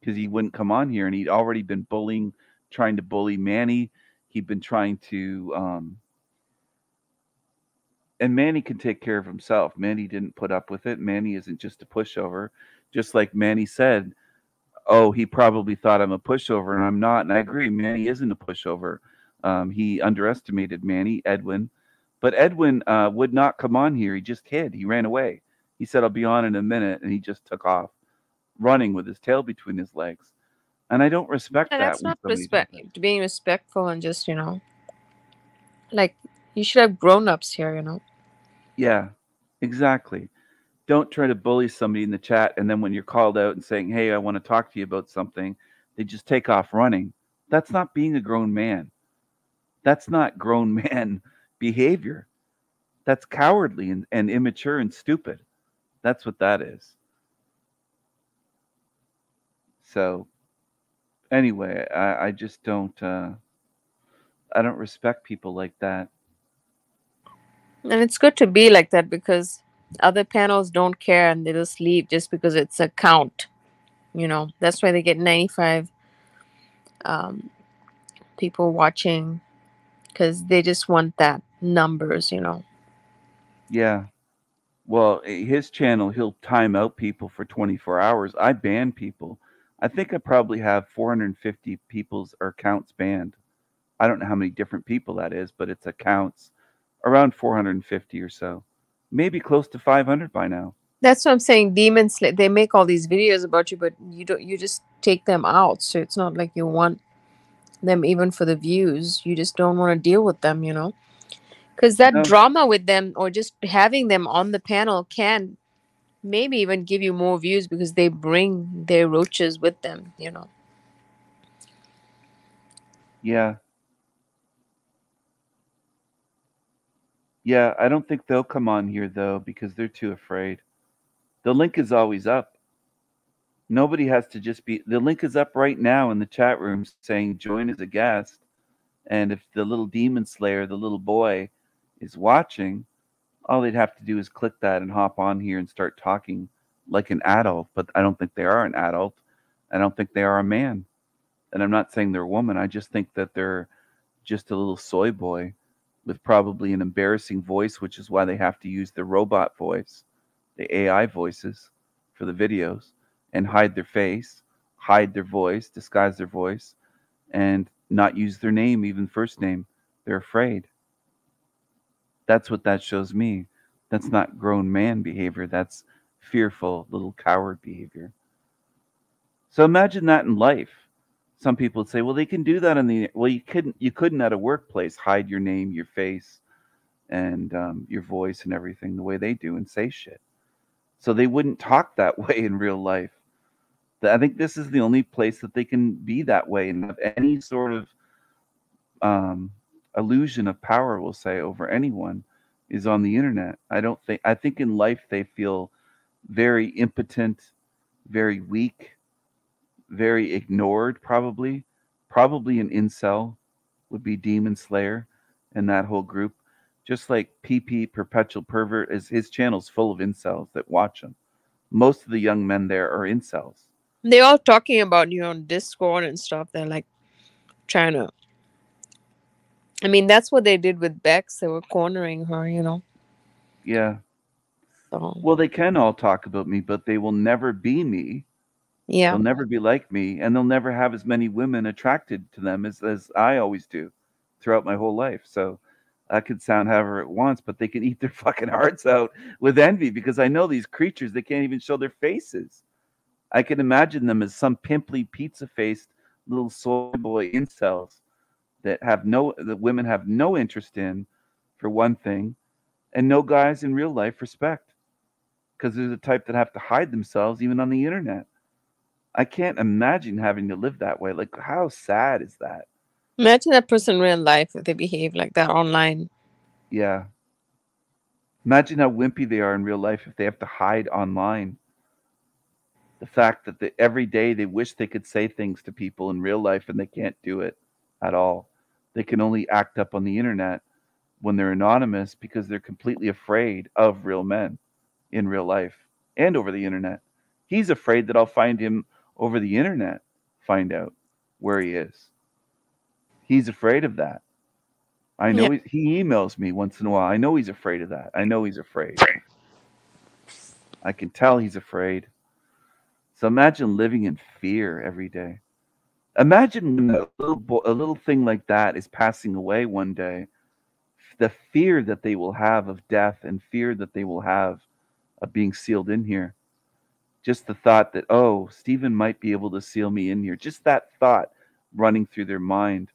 because he wouldn't come on here, and he'd already been bullying, trying to bully Manny. He'd been trying to, um, and Manny can take care of himself. Manny didn't put up with it. Manny isn't just a pushover. Just like Manny said, oh, he probably thought I'm a pushover, and I'm not. And I agree, Manny isn't a pushover. Um, he underestimated Manny, Edwin, But Edwin uh, would not come on here. He just hid. He ran away. He said, I'll be on in a minute. And he just took off, running with his tail between his legs. And I don't respect Yeah, that. that's not respect. Being respectful and just you know, like you should have grown ups here. You know. Yeah, exactly. Don't try to bully somebody in the chat and then when you're called out and saying, "Hey, I want to talk to you about something," they just take off running. That's not being a grown man. That's not grown *laughs* man behavior. That's cowardly and, and immature and stupid. That's what that is. So anyway, I, I just don't uh I don't respect people like that. And it's good to be like that because other panels don't care and they just leave just because it's a count. You know, that's why they get 95 um, people watching because they just want that numbers, you know. Yeah. Well, his channel, he'll time out people for 24 hours. I ban people. I think I probably have 450 people's or accounts banned. I don't know how many different people that is, but it's accounts around 450 or so. Maybe close to 500 by now. That's what I'm saying. Demons, they make all these videos about you, but you don't. You just take them out. So it's not like you want them even for the views. You just don't want to deal with them, you know. Because that No. drama with them, or just having them on the panel, can maybe even give you more views because they bring their roaches with them, you know. Yeah. Yeah, I don't think they'll come on here though because they're too afraid. The link is always up. Nobody has to just be the link is up right now in the chat room saying join as a guest. And if the little demon slayer, the little boy, is watching, all they'd have to do is click that and hop on here and start talking like an adult. But I don't think they are an adult. I don't think they are a man. And I'm not saying they're a woman. I just think that they're just a little soy boy with probably an embarrassing voice, which is why they have to use the robot voice, the AI voices for the videos, and hide their face, hide their voice, disguise their voice, and not use their name, even first name. They're afraid. That's what that shows me. That's not grown man behavior. That's fearful little coward behavior. So imagine that in life. Some people would say, well, they can do that in the well, you couldn't you couldn't at a workplace hide your name, your face, and um, your voice and everything the way they do and say shit. So they wouldn't talk *laughs* that way in real life. I think this is the only place that they can be that way and have any sort of um, illusion of power, we'll say, over anyone is on the internet. I don't think, I think in life they feel very impotent, very weak, very ignored, probably. Probably an incel would be Demon Slayer and that whole group. Just like PP Perpetual Pervert is his channel's full of incels that watch him. Most of the young men there are incels. They're all talking about you on Discord and stuff. They're like trying to. I mean, that's what they did with Bex. They were cornering her, you know. Yeah. So Well, they can all talk about me, but they will never be me. yeah, They'll never be like me, and they'll never have as many women attracted to them as, as I always do throughout my whole life. So that could sound however it wants, but they can eat their *laughs* fucking hearts out with envy because I know these creatures, they can't even show their faces. I can imagine them as some pimply, pizza faced little soy boy incels that have no, that women have no interest in, for one thing, and no guys in real life respect because they're the type that have to hide themselves even on the internet. I can't imagine having to live that way. Like, how sad is that? imagine that person in real life if they behave like that online. Yeah. Imagine how wimpy they are in real life if they have to hide online. The fact that they, every day they wish they could say things to people in real life and they can't do it at all. They can only act up on the internet when they're anonymous because they're completely afraid of real men in real life and over the internet. He's afraid that I'll find him over the internet, find out where he is. He's afraid of that. I know Yeah. he, he emails me once in a while. I know he's afraid of that. I know he's afraid. I can tell he's afraid. So imagine living in fear every day. Imagine when a little a little thing like that is passing away one day. the fear that they will have of death and fear that they will have of being sealed in here. Just the thought that, oh, Stephen might be able to seal me in here. Just that thought running through their mind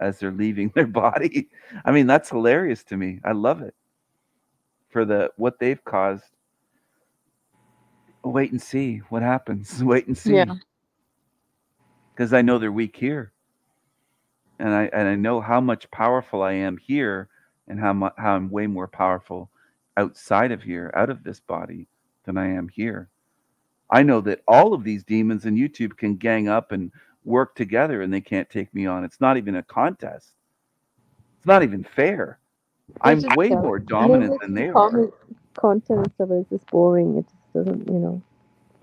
as they're leaving *laughs* their body. I mean, that's hilarious to me. I love it for the what they've caused. Wait and see what happens. *laughs* Wait and see. Yeah. Because I know they're weak here. And I and I know how much powerful I am here and how mu- how I'm way more powerful outside of here, out of this body than I am here. I know that all of these demons in YouTube can gang up and work together and they can't take me on. It's not even a contest. It's not even fair. I'm way more dominant than they are. content and it is just boring. It just doesn't, you know.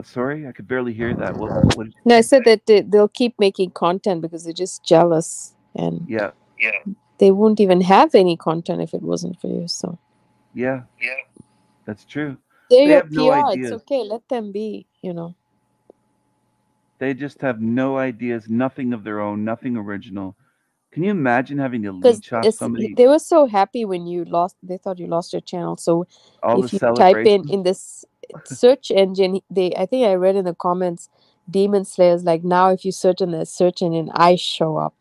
Sorry, I could barely hear that. What, uh, what No, I said that they, they'll keep making content because they're just jealous and yeah. Yeah. they won't even have any content if it wasn't for you. So Yeah. Yeah. That's true. they're They your have no ideas. It's okay. Let them be, you know. They just have no ideas, nothing of their own, nothing original. Can you imagine having to Because leech off somebody they were so happy when you lost. They thought you lost your channel. So all if the you type in in this *laughs* search engine, they I think I read in the comments, Demon Slayers like now if you search in the search engine, I show up,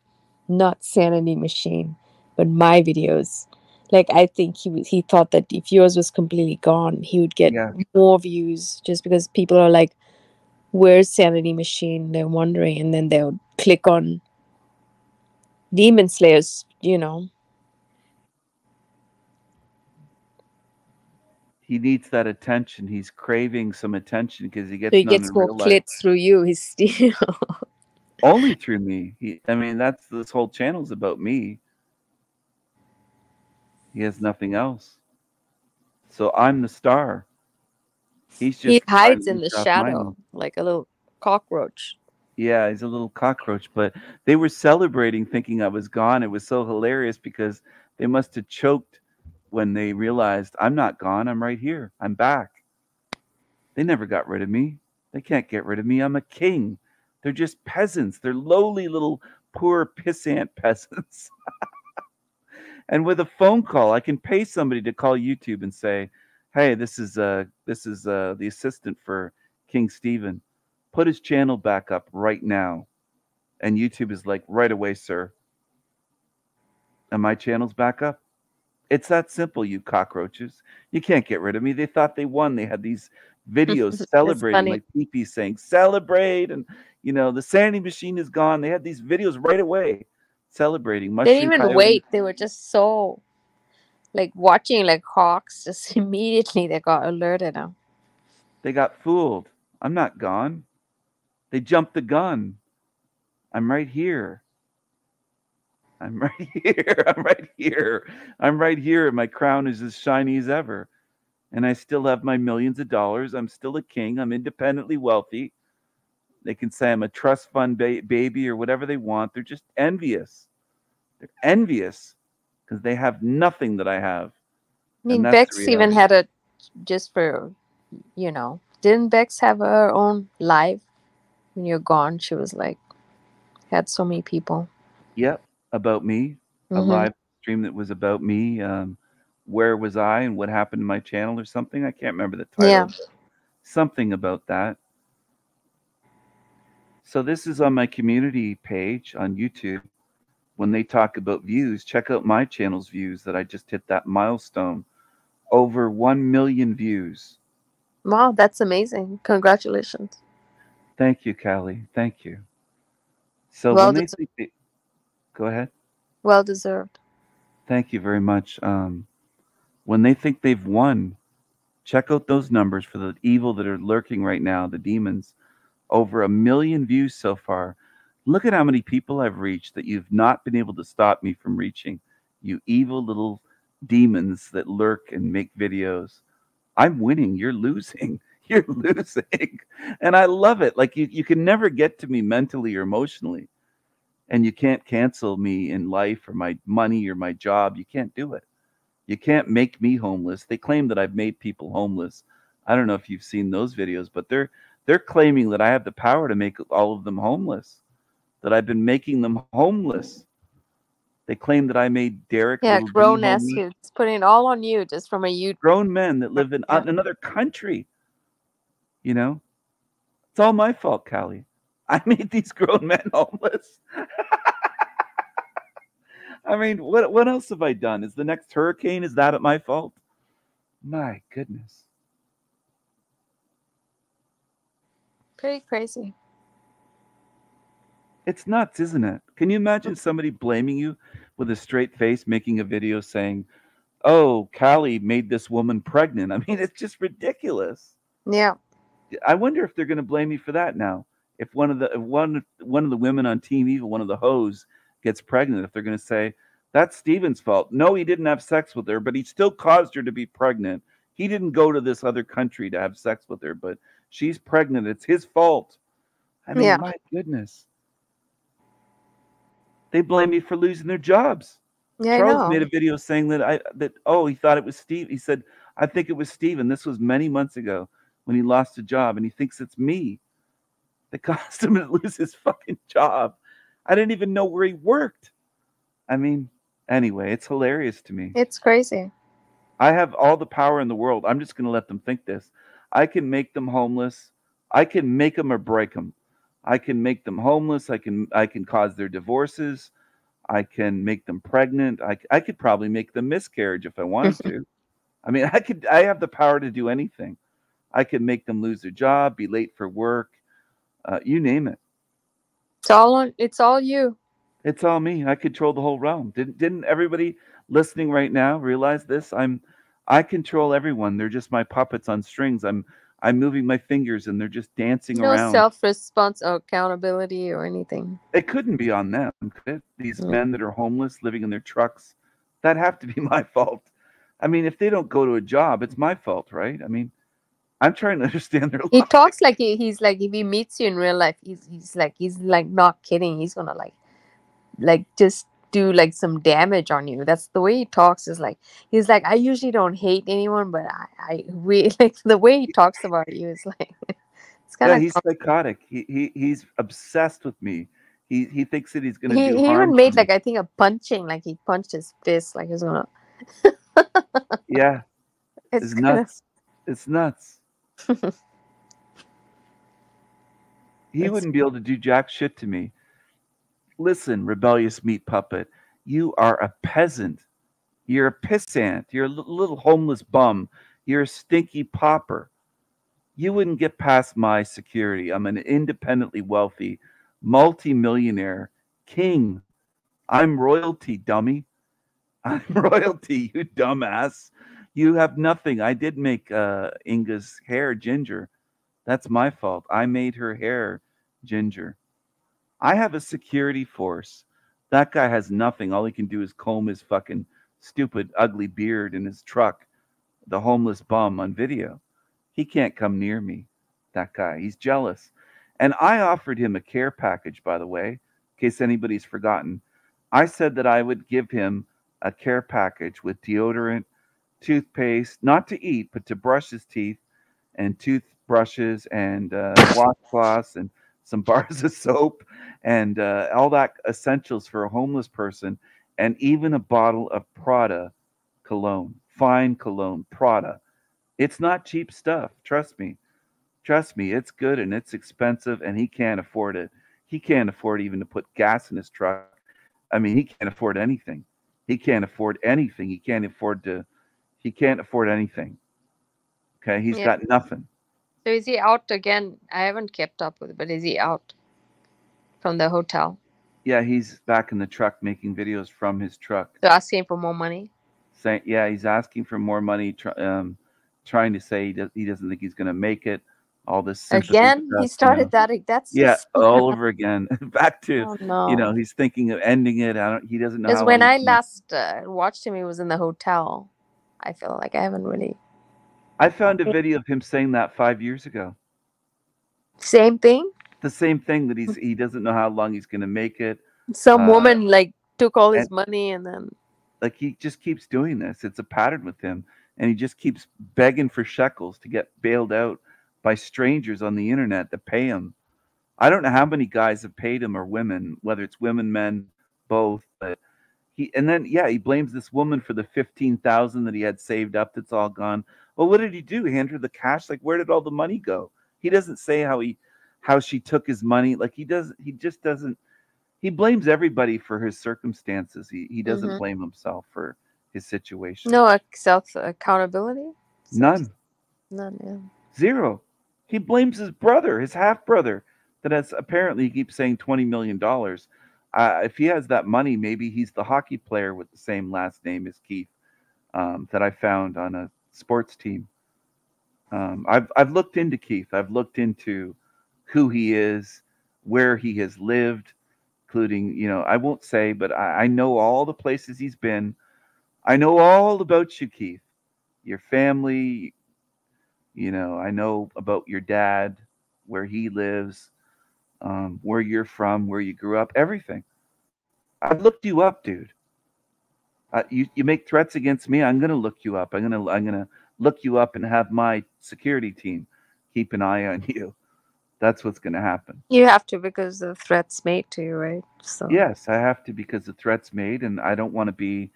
not Sanity Machine, but my videos. Like I think he he thought that if yours was completely gone, he would get Yeah. more views just because people are like, "Where's Sanity Machine?" They're wondering, and then they'll click on Demon Slayers. You know, He needs that attention. He's craving some attention because he gets so he gets more clicks through you. He's still. Only through me. He, I mean, that's this whole channel's about me. He has nothing else. So I'm the star. He's just he hides in the leech off my shadow like a little cockroach. Yeah, he's a little cockroach, but they were celebrating thinking I was gone. It was so hilarious because they must have choked when they realized I'm not gone. I'm right here. I'm back. They never got rid of me. They can't get rid of me. I'm a king. They're just peasants. They're lowly little poor pissant peasants. *laughs* and with a phone call, I can pay somebody to call YouTube and say, "Hey, this is uh this is uh the assistant for King Stephen. Put his channel back up right now." And YouTube is like, "Right away, sir." And my channel's back up. It's that simple, you cockroaches. You can't get rid of me. They thought they won. They had these videos *laughs* celebrating, like PP saying, celebrate. And, you know, the sanity machine is gone. They had these videos right away celebrating. They didn't even Coyote. wait. They were just so like watching like hawks. Just *laughs* immediately they got alerted. Now. They got fooled. I'm not gone. They jumped the gun. I'm right here. I'm *laughs* right here. I'm right here. I'm right here. and My crown is as shiny as ever. And I still have my millions of dollars. I'm still a king. I'm independently wealthy. They can say I'm a trust fund ba- baby or whatever they want. They're just envious. They're envious because they have nothing that I have. I mean, Bex even had a just for you know. Didn't Bex have her own live when you're gone? She was like had so many people. Yep, about me. A Mhm. live stream that was about me. Um, where was I and what happened to my channel or something? I can't remember the title. Yeah. Something about that. So this is on my community page on YouTube. When they talk about views, check out my channel's views that I just hit that milestone. Over 1 million views. Wow, that's amazing! Congratulations. Thank you, Callie. Thank you. So Well when they think they, go ahead. Well deserved. Thank you very much. Um, when they think they've won, check out those numbers for the evil that are lurking right now, the demons. Over a million views so far. Look at how many people I've reached that you've not been able to stop me from reaching. You evil little demons that lurk and make videos. I'm winning. You're losing. *laughs* You're losing. And I love it. Like you, you can never get to me mentally or emotionally. And you can't cancel me in life or my money or my job. You can't do it. You can't make me homeless. They claim that I've made people homeless. I don't know if you've seen those videos, but they're they're claiming that I have the power to make all of them homeless. That I've been making them homeless. They claim that I made Derek Yeah, grown ass. It's putting it all on you just from a you. grown men that live in Yeah. another country. You know, it's all my fault, Callie. *laughs* I made these grown men homeless. *laughs* I mean, what what else have I done? Is the next hurricane is that at my fault? My goodness. Pretty crazy. It's nuts, isn't it? Can you imagine somebody blaming you with a straight face making a video saying, "Oh, Callie made this woman pregnant." I mean, it's just ridiculous. Yeah. I wonder if they're going to blame me for that now. If one of the if one one of the women on Team Evil, one of the hoes, gets pregnant, if they're going to say that's Stephen's fault. No, he didn't have sex with her, but he still caused her to be pregnant. He didn't go to this other country to have sex with her, but she's pregnant. It's his fault. I mean, Yeah. my goodness. They blame me for losing their jobs. Yeah, Charles made a video saying that I that oh he thought it was Steve. He said I think it was Steven. This was many months ago when he lost a job, and he thinks it's me that caused *laughs* him to lose his fucking job. I didn't even know where he worked. I mean, anyway, it's hilarious to me. It's crazy. I have all the power in the world. I'm just going to let them think this. I can make them homeless. I can make them or break them. I can make them homeless. I can I can cause their divorces. I can make them pregnant. I, I could probably make them miscarriage if I wanted to. *laughs* I mean, I could I have the power to do anything. I could make them lose their job, be late for work, uh, you name it. It's all on. It's all you. It's all me. I control the whole realm. Didn't didn't everybody listening right now realize this? I'm I control everyone. They're just my puppets on strings. I'm I'm moving my fingers and they're just dancing No around. No self response or accountability or anything. it couldn't be on them, could it? These Mm. men that are homeless living in their trucks. That have to be *laughs* my fault. I mean, if they don't go to a job, it's my fault, right? I mean, I'm trying to *laughs* understand their He talks like he, he's like if he meets you in real life, he's he's like he's like not kidding. He's gonna like like just do like some damage on you. That's the way he talks. Is like he's like I usually don't hate anyone, but I I really *laughs* like the way he talks about you is like *laughs* it's kind of. Yeah, he's psychotic. He, he he's obsessed with me. He he thinks that he's gonna he, do he even made like I think a punching like he punched his fist like he's gonna Yeah, it's it's nuts. It's nuts. He It's- wouldn't be able to do jack shit to me. Listen, rebellious meat puppet, you are a peasant. You're a pissant. You're a little homeless bum. You're a stinky pauper. You wouldn't get past my security. I'm an independently wealthy, multimillionaire king. I'm royalty, dummy. *laughs* I'm royalty, you dumbass. You have nothing. I did make uh, Inga's hair ginger. That's my fault. I made her hair ginger. I have a security force. That guy has nothing. All he can do is comb his fucking stupid, ugly beard in his truck, the homeless bum on video. He can't come near me, that guy. He's jealous. And I offered him a care package, by the way, in case anybody's forgotten. I said that I would give him a care package with deodorant, toothpaste, not to eat, but to brush his teeth, and toothbrushes and uh, washcloths and some *laughs* bars of soap and uh, all that essentials for a homeless person, and even a bottle of Prada cologne, fine cologne, Prada. It's not cheap stuff. Trust me. Trust me, it's good and it's expensive, and he can't afford it. He can't afford even to put gas in his truck. I mean, he can't afford anything. He can't afford anything. He can't afford to. He can't afford anything. Okay, he's Yeah. got nothing. So is he out again? I haven't kept up with it, but is he out from the hotel? Yeah, he's back in the truck making videos from his truck. So asking for more money? Saying, yeah, he's asking for more money. Try, um, trying to say he, does, he doesn't think he's going to make it. All this Again? stuff, He you started know. that. That's Yeah, *laughs* all over again. *laughs* Back to Oh, you know he's thinking of ending it. I don't. He doesn't know. Because when I last uh, watched him, he was in the hotel. I feel like I haven't really. I found a video of him saying that five years ago. Same thing. The same thing that he's he doesn't know how long he's going to make it. Some Uh, woman like took all his and- money and then like he just keeps doing this. It's a pattern with him, and he just keeps begging for shekels to get bailed out by strangers on the internet to pay him. I don't know how many guys have paid him or women, whether it's women, men, both, but He and then yeah, he blames this woman for the fifteen thousand that he had saved up. That's all gone. Well, what did he do? He handed her the cash. Like, where did all the money go? He doesn't say how he how she took his money. Like he doesn't. He just doesn't. He blames everybody for his circumstances. He he doesn't Mhm. blame himself for his situation. No self accountability. None. None. Yeah. Zero. He blames his brother, his half brother, that has apparently he keeps saying twenty million dollars. Uh, if he has that money, maybe he's the hockey player with the same last name as Keith um, that I found on a sports team. Um, I've I've looked into Keith. I've looked into who he is, where he has lived, including you know I won't say, but I, I know all the places he's been. I know all about you, Keith, your family, you know i know about your dad where he lives um, where you're from where you grew up everything. I looked you up dude. Uh, you, you make threats against me i'm gonna look you up. I'm gonna i'm gonna look you up and have my security team keep an eye on *laughs* you. That's what's gonna happen. You have to because the threats made to you, right? So yes i have to because the threats made and i don't want to be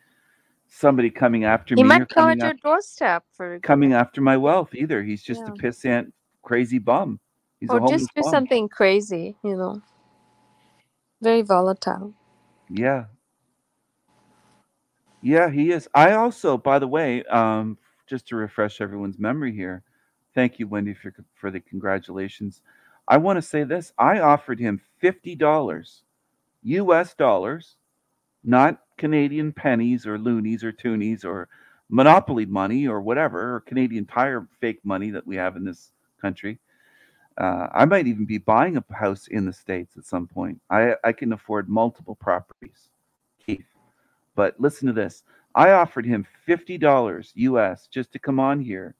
somebody coming after he me or might come at your doorstep for coming after my wealth. Either he's just a pissant crazy bum he's or just do something crazy, you know. Very volatile. Yeah. Yeah, he is. I also, by the way, um, just to refresh everyone's memory here, thank you, Wendy, for for the congratulations. I want to say this. I offered him fifty dollars, US dollars, not Canadian pennies or loonies or toonies or monopoly money or whatever, or Canadian tire fake money that we have in this country. Uh, I might even be buying a house in the States at some point. I, I can afford multiple properties, Keith. But listen to this. I offered him $50 US just to come on here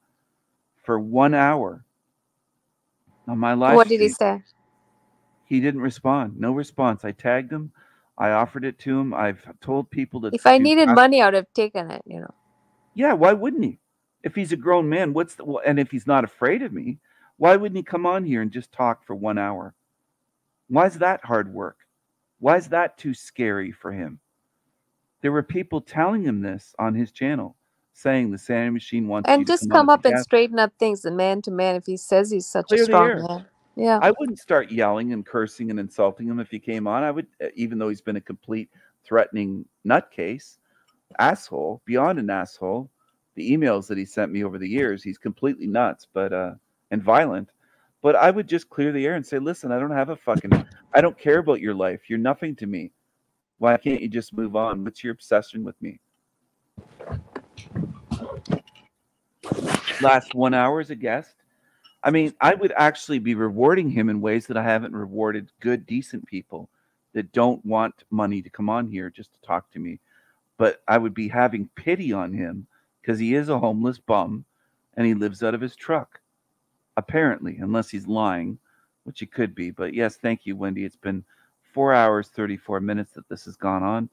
for one hour on my live what did he say? He didn't respond. No response. I tagged him. I offered it to him. I've told people that If I needed money, I would have taken it, you know. yeah, why wouldn't he? If he's a grown man, what's the, and if he's not afraid of me, why wouldn't he come on here and just talk for one hour? Why is that hard work? Why is that too scary for him? There were people telling him this on his channel, saying the Sanity Machine wants And just come, come up and straighten up things, the man to man, if he says he's such clear a strong man. Yeah. I wouldn't start yelling and cursing and insulting him if he came on. I would, uh, even though he's been a complete threatening nutcase, asshole, beyond an asshole. The emails that he sent me over the years, he's completely nuts, but uh, and violent. But I would just clear the air and say, listen, I don't have a fucking, I don't care about your life. You're nothing to me. Why can't you just move on? What's your obsession with me? Last one hour as a guest. I mean, I would actually be rewarding him in ways that I haven't rewarded good, decent people that don't want money to come on here just to talk to me. But I would be having pity on him because he is a homeless bum and he lives out of his truck, apparently, unless he's lying, which he could be. But yes, thank you, Wendy. It's been four hours, 34 minutes that this has gone on,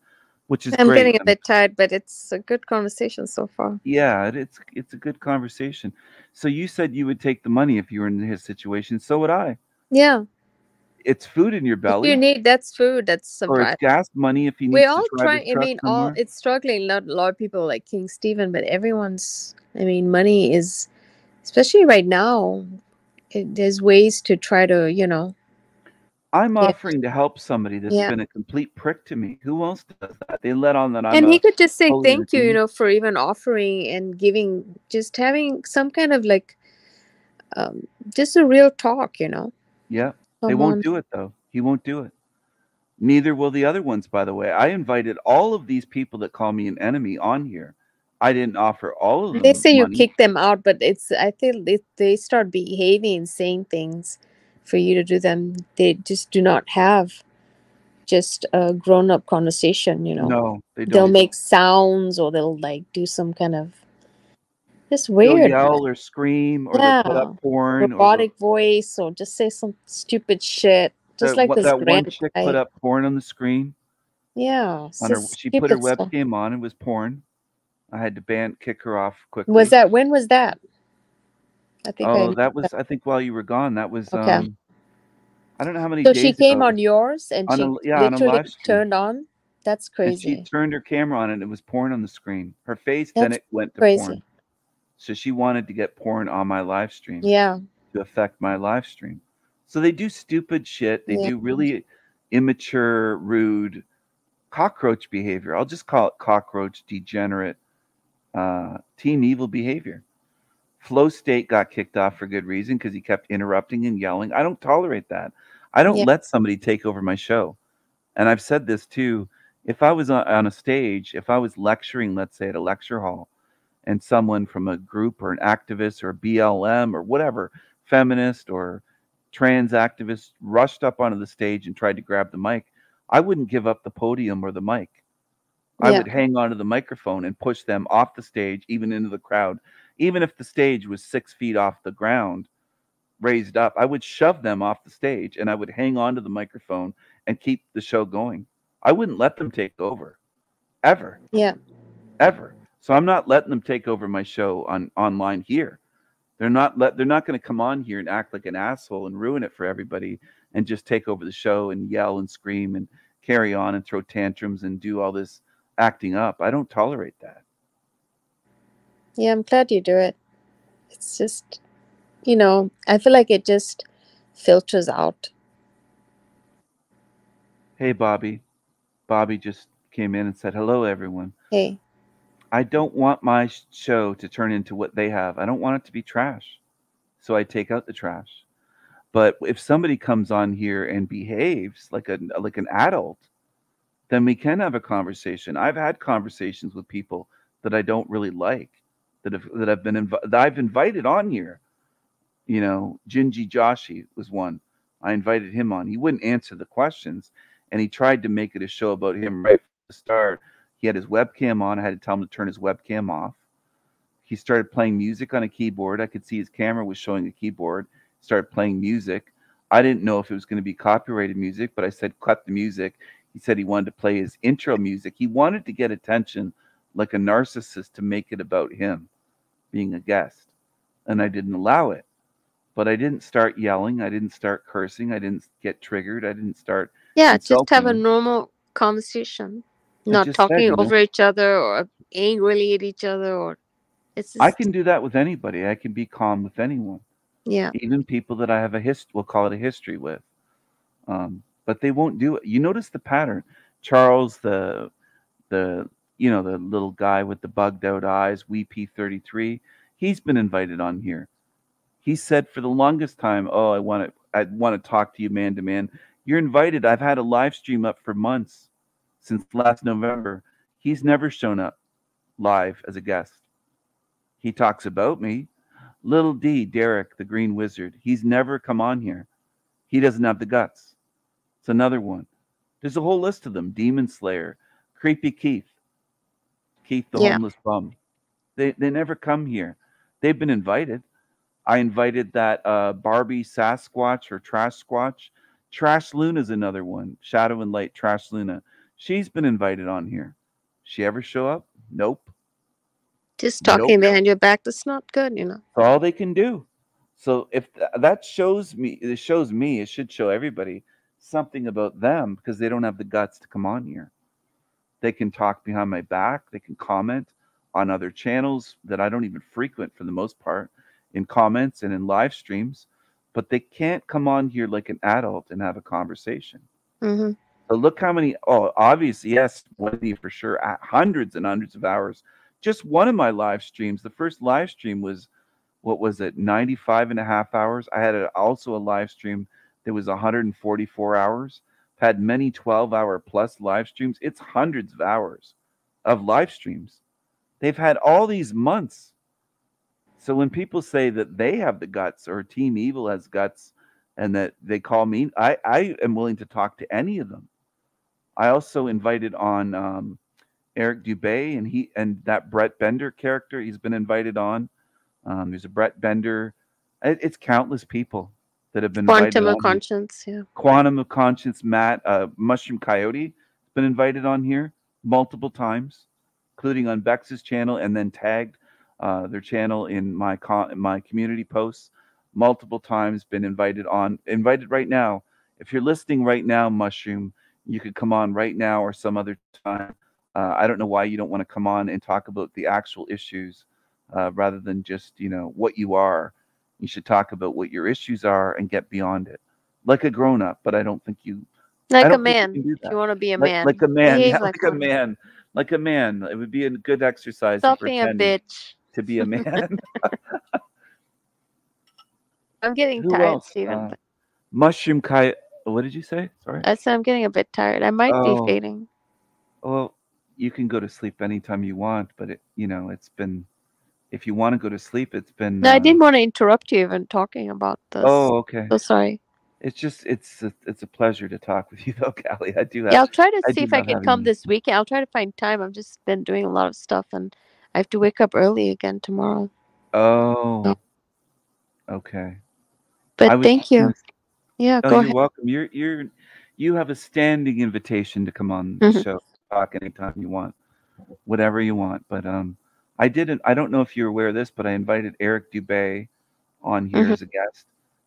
which is I'm great. getting a bit tired, but it's a good conversation so far. yeah, it's it's a good conversation. So you said you would take the money if you were in his situation. So would I. Yeah. It's food in your If belly, you need that's food, that's or it's survival. gas money if he needs we all try i mean all somewhere. it's struggling not a lot of people like king stephen but everyone's i mean money is especially right now it, there's ways to try to you know I'm Yeah. offering to help somebody that's Yeah. been a complete prick to me. Who else does that? They let on that I'm. and he could just say thank you you know for even offering and giving just having some kind of like um just a real talk you know Yeah, they won't do it though. He won't do it. Neither will the other ones, by the way. I invited all of these people that call me an enemy on here. I didn't offer all of them. they say you kick them out but it's i think if they start behaving and saying things for you to do them they just do not have just a grown-up conversation you know No, they don't. they'll make sounds or they'll like do some kind of just They'll weird yell or scream or they'll put yeah up porn or they'll- robotic voice or just say some stupid shit just that, like one- this that one chick guy. put up porn on the screen. yeah her, she put her stupid stuff. webcam on. It was porn. I had to ban kick her off quickly. was that when was that i think Oh, missed that was. I think while you were gone, that was. Okay. um I don't know how many so she came ago. on yours and On she a- yeah, literally stream. turned on That's And she crazy. turned her camera on and it was porn on the screen. Her face, then it went to crazy. porn. So she wanted to get porn on my live stream Yeah. to affect my live stream. So they do stupid shit. They Yeah. do really immature, rude, cockroach behavior. I'll just call it cockroach degenerate uh, team evil behavior. Flow State got kicked off for good reason because he kept interrupting and yelling. I don't tolerate that. I don't Yeah. let somebody take over my show. And I've said this too. If I was on, on a stage, if I was lecturing, let's say at a lecture hall, and someone from a group or an activist or BLM or whatever, feminist or trans activist rushed up onto the stage and tried to grab the mic, I wouldn't give up the podium or the mic. I Yeah. would hang onto the microphone and push them off the stage, even into the crowd. Even if the stage was six feet off the ground, raised up, I would shove them off the stage and I would hang onto the microphone and keep the show going. I wouldn't let them take over, ever Yeah. ever. So I'm not letting them take over my show on online here. They're not let they're not going to come on here and act like an asshole and ruin it for everybody and just take over the show and yell and scream and carry on and throw tantrums and do all this acting up. I don't tolerate that. Yeah, I'm glad you do it. It's just, you know, I feel like it just filters out. Hey Bobby. Bobby just came in and said, "Hello everyone." Hey. I don't want my show to turn into what they have. I don't want it to be trash. So I take out the trash. But if somebody comes on here and behaves like a like an adult, then we can have a conversation. I've had conversations with people that I don't really like that have that have been that I've invited on here. You know, Jinji Joshi was one. I invited him on. He wouldn't answer the questions, and he tried to make it a show about him right from the start. He had his webcam on. I had to tell him to turn his webcam off. He started playing music on a keyboard. I could see his camera was showing a keyboard. Started playing music. I didn't know if it was going to be copyrighted music, but I said cut the music. He said he wanted to play his intro music. He wanted to get attention like a narcissist to make it about him being a guest. And I didn't allow it. But I didn't start yelling. I didn't start cursing. I didn't get triggered. I didn't start Yeah, just have a normal conversation, I not just said, talking you know, over each other or angrily at each other or it's I can do that with anybody. I can be calm with anyone. yeah. even people that I have a hist we'll call it a history with. Um, but they won't do it. You notice the pattern. Charles, the the you know the little guy with the bugged out eyes, WP33, he's been invited on here. He said for the longest time, "Oh, I want to I want to talk to you man to man." You're invited. I've had a live stream up for months since last November. He's never shown up live as a guest. He talks about me. Little D, Derek, the Green Wizard, he's never come on here. He doesn't have the guts. It's another one. There's a whole list of them Demon Slayer, Creepy Keith, Keith the Yeah. homeless bum. They, they never come here. They've been invited. I invited that uh, Barbie Sasquatch or Trash Squatch. Trash Luna's another one. Shadow and Light Trash Luna. She's been invited on here. She ever show up? Nope. Just Nope. talking behind your back, that's not good, you know. That's all they can do. So if th- that shows me, it shows me, it should show everybody something about them because they don't have the guts to come on here. They can talk behind my back. They can comment on other channels that I don't even frequent for the most part in comments and in live streams, but they can't come on here like an adult and have a conversation. hmm So look how many, oh, obviously, yes, Wendy for sure, hundreds and hundreds of hours. Just one of my live streams, the first live stream was, what was it, 95 and a half hours. I had a, also a live stream that was 144 hours. Had many 12 hour plus live streams. It's hundreds of hours of live streams. They've had all these months. So when people say that they have the guts or Team Evil has guts and that they call me, I, I am willing to talk to any of them. I also invited on um, Eric Dubay and he and that Brett Bender character. He's been invited on. Um, there's a Brett Bender. It, it's countless people that have been Quantum of on. conscience, yeah. Quantum of Conscience, Matt, uh, Mushroom Coyote, has been invited on here multiple times, including on Bex's channel, and then tagged uh, their channel in my con- my community posts multiple times. Been invited on, invited right now. If you're listening right now, Mushroom, you could come on right now or some other time. Uh, I don't know why you don't want to come on and talk about the actual issues uh, rather than just you know what you are. You should talk about what your issues are and get beyond it, like a grown up. But I don't think you. Like a you man. If you want to be a Like- man. like a man, yeah, like like a man, like a man. It would be a good exercise. Stop being a bitch. To be a man. *laughs* *laughs* I'm getting Who tired, else? Stephen. Uh, Mushroom Kai. What did you say? Sorry. I said I'm getting a bit tired. I might Oh. be fading. Well, you can go to sleep anytime you want, but it, you know, it's been. If you want to go to sleep, it's been. No, I uh, didn't want to interrupt you even talking about this. Oh, okay. So sorry. It's just it's a, it's a pleasure to talk with you, *laughs* though, Callie. I do have. Yeah, I'll try to I see if I can come you. this weekend. I'll try to find time. I've just been doing a lot of stuff and I have to wake up early again tomorrow. Oh. Okay. But I was thank you. Yeah, Oh, go you're ahead. welcome. You're you're you have a standing invitation to come on the Mhm. show, talk anytime you want, whatever you want. But um, I didn't. I don't know if you're aware of this, but I invited Eric Dubay on here Mhm. as a guest.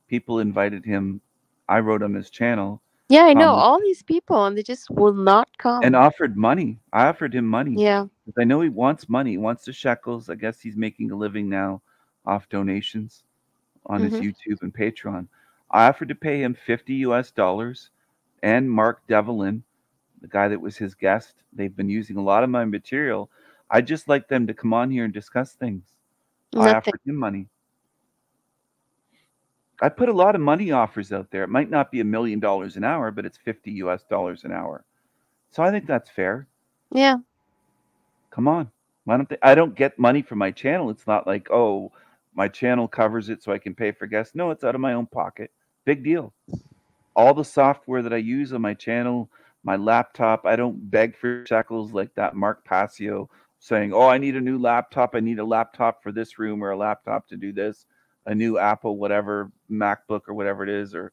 People invited him. I wrote on his channel. Yeah, I know um, all these people and they just will not come. and offered money. I offered him money. Yeah. I know he wants money. He wants the shekels. I guess he's making a living now off donations on his Mhm. YouTube and Patreon. I offered to pay him 50 US dollars and Mark Devlin, the guy that was his guest. They've been using a lot of my material. I just like them to come on here and discuss things. I Nothing. offered him money. I put a lot of money offers out there. It might not be a million dollars an hour, but it's 50 US dollars an hour. So I think that's fair. Yeah. Come on. Why don't they? I don't get money from my channel. It's not like, oh, my channel covers it so I can pay for guests. No, it's out of my own pocket. Big deal. All the software that I use on my channel, my laptop, I don't beg for shekels like that Mark Passio saying, oh, I need a new laptop. I need a laptop for this room or a laptop to do this, a new Apple, whatever, MacBook or whatever it is, or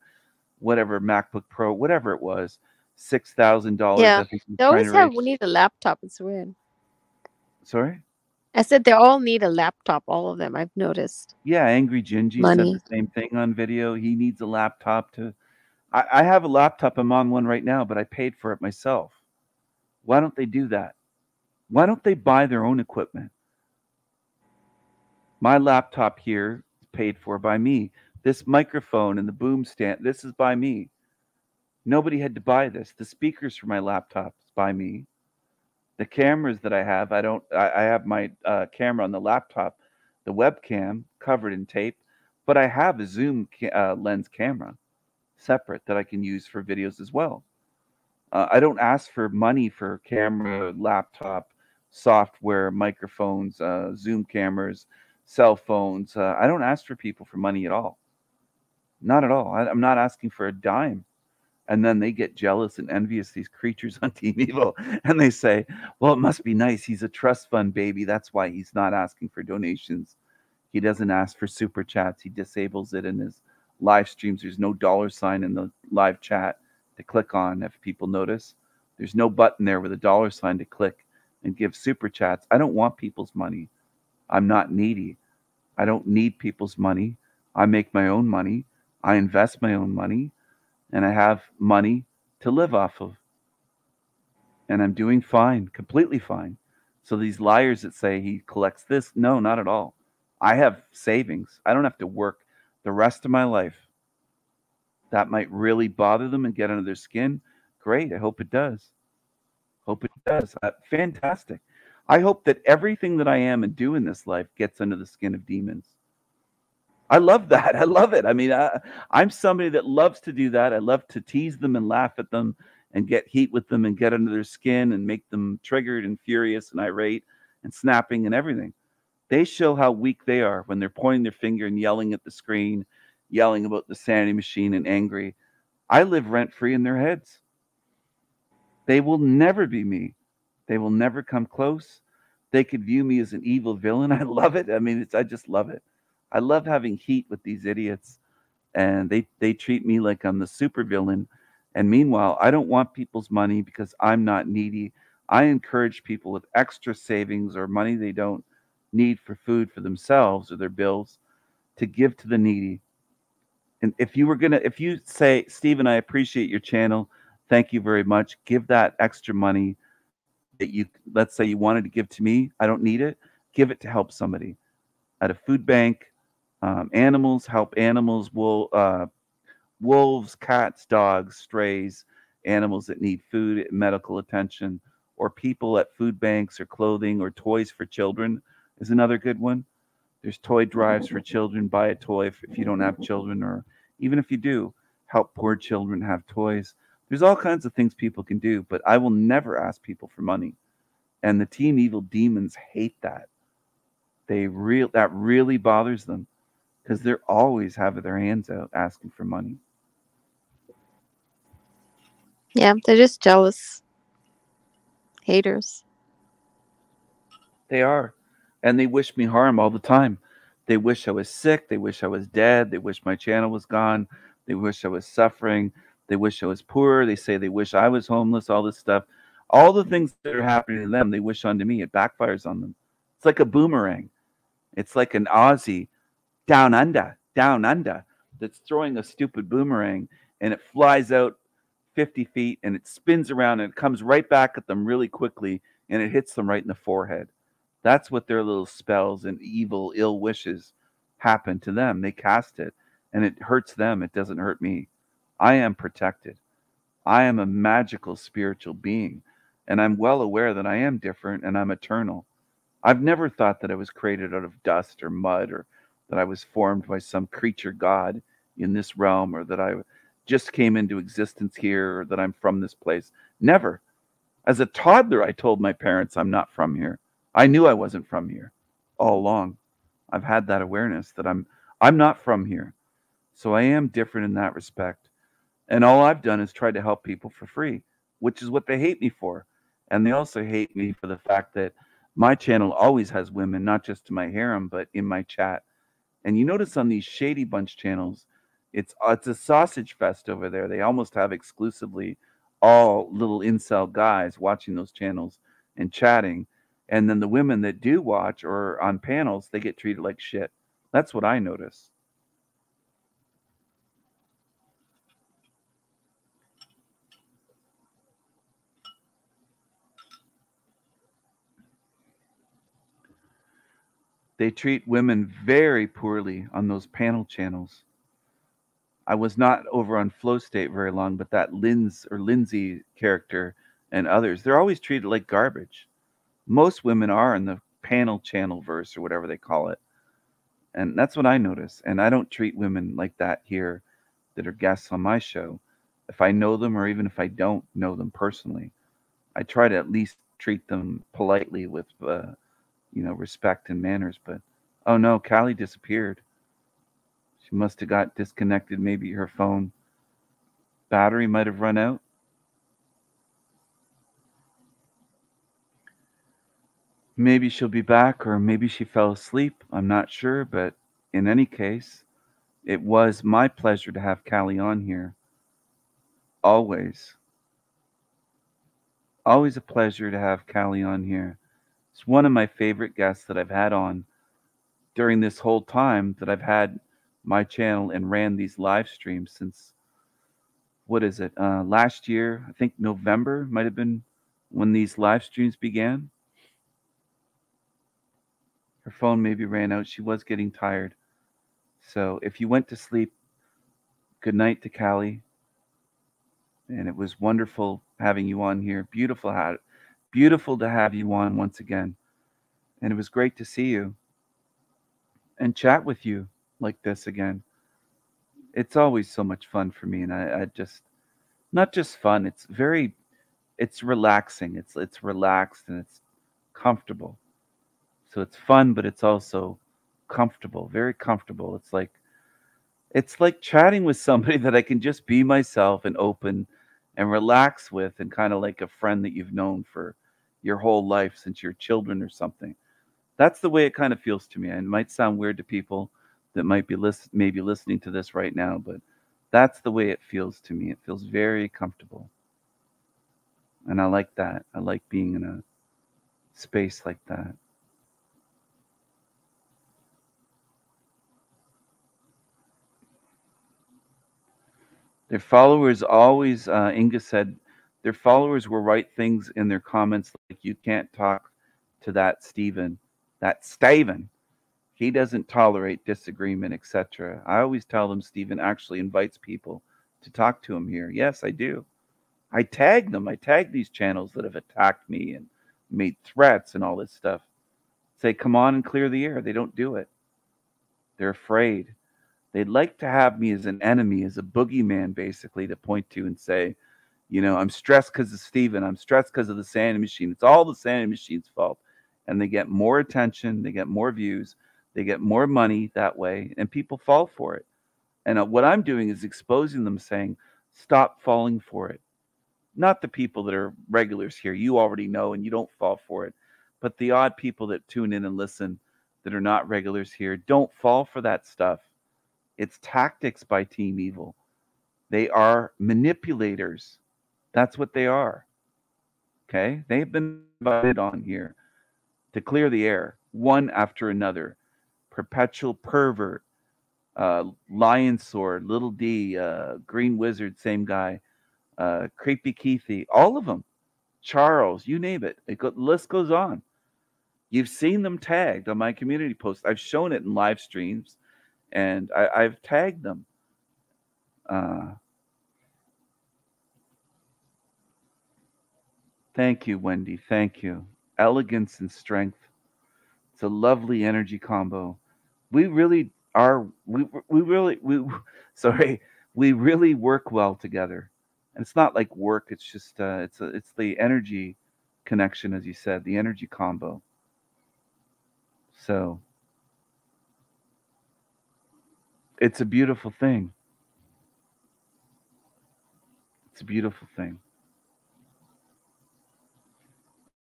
whatever MacBook Pro, whatever it was. $6,000. Yeah. I think he was They always have raise- we need a laptop. It's weird. Sorry? I said they all need a laptop, all of them. I've noticed. Yeah, Angry Gingy Money. said the same thing on video. He needs a laptop to. I, I have a laptop. I'm on one right now, but I paid for it myself. Why don't they do that? Why don't they buy their own equipment? My laptop here is paid for by me. This microphone and the boom stand, this is by me. Nobody had to buy this. The speakers for my laptop is by me. The cameras that I have, I don't. I, I have my uh, camera on the laptop, the webcam covered in tape, but I have a zoom ca- uh, lens camera separate that I can use for videos as well. Uh, I don't ask for money for camera, laptop, software, microphones, uh, Zoom cameras, cell phones. Uh, I don't ask for people for money at all. Not at all. I, I'm not asking for a dime. And then they get jealous and envious, these creatures on *laughs* Team Evil, and they say, Well, it must be nice. He's a trust fund baby. That's why he's not asking for donations. He doesn't ask for super chats. He disables it in his live streams. There's no dollar sign in the live chat to click on if people notice. There's no button there with a dollar sign to click and give super chats. I don't want people's money. I'm not needy. I don't need people's money. I make my own money. I invest my own money and I have money to live off of. And I'm doing fine, completely fine. So these liars that say he collects this, no, not at all. I have savings. I don't have to work the rest of my life. That might really bother them and get under their skin. Great. I hope it does. Hope it does. Uh, fantastic. I hope that everything that I am and do in this life gets under the skin of demons. I love that. *laughs* I love it. I mean, I, I'm somebody that loves to do that. I love to tease them and laugh at them and get heat with them and get under their skin and make them triggered and furious and irate and snapping and everything. They show how weak they are when they're pointing their finger and yelling at the screen, yelling about the sanity machine and angry. I live rent free in their heads. They will never be me. They will never come close. They could view me as an evil villain. *laughs* I love it. I mean, it's I just love it. I love having heat with these idiots, and they they treat me like I'm the super villain. And meanwhile, I don't want people's money because I'm not needy. I encourage people with extra savings or money they don't need for food for themselves or their bills to give to the needy. And if you were gonna, if you say, Stephen, I appreciate your channel, Thank you very much. Give that extra money that you, let's say you wanted to give to me. I don't need it. Give it to help somebody at a food bank. Um, animals help animals. Wool, uh, wolves, cats, dogs, strays, animals that need food, medical attention, or people at food banks or clothing or toys for children is another good one. There's toy drives for children. Buy a toy if, if you don't have children, or even if you do, help poor children have toys. There's all kinds of things people can do, but I will never ask people for money. And the Team Evil demons hate that. They real that really bothers them because they're always having their hands out asking for money. Yeah, they're just jealous. Haters. They are. And they wish me harm all the time. They wish I was sick. They wish I was dead. They wish my channel was gone. They wish I was suffering. They wish I was poor. They say they wish I was homeless, all this stuff. All the things that are happening to them, they wish onto me. It backfires on them. It's like a boomerang. It's like an Aussie down under, down under, that's throwing a stupid boomerang and it flies out 50 feet and it spins around and it comes right back at them really quickly and it hits them right in the forehead. That's what their little spells and evil, ill wishes happen to them. They cast it and it hurts them. It doesn't hurt me. I am protected. I am a magical spiritual being and I'm well aware that I am different and I'm eternal. I've never thought that I was created out of dust or mud or that I was formed by some creature god in this realm or that I just came into existence here or that I'm from this place. Never. As a toddler, I told my parents I'm not from here. I knew I wasn't from here all along. I've had that awareness that I'm I'm not from here. So I am different in that respect. And all I've done is try to help people for free, which is what they hate me for. And they also hate me for the fact that my channel always has women, not just to my harem, but in my chat. And you notice on these Shady Bunch channels, it's uh, it's a sausage fest over there. They almost have exclusively all little incel guys watching those channels and chatting. And then the women that do watch or on panels, they get treated like shit. That's what I notice. They treat women very poorly on those panel channels. I was not over on Flow State very long, but that Linz or Lindsay character and others, they're always treated like garbage. Most women are in the panel channel verse or whatever they call it. And that's what I notice. And I don't treat women like that here that are guests on my show. If I know them or even if I don't know them personally, I try to at least treat them politely with uh, you know, respect and manners. But oh no, Callie disappeared. She must have got disconnected. Maybe her phone battery might have run out. Maybe she'll be back, or maybe she fell asleep. I'm not sure, but in any case, it was my pleasure to have Callie on here. Always. Always a pleasure to have Callie on here. It's one of my favorite guests that I've had on during this whole time that I've had my channel and ran these live streams since what is it? Uh, last year, I think November might have been when these live streams began. Her phone maybe ran out. She was getting tired. So if you went to sleep, good night to Callie. And it was wonderful having you on here. Beautiful Beautiful to have you on once again. And it was great to see you and chat with you like this again. It's always so much fun for me. And I, I just, not just fun, it's very, it's relaxing. It's, it's relaxed and it's comfortable. So it's fun, but it's also comfortable, very comfortable. It's like, it's like chatting with somebody *laughs* that I can just be myself and open and relax with and kind of like a friend that you've known for your whole life since you're children or something. That's the way it kind of feels to me. And it might sound weird to people that might be list- maybe listening to this right now, but that's the way it feels to me. It feels very comfortable. And I like that. I like being in a space like that. Their followers always, uh, Inga said, their followers will write things in their comments like, you can't talk to that Stephen. That Stephen. He doesn't tolerate disagreement, etc. I always tell them Stephen actually invites people to talk to him here. Yes, I do. I tag them. I tag these channels that have attacked me and made threats and all this stuff. Say, come on and clear the air. They don't do it. They're afraid. They'd like to have me as an enemy, as a boogeyman, basically, to point to and say, you know, I'm stressed because of Stephen. I'm stressed because of the Sanity Machine. It's all the Sanity Machine's fault. And they get more attention, they get more views, they get more money that way, and people fall for it. And uh, what I'm doing is exposing them, saying, stop falling for it. Not the people that are regulars here. You already know and you don't fall for it. But the odd people that tune in and listen that are not regulars here, don't fall for that stuff. It's tactics by Team Evil. They are manipulators. That's what they are. Okay? They've been invited on here to clear the air, one after another. Perpetual pervert, uh, Lion Sword, Little D, uh, Green Wizard, same guy, uh, Creepy Keithy, all of them. Charles, you name it. it go, the list goes on. You've seen them tagged on my community post. I've shown it in live streams and I, have tagged them. Uh, thank you, Wendy. Thank you. Elegance and strength. It's a lovely energy combo. We really are. We we really we *laughs* sorry. We really work well together, and it's not like work. It's just uh, it's a, it's the energy connection, as you said, the energy combo. So it's a beautiful thing. It's a beautiful thing.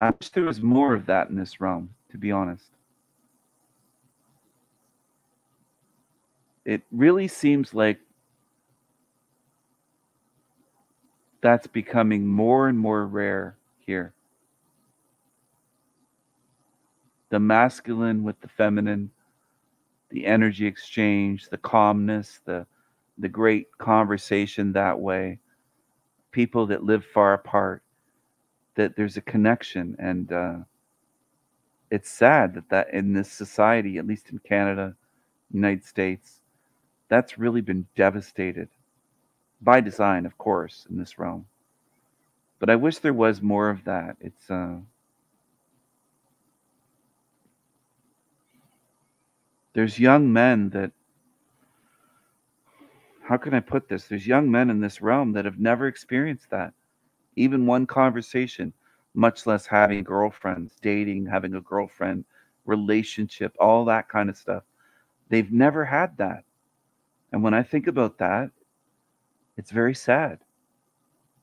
I wish there was more of that in this realm, to be honest. It really seems like that's becoming more and more rare here. The masculine with the feminine the energy exchange, the calmness, the the great conversation that way. People that live far apart, that there's a connection, and uh, it's sad that that in this society, at least in Canada, United States, that's really been devastated by design, of course, in this realm. But I wish there was more of that. It's uh, there's young men that how can I put this? There's young men in this realm that have never experienced that. Even one conversation, much less having girlfriends, dating, having a girlfriend, relationship, all that kind of stuff. They've never had that. And when I think about that, it's very sad.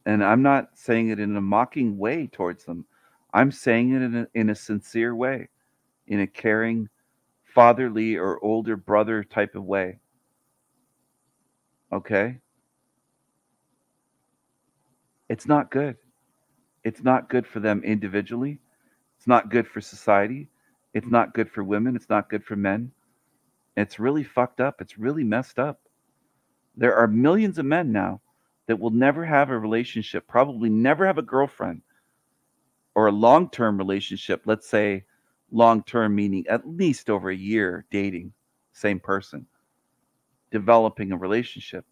And I'm not saying it in a mocking way towards them. I'm saying it in a, in a sincere way, in a caring, fatherly or older brother type of way. Okay? It's not good. It's not good for them individually. It's not good for society. It's not good for women. It's not good for men. It's really fucked up. It's really messed up. There are millions of men now that will never have a relationship, probably never have a girlfriend or a long term relationship, let's say long term meaning at least over a year dating same person developing a relationship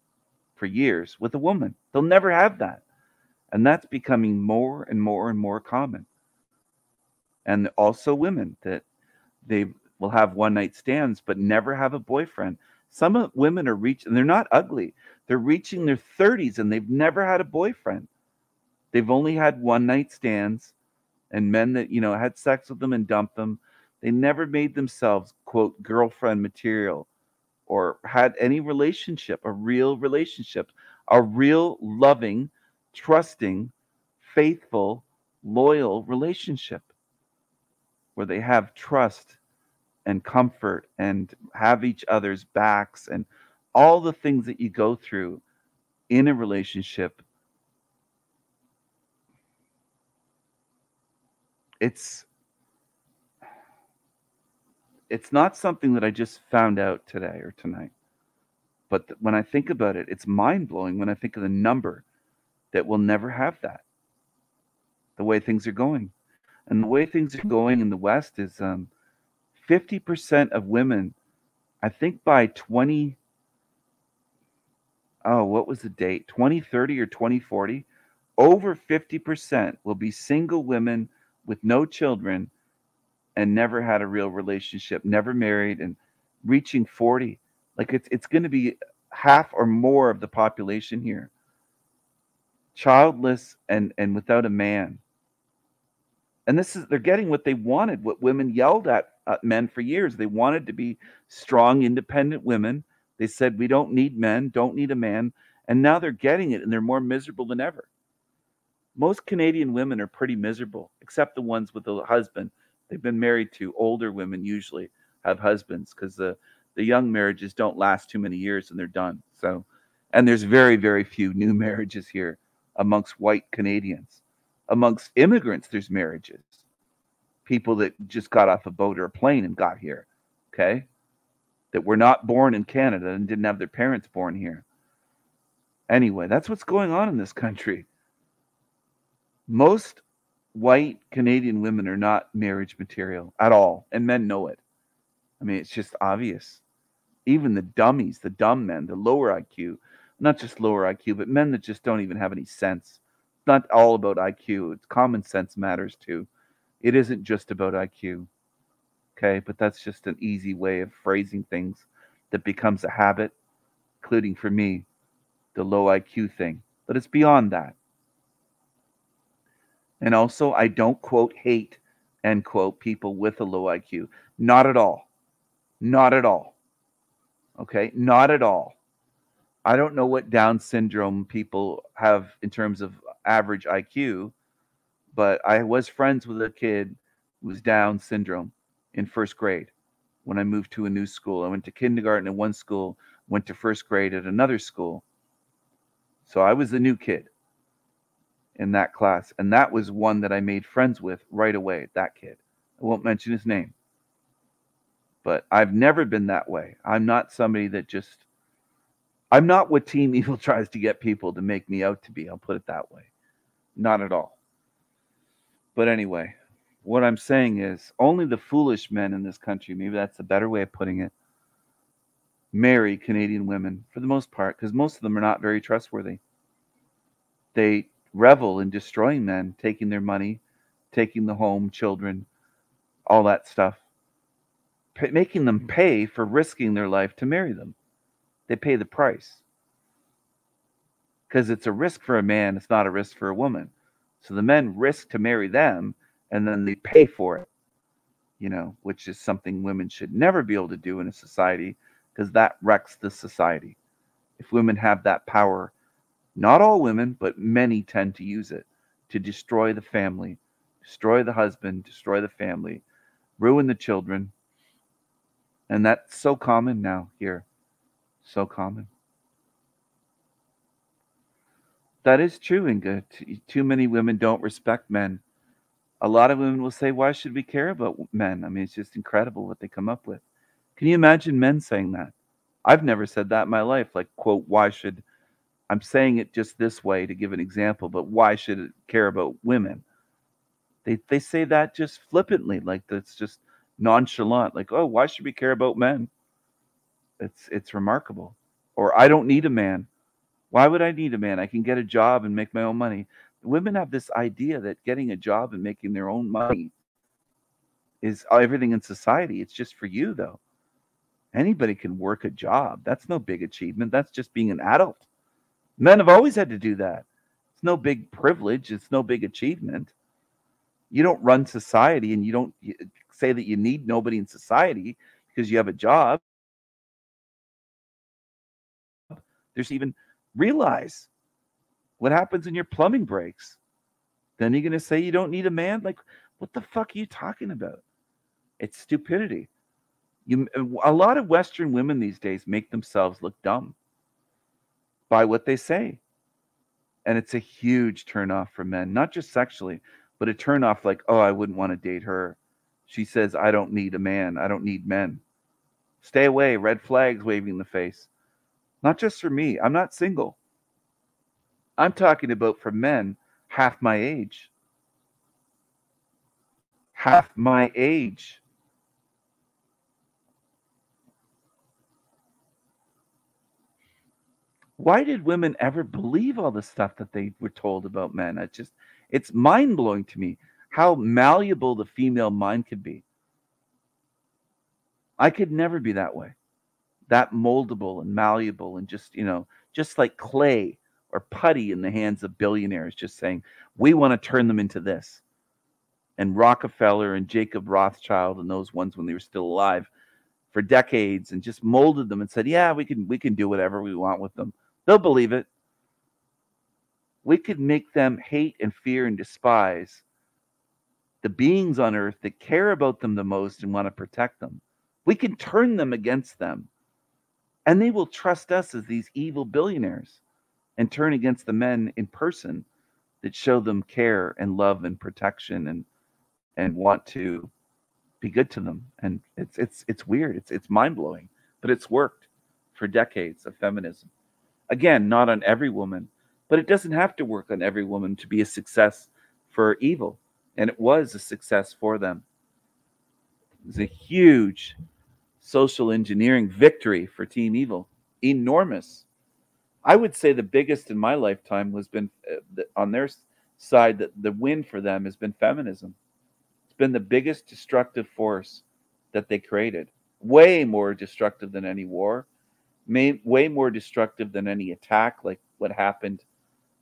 for years with a woman. They'll never have that. And that's becoming more and more and more common. And also women that they will have one night stands but never have a boyfriend. Some women are reaching they're not ugly. They're reaching their 30s and they've never had a boyfriend. They've only had one night stands and men that you know had sex with them and dumped them. They never made themselves quote girlfriend material or had any relationship a real relationship a real loving trusting faithful loyal relationship where they have trust and comfort and have each other's backs and all the things that you go through in a relationship it's it's not something that I just found out today or tonight. But th- when I think about it, it's mind blowing when I think of the number that will never have that. The way things are going. And the way things are going in the West is um, 50% of women, I think by 20, oh, what was the date? 2030 or 2040? Over 50% will be single women with no children and never had a real relationship, never married, and reaching 40. Like it's it's going to be half or more of the population here. Childless and and without a man. And this is they're getting what they wanted, what women yelled at, at men for years. They wanted to be strong, independent women. They said we don't need men, don't need a man, and now they're getting it and they're more miserable than ever. Most Canadian women are pretty miserable, except the ones with a husband. They've been married to older women usually have husbands because the the young marriages don't last too many years and they're done. So, and there's very very few new *laughs* marriages here amongst white Canadians. Amongst immigrants, there's marriages. People that just got off a boat or a plane and got here. Okay, that were not born in Canada and didn't have their parents born here. Anyway, that's what's going on in this country. Most white Canadian women are not marriage material at all, and men know it. I mean, it's just obvious. Even the dummies, the dumb men, the lower IQ, not just lower IQ, but men that just don't even have any sense. It's not all about IQ. It's common sense matters too. It isn't just about IQ. Okay, but that's just an easy way of phrasing things that becomes a habit, including for me, the low IQ thing. But it's beyond that. And also, I don't quote hate, end quote, people with a low IQ. Not at all. Not at all. Okay, not at all. I don't know what Down syndrome people have in terms of average IQ, but I was friends with a kid who was Down syndrome in first grade when I moved to a new school. I went to kindergarten at one school, went to first grade at another school. So I was the new kid in that class. And that was one that I made friends with right away, that kid. I won't mention his name. But I've never been that way. I'm not somebody that just, I'm not what Team *laughs* Evil tries to get people to make me out to be. I'll put it that way. Not at all. But anyway, what I'm saying is only the foolish men in this country, maybe that's a better way of putting it, marry Canadian women for the most part, because most of them are not very trustworthy. They revel in destroying men, taking their money, taking the home, children, all that stuff, pa- making them mm. pay for risking their life to marry them. They pay the price because it's a risk for a man, it's not a risk for a woman. So the men risk to marry them and then they pay for it, you know, which is something women should never be able to do in a society because that wrecks the society. If women have that power, not all women, but many tend to use it to destroy the family, destroy the husband, destroy the family, ruin the children. And that's so common now here. So common. That is true, Inga. Too many women don't respect men. A lot of women will say, Why should we care about men? I mean, it's just incredible what they come up with. Can you imagine men saying that? I've never said that in my life. Like, quote, why should I'm saying it just this way to give an example, but why should it care about women? They they say that just flippantly, like that's just nonchalant, like, oh, why should we care about men? It's it's remarkable. Or I don't need a man. Why would I need a man? I can get a job and make my own money. Women have this idea that getting a job and making their own money is everything in society. It's just for you though. Anybody can work a job. That's no big achievement. That's just being an adult. Men have always had to do that. It's no big privilege. It's no big achievement. You don't run society and you don't say that you need nobody in society because you have a job. There's even realize what happens when your plumbing breaks. Then you're going to say you don't need a man? Like, what the fuck are you talking about? It's stupidity. You, a lot of Western women these days make themselves look dumb by what they say. And it's a huge turnoff for men, not just sexually, but a turnoff like, oh, I wouldn't want to date her. She says, I don't need a man. I don't need men. Stay away. Red flags waving in the face. Not just for me. I'm not single. I'm talking about for men half my age. Half my age. Why did women ever believe all the stuff that they were told about men? It's just, it's mind blowing to me how malleable the female mind could be. I could never be that way, that moldable and malleable and just, you know, just like clay or putty in the hands of billionaires, just saying, we want to turn them into this. And Rockefeller and Jacob Rothschild and those ones when they were still alive for decades and just molded them and said, yeah, we can we can do whatever we want with them. They'll believe it. We could make them hate and fear and despise the beings on earth that care about them the most and want to protect them. We can turn them against them. And they will trust us as these evil billionaires and turn against the men in person that show them care and love and protection and and want to be good to them. And it's it's it's weird. It's it's mind-blowing, but it's worked for decades of feminism. Again, not on every woman, but it doesn't have to work on every woman to be a success for evil. And it was a success for them. It was a huge social engineering victory for Team Evil. Enormous. I would say the biggest in my lifetime was been uh, on their side that the win for them has been feminism. It's been the biggest destructive force that they created. Way more destructive than any war, may, way more destructive than any attack, like what happened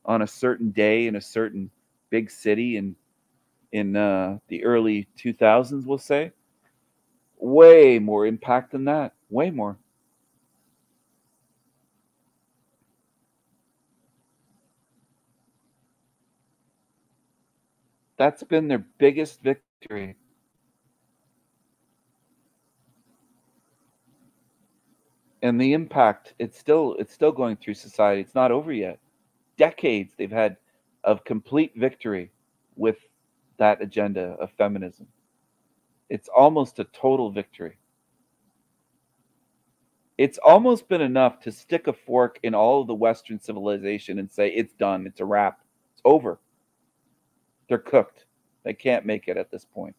on a certain day in a certain big city in in uh, the early 2000s, we'll say. Way more impact than that. Way more. That's been their biggest victory. And the impact, it's still it's still going through society. It's not over yet. Decades they've had of complete victory with that agenda of feminism. It's almost a total victory. It's almost been enough to stick a fork in all of the Western civilization and say, it's done, it's a wrap, it's over. They're cooked. They can't make it at this point.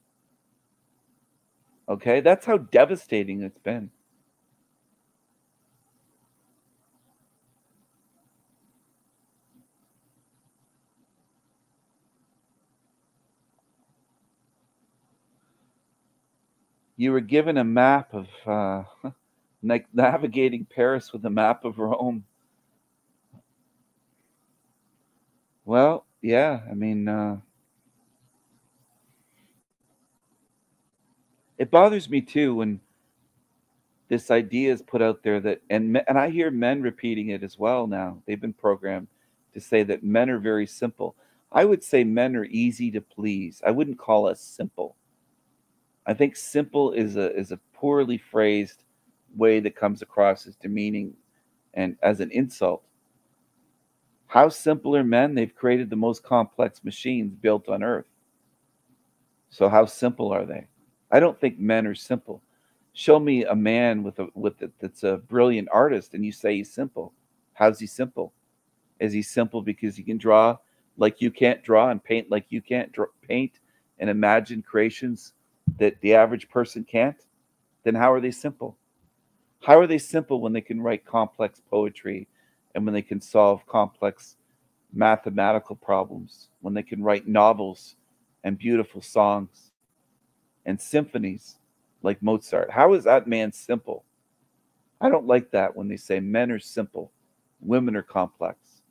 Okay, that's how devastating it's been. You were given a map of uh, *laughs* like navigating Paris with a map of Rome. Well, yeah, I mean, uh, it bothers me too when this idea is put out there that and and I hear men repeating it as well now. They've been programmed to say that men are very simple. I would say men are easy to please. I wouldn't call us simple. I think simple is a is a poorly phrased way that comes across as demeaning and as an insult. How simple are men? They've created the most complex machines built on earth. So how simple are they? I don't think men are simple. Show me a man with a with a, that's a brilliant artist, and you say he's simple. How's he simple? Is he simple because he can draw like you can't draw and paint like you can't draw, paint and imagine creations that the average person can't? Then how are they simple? How are they simple when they can write complex poetry and when they can solve complex mathematical problems, when they can write novels and beautiful songs and symphonies like Mozart? How is that man simple? I don't like that when they say men are simple, women are complex.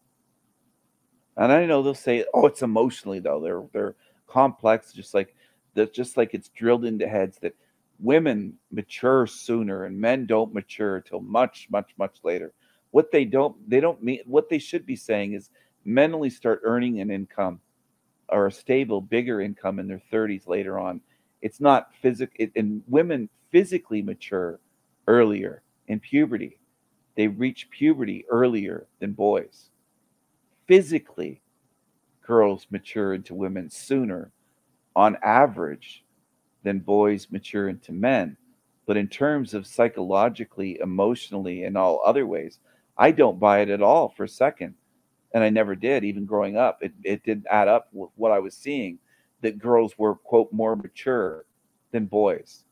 And I know they'll say, "Oh, it's emotionally though. They're they're complex, just like that. Just like it's drilled into heads that women mature sooner and men don't mature till much, much, much later. What they don't, they don't mean. What they should be saying is, men only start earning an income or a stable, bigger income in their 30s later on. It's not physical, it, and women physically mature earlier in puberty. They reach puberty earlier than boys. Physically, girls mature into women sooner on average than boys mature into men. But in terms of psychologically, emotionally, and all other ways, I don't buy it at all for a second. And I never did, even growing up. It, it didn't add up with what I was seeing that girls were, quote, more mature than boys.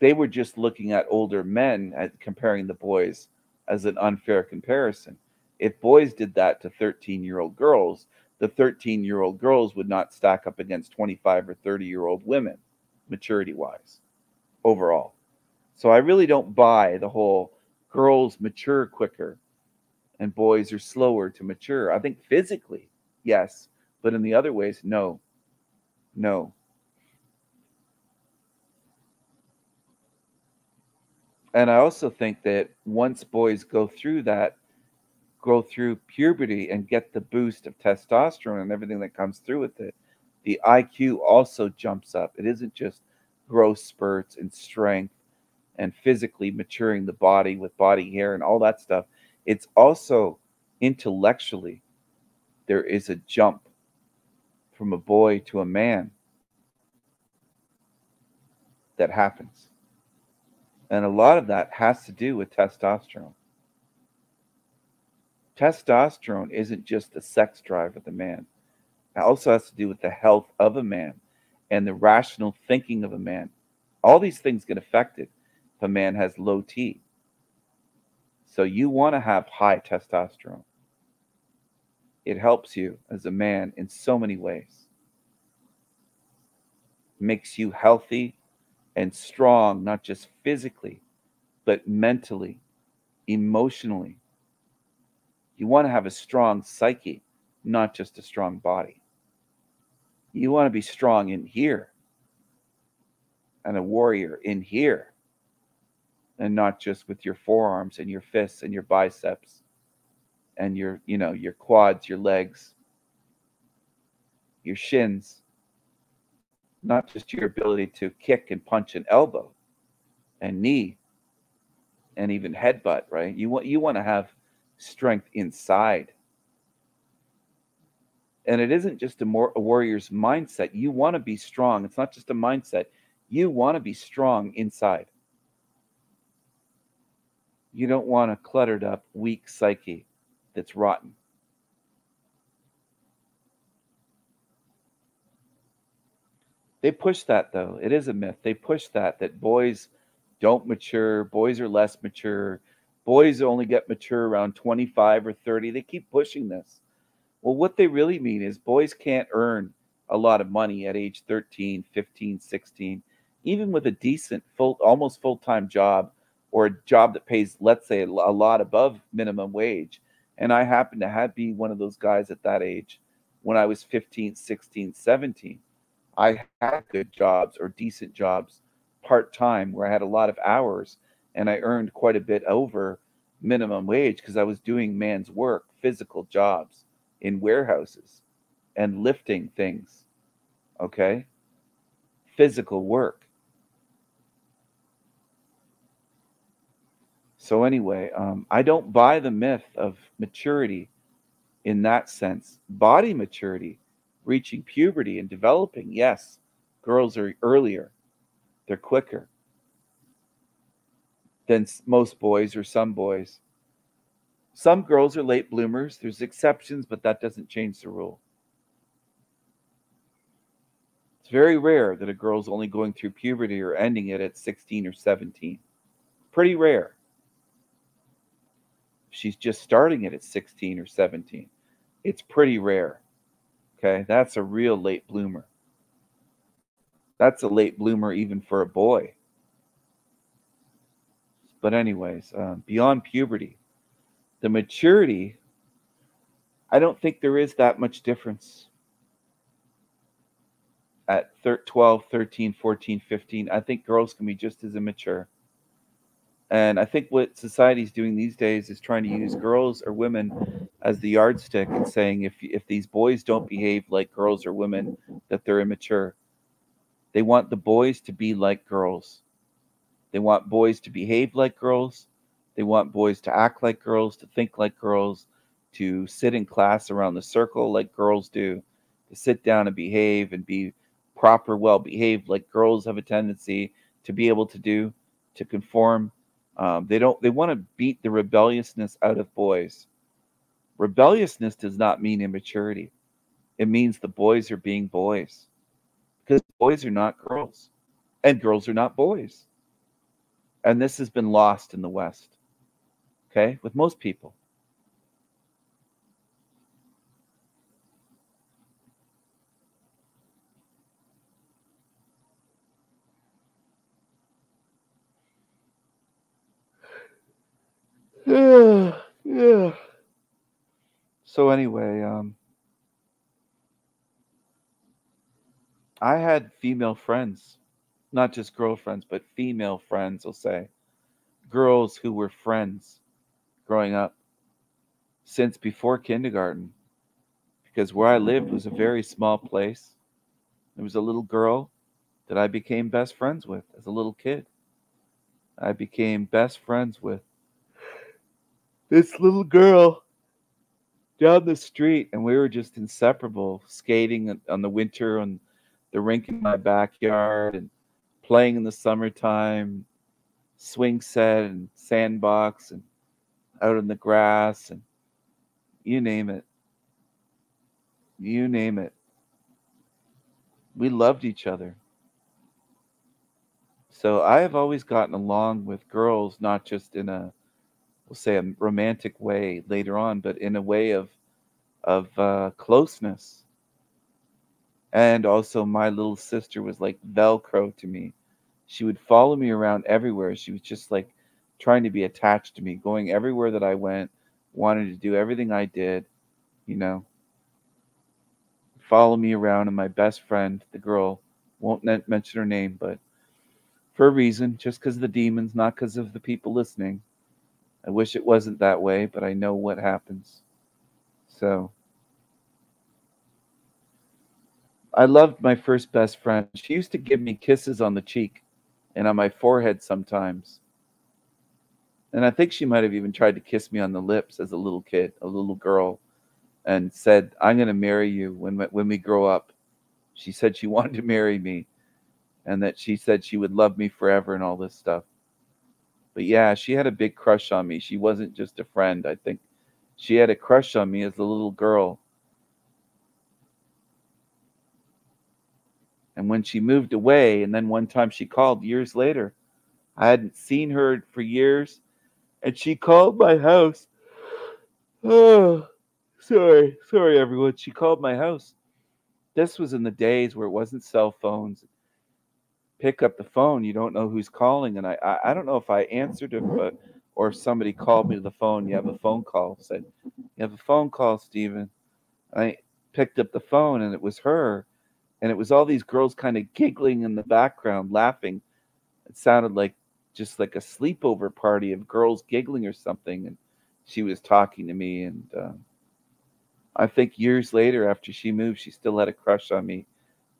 They were just looking at older men and comparing the boys as an unfair comparison. If boys did that to 13 year old girls, the 13 year old girls would not stack up against 25 or 30 year old women, maturity wise, overall. So I really don't buy the whole girls mature quicker and boys are slower to mature. I think physically, yes, but in the other ways, no. No. And I also think that once boys go through that, go through puberty and get the boost of testosterone and everything that comes through with it, the IQ also jumps up. It isn't just growth spurts and strength and physically maturing the body with body hair and all that stuff. It's also intellectually, there is a jump from a boy to a man that happens. And a lot of that has to do with testosterone. Testosterone isn't just the sex drive of the man, it also has to do with the health of a man and the rational thinking of a man. All these things get affected if a man has low T. So you want to have high testosterone. It helps you as a man in so many ways. Makes you healthy and strong, not just physically, but mentally, emotionally. You want to have a strong psyche, not just a strong body. You want to be strong in here and a warrior in here and not just with your forearms and your fists and your biceps and your you know your quads your legs your shins not just your ability to kick and punch and elbow and knee and even headbutt right you want you want to have strength inside and it isn't just a, more, a warrior's mindset you want to be strong it's not just a mindset you want to be strong inside you don't want a cluttered up, weak psyche that's rotten. They push that though. It is a myth. They push that that boys don't mature, boys are less mature, boys only get mature around 25 or 30. They keep pushing this. Well, what they really mean is boys can't earn a lot of money at age 13, 15, 16, even with a decent full almost full-time job or a job that pays, let's say, a lot above minimum wage. And I happen to have be one of those guys at that age when I was 15, 16, 17. I had good jobs or decent jobs part time where I had a lot of hours and I earned quite a bit over minimum wage because I was doing man's work, physical jobs in warehouses and lifting things. Okay. Physical work. So anyway, um, I don't buy the myth of maturity in that sense. Body maturity, reaching puberty and developing, yes, girls are earlier, they're quicker than most boys or some boys. Some girls are late bloomers. There's exceptions, but that doesn't change the rule. It's very rare that a girl's only going through puberty or ending it at 16 or 17. Pretty rare she's just starting it at 16 or 17. It's pretty rare. Okay, that's a real late bloomer. That's a late bloomer even for a boy. But, anyways, um, beyond puberty, the maturity, I don't think there is that much difference at 12, 13, 14, 15. I think girls can be just as immature. And I think what society's doing these days is trying to use girls or women as the yardstick and saying if if these boys don't behave like girls or women, that they're immature. They want the boys to be like girls. They want boys to behave like girls. They want boys to act like girls, to think like girls, to sit in class around the circle like girls do, to sit down and behave and be proper, well behaved like girls have a tendency to be able to do, to conform Um, they don't. They want to beat the rebelliousness out of boys. Rebelliousness does not mean immaturity. It means the boys are being boys, because boys are not girls, and girls are not boys. And this has been lost in the West. Okay, with most people. *sighs* Yeah, yeah. So anyway, um I had female friends, not just girlfriends, but female friends, I'll say. Girls who were friends growing up since before kindergarten. Because where I lived was a very small place. There was a little girl that I became best friends with as a little kid. I became best friends with this little girl down the street, and we were just inseparable, skating on- on the winter on the rink in my backyard and playing in the summertime, swing set and sandbox and out in the grass and you name it. You name it. We loved each other. So I have always gotten along with girls, not just in a, we'll say, a romantic way later on, but in a way of, of uh, closeness. And also, my little sister was like Velcro to me. She would follow me around everywhere. She was just like trying to be attached to me, going everywhere that I went, wanted to do everything I did, you know. Follow me around, and my best friend, the girl, won't men- mention her name, but for a reason, just because of the demons, not because of the people listening. I wish it wasn't that way, but I know what happens. So I loved my first best friend. She used to give me kisses on the cheek and on my forehead sometimes. And I think she might have even tried to kiss me on the lips as a little kid, a little girl, and said, "I'm going to marry you when when we grow up." She said she *laughs* wanted to marry me, and that she said she would love me forever and all this stuff. But yeah, she had a big crush on me. She wasn't just a friend. I think she had a crush on me as a little girl. And when she moved away, and then one time she called years later, I hadn't seen her for years, and she called my house. Oh, *sighs* sorry, sorry, everyone. She called my house. This was in the days where it wasn't cell phones. Pick up the phone, you don't know who's calling, and I I, I don't know if I answered it, but or if somebody called me to the phone. You have a phone call. Said, "You have a phone call, Stephen." I picked up the phone, and it was her and it was all these girls kind of giggling in the background, laughing. It sounded like just like a sleepover party of girls giggling or something. And she was talking to me, and uh, I think years later, after she moved, she still had a crush on me,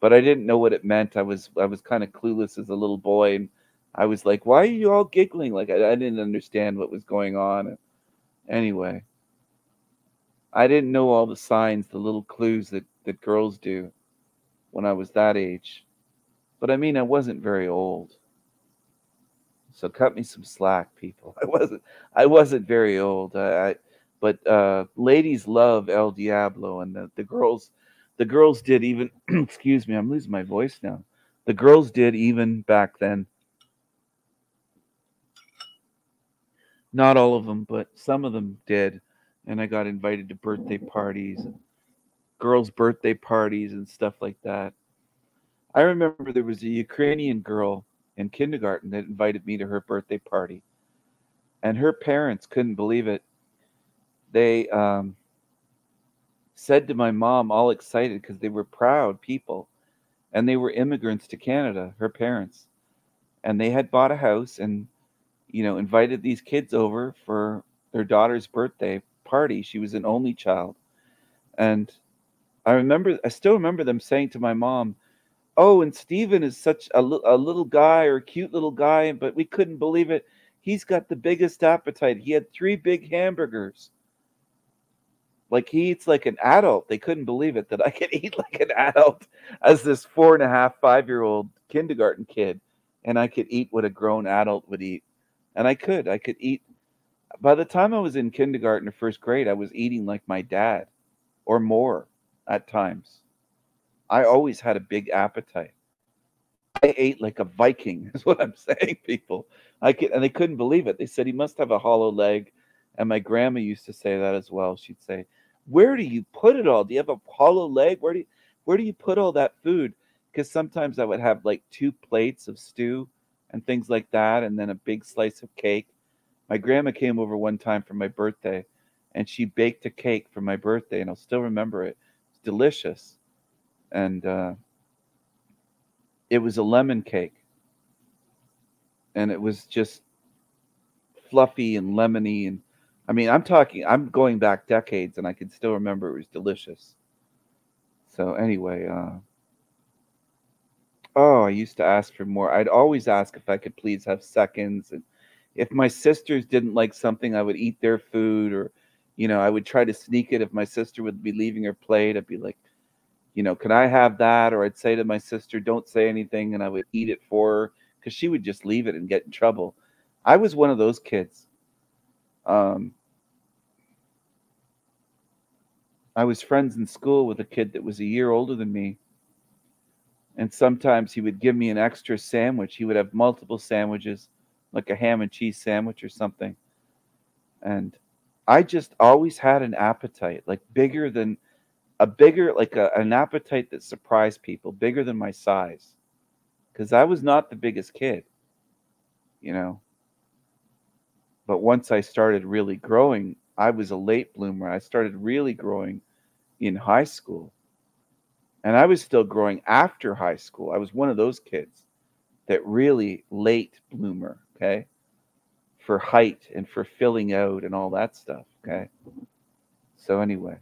but I didn't know what it meant. I was I was kind of clueless as a little boy, and I was like, "Why are you all giggling?" Like I, I didn't understand what was going on. Anyway, I didn't know all the signs, the little clues that that girls do when I was that age. But I mean, I wasn't very old. So cut me some slack, people. *laughs* I wasn't I wasn't very old. I, I but uh ladies love El Diablo and the, the girls the girls did even *clears throat* excuse me, I'm losing my voice now. The girls did even back then. Not all of them, but some of them did. And I got invited to birthday parties and girls' birthday parties and stuff like that. I remember there was a Ukrainian girl in kindergarten that invited me to her birthday party, and her parents couldn't believe it. They um, said to my mom, all excited because they were proud people, and they were immigrants to Canada, her parents, and they had bought a house and, you know, invited these kids over for their daughter's birthday party. She was an only child, and I remember, I still remember them saying to my mom, "Oh, and Stephen is such a, a little guy or cute little guy," but we couldn't believe it. He's got the biggest appetite. He had three big hamburgers. Like he eats like an adult. They couldn't believe it that I could *laughs* eat like an adult as this four and a half, five year old kindergarten kid, and I could eat what a grown adult would eat. And I could. I could eat. By the time I was in kindergarten or first grade, I was eating like my dad or more at times. I always had a big appetite. I ate like a Viking, *laughs* is what I'm saying, people. I could, and they couldn't believe it. They said he must have a hollow leg. And my grandma used to say that as well. She'd say, Where do you put it all? Do you have a hollow leg? Where do you where do you put all that food? Because sometimes I would have like two plates of stew and things like that, and then a big slice of cake. My grandma came over one time for my birthday and she baked a cake for my birthday, and I'll still remember it. Delicious. And uh, it was a lemon cake. And it was just fluffy and lemony. And I mean, I'm talking, I'm going back decades, and I can still remember it was delicious. So, anyway, uh, oh, I used to ask for more. I'd always ask if I could please have seconds. And if my sisters didn't like something, I would eat their food or you know, I would try to sneak it if my sister would be leaving her plate. I'd be like, you know, can I have that? Or I'd say to my sister, don't say anything, and I would eat it for her because she would just leave it and get in trouble. I was one of those kids. Um, I was friends in school with a kid that was a year older than me. And sometimes he would give me an extra sandwich. He would have multiple sandwiches, like a ham and cheese sandwich or something. And I just always had an appetite, like bigger than a bigger, like a, an appetite that surprised people, bigger than my size. Because I was not the biggest kid, you know. But once I started really growing, I was a late bloomer. I started really growing in high school. And I was still growing after high school. I was one of those kids that really late bloomer, okay? For height and for filling out and all that stuff. Okay. So, anyway,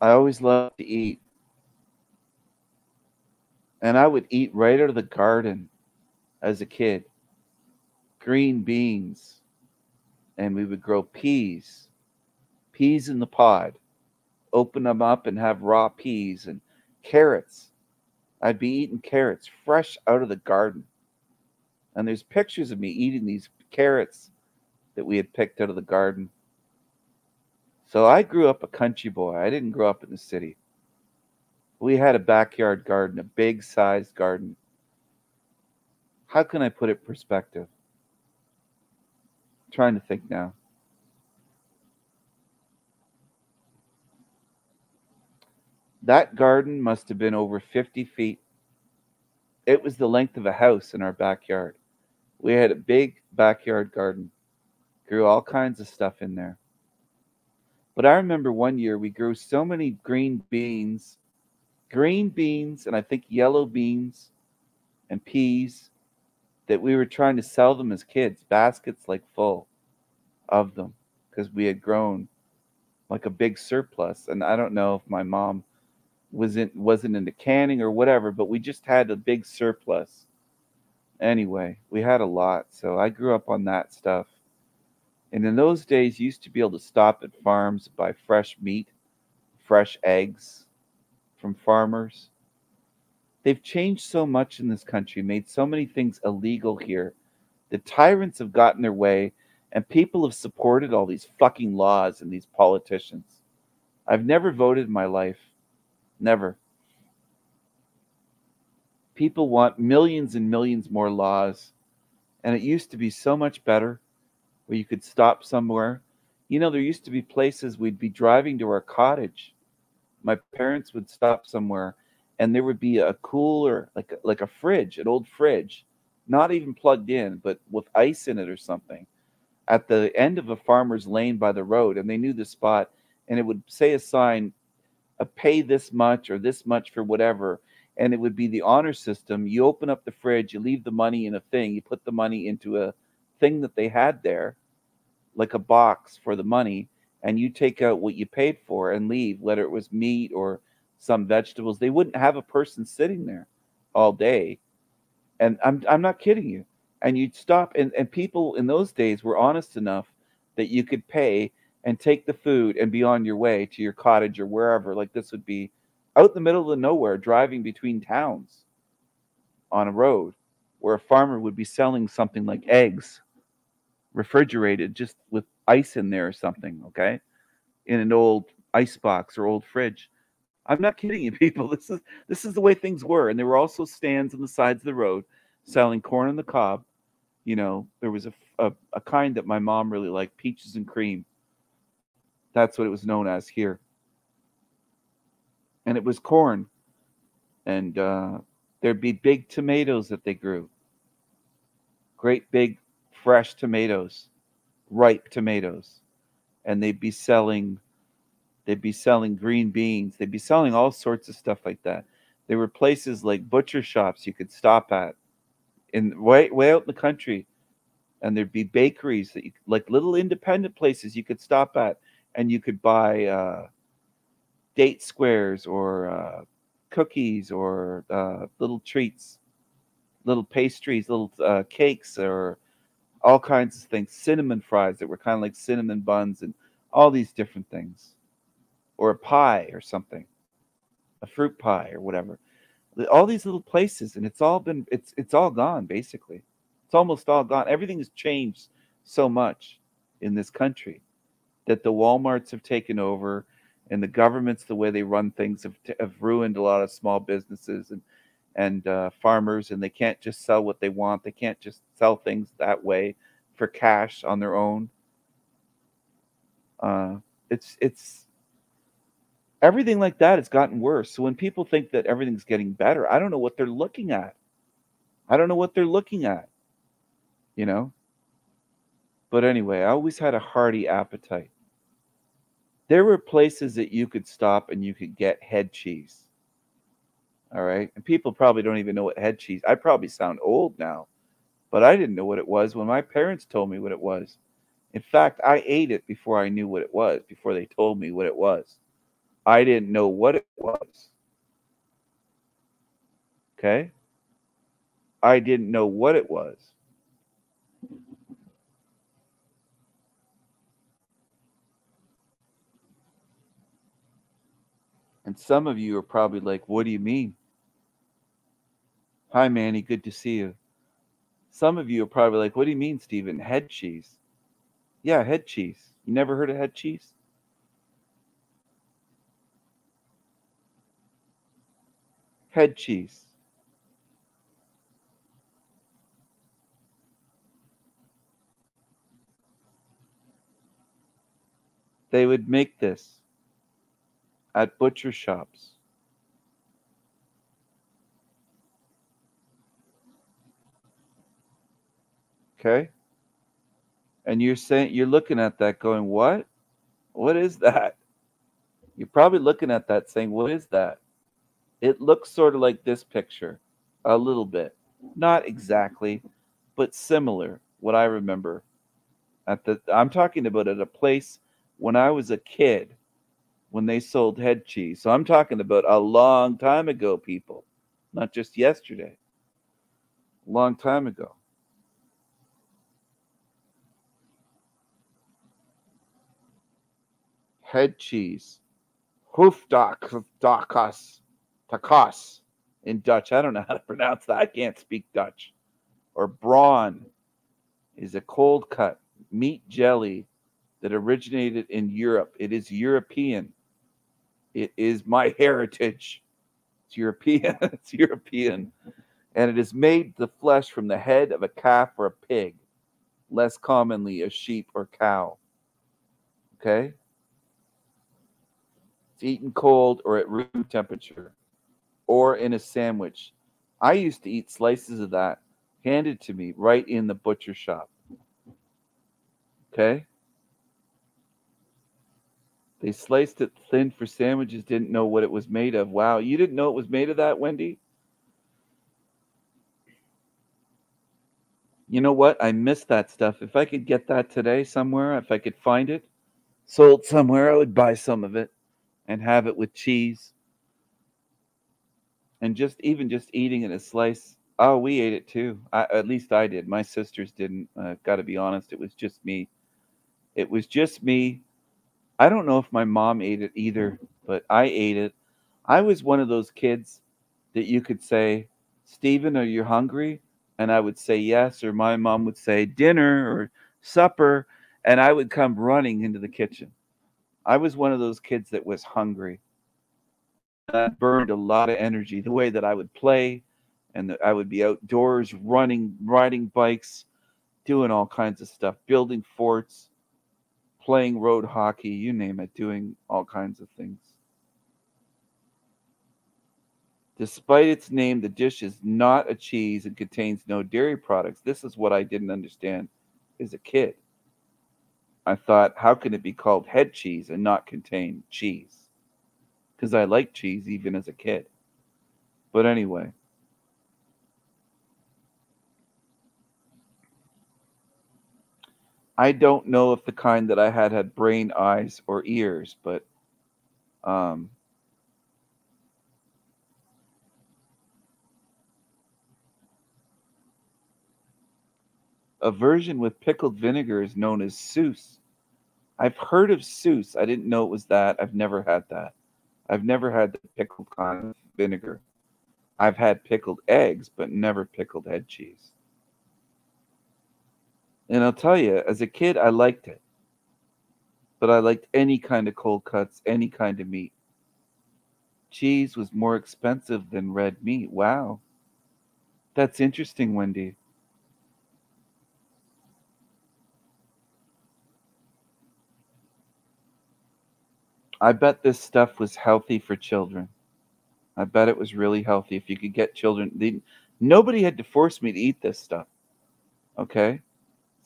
I always loved to eat. And I would eat right out of the garden as a kid green beans. And we would grow peas, peas in the pod, open them up and have raw peas and carrots I'd be eating carrots fresh out of the garden. And there's pictures of me eating these carrots that we had picked out of the garden. So I grew up a country boy. I didn't grow up in the city. We had a backyard garden, a big sized garden. How can I put it perspective? I'm trying to think now. That garden must have been over 50 feet. It was the length of a house in our backyard. We had a big backyard garden, grew all kinds of stuff in there. But I remember one year we grew so many green beans, green beans, and I think yellow beans and peas that we were trying to sell them as kids, baskets like full of them because we had grown like a big surplus. And I don't know if my mom wasn't wasn't into canning or whatever, but we just had a big surplus. Anyway, we had a lot, so I grew up on that stuff. And in those days, used to be able to stop at farms buy fresh meat, fresh eggs from farmers. They've changed so much in this country, made so many things illegal here. The tyrants have gotten their way, and people have supported all these fucking laws and these politicians. I've never voted in my life. Never. People want millions and millions more laws. And it used to be so much better where you could stop somewhere. You know, there used to be places we'd be driving to our cottage. My parents would stop somewhere and there would be a cooler, like like a fridge, an old fridge, not even plugged in, but with ice in it or something, at the end of a farmer's lane by the road. And they knew the spot and it would say a sign Uh, pay this much or this much for whatever and it would be the honor system. You open up the fridge you leave the money in a thing you put the money into a thing that they had there like a box for the money and you take out what you paid for and leave whether it was meat or some vegetables. They wouldn't have a person sitting there all day. And i'm i'm not kidding you. And you'd stop and, and people in those days were honest enough that you could pay and take the food and be on your way to your cottage or wherever. Like this would be out in the middle of nowhere, driving between towns. on a road where a farmer would be selling something like eggs refrigerated just with ice in there or something, okay? In an old ice box or old fridge. I'm not kidding you, *laughs* people. This is this is the way things were. And there were also stands on the sides of the road selling corn on the cob. You know, there was a, a, a kind that my mom really liked, peaches and cream. That's what it was known as here. And it was corn. And uh, there'd be big tomatoes that they grew. Great big fresh tomatoes, ripe tomatoes. And they'd be selling they'd be selling green beans. They'd be selling all sorts of stuff like that. There were places like butcher shops you could stop at in way way out in the country. And there'd be bakeries that you like little independent places you could stop at and you could buy uh, date squares or uh, cookies or uh, little treats, little pastries, little uh, cakes, or all kinds of things. Cinnamon fries that were kind of like cinnamon buns, and all these different things, or a pie or something, a fruit pie or whatever. All these little places, and it's all been it's it's all gone basically. It's almost all gone. Everything has changed so much in this country that the Walmarts have taken over and the governments, the way they run things, have, have ruined a lot of small businesses and and uh, farmers, and they can't just sell what they want. They can't just sell things that way for cash on their own. Uh, it's it's everything like that has gotten worse. So when people think that everything's getting better, I don't know what they're looking at. I don't know what they're looking at. You know. But anyway, I always had a hearty appetite there were places that you could stop and you could get head cheese. All right. And people probably don't even know what head cheese. I probably sound old now, but I didn't know what it was when my parents told me what it was. In fact, I ate it before I knew what it was, before they told me what it was. I didn't know what it was. Okay? I didn't know what it was. And some of you are probably like, What do you mean? Hi, Manny. Good to see you. Some of you are probably like, What do you mean, Stephen? Head cheese. Yeah, head cheese. You never heard of head cheese? Head cheese. They would make this at butcher shops. Okay? And you're saying you're looking at that going, "What? What is that?" You're probably looking at that saying, "What is that?" It looks sort of like this picture, a little bit. Not exactly, but similar. What I remember at the I'm talking about at a place when I was a kid when they sold head cheese. So I'm talking about a long time ago, people, not just yesterday. Long time ago. Head cheese. Hoofdak dakas takas in Dutch. I don't know how to *laughs* pronounce that. I can't speak Dutch. Or brawn is a cold cut meat jelly that originated in Europe. It is European. It is my *laughs* heritage. It's European. *laughs* it's European. And it is made the flesh from the head of a calf or a pig, less commonly a sheep or cow. Okay? It's eaten cold or at room temperature or in a sandwich. I used to eat slices of that handed to me right in the butcher shop. Okay? They sliced it thin for sandwiches, didn't know what it was made of. Wow, you didn't know it was made of that, Wendy? You know what? I miss that stuff. If I could get that today somewhere, if I could find it sold somewhere, I would buy some of it and have it with cheese. And just even just eating it a slice. Oh, we ate it too. I, at least I did. My sisters didn't. Uh, Got to be honest. It was just me. It was just me I don't know if my mom ate it either, but I ate it. I was one of those kids that you could say Stephen, are you hungry? And I would say yes, or my mom would say dinner or supper, and I would come running into the kitchen. I was one of those kids that was hungry. That burned a lot of energy. The way that I would play, and I would be outdoors running, riding bikes, doing all kinds of stuff, building forts, playing road hockey, you name it, doing all kinds of things. Despite its name, the dish is not a cheese and contains no dairy products. This is what I didn't understand as a kid. I thought, how can it be called head cheese and not contain cheese? Because I like cheese even as a kid. But anyway. I don't know if the kind that I had had brain, eyes, or ears, but um, a version with pickled vinegar is known as souse. I've heard of souse. I didn't know it was that. I've never had that. I've never had the pickled kind of vinegar. I've had pickled eggs, but never pickled head cheese. And I'll tell you, as a kid, I liked it. But I liked any kind of cold cuts, any kind of meat. Cheese was more expensive than red meat. Wow. That's interesting, Wendy. I bet this stuff was healthy for children. I bet it was really healthy if you could get children. They, nobody had to force me to eat this stuff. Okay?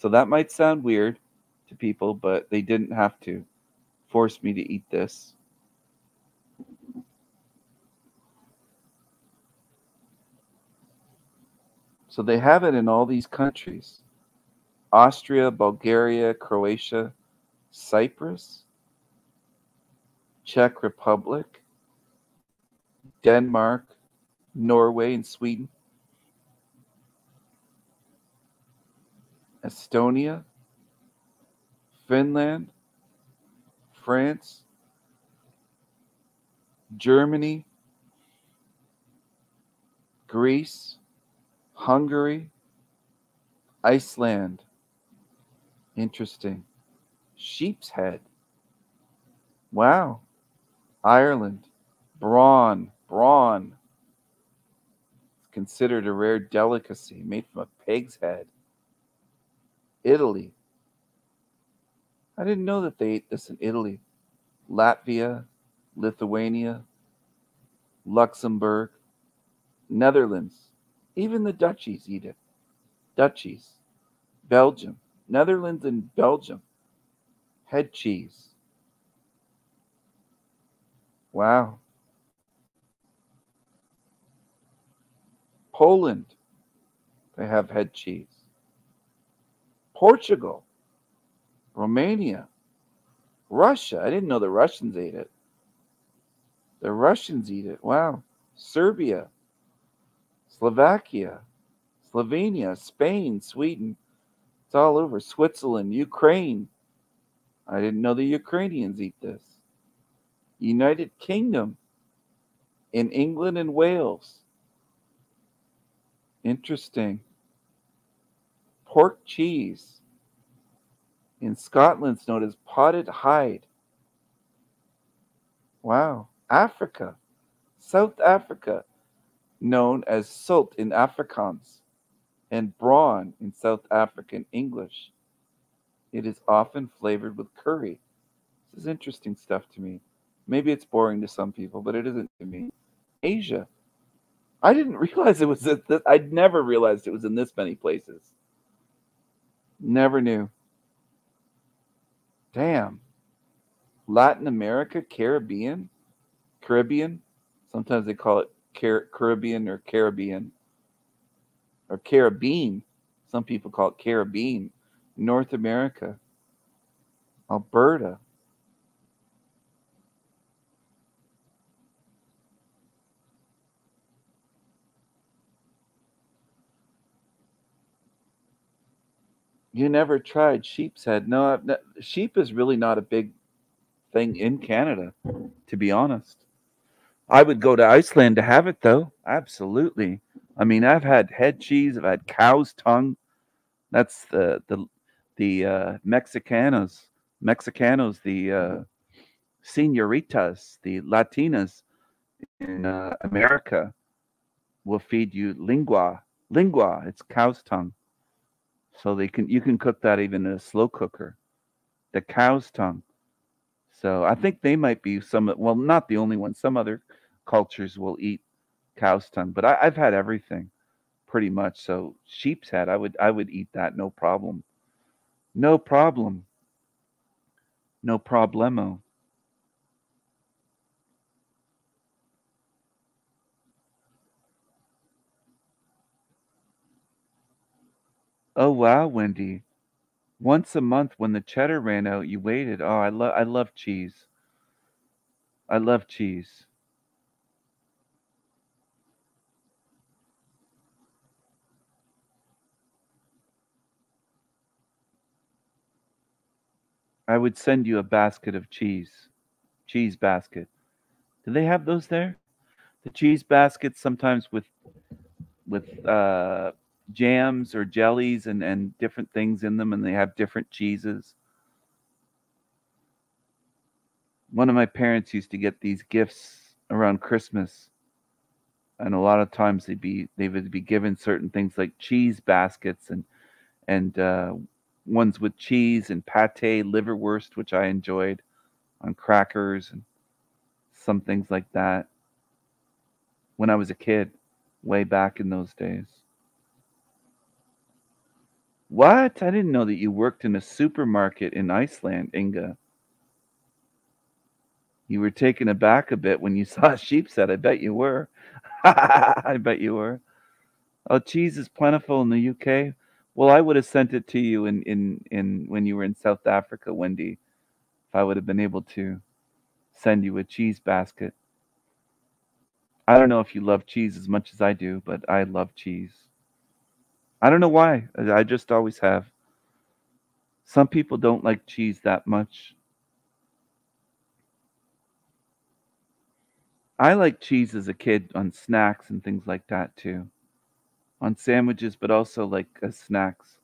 So that might sound weird to people, but they didn't have to force me to eat this. So they have it in all these countries Austria, Bulgaria, Croatia, Cyprus, Czech Republic, Denmark, Norway, and Sweden, Estonia, Finland, France, Germany, Greece, Hungary, Iceland. Interesting. Sheep's head. Wow. Ireland, brawn, brawn. It's considered a rare delicacy made from a pig's head. Italy. I didn't know that they ate this in Italy. Latvia, Lithuania, Luxembourg, Netherlands. Even the Dutchies eat it. Dutchies. Belgium. Netherlands and Belgium. Head cheese. Wow. Poland, they have head cheese. Portugal, Romania, Russia. I didn't know the Russians ate it. The Russians eat it. Wow. Serbia, Slovakia, Slovenia, Spain, Sweden. It's all over. Switzerland, Ukraine. I didn't know the Ukrainians eat this. United Kingdom, in England and Wales. Interesting. Pork cheese. In Scotland, it's known as potted hide. Wow. Africa. South Africa, known as salt in Afrikaans and brawn in South African English. It is often flavored with curry. This is interesting stuff to me. Maybe it's boring to some people, but it isn't to me. Asia. I didn't *laughs* realize it was this. I'd never realized it was in this many places. Never knew. Damn. Latin America, Caribbean, Caribbean. Sometimes they call it Car- Caribbean or Caribbean or Caribbean. Some people call it Caribbean. North America, Alberta, You never tried sheep's head? No, sheep is really not a big thing in Canada, to be honest. I would go to Iceland to have it though. Absolutely. I mean, I've had head cheese, I've had cow's tongue. That's the the the uh, Mexicanos, Mexicanos, the uh, senoritas, the Latinas in uh, America will feed you lingua. Lingua, it's cow's tongue. So they can you can cook that even in a slow cooker. The cow's tongue. So I think they might be some well, not the only one. Some other cultures will eat cow's tongue, but I, I've had everything pretty much. So sheep's head, I would I would eat that no problem. No problem. No problemo. Oh wow, Wendy. Once a month when the cheddar ran out, you waited. Oh, I love I love cheese. I love cheese. I would send you a basket of cheese. Cheese basket. Do they have those there? The cheese baskets sometimes with with uh jams or jellies and, and different things in them, and they have different cheeses. One of my parents used to get these gifts around Christmas, and a lot of times they'd be they would be given certain things like cheese baskets and and uh, ones with cheese and pate liverwurst, which I enjoyed, on crackers and some things like that. When I was a kid, way back in those days. What? I didn't know that you worked in a supermarket in Iceland, Inga. You were taken aback a bit when you *laughs* saw a sheep's head. I bet you were. *laughs* I bet you were. Oh, cheese is plentiful in the UK. Well, I would have sent it to you in, in, in when you were in South Africa, Wendy, if I would have been able to send you a cheese basket. I don't know if you love cheese as much as I do, but I love cheese. I don't know why. I just always have. Some people don't like cheese that much. I like cheese as a kid on snacks and things like that too. On sandwiches, but also like as snacks.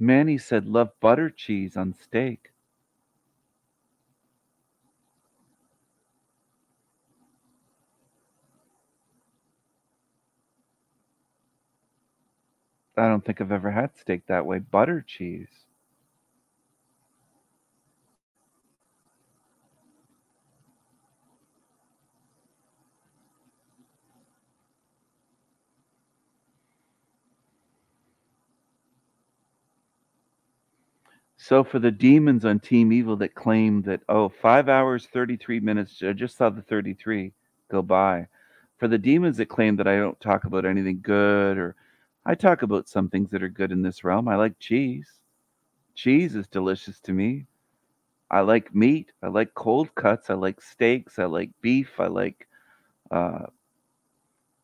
Manny said love butter cheese on steak. I don't think I've ever had steak that way. Butter cheese. So for the demons on Team Evil that claim that, oh, five hours, 33 minutes, I just saw the 33 go by. For the demons that claim that I don't talk about anything good or I talk about some things that are good in this realm. I like cheese. Cheese is delicious to me. I like meat. I like cold cuts. I like steaks. I like beef. I like, uh,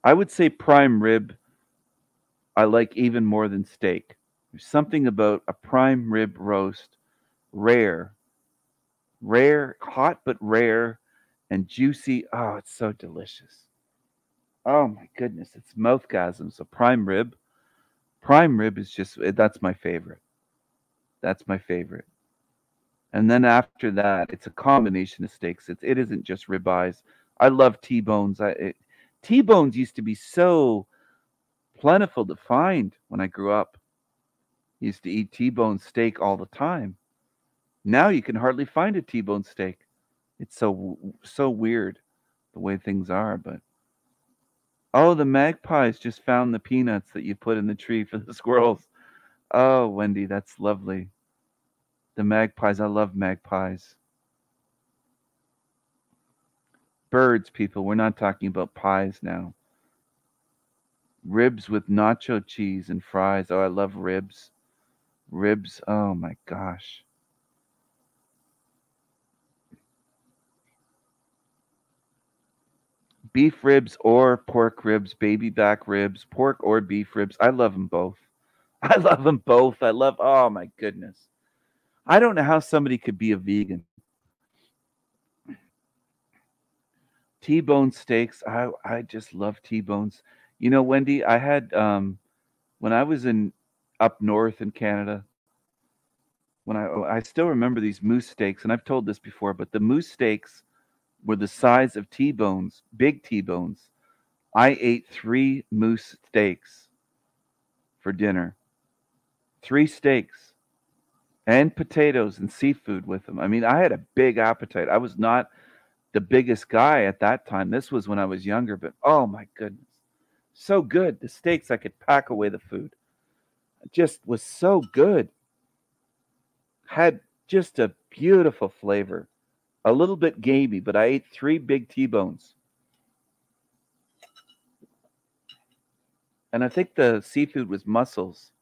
I would say prime rib. I like even more than steak. There's something about a prime rib roast, rare, rare, hot but rare, and juicy. Oh, it's so delicious. Oh my goodness, it's mouthgasm. So prime rib, prime rib is just eh, that's my favorite. That's my favorite. And then after that, it's a combination of steaks. It's it isn't just ribeyes. I love T-bones. I it, T-bones used to be so plentiful to find when I grew up. Used to eat T-bone steak all the time. Now you can hardly find a T-bone steak. It's so so weird the way things are, but oh, the magpies just found the peanuts that you put in the tree for the *laughs* squirrels. Oh, Wendy, that's lovely. The magpies, I love magpies. Birds, people, we're not talking about pies now. Ribs with nacho cheese and fries. Oh, I love ribs. Ribs, oh my gosh. beef ribs or pork ribs, baby back ribs, pork or beef ribs. I love them both. *laughs* I love them both. I love, oh my goodness. I don't know how somebody could be a vegan. T-bone steaks. I I just love T-bones. You know, Wendy, I had um when I was in up north in Canada, when I I still remember these moose steaks, and I've told this before, but the moose steaks were the size of T-bones, big T-bones. I ate three moose steaks for dinner. Three steaks and potatoes and seafood with them. I mean, I had a big appetite. I was not the biggest guy at that time. This was when I was younger, but oh my goodness. So good. The steaks, I could pack away the food. Just was so good. Had just a beautiful flavor. A little bit gamey, but I ate three big T-bones. And I think the seafood was mussels.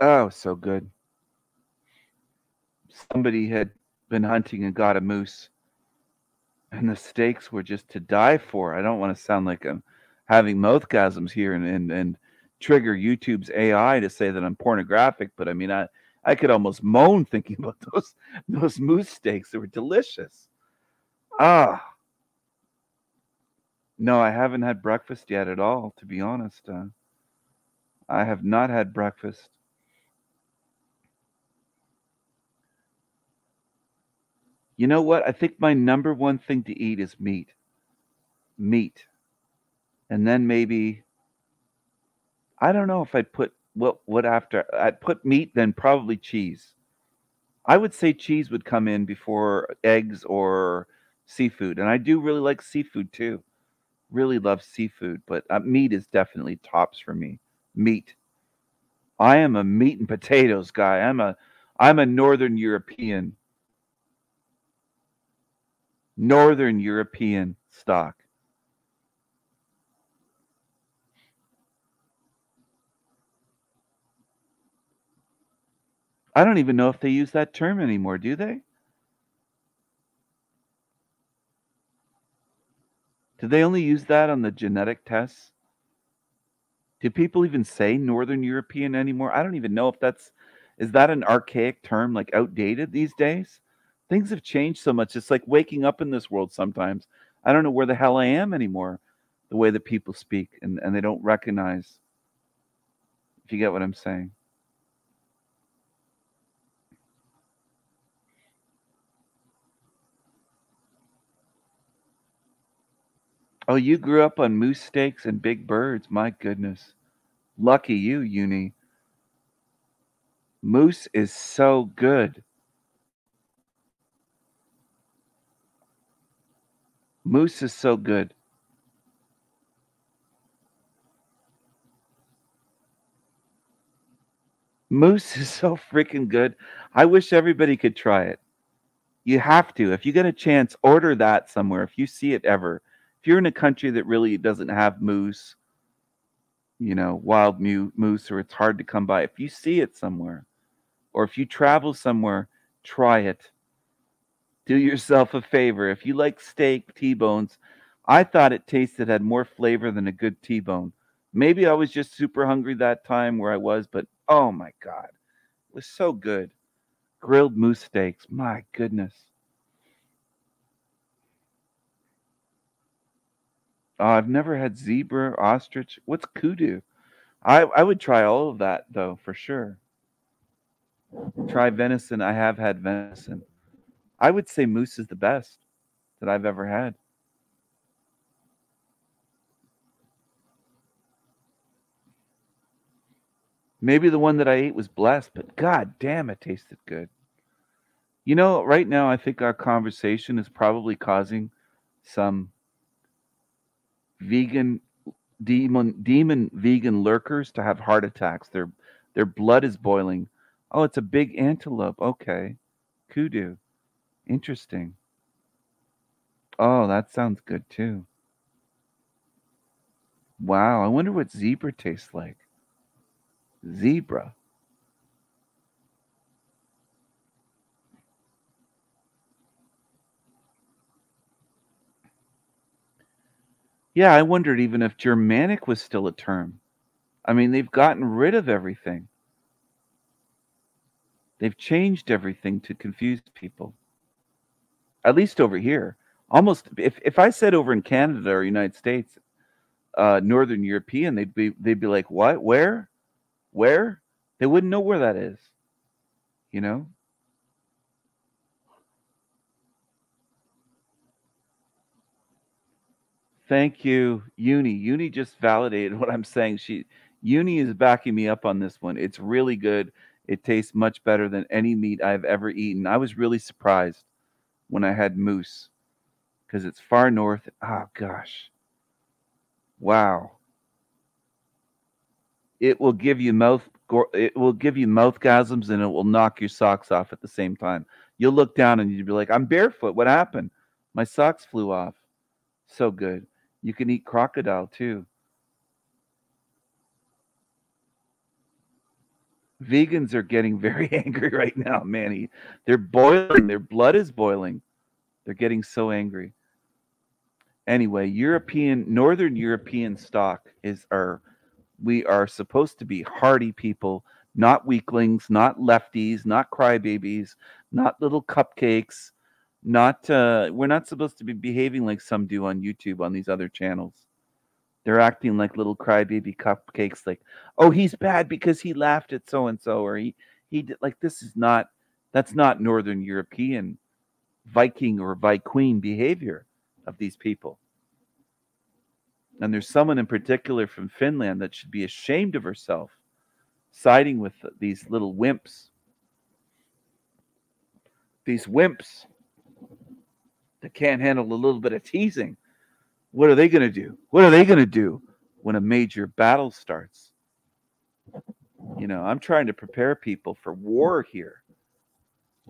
Oh, so good. Somebody had been hunting and got a moose, and the steaks were just to die for. I don't want to sound like I'm having mouthgasms here and, and, and trigger YouTube's AI to say that I'm pornographic, but I mean, I, I could almost moan thinking about *laughs* those those moose steaks. They were delicious. Ah. No, I haven't had breakfast yet at all, to be honest. Uh, I have not had breakfast. You know what? I think my number one thing to eat is meat. Meat. And then maybe I don't know if I'd put what what after I'd put meat, then probably cheese. I would say cheese would come in before eggs or seafood. And I do really like seafood too. Really love seafood, but uh, meat is definitely tops for me. Meat. I am a meat and potatoes guy. I'm a I'm a northern European. Northern European stock. I don't even know if they use that term anymore, do they? Do they only use that on the genetic tests? Do people even say Northern European anymore? I don't even know if that's is that an archaic term, like outdated these days? Things have changed so much. It's like waking up in this world sometimes. I don't know where the hell I am anymore, the way that people speak and, and they don't recognize. If you get what I'm saying. Oh, you grew up on moose steaks and big birds. My goodness. Lucky you, Uni. Moose is so good. Moose is so good. Moose *laughs* is so freaking good. I wish everybody could try it. You have to. If you get a chance, order that somewhere. If you see it ever, if you're in a country that really doesn't have moose, you know, wild moose, or it's hard to come by, if you see it somewhere, or if you travel somewhere, try it. Do yourself a favor. If you like steak, T bones, I thought it tasted had more flavor than a good T bone. Maybe I was just super hungry that time where I was, but oh my God, it was so good. Grilled moose steaks, my goodness. Oh, I've never had zebra, ostrich. What's kudu? I, I would try all of that though, for sure. Try venison. I have had venison. I would say moose is the best that I've ever had. Maybe the one that I ate was blessed, but god damn, it tasted good. You know, right now, I think our conversation is probably causing some vegan demon demon vegan lurkers to have heart attacks. Their their blood is boiling. Oh, it's a big antelope. Okay. Kudu. Interesting. Oh, that sounds good too. Wow, I wonder what zebra tastes like. Zebra. Yeah, I wondered even if Germanic was still a term. I mean, they've gotten rid of everything. They've changed everything to confuse people. At least over here. Almost if, if I said over in Canada or United States, uh, Northern European, they'd be they'd be like, What? Where? Where? They wouldn't know where that is. You know? Thank you, Uni. Uni just validated what I'm saying. She Uni is backing me up on this one. It's really good. It tastes much better than any meat I've ever eaten. I was really surprised when I had moose because it's far north. Oh gosh. Wow. It will give you mouth it will give you mouth gasms and it will knock your socks off at the same time. You'll look down and you'll be like, I'm barefoot. What happened? My socks flew off. So good. You can eat crocodile too. Vegans are getting very *laughs* angry right now, Manny. They're boiling. Their blood is boiling. They're getting so angry. Anyway, European, Northern European stock is our. We are supposed to be hardy people, not weaklings, not lefties, not crybabies, not little cupcakes, not. Uh, we're not supposed to be behaving like some do on YouTube on these other channels. They're acting like little crybaby cupcakes, like, oh, he's bad because he laughed at so and so, or he he did like this is not that's not Northern European Viking or Viking behavior of these people. And there's someone in particular from Finland that should be ashamed of herself, siding with these little wimps. These wimps that can't handle a little bit of teasing. What are they going to do? What are they going to do when a major battle starts? You know, I'm trying to prepare people for war here.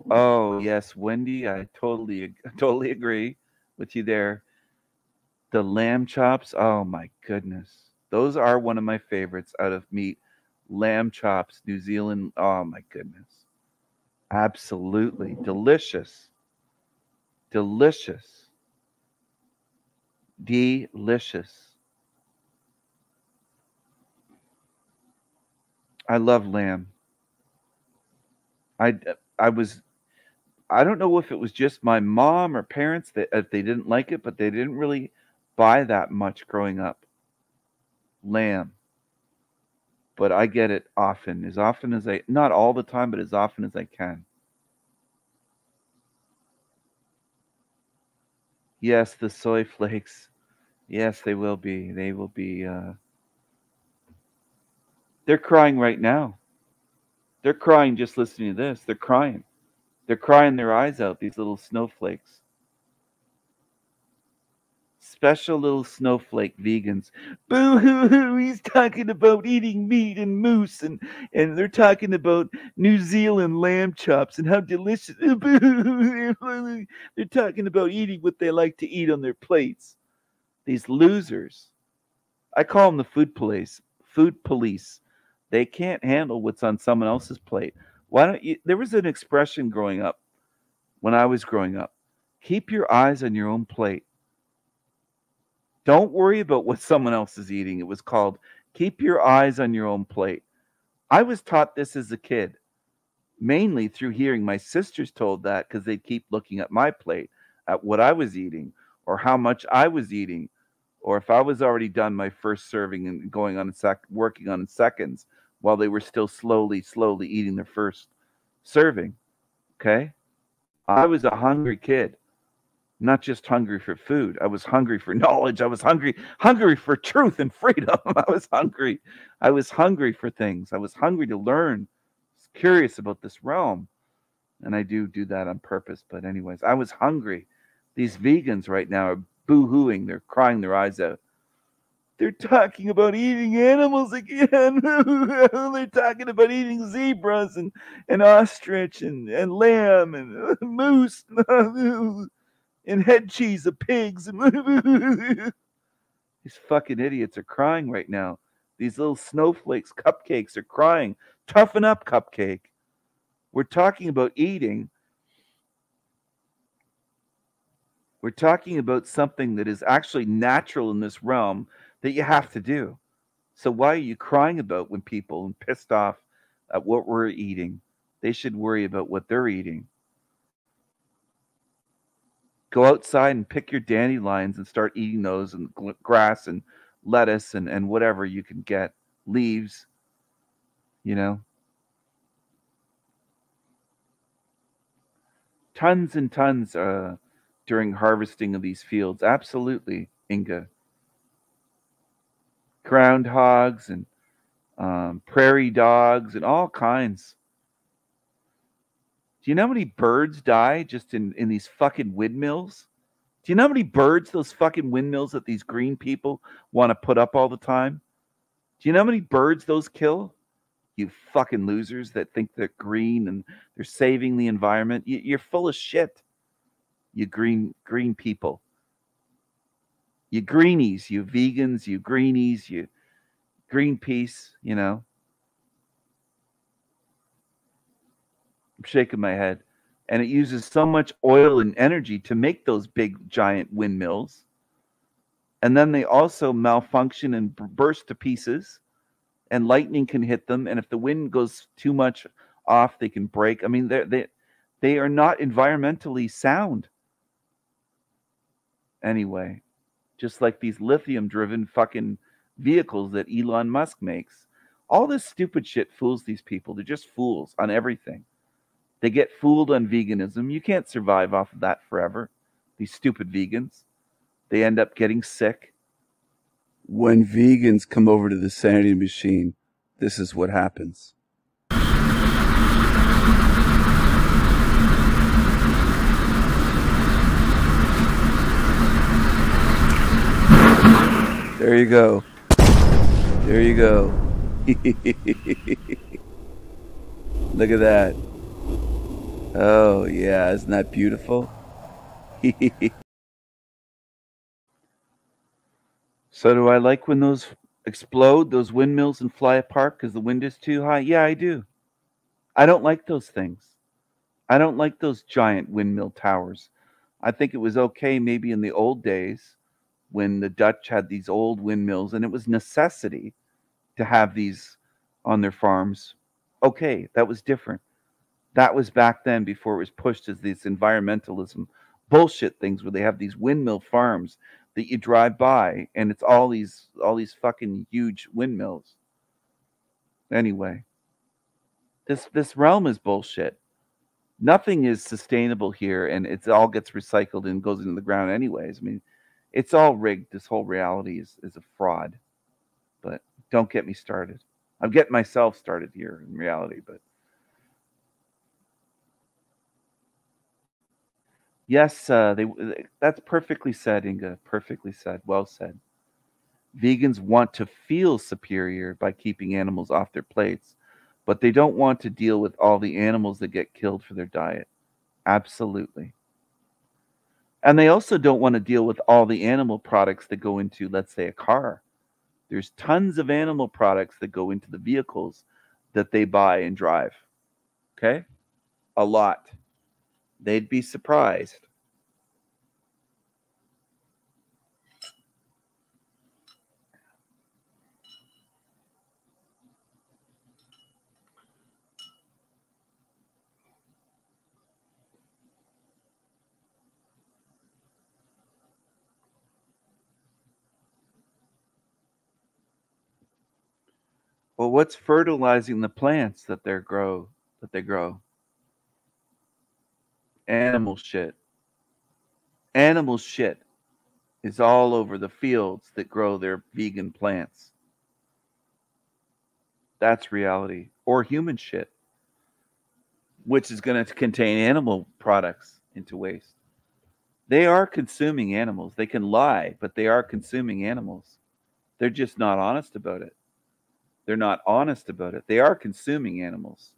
Oh, yes, Wendy, I totally *laughs* totally agree with you there. The lamb chops, oh my goodness. Those are one of my favorites out of meat. Lamb chops, New Zealand. Oh my goodness. Absolutely delicious. Delicious. Delicious. I love lamb. I I was I don't know if it was just my mom or parents that if they didn't like it, but they didn't really buy that much growing up. Lamb. But I get it often, as often as I not all the time, but as often as I can. Yes, the soy flakes. Yes, they will be. They will be uh they're crying right now. They're crying just listening to this. They're crying. They're crying their eyes out, these little snowflakes. Special little snowflake vegans. Boo hoo hoo, he's talking about eating meat and moose, and, and they're talking about New Zealand lamb chops and how delicious. *laughs* They're talking about eating what they like to eat on their plates. These losers. I call them the food police. Food police. They can't handle what's on someone else's plate. Why don't you? There was an expression growing up when I was growing up keep your eyes on your own plate. Don't worry about what someone else is eating. It was called keep your eyes on your own plate. I was taught this as a kid, mainly through hearing my sisters told that because they'd keep looking at my plate, at what I was eating, or how much I was eating, or if I was already done my first serving and going on sec, working on seconds while they were still slowly, slowly eating their first serving. Okay. I was a hungry kid, not just hungry for food. I was hungry for *laughs* knowledge. I was hungry, hungry for truth and freedom. *laughs* I was hungry. I was hungry for things. I was hungry to learn, I was curious about this realm. And I do do that on purpose. But, anyways, I was hungry. These vegans right now are boo hooing. They're crying their eyes out. They're talking about eating animals again. *laughs* They're talking about eating zebras and, and ostrich and, and lamb and moose and head cheese of pigs. *laughs* These fucking idiots are crying right now. These little snowflakes, cupcakes are crying. Toughen up, cupcake. We're talking about eating We're talking about something that is actually natural in this realm that you have to do. So why are you crying about when people and pissed off at what we're eating? They should worry about what they're eating. Go outside and pick your dandelions and start eating those and grass and lettuce and, and whatever you can get, leaves, you know. Tons and tons uh, during harvesting of these fields. Absolutely, Inga. Groundhogs and um, prairie dogs and all kinds. Do you know how many birds die just in, in these fucking windmills? Do you know how many birds those fucking windmills that these green people want to put up all the time? Do you know how many birds those kill? You fucking losers that think they're green and they're saving the environment. You, you're full of shit. You green green people. You greenies, you vegans, you greenies, you Greenpeace, you know. Shaking my head. And it uses so much oil and energy to make those big giant windmills. And then they also malfunction and burst to pieces. And lightning can hit them. And if the wind goes too much off, they can break. I mean, they're, they they are not environmentally sound. Anyway, just like these lithium driven fucking vehicles that Elon Musk makes. All this stupid shit fools these people. They're just fools on everything. They get fooled on veganism. You can't survive off of that forever. These stupid vegans. They end up getting sick. When vegans come over to the sanity machine, this is what happens. There you go. There you go. *laughs* Look at that. Oh, yeah. Isn't that beautiful? *laughs* so, do I like when those explode, those windmills, and fly apart because the wind is too high? Yeah, I do. I don't like those things. I don't like those giant windmill towers. I think it was okay maybe in the old days when the Dutch had these old windmills and it was necessity to have these on their farms. Okay, that was different. That was back then before it was pushed as these environmentalism bullshit things where they have these windmill farms that you drive by and it's all these all these fucking huge windmills. Anyway, this this realm is bullshit. Nothing is sustainable here and it all gets recycled and goes into the ground anyways. I mean, it's all rigged. This whole reality is, is a fraud. But don't get me started. I'm getting myself started here in reality, but yes, uh, they that's perfectly said, Inga. Perfectly said. Well said. Vegans want to feel superior by keeping animals off their plates, but they don't want to deal with all the animals that get killed for their diet. Absolutely. And they also don't want to deal with all the animal products that go into, let's say, a car. There's tons of animal products that go into the vehicles that they buy and drive. Okay? A lot. They'd be surprised. Well, what's fertilizing the plants that they grow that they grow? Animal shit. Animal shit is all over the fields that grow their vegan plants. That's reality. Or human shit, which is going to contain animal products into waste. They are consuming animals. They can lie, but they are consuming animals. They're just not honest about it. They're not honest about it. They are consuming animals.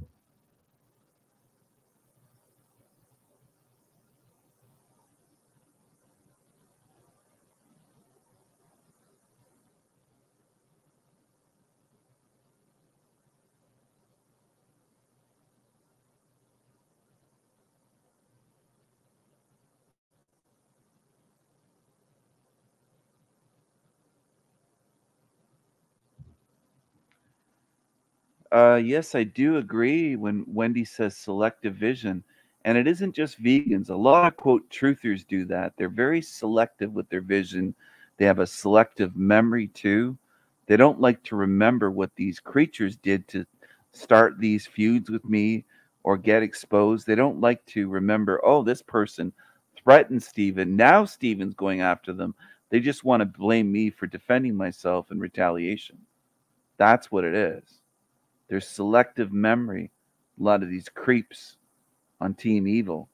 Uh, yes, I do agree when Wendy says selective vision. And it isn't just vegans. A lot of quote truthers do that. They're very selective with their vision. They have a selective memory too. They don't like to remember what these creatures did to start these feuds with me or get exposed. They don't like to remember, oh, this person threatened Stephen. Now Stephen's going after them. They just want to blame me for defending myself in retaliation. That's what it is. There's selective memory. A lot of these creeps on Team Evil.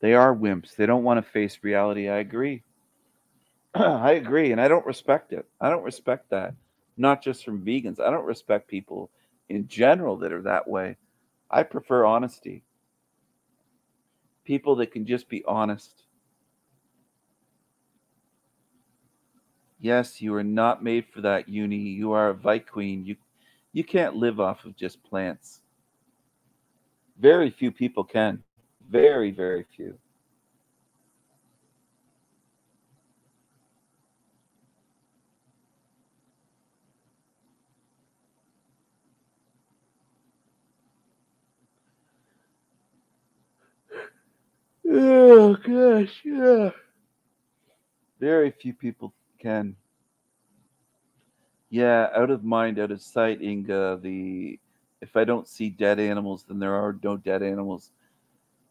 They are wimps. They don't want to face reality. I agree. *clears throat* I agree. And I don't respect it. I don't respect that. Not just from vegans. I don't respect people in general that are that way. I prefer honesty. People that can just be honest. Yes, you are not made for that, Uni. You are a Vite Queen. You you can't live off of just plants. Very few people can. Very, very few. *sighs* Oh gosh, yeah. Very few people can. Yeah, out of mind, out of sight, Inga. The if I don't see dead animals, then there are no dead animals.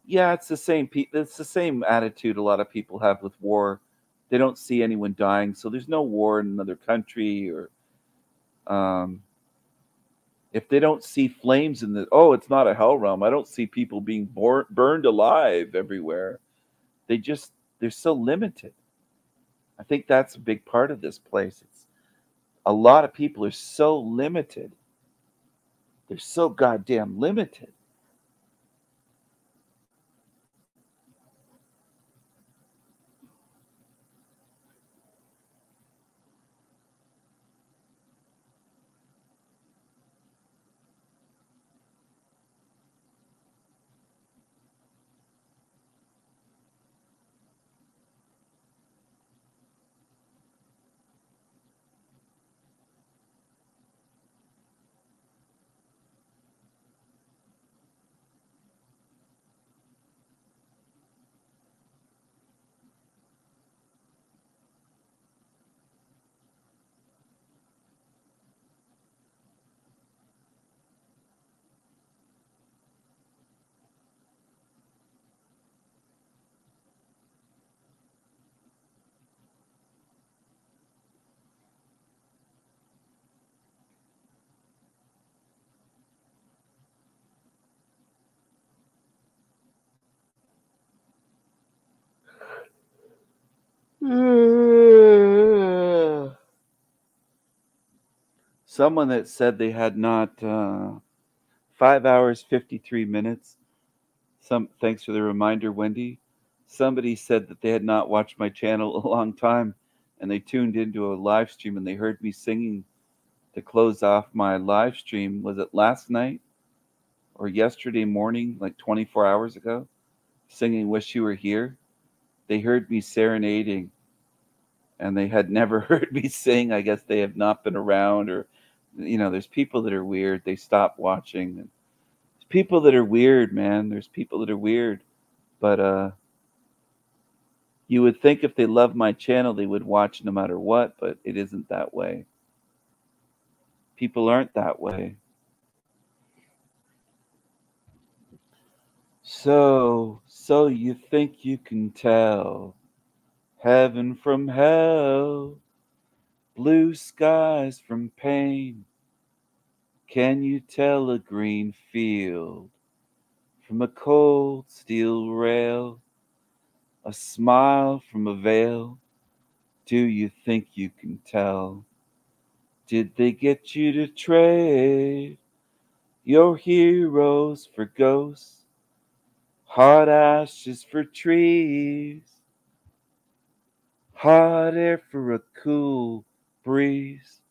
Yeah, it's the same. Pe- it's the same attitude a lot of people have with war. They don't see anyone dying, so there's no war in another country, or um, if they don't see flames in the oh, it's not a hell realm. I don't see people being bor- burned alive everywhere. They just they're so limited. I think that's a big part of this place. It's a lot of people are so limited. They're so goddamn limited. *sighs* Someone that said they had not uh, five hours fifty three minutes. Some thanks for the reminder, Wendy. Somebody said that they had not watched my channel *laughs* a long time, and they tuned into a live stream and they heard me singing to close off my live stream. Was it last night or yesterday morning, like twenty four hours ago? Singing "Wish You Were Here." They heard me serenading and they had never *laughs* heard me sing. I guess they have not been around, or you know, there's people that are weird. They stop watching. There's people that are weird, man. There's people that are weird, but uh, you would think if they love my channel, they would watch no matter what. But it isn't that way. People aren't that way. So, so you think you can tell heaven from hell, blue skies from pain. Can you tell a green field from a cold steel rail? A smile from a veil? Do you think you can tell? Did they get you to trade your heroes for ghosts? Hot ashes for trees? Hot air for a cool breeze,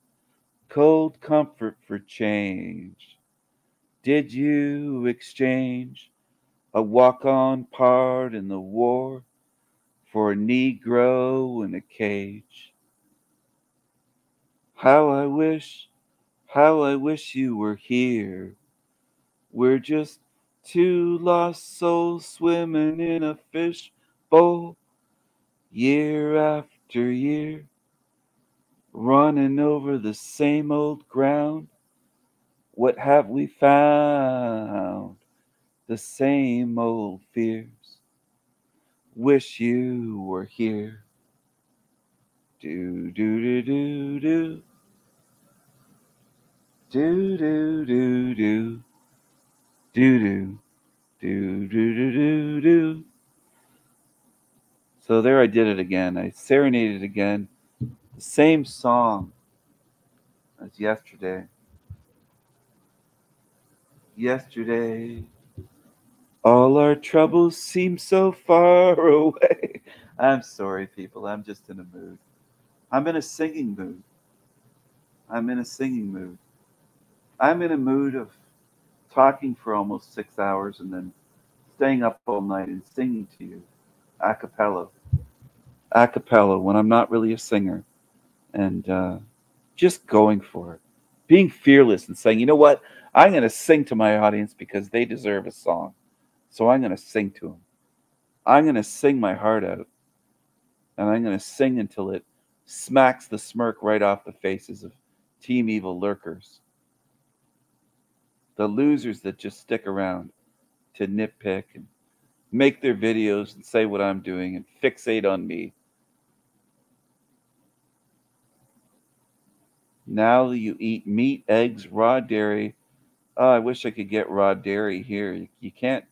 cold comfort for change. Did you exchange a walk on part in the war for a Negro in a cage? How I wish, How I wish you were here. We're just two lost souls swimming in a fish bowl, year after year, running over the same old ground. What have we found? The same old fears. Wish you were here. Do do do do do. Do do do do. Do do. Do do do do do. So there I did it again. I serenaded again. The same song as yesterday. Yesterday. All our troubles seem so far *laughs* away. I'm sorry, people. I'm just in a mood. I'm in a singing mood. I'm in a singing mood. I'm in a mood of talking for almost six hours and then staying up all night and singing to you a cappella. A cappella when I'm not really a singer. And uh, just going for it. Being fearless and saying, you know what? I'm going to sing to my audience because they deserve a song. So I'm going to sing to them. I'm going to sing my heart out. And I'm going to sing until it smacks the smirk right off the faces of Team Evil lurkers. The losers that just stick around to nitpick and make their videos and say what I'm doing and fixate on me. Now you eat meat, eggs, raw dairy. Oh, I wish I could get raw dairy here. You, can't,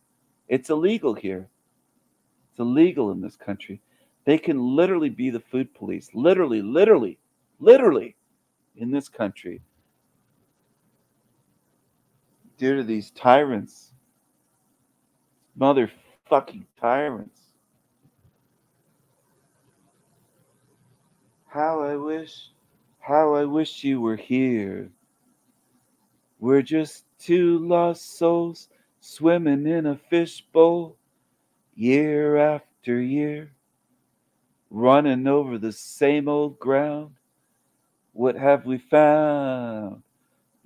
it's illegal here. It's illegal in this country. They can literally be the food police. Literally, literally, literally in this country. Due to these tyrants. Motherfucking tyrants. How I wish, how I wish you were here. We're just two lost souls swimming in a fishbowl year after year, running over the same old ground. What have we found?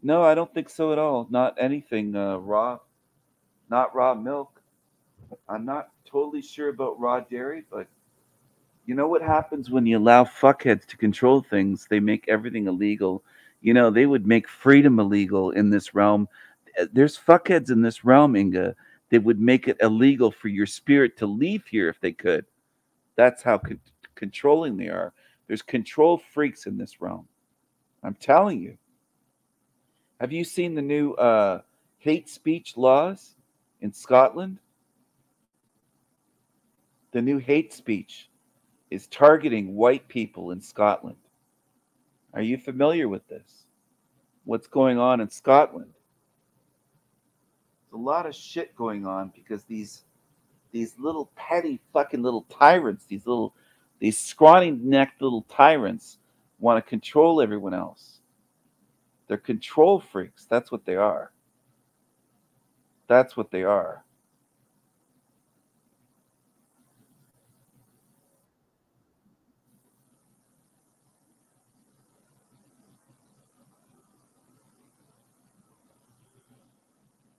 No, I don't think so at all. Not anything uh, raw, not raw milk. I'm not totally sure about raw dairy, but you know what happens when you allow fuckheads to control things? They make everything illegal. You know, they would make freedom illegal in this realm. Uh, There's fuckheads in this realm, Inga, that would make it illegal for your spirit to leave here if they could. That's how con- controlling they are. There's control freaks in this realm. I'm telling you. Have you seen the new uh, hate speech laws in Scotland? The new hate speech is targeting white people in Scotland. Are you familiar with this? What's going on in Scotland? There's a lot of shit going on because these these little petty fucking little tyrants, these little these scrawny necked little tyrants want to control everyone else. They're control freaks. That's what they are. That's what they are.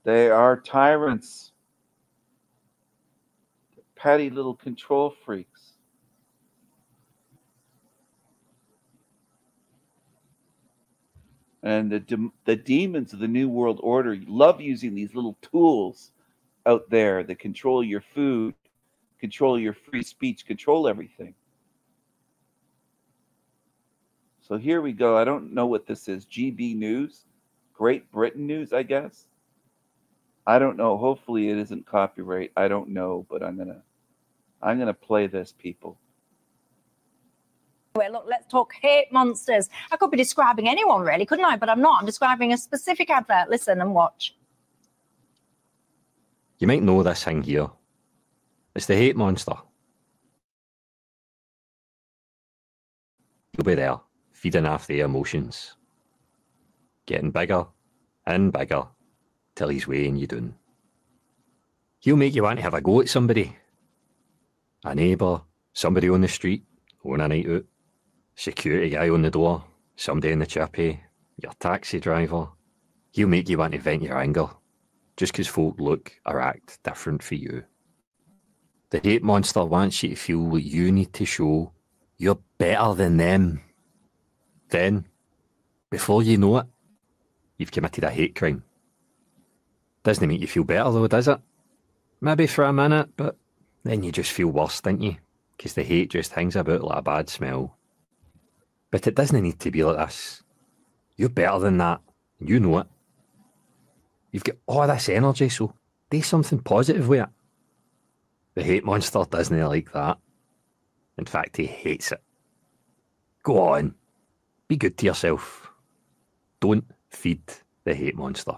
They are tyrants. Petty little control freaks. And the, dem- the demons of the New World Order love using these little tools out there that control your food, control your free speech, control everything. So here we go. I don't know what this is. GB News, Great Britain News, I guess. I don't know. Hopefully it isn't copyright. I don't know, but I'm gonna I'm gonna play this, people. Anyway, look, let's talk hate monsters. I could be describing anyone really, couldn't I? But I'm not. I'm describing a specific advert. Listen and watch. You might know this thing here. It's the hate monster. You'll be there, feeding off the emotions. Getting bigger and bigger till he's weighing you down. He'll make you want to have a go at somebody. A neighbour, somebody on the street, on a night out, security guy on the door, somebody in the chippy, your taxi driver. He'll make you want to vent your anger just 'cause folk look or act different for you. The hate monster wants you to feel that you need to show you're better than them. Then, before you know it, you've committed a hate crime. Doesn't make you feel better though, does it? Maybe for a minute, but then you just feel worse, don't you? 'Cause the hate just hangs about like a bad smell. But it doesn't need to be like this. You're better than that. You know it. You've got all this energy, so do something positive with it. The hate monster doesn't like that. In fact, he hates it. Go on. Be good to yourself. Don't feed the hate monster.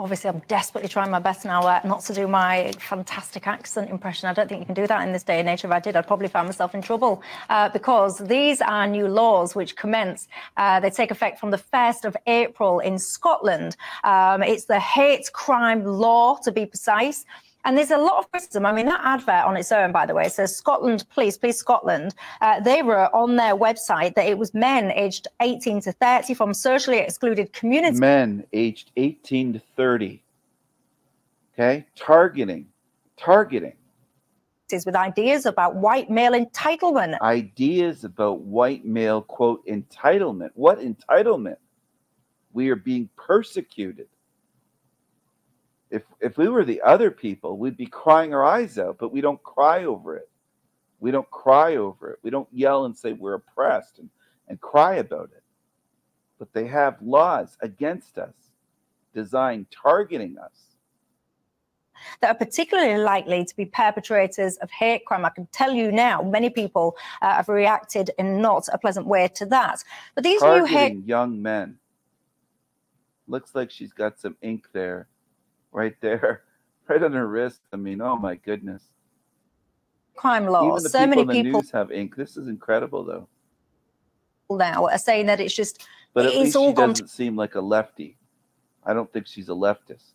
Obviously, I'm desperately trying my best now uh, not to do my fantastic accent impression. I don't think you can do that in this day and age. If I did, I'd probably find myself in trouble uh, because these are new laws which commence. Uh, they take effect from the 1st of April in Scotland. Um, it's the hate crime law, to be precise. And there's a lot of criticism. I mean, that advert on its own, by the way, says Scotland Police, Police Scotland. Uh, they wrote on their website that it was men aged 18 to 30 from socially excluded communities. Men aged 18 to 30. Okay? Targeting. Targeting. with ideas about white male entitlement. Ideas about white male, quote, entitlement. What entitlement? We are being persecuted. If if we were the other people, we'd be crying our eyes out, but we don't cry over it. We don't cry over it. We don't yell and say we're oppressed and, and cry about it. But they have laws against us, designed targeting us. that are particularly likely to be perpetrators of hate crime. I can tell you now, many people uh, have reacted in not a pleasant way to that. But these new hate young men. Looks like she's got some ink there, right there, *laughs* right on her wrist. I mean, oh my goodness. crime Even laws, the so people many in the people news have ink. This is incredible, though. now are saying that it's just But at it's least all she gone doesn't seem like a lefty. I don't think she's a leftist.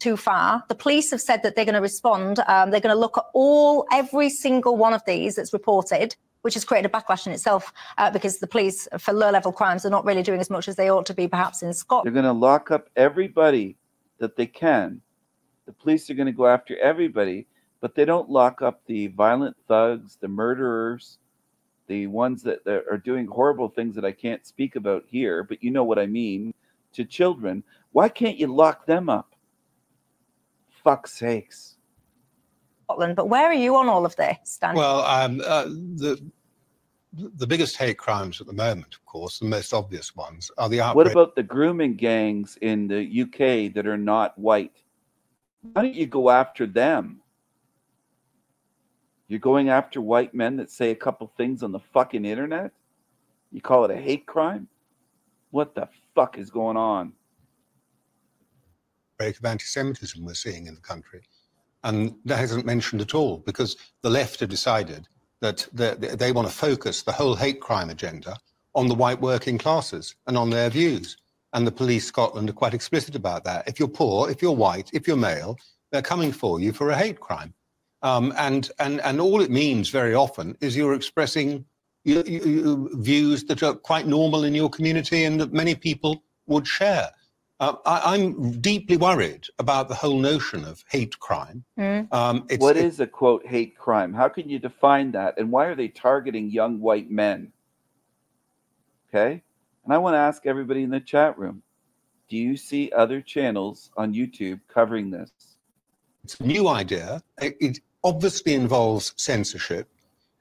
too far. The police have said that they're going to respond. Um, they're going to look at all, every single one of these that's reported, which has created a backlash in itself uh, because the police, for low level crimes, are not really doing as much as they ought to be, perhaps in Scotland. They're going to lock up everybody that they can. The police are going to go after everybody, but they don't lock up the violent thugs, the murderers, the ones that, are doing horrible things that I can't speak about here, but you know what I mean to children. Why can't you lock them up? Fuck's sakes. Scotland. But where are you on all of this, Dan? Well, um, uh, the the biggest hate crimes at the moment, of course, the most obvious ones are the What about the grooming gangs in the UK that are not white? Why don't you go after them? You're going after white men that say a couple things on the fucking internet? You call it a hate crime? What the fuck is going on? Break of anti-Semitism we're seeing in the country, and that isn't mentioned at all because the left have decided that they, want to focus the whole hate crime agenda on the white working classes and on their views. And the police Scotland are quite explicit about that. If you're poor, if you're white, if you're male, they're coming for you for a hate crime. Um, and, and, and all it means very often is you're expressing views that are quite normal in your community and that many people would share. Uh, I, I'm deeply worried about the whole notion of hate crime. Um, it's, What a quote hate crime? How can you define that? And why are they targeting young white men? Okay. And I want to ask everybody in the chat room do you see other channels on YouTube covering this? It's a new idea. It, it obviously involves censorship.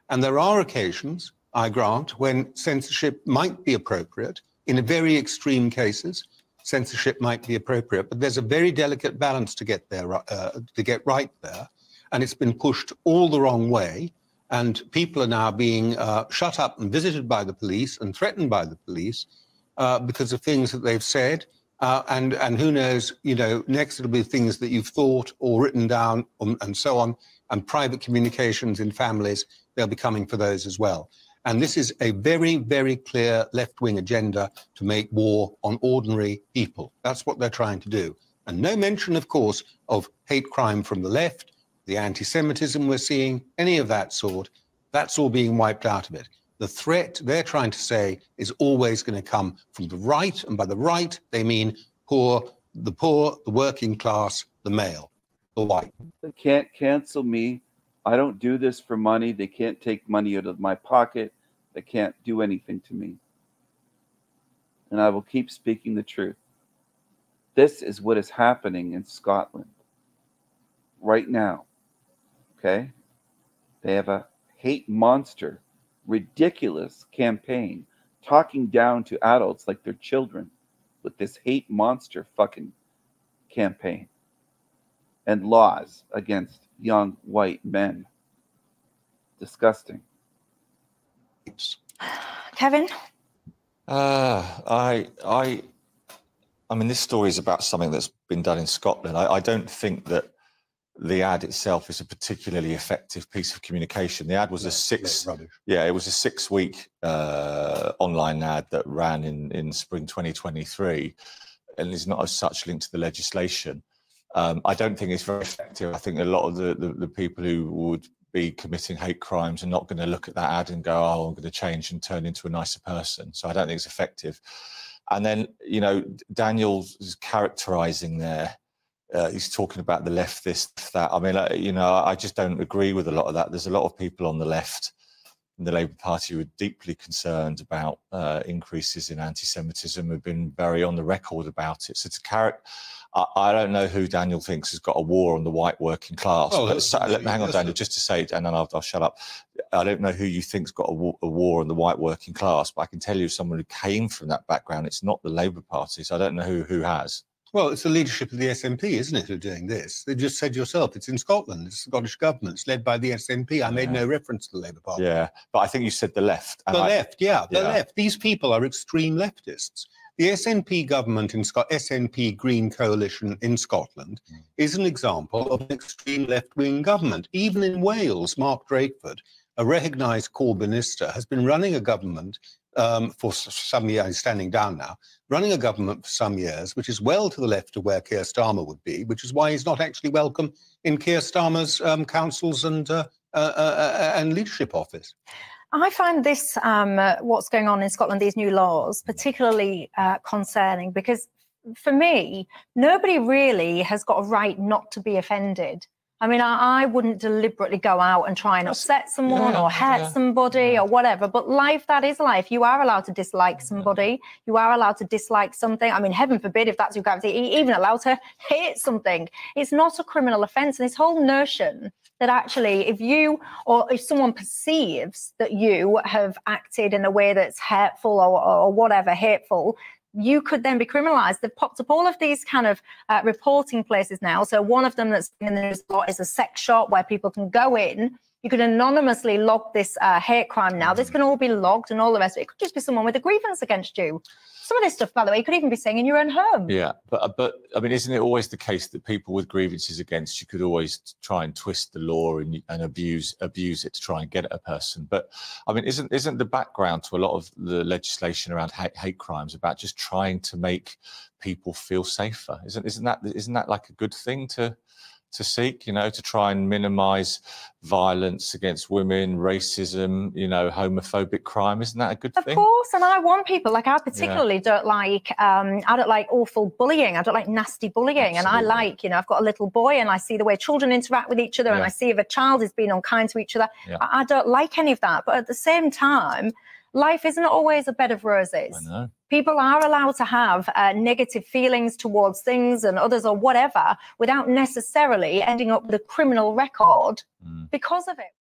And there are occasions, I grant, when censorship might be appropriate. In very extreme cases, censorship might be appropriate. But there's a very delicate balance to get there, uh, to get right there. And it's been pushed all the wrong way. And people are now being uh, shut up and visited by the police and threatened by the police uh, because of things that they've said. Uh, and and who knows, you know, next it'll be things that you've thought or written down um, and so on, and private communications in families. They'll be coming for those as well. And this is a very, very clear left-wing agenda to make war on ordinary people. That's what they're trying to do. And no mention, of course, of hate crime from the left, the anti-Semitism we're seeing, any of that sort. That's all being wiped out of it. The threat they're trying to say is always going to come from the right, and by the right they mean poor, the poor, the working class, the male, the white. They can't cancel me. I don't do this for money. They can't take money out of my pocket. They can't do anything to me. And I will keep speaking the truth. This is what is happening in Scotland right now. Okay? They have a hate monster, ridiculous campaign talking down to adults like they're children with this hate monster fucking campaign and laws against young white men. Disgusting. *sighs* Kevin? Uh, I, I, I mean, this story is about something that's been done in Scotland. I, I don't think that the ad itself is a particularly effective piece of communication. The ad was a six, yeah, it was a six-week uh, online ad that ran in in spring 2023, and is not as such linked to the legislation. Um, I don't think it's very effective. I think a lot of the, the, the people who would be committing hate crimes and not going to look at that ad and go, "Oh, I'm going to change and turn into a nicer person." So I don't think it's effective. And then you know, Daniel's characterizing there. Uh, he's talking about the left, this, that. I mean, uh, you know, I just don't agree with a lot of that. There's a lot of people on the left in the Labour Party who are deeply concerned about uh, increases in anti-Semitism. Have been very on the record about it. So to character. I, I don't know who Daniel thinks has got a war on the white working class. Oh, but that's- so- let me hang on, Daniel, just to say, and then I'll, I'll shut up. I don't know who you think's got a war, a war on the white working class, but I can tell you, someone who came from that background, it's not the Labour Party. So I don't know who who has. Well, it's the leadership of the SNP, isn't it, who are doing this? They just said yourself, it's in Scotland, it's the Scottish government, it's led by the SNP. I made no reference to the Labour Party. Yeah, but I think you said the left. The I- left, yeah, the Yeah. left. These people are extreme leftists. The SNP government in Scotland, SNP Green Coalition in Scotland, Hmm. is an example of an extreme left-wing government. Even in Wales, Mark Drakeford, a recognised Corbynista, has been running a government um, for some years, he's standing down now, running a government for some years, which is well to the left of where Keir Starmer would be, which is why he's not actually welcome in Keir Starmer's um, councils and uh, uh, uh, uh, and leadership office. I find this, um, uh, what's going on in Scotland, these new laws, particularly uh, concerning because for me, nobody really has got a right not to be offended. I mean, I, I wouldn't deliberately go out and try and upset someone yeah, or hurt yeah, somebody or whatever. But life, that is life. You are allowed to dislike somebody. You are allowed to dislike something. I mean, heaven forbid if that's your gravity, even allowed to *laughs* hate something. It's not a criminal offence. And this whole notion that actually, if you or if someone perceives that you have acted in a way that's hurtful or, or whatever, hateful, you could then be criminalized. They've popped up all of these kind of uh, reporting places now. So one of them that's in the news a lot is a sex shop where people can go in. You can anonymously log this uh, hate crime now. This can all be logged and all the rest. It could just be someone with a grievance against you. Some of this stuff, by the way, you could even be saying in your own home. Yeah, but uh, but I mean, isn't it always the case that people with grievances against you could always try and twist the law and, and abuse abuse it to try and get at a person? But I mean, isn't isn't the background to a lot of the legislation around hate, hate crimes about just trying to make people feel safer? Isn't isn't that isn't that like a good thing to to seek? You know, to try and minimise violence against women, racism, you know, homophobic crime. Isn't that a good Of thing? Of course, and I want people like I particularly don't like um, I don't like awful bullying. I don't like nasty bullying, and I like you know I've got a little boy and I see the way children interact with each other, and I see if a child is being unkind to each other. Yeah. I, I don't like any of that, but at the same time, life isn't always a bed of roses. know. People are allowed to have uh, negative feelings towards things and others or whatever without necessarily ending up with a criminal record because of it.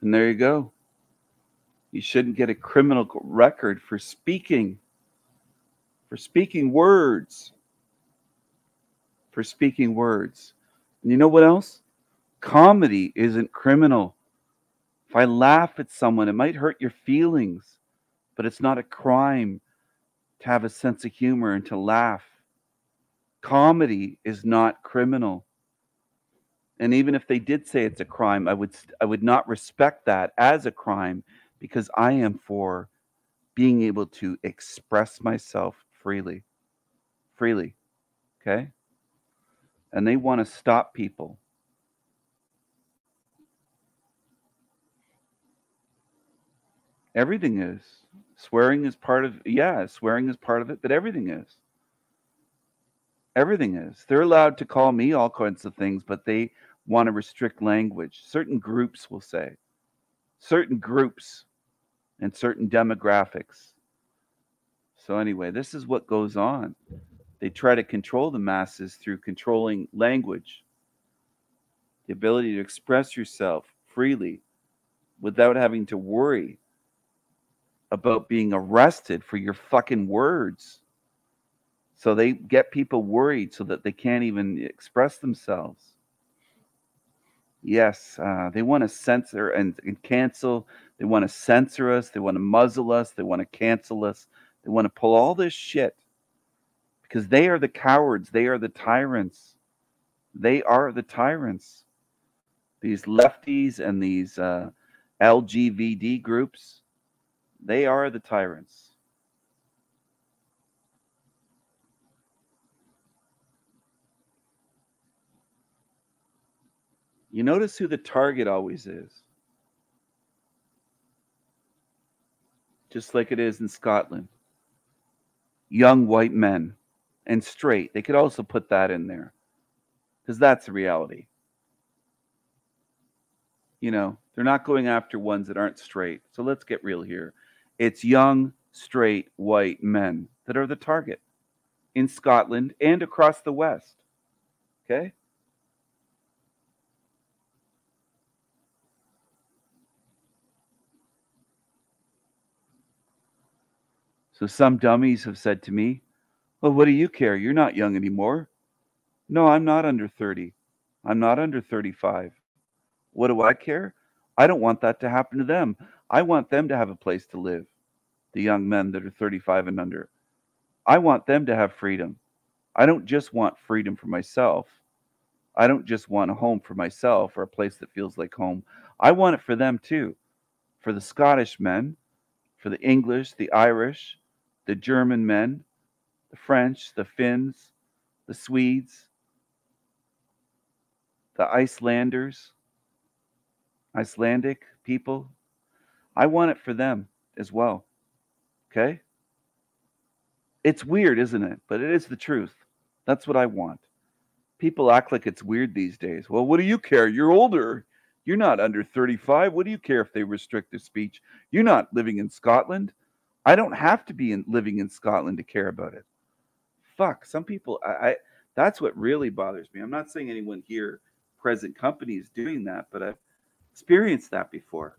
And there you go. You shouldn't get a criminal record for speaking, for speaking words, for speaking words. And you know what else? Comedy isn't criminal. If I laugh at someone, it might hurt your feelings, but it's not a crime to have a sense of humor and to laugh. Comedy is not criminal. And even if they did say it's a crime, I would I would not respect that as a crime because I am for being able to express myself freely. Freely. Okay? And they want to stop people. Everything is. Swearing is part of yeah, swearing is part of it, but everything is. Everything is. They're allowed to call me all kinds of things, but they want to restrict language. Certain groups will say. Certain groups and certain demographics. So anyway, this is what goes on. They try to control the masses through controlling language. The ability to express yourself freely without having to worry about being arrested for your fucking words. So they get people worried so that they can't even express themselves. Yes, uh, they want to censor and, and cancel. They want to censor us. They want to muzzle us. They want to cancel us. They want to pull all this shit because they are the cowards. They are the tyrants. They are the tyrants. These lefties and these uh, LGBT groups, they are the tyrants. You notice who the target always is. Just like it is in Scotland. Young white men and straight. They could also put that in there because that's the reality. You know, they're not going after ones that aren't straight. So let's get real here. It's young, straight, white men that are the target in Scotland and across the West. Okay? So some dummies have said to me, Well, what do you care? You're not young anymore. No, I'm not under 30. I'm not under 35. What do I care? I don't want that to happen to them. I want them to have a place to live, the young men that are 35 and under. I want them to have freedom. I don't just want freedom for myself. I don't just want a home for myself or a place that feels like home. I want it for them too. For the Scottish men, for the English, the Irish, the German men, the French, the Finns, the Swedes, the Icelanders, Icelandic people. I want it for them as well. Okay? It's weird, isn't it? But it is the truth. That's what I want. People act like it's weird these days. Well, what do you care? You're older. You're not under 35. What do you care if they restrict their speech? You're not living in Scotland. I don't have to be in, living in Scotland to care about it. Fuck, some people. I, I that's what really bothers me. I'm not saying anyone here, present company, is doing that, but I've experienced that before.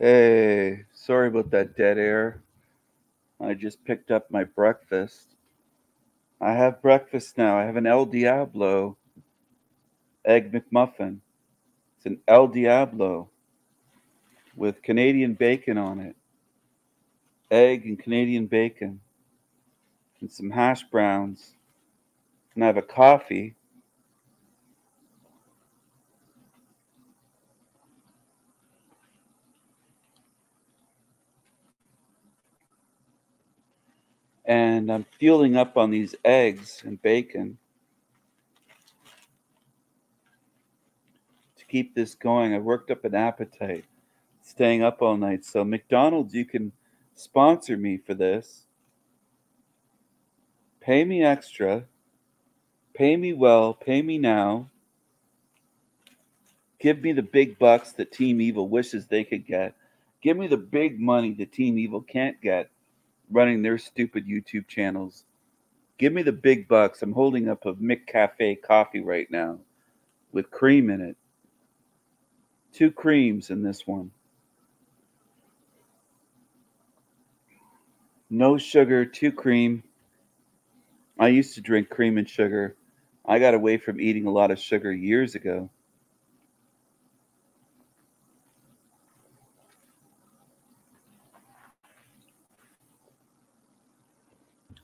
Hey, sorry about that dead air. I just picked up my breakfast. I have breakfast now. I have an El Diablo egg McMuffin. It's an El Diablo with Canadian bacon on it. Egg and Canadian bacon. And some hash browns. And I have a coffee. And I'm fueling up on these eggs and bacon to keep this going. I worked up an appetite, staying up all night. So, McDonald's, you can sponsor me for this. Pay me extra, pay me well, pay me now. Give me the big bucks that Team Evil wishes they could get. Give me the big money that Team Evil can't get running their stupid YouTube channels. Give me the big bucks. I'm holding up a McCafe coffee right now with cream in it. Two creams in this one. No sugar, two cream. I used to drink cream and sugar. I got away from eating a lot of sugar years ago.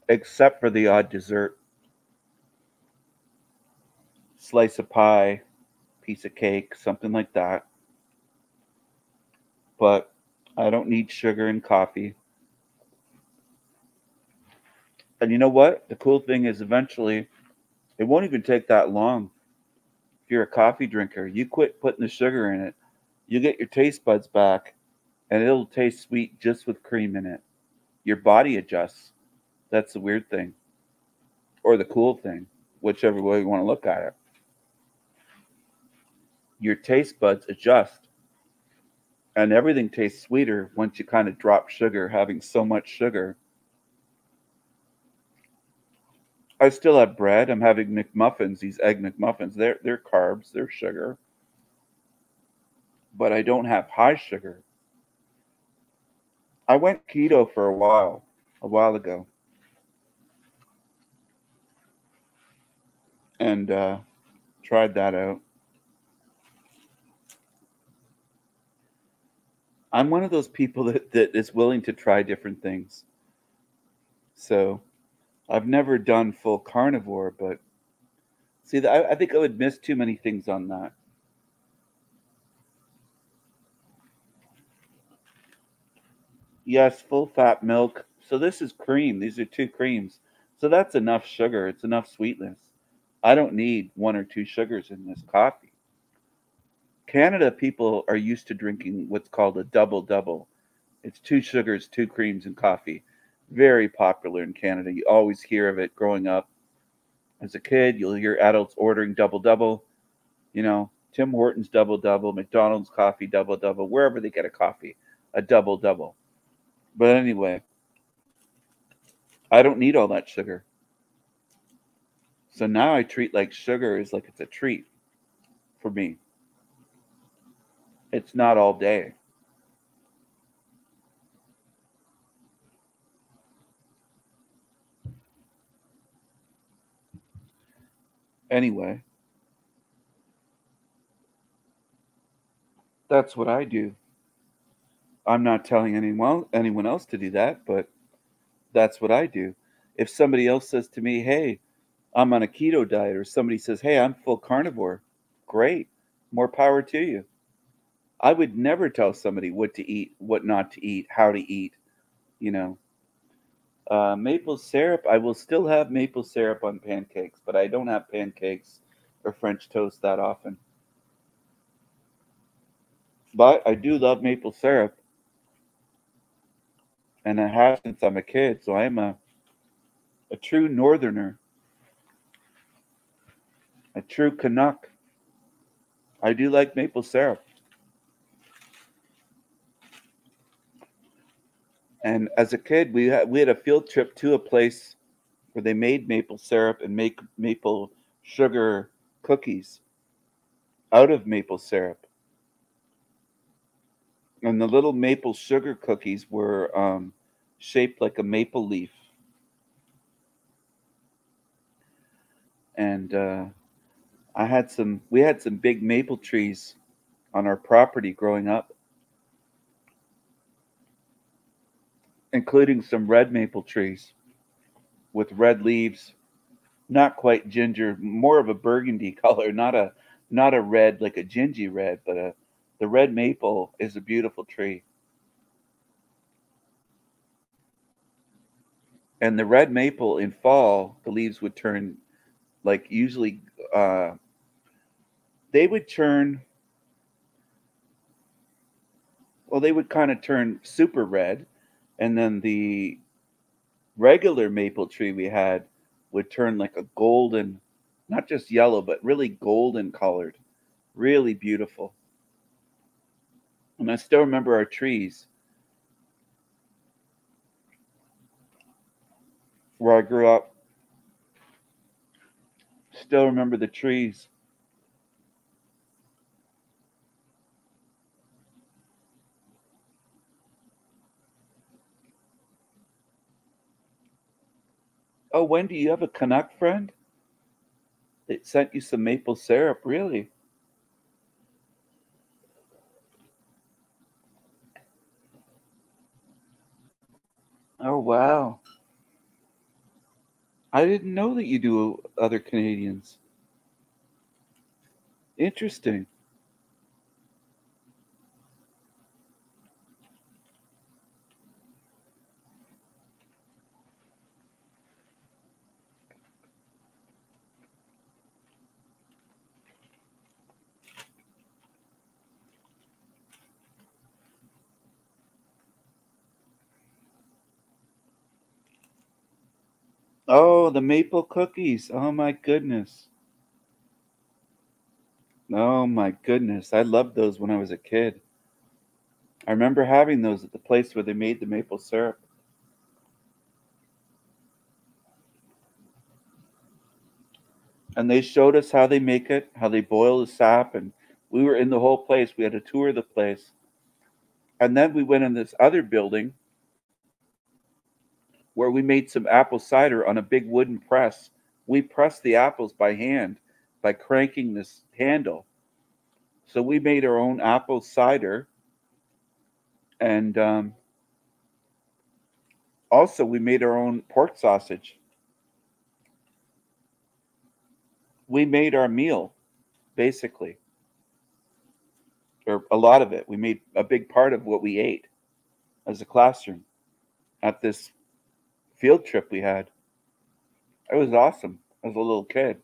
Except for the odd dessert. Slice of pie, piece of cake, something like that. But I don't need sugar and coffee. And you know what? The cool thing is eventually it won't even take that long. If you're a coffee drinker, you quit putting the sugar in it, you get your taste buds back, and it'll taste sweet just with cream in it. Your body adjusts. That's the weird thing, or the cool thing, whichever way you want to look at it. Your taste buds adjust, and everything tastes sweeter once you kind of drop sugar, having so much sugar. I still have bread. I'm having McMuffins, these egg McMuffins. They're they're carbs, they're sugar. But I don't have high sugar. I went keto for a while, a while ago. And uh, tried that out. I'm one of those people *laughs* that, that is willing to try different things. So I've never done full carnivore, but see, I, I think I would miss too many things on that. Yes, full fat milk. So this is cream. These are two creams. So that's enough sugar. It's enough sweetness. I don't need one or two sugars in this coffee. Canada people are used to drinking what's called a double double. It's two sugars, two creams, and coffee. Very popular in Canada. You always hear of it growing up. As a kid, you'll hear adults ordering double double. You know, Tim Hortons double double, McDonald's coffee double double, wherever they get a coffee, a double double. But anyway, I don't need all that sugar. So now I treat like sugar is like it's a treat for me. It's not all day. Anyway, that's what I do. I'm not telling anyone anyone else to do that, but that's what I do. If somebody else says to me, "Hey, I'm on a keto diet or somebody says, Hey, I'm full carnivore, great. More power to you. I would never tell somebody what to eat, what not to eat, how to eat, you know. Uh, maple syrup, I will still have maple syrup on pancakes, but I don't have pancakes or French toast that often. But I do love maple syrup. And I have since I'm a kid, so I'm a a true northerner a true Canuck. I do like maple syrup. And as a kid, we had, we had a field trip to a place where they made maple syrup and make maple sugar cookies out of maple syrup. And the little maple sugar cookies were um, shaped like a maple leaf. And uh, I had some, we had some big maple trees on our property growing up, including some red maple trees with red leaves, not quite ginger, more of a burgundy *laughs* color, not a not a red like a gingy red, but a the red maple is a beautiful tree. And the red maple in fall, the leaves would turn like usually uh they would turn well they would kind of turn super red and then the regular maple tree we had would turn like a golden not just yellow but really golden colored really beautiful. And i still remember our trees where i grew up. Still remember the trees Oh, Wendy, you have a Canuck friend? They sent you some maple syrup, really? Oh, wow. I didn't know that you do other Canadians. Interesting. Oh, the maple cookies. Oh my goodness. Oh my goodness. I loved those when I was a kid. I remember having those at the place where they made the maple syrup. And they showed us how they make it, how they boil the sap, and we were in the whole place. We had a tour of the place. And then we went in this other building where we made some apple cider on a big wooden press. We pressed the apples by hand by cranking this handle. So we made our own apple cider. And um, also, we made our own pork sausage. We made our meal, basically, or a lot of it. We made a big part of what we ate as a classroom at this field trip we had. It was awesome as a little kid.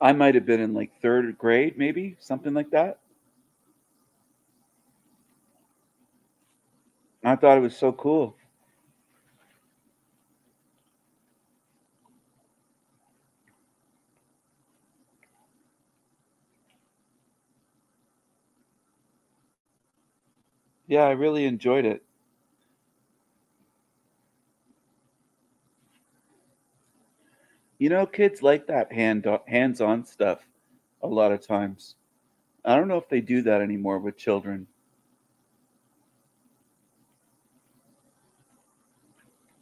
I might have been in like third grade, maybe something like that. I thought it was so cool. Yeah, I really enjoyed it. You know, kids like that hand hands-on stuff a lot of times. I don't know if they do that anymore with children.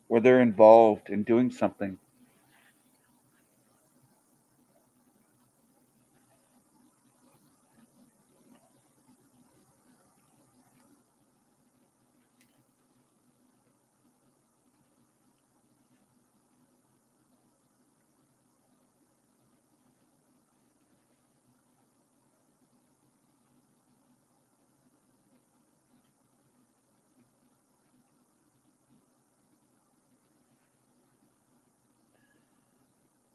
Where they're involved in doing something.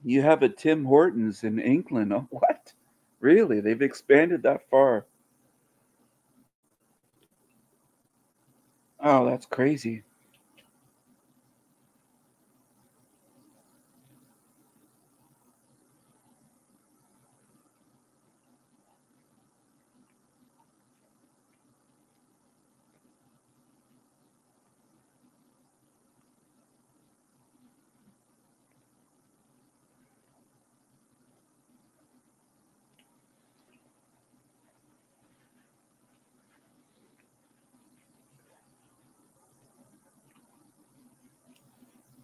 You have a Tim Hortons in England. Oh, *laughs* what? Really? They've expanded that far. Oh, that's crazy.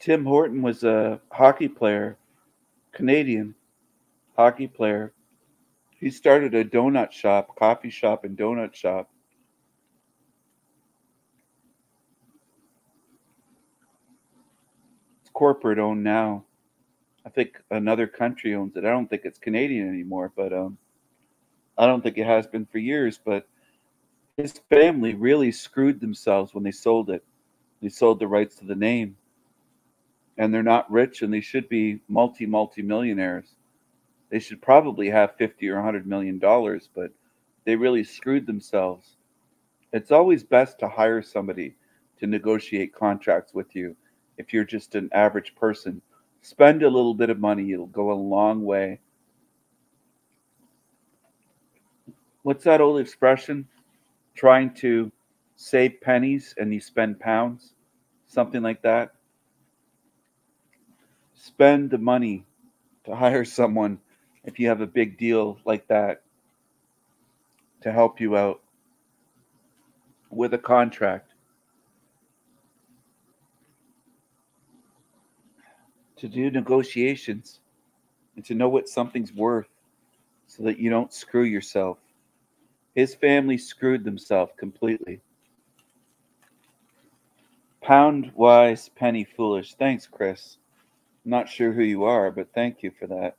Tim Horton was a hockey player, Canadian hockey player. He started a donut shop, coffee shop, and donut shop. It's corporate owned now. I think another country owns it. I don't think it's Canadian anymore, but um, I don't think it has been for years. But his family really screwed themselves when they sold it. They sold the rights to the name, and they're not rich, and they should be multi multi millionaires. They should probably have fifty or hundred million dollars, but they really screwed themselves. It's always best to hire somebody to negotiate contracts with you if you're just an average person spend a little bit of money it'll go a long way what's that old expression trying to save pennies and you spend pounds something like that spend the money to hire someone if you have a big deal like that to help you out with a contract to do negotiations and to know what something's worth so that you don't screw yourself. His family screwed themselves completely. Pound wise, penny foolish. Thanks, Chris. Not sure who you are, but thank you for that.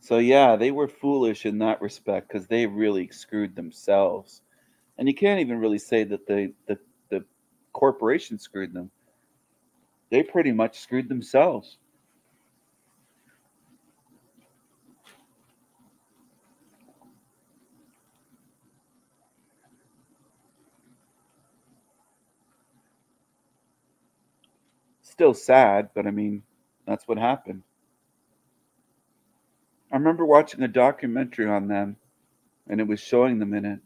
So, yeah, they were foolish in that respect because they really screwed themselves. And you can't even really say that they, the, the corporation screwed them. They pretty much screwed themselves. Still sad, but I mean, that's what happened. I remember watching a documentary on them and it was showing them in it.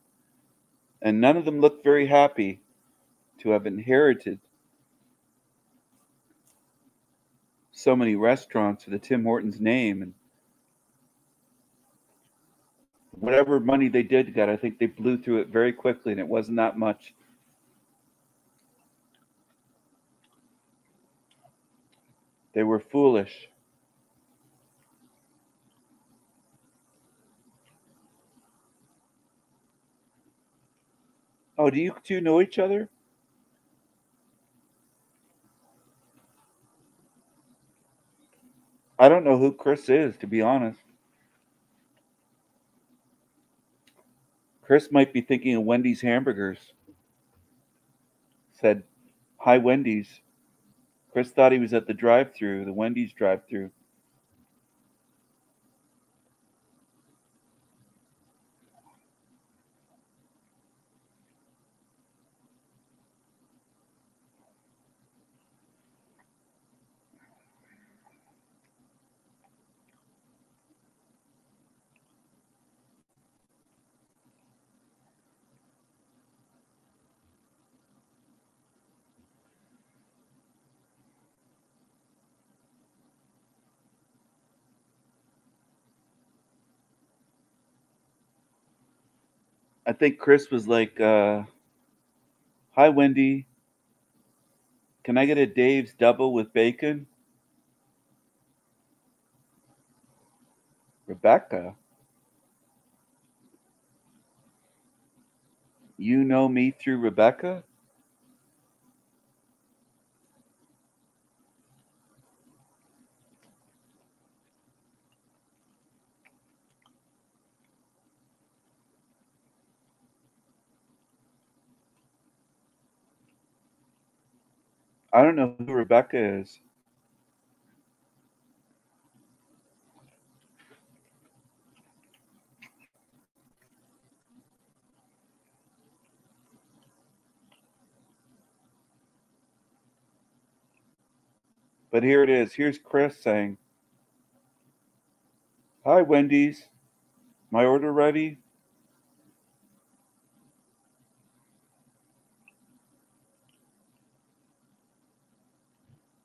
And none of them looked very happy to have inherited so many restaurants with the Tim Hortons name and whatever money they did get, I think they blew through it very quickly and it wasn't that much. They were foolish. Oh, do you two know each other? I don't know who Chris is, to be honest. Chris might be thinking of Wendy's hamburgers. Said, Hi, Wendy's. Chris thought he was at the drive through, the Wendy's drive I think Chris was like, uh, "Hi, Wendy. Can I get a Dave's double with bacon?" Rebecca, you know me through Rebecca. I don't know who Rebecca is. But here it is. Here's Chris saying, Hi, Wendy's. My order ready?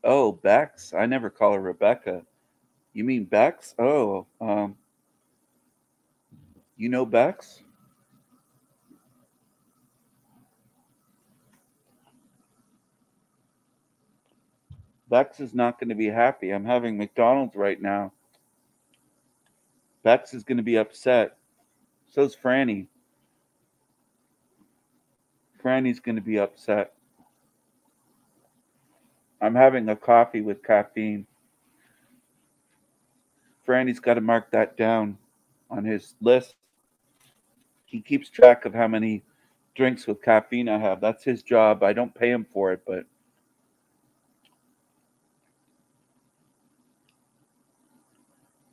Oh, Bex. I never call her Rebecca. You mean Bex? Oh, um, you know Bex? Bex is not going to be happy. I'm having McDonald's right now. Bex is going to be upset. So's Franny. Franny's going to be upset. I'm having a coffee with caffeine. Franny's got to mark that down on his list. He keeps track of how many drinks with caffeine I have. That's his job. I don't pay him for it, but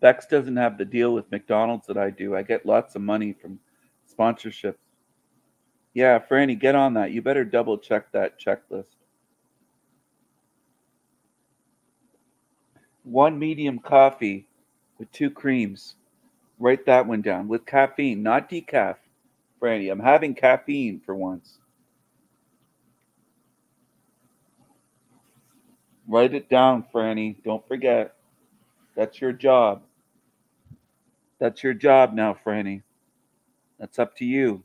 Bex doesn't have the deal with McDonald's that I do. I get lots of money from sponsorships. Yeah, Franny, get on that. You better double check that checklist. One medium coffee with two creams. Write that one down with caffeine, not decaf. Franny, I'm having caffeine for once. Write it down, Franny. Don't forget. That's your job. That's your job now, Franny. That's up to you.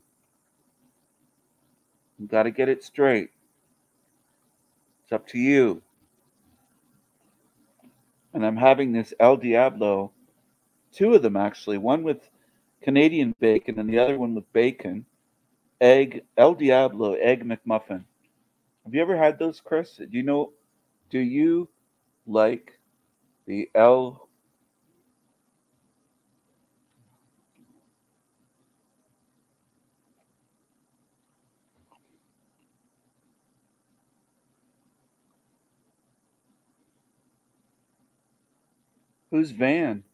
You got to get it straight. It's up to you. And I'm having this El Diablo, two of them actually, one with Canadian bacon and the other one with bacon, egg, El Diablo, egg McMuffin. Have you ever had those, Chris? Do you know, do you like the El Who's Van?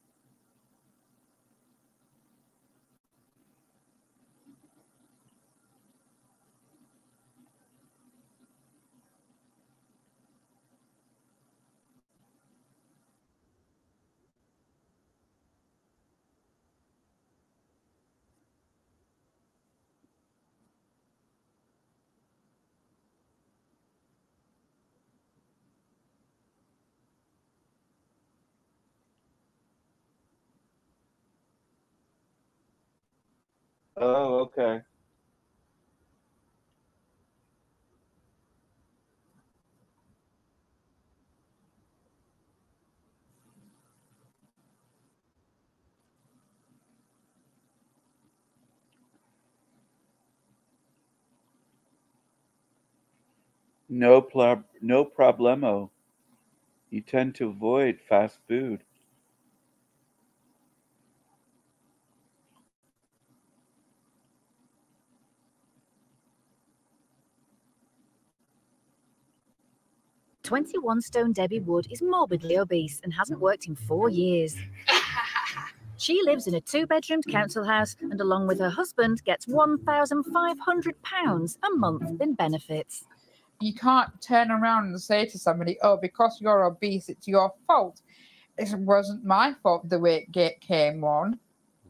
Oh, okay. No prob no problemo. You tend to avoid fast food. Twenty-one stone Debbie Wood is morbidly obese and hasn't worked in four years. *laughs* She lives in a two-bedroomed council house and, along with her husband, gets one thousand five hundred pounds a month in benefits. You can't turn around and say to somebody, "Oh, because you're obese, it's your fault." It wasn't my fault the weight get came on.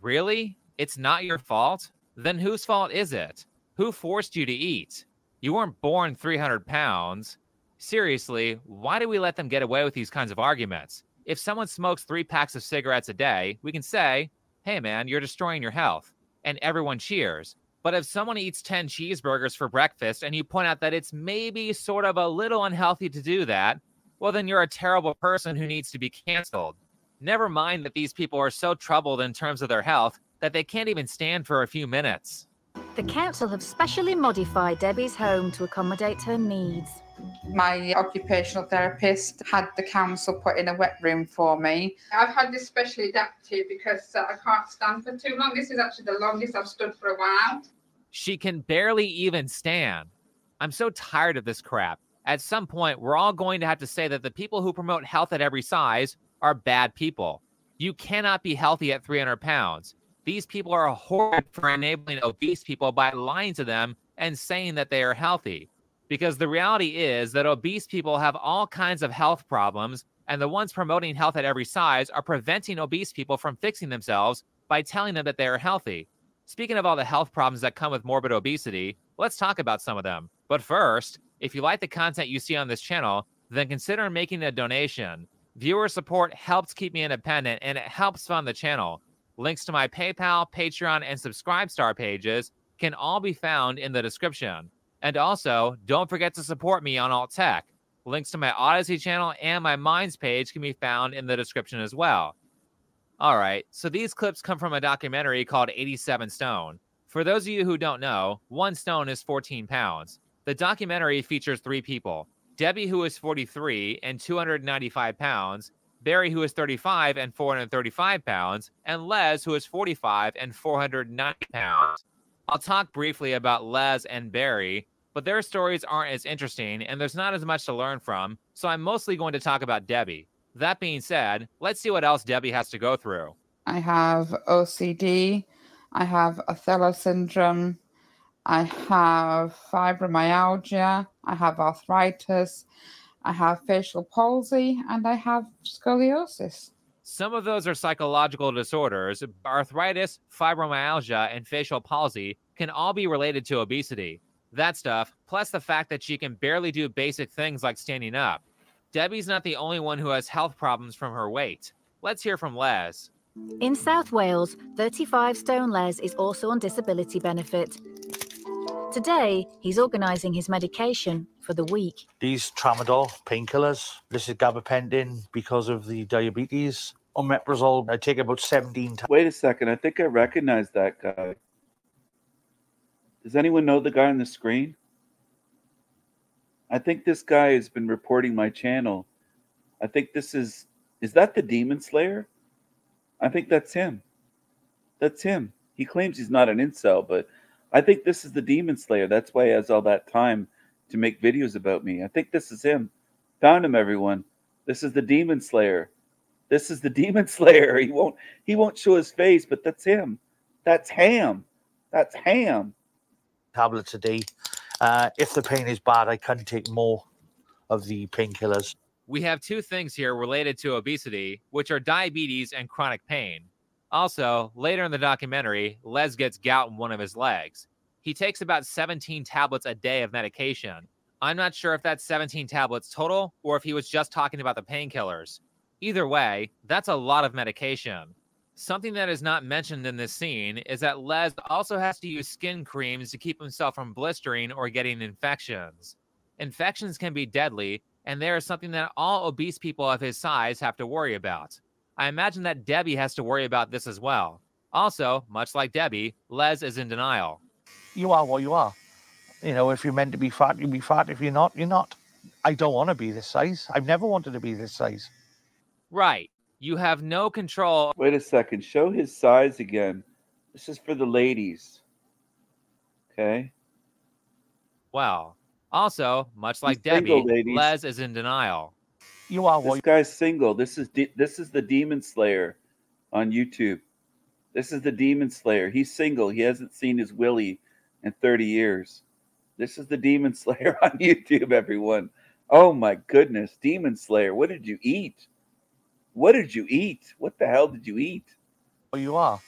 Really? It's not your fault? Then whose fault is it? Who forced you to eat? You weren't born 300 pounds. Seriously, why do we let them get away with these kinds of arguments? If someone smokes three packs of cigarettes a day, we can say, hey man, you're destroying your health. And everyone cheers. But if someone eats 10 cheeseburgers for breakfast and you point out that it's maybe sort of a little unhealthy to do that, well, then you're a terrible person who needs to be canceled. Never mind that these people are so troubled in terms of their health that they can't even stand for a few minutes. The council have specially modified Debbie's home to accommodate her needs. My occupational therapist had the council put in a wet room for me. I've had this specially adapted because uh, I can't stand for too long. This is actually the longest I've stood for a while. She can barely even stand. I'm so tired of this crap. At some point, we're all going to have to say that the people who promote health at every size are bad people. You cannot be healthy at 300 pounds. These people are a horrid for enabling obese people by lying to them and saying that they are healthy. Because the reality is that obese people have all kinds of health problems, and the ones promoting health at every size are preventing obese people from fixing themselves by telling them that they are healthy. Speaking of all the health problems that come with morbid obesity, let's talk about some of them. But first, if you like the content you see on this channel, then consider making a donation. Viewer support helps keep me independent and it helps fund the channel. Links to my PayPal, Patreon, and Subscribestar pages can all be found in the description. And also, don't forget to support me on Alt Tech. Links to my Odysee channel and my Minds page can be found in the description as well. All right, so these clips come from a documentary called 87 Stone. For those of you who don't know, one stone is 14 pounds. The documentary features three people Debbie, who is 43 and 295 pounds, Barry, who is 35 and 435 pounds, and Les, who is 45 and 490 pounds. I'll talk briefly about Les and Barry, but their stories aren't as interesting and there's not as much to learn from, so I'm mostly going to talk about Debbie. That being said, let's see what else Debbie has to go through. I have OCD. I have Othello syndrome. I have fibromyalgia. I have arthritis. I have facial palsy. And I have scoliosis. Some of those are psychological disorders. Arthritis, fibromyalgia, and facial palsy can all be related to obesity. That stuff, plus the fact that she can barely do basic things like standing up. Debbie's not the only one who has health problems from her weight. Let's hear from Les. In South Wales, 35 stone Les is also on disability benefit. Today, he's organising his medication for the week. These tramadol painkillers, this is gabapentin because of the diabetes. Omeprazole, I take about 17 times. Wait a second. I think I recognize that guy. Does anyone know the guy on the screen? I think this guy has been reporting my channel. I think this is is that the Demon Slayer? I think that's him. That's him. He claims he's not an incel, but I think this is the Demon Slayer. That's why he has all that time to make videos about me. I think this is him. Found him, everyone. This is the Demon Slayer. This is the *laughs* Demon Slayer. He won't he won't show his face, but that's him. That's Ham. That's Ham. Tablets a day. Uh, if the pain is bad, I can take more of the painkillers. We have two things here related to obesity, which are diabetes and chronic pain. Also, later in the documentary, Les gets gout in one of his legs. He takes about 17 tablets a day of medication. I'm not sure if that's 17 tablets total or if he was just talking about the painkillers. Either way, that's a lot of medication. Something that is not mentioned in this scene is that Les also has to use skin creams to keep himself from blistering or getting infections. Infections can be deadly, and there is something that all obese people of his size have to worry about. I imagine that Debbie has to worry about this as well. Also, much like Debbie, Les is in denial. You are what you are. You know, if you're meant to be fat, you'll be fat. If you're not, you're not. I don't want to be this size. I've never wanted to be this size. Right. You have no control. Wait a second. Show his size again. This is for the ladies. Okay. Well, also, much like He's single, Debbie, ladies. Les is in denial. You are This guy's single. This is de- this is the Demon Slayer on YouTube. This is the Demon Slayer. He's single. He hasn't seen his Willie in 30 years. This is the Demon *laughs* Slayer on YouTube, everyone. Oh my goodness, Demon Slayer. What did you eat? What did you eat? What the hell did you eat? What you are.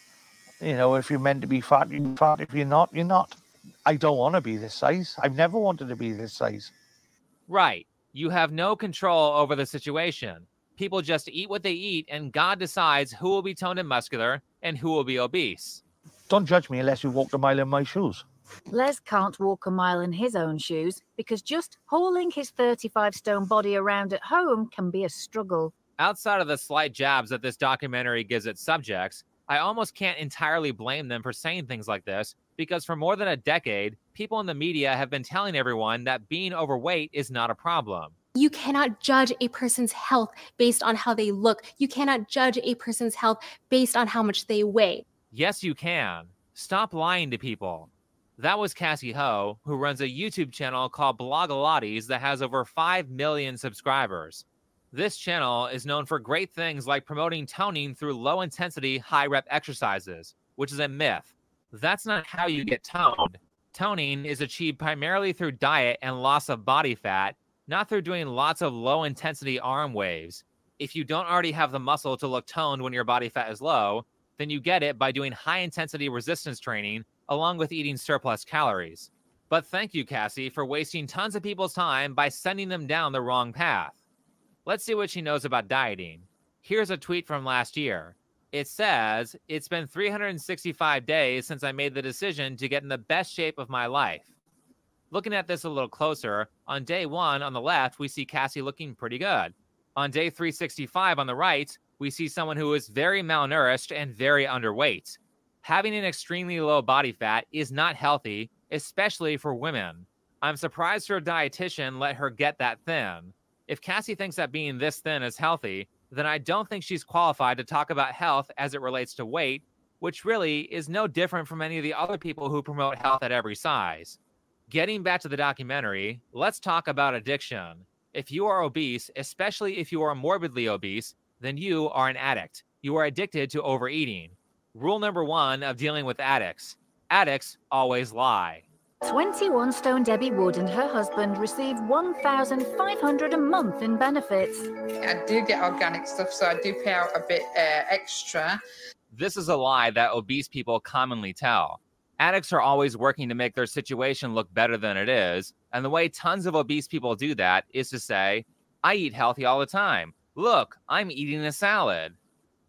You know, if you're meant to be fat, you're fat. If you're not, you're not. I don't want to be this size. I've never wanted to be this size. Right. You have no control over the situation. People just eat what they eat, and God decides who will be toned and muscular and who will be obese. Don't judge me unless you've walked a mile in my shoes. Les can't walk a mile in his own shoes because just hauling his 35 stone body around at home can be a struggle. Outside of the slight jabs that this documentary gives its subjects, I almost can't entirely blame them for saying things like this because for more than a decade, people in the media have been telling everyone that being overweight is not a problem. You cannot judge a person's health based on how they look. You cannot judge a person's health based on how much they weigh. Yes, you can. Stop lying to people. That was Cassie Ho, who runs a YouTube channel called Blogilates that has over 5 million subscribers. This channel is known for great things like promoting toning through low intensity, high rep exercises, which is a myth. That's not how you get toned. Toning is achieved primarily through diet and loss of body fat, not through doing lots of low intensity arm waves. If you don't already have the muscle to look toned when your body fat is low, then you get it by doing high intensity resistance training along with eating surplus calories. But thank you, Cassie, for wasting tons of people's time by sending them down the wrong path. Let's see what she knows about dieting. Here's a tweet from last year. It says, It's been 365 days since I made the decision to get in the best shape of my life. Looking at this a little closer, on day one on the left, we see Cassie looking pretty good. On day 365 on the right, we see someone who is very malnourished and very underweight. Having an extremely low body fat is not healthy, especially for women. I'm surprised her dietitian let her get that thin. If Cassie thinks that being this thin is healthy, then I don't think she's qualified to talk about health as it relates to weight, which really is no different from any of the other people who promote health at every size. Getting back to the documentary, let's talk about addiction. If you are obese, especially if you are morbidly obese, then you are an addict. You are addicted to overeating. Rule number one of dealing with addicts addicts always lie. 21 Stone Debbie Wood and her husband receive 1,500 a month in benefits. I do get organic stuff, so I do pay out a bit uh, extra. This is a lie that obese people commonly tell. Addicts are always working to make their situation look better than it is. And the way tons of obese people do that is to say, I eat healthy all the time. Look, I'm eating a salad.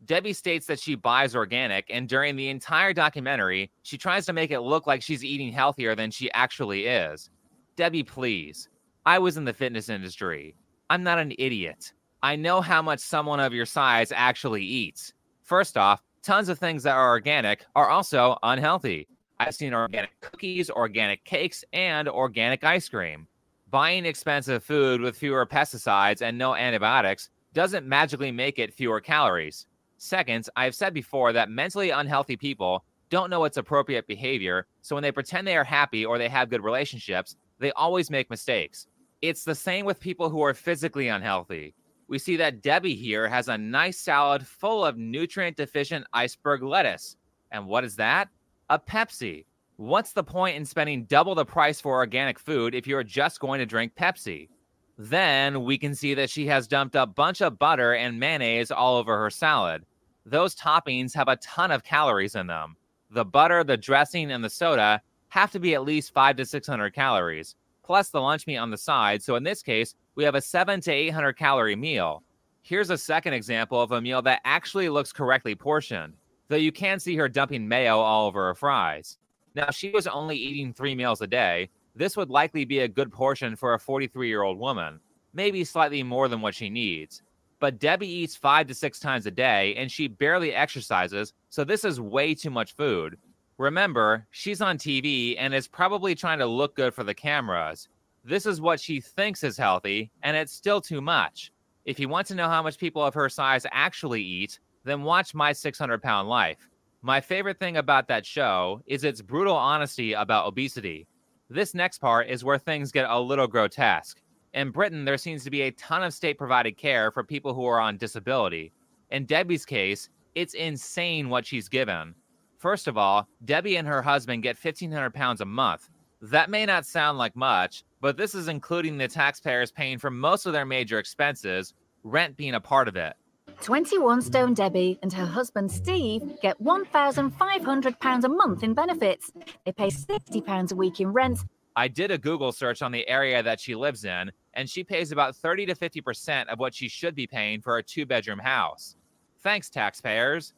Debbie states that she buys organic, and during the entire documentary, she tries to make it look like she's eating healthier than she actually is. Debbie, please. I was in the fitness industry. I'm not an idiot. I know how much someone of your size actually eats. First off, tons of things that are organic are also unhealthy. I've seen organic cookies, organic cakes, and organic ice cream. Buying expensive food with fewer pesticides and no antibiotics doesn't magically make it fewer calories. Second, I've said before that mentally unhealthy people don't know what's appropriate behavior, so when they pretend they are happy or they have good relationships, they always make mistakes. It's the same with people who are physically unhealthy. We see that Debbie here has a nice salad full of nutrient deficient iceberg lettuce. And what is that? A Pepsi. What's the point in spending double the price for organic food if you're just going to drink Pepsi? Then we can see that she has dumped a bunch of butter and mayonnaise all over her salad. Those toppings have a ton of calories in them. The butter, the dressing, and the soda have to be at least five to 600 calories, plus the lunch meat on the side. So in this case, we have a seven to 800 calorie meal. Here's a second example of a meal that actually looks correctly portioned, though you can see her dumping mayo all over her fries. Now, she was only eating three meals a day, this would likely be a good portion for a 43 year old woman, maybe slightly more than what she needs. But Debbie eats five to six times a day and she barely exercises, so this is way too much food. Remember, she's on TV and is probably trying to look good for the cameras. This is what she thinks is healthy, and it's still too much. If you want to know how much people of her size actually eat, then watch My 600 Pound Life. My favorite thing about that show is its brutal honesty about obesity. This next part is where things get a little grotesque. In Britain, there seems to be a ton of state provided care for people who are on disability. In Debbie's case, it's insane what she's given. First of all, Debbie and her husband get 1,500 pounds a month. That may not sound like much, but this is including the taxpayers paying for most of their major expenses, rent being a part of it. 21 Stone Debbie and her husband Steve get £1,500 a month in benefits. They pay £60 a week in rent. I did a Google search on the area that she lives in, and she pays about 30 to 50% of what she should be paying for a two bedroom house. Thanks, taxpayers.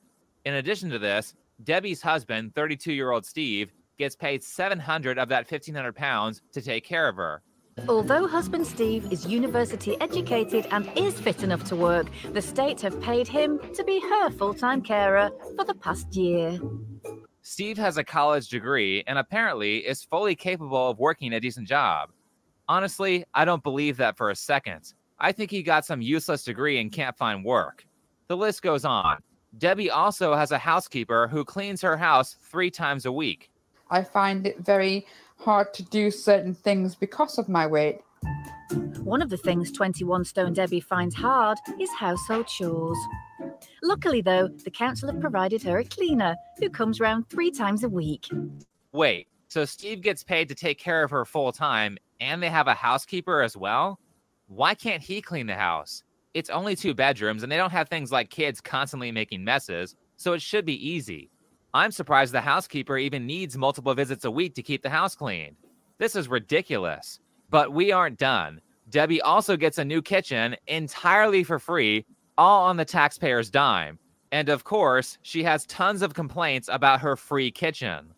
In addition to this, Debbie's husband, 32 year old Steve, gets paid 700 of that 1,500 pounds to take care of her. Although husband Steve is university educated and is fit enough to work, the state have paid him to be her full time carer for the past year. Steve has a college degree and apparently is fully capable of working a decent job. Honestly, I don't believe that for a second. I think he got some useless degree and can't find work. The list goes on. Debbie also has a housekeeper who cleans her house three times a week. I find it very hard to do certain things because of my weight. One of the things 21 Stone Debbie finds hard is household chores. Luckily, though, the council have provided her a cleaner who comes round three times a week. Wait, so Steve gets paid to take care of her full time and they have a housekeeper as well? Why can't he clean the house? It's only two bedrooms and they don't have things like kids constantly making messes, so it should be easy. I'm surprised the housekeeper even needs multiple visits a week to keep the house clean. This is ridiculous. But we aren't done. Debbie also gets a new kitchen entirely for free, all on the taxpayer's dime. And of course, she has tons of complaints about her free kitchen.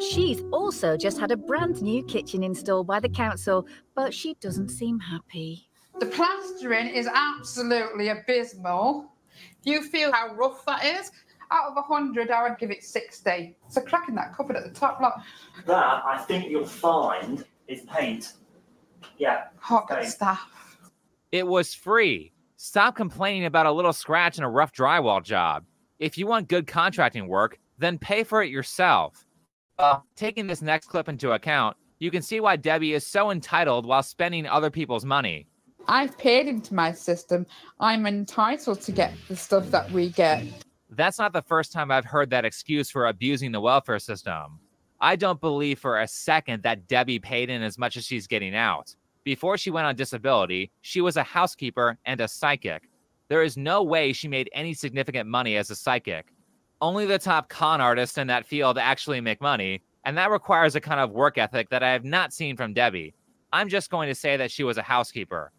She's also just had a brand new kitchen installed by the council, but she doesn't seem happy. The plastering is absolutely abysmal. Do you feel how rough that is? Out of 100, I would give it 60. So cracking that cupboard at the top, look. That I think you'll find is paint. Yeah. Hot paint. stuff. It was free. Stop complaining about a little scratch and a rough drywall job. If you want good contracting work, then pay for it yourself. Uh, taking this next clip into account, you can see why Debbie is so entitled while spending other people's money. I've paid into my system. I'm entitled to get the stuff that we get. That's not the first time I've heard that excuse for abusing the welfare system. I don't believe for a second that Debbie paid in as much as she's getting out. Before she went on disability, she was a housekeeper and a psychic. There is no way she made any significant money as a psychic. Only the top con artists in that field actually make money, and that requires a kind of work ethic that I have not seen from Debbie. I'm just going to say that she was a housekeeper.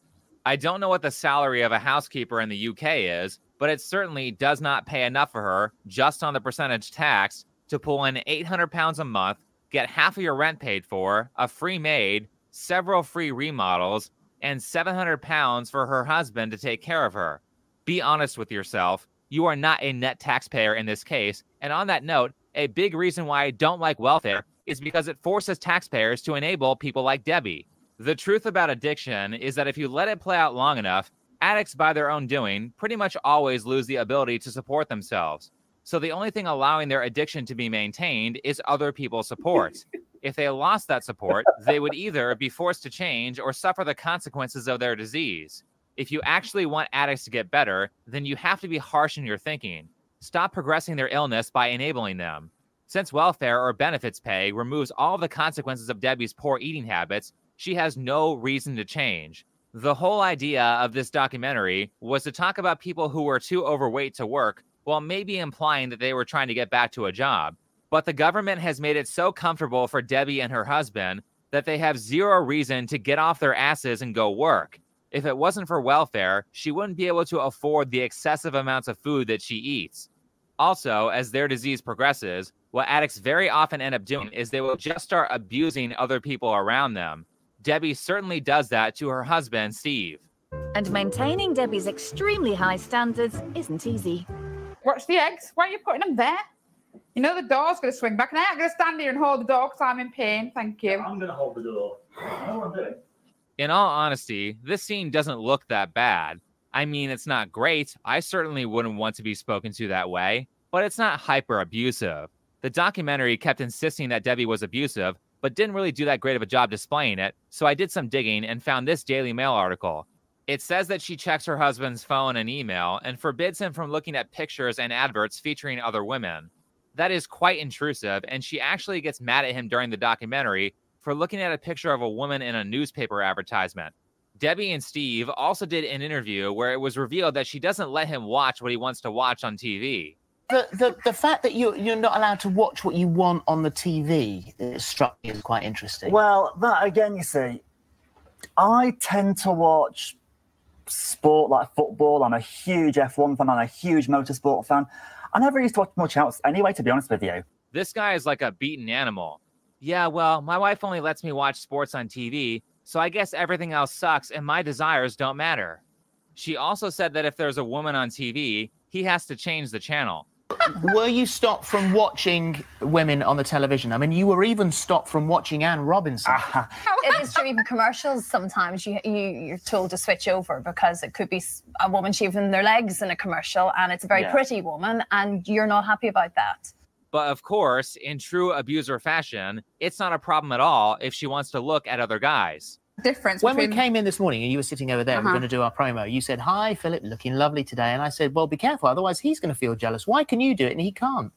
I don't know what the salary of a housekeeper in the UK is, but it certainly does not pay enough for her just on the percentage tax to pull in 800 pounds a month, get half of your rent paid for, a free maid, several free remodels, and 700 pounds for her husband to take care of her. Be honest with yourself. You are not a net taxpayer in this case. And on that note, a big reason why I don't like welfare is because it forces taxpayers to enable people like Debbie. The truth about addiction is that if you let it play out long enough, addicts by their own doing pretty much always lose the ability to support themselves. So the only thing allowing their addiction to be maintained is other people's support. if they lost that support, they would either be forced to change or suffer the consequences of their disease. If you actually want addicts to get better, then you have to be harsh in your thinking. Stop progressing their illness by enabling them. Since welfare or benefits pay removes all the consequences of Debbie's poor eating habits, she has no reason to change. The whole idea of this documentary was to talk about people who were too overweight to work while maybe implying that they were trying to get back to a job. But the government has made it so comfortable for Debbie and her husband that they have zero reason to get off their asses and go work. If it wasn't for welfare, she wouldn't be able to afford the excessive amounts of food that she eats. Also, as their disease progresses, what addicts very often end up doing is they will just start abusing other people around them. Debbie certainly does that to her husband, Steve. And maintaining Debbie's extremely high standards isn't easy. Watch the eggs. Why are you putting them there? You know the door's going to swing back, and I ain't going to stand here and hold the door because I'm in pain. Thank you. I'm going to hold the door. I know what I'm doing. In all honesty, this scene doesn't look that bad. I mean, it's not great. I certainly wouldn't want to be spoken to that way, but it's not hyper abusive. The documentary kept insisting that Debbie was abusive, but didn't really do that great of a job displaying it, so I did some digging and found this Daily Mail article. It says that she checks her husband's phone and email and forbids him from looking at pictures and adverts featuring other women. That is quite intrusive, and she actually gets mad at him during the documentary for looking at a picture of a woman in a newspaper advertisement. Debbie and Steve also did an interview where it was revealed that she doesn't let him watch what he wants to watch on TV. The, the, the fact that you, you're not allowed to watch what you want on the TV it uh, struck me as quite interesting. Well, that again, you see, I tend to watch sport like football. I'm a huge F1 fan. I'm a huge motorsport fan. I never used to watch much else anyway, to be honest with you. This guy is like a beaten animal. Yeah, well, my wife only lets me watch sports on TV, so I guess everything else sucks and my desires don't matter. She also said that if there's a woman on TV, he has to change the channel. were you stopped from watching women on the television? I mean, you were even stopped from watching Anne Robinson. it *laughs* is true. Even commercials, sometimes you, you you're told to switch over because it could be a woman shaving their legs in a commercial, and it's a very Yeah. pretty woman, and you're not happy about that. But of course, in true abuser fashion, it's not a problem at all if she wants to look at other guys. Difference When we came in this morning and you were sitting over there, we Uh-huh. we're going to do our promo. You said, "Hi, Philip, looking lovely today," and I said, "Well, be careful, otherwise he's going to feel jealous. Why can you do it and he can't?"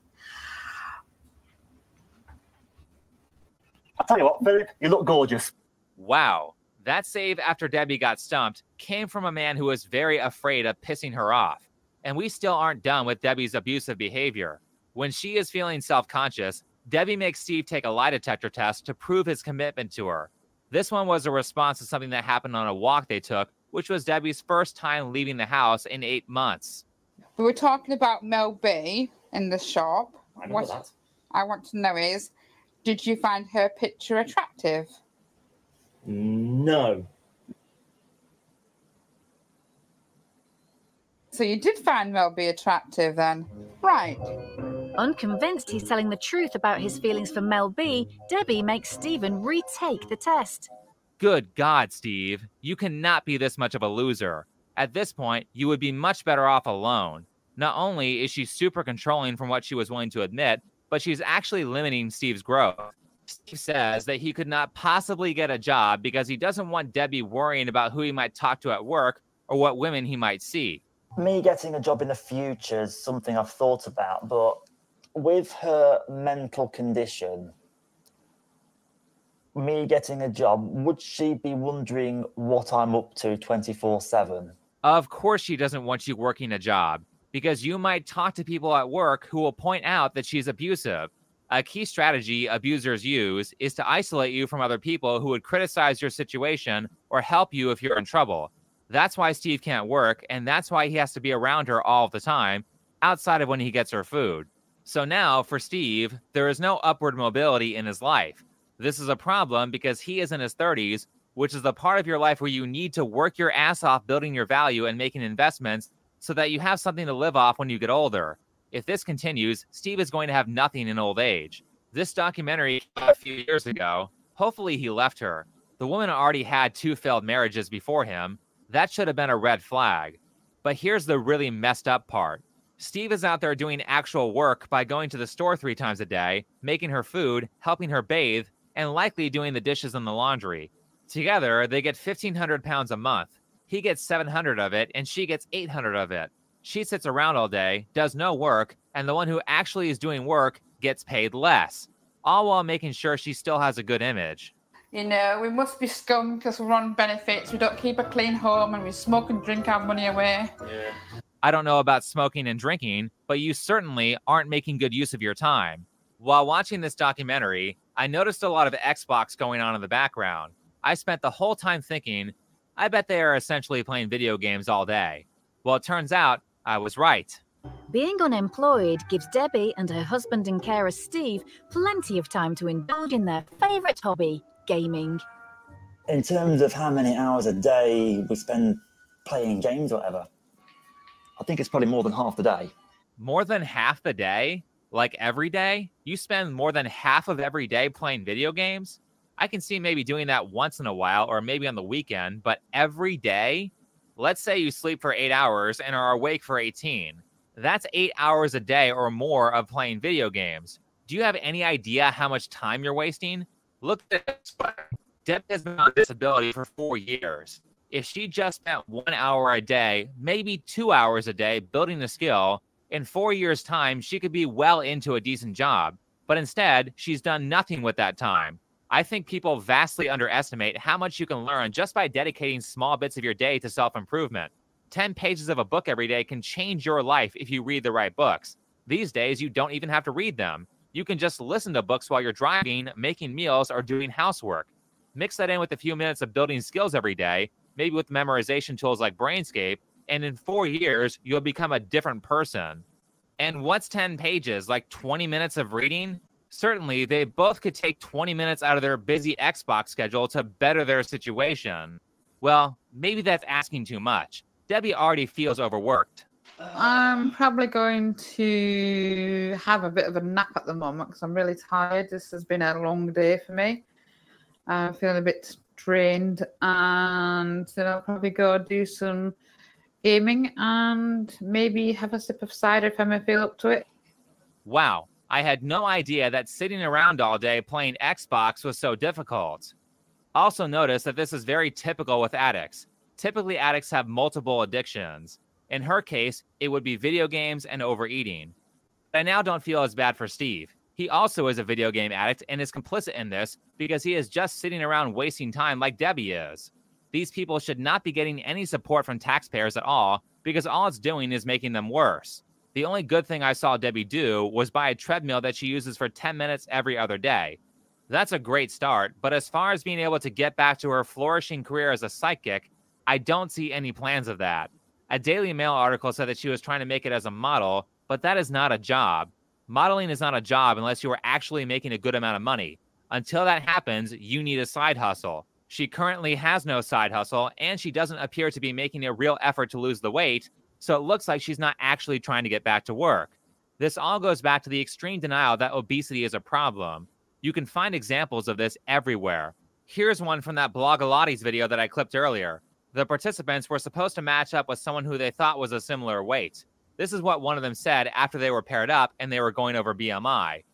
I'll tell you what, Philip, you look gorgeous. Wow. That save after Debbie got stumped came from a man who was very afraid of pissing her off. And we still aren't done with Debbie's abusive behavior. When she is feeling self conscious, Debbie makes Steve take a lie detector test to prove his commitment to her. This one was a response to something that happened on a walk they took, which was Debbie's first time leaving the house in eight months. We were talking about Mel B in the shop. I what that. I want to know is, Did you find her picture attractive? No. So you did find Mel B attractive then? Right. Unconvinced he's telling the truth about his feelings for Mel B, Debbie makes Stephen retake the test. Good God, Steve. You cannot be this much of a loser. At this point, you would be much better off alone. Not only is she super controlling from what she was willing to admit, but she's actually limiting Steve's growth. Steve says that he could not possibly get a job because he doesn't want Debbie worrying about who he might talk to at work or what women he might see. Me getting a job in the future is something I've thought about, but with her mental condition, me getting a job, would she be wondering what I'm up to 24 7? Of course, she doesn't want you working a job because you might talk to people at work who will point out that she's abusive. A key strategy abusers use is to isolate you from other people who would criticize your situation or help you if you're in trouble. That's why Steve can't work, and that's why he has to be around her all the time, outside of when he gets her food. So now, for Steve, there is no upward mobility in his life. This is a problem because he is in his 30s, which is the part of your life where you need to work your ass off building your value and making investments so that you have something to live off when you get older. If this continues, Steve is going to have nothing in old age. This documentary a few years ago. Hopefully, he left her. The woman already had two failed marriages before him. That should have been a red flag. But here's the really messed up part Steve is out there doing actual work by going to the store three times a day, making her food, helping her bathe, and likely doing the dishes and the laundry. Together, they get 1,500 pounds a month. He gets 700 of it, and she gets 800 of it. She sits around all day, does no work, and the one who actually is doing work gets paid less, all while making sure she still has a good image. You know, we must be scum because we're on benefits. We don't keep a clean home and we smoke and drink our money away. I don't know about smoking and drinking, but you certainly aren't making good use of your time. While watching this documentary, I noticed a lot of Xbox going on in the background. I spent the whole time thinking, I bet they are essentially playing video games all day. Well, it turns out I was right. Being unemployed gives Debbie and her husband and carer Steve plenty of time to indulge in their favourite hobby, gaming. In terms of how many hours a day we spend playing games or whatever, I think it's probably more than half the day. More than half the day? Like every day? You spend more than half of every day playing video games? I can see maybe doing that once in a while or maybe on the weekend, but every day? Let's say you sleep for eight hours and are awake for 18. That's eight hours a day or more of playing video games. Do you have any idea how much time you're wasting? Look at this. Deb has been on disability for four years. If she just spent one hour a day, maybe two hours a day building the skill, in four years' time, she could be well into a decent job. But instead, she's done nothing with that time. I think people vastly underestimate how much you can learn just by dedicating small bits of your day to self improvement. 10 pages of a book every day can change your life if you read the right books. These days, you don't even have to read them. You can just listen to books while you're driving, making meals, or doing housework. Mix that in with a few minutes of building skills every day, maybe with memorization tools like Brainscape, and in four years, you'll become a different person. And what's 10 pages? Like 20 minutes of reading? Certainly, they both could take 20 minutes out of their busy Xbox schedule to better their situation. Well, maybe that's asking too much. Debbie already feels overworked. I'm probably going to have a bit of a nap at the moment because I'm really tired. This has been a long day for me. I'm feeling a bit drained, and then I'll probably go do some gaming and maybe have a sip of cider if I may feel up to it. Wow, I had no idea that sitting around all day playing Xbox was so difficult. Also, notice that this is very typical with addicts. Typically, addicts have multiple addictions. In her case, it would be video games and overeating. I now don't feel as bad for Steve. He also is a video game addict and is complicit in this because he is just sitting around wasting time like Debbie is. These people should not be getting any support from taxpayers at all because all it's doing is making them worse. The only good thing I saw Debbie do was buy a treadmill that she uses for 10 minutes every other day. That's a great start, but as far as being able to get back to her flourishing career as a psychic, I don't see any plans of that. A Daily Mail article said that she was trying to make it as a model, but that is not a job. Modeling is not a job unless you are actually making a good amount of money. Until that happens, you need a side hustle. She currently has no side hustle, and she doesn't appear to be making a real effort to lose the weight, so it looks like she's not actually trying to get back to work. This all goes back to the extreme denial that obesity is a problem. You can find examples of this everywhere. Here's one from that Blogilates video that I clipped earlier. The participants were supposed to match up with someone who they thought was a similar weight. This is what one of them said after they were paired up and they were going over BMI.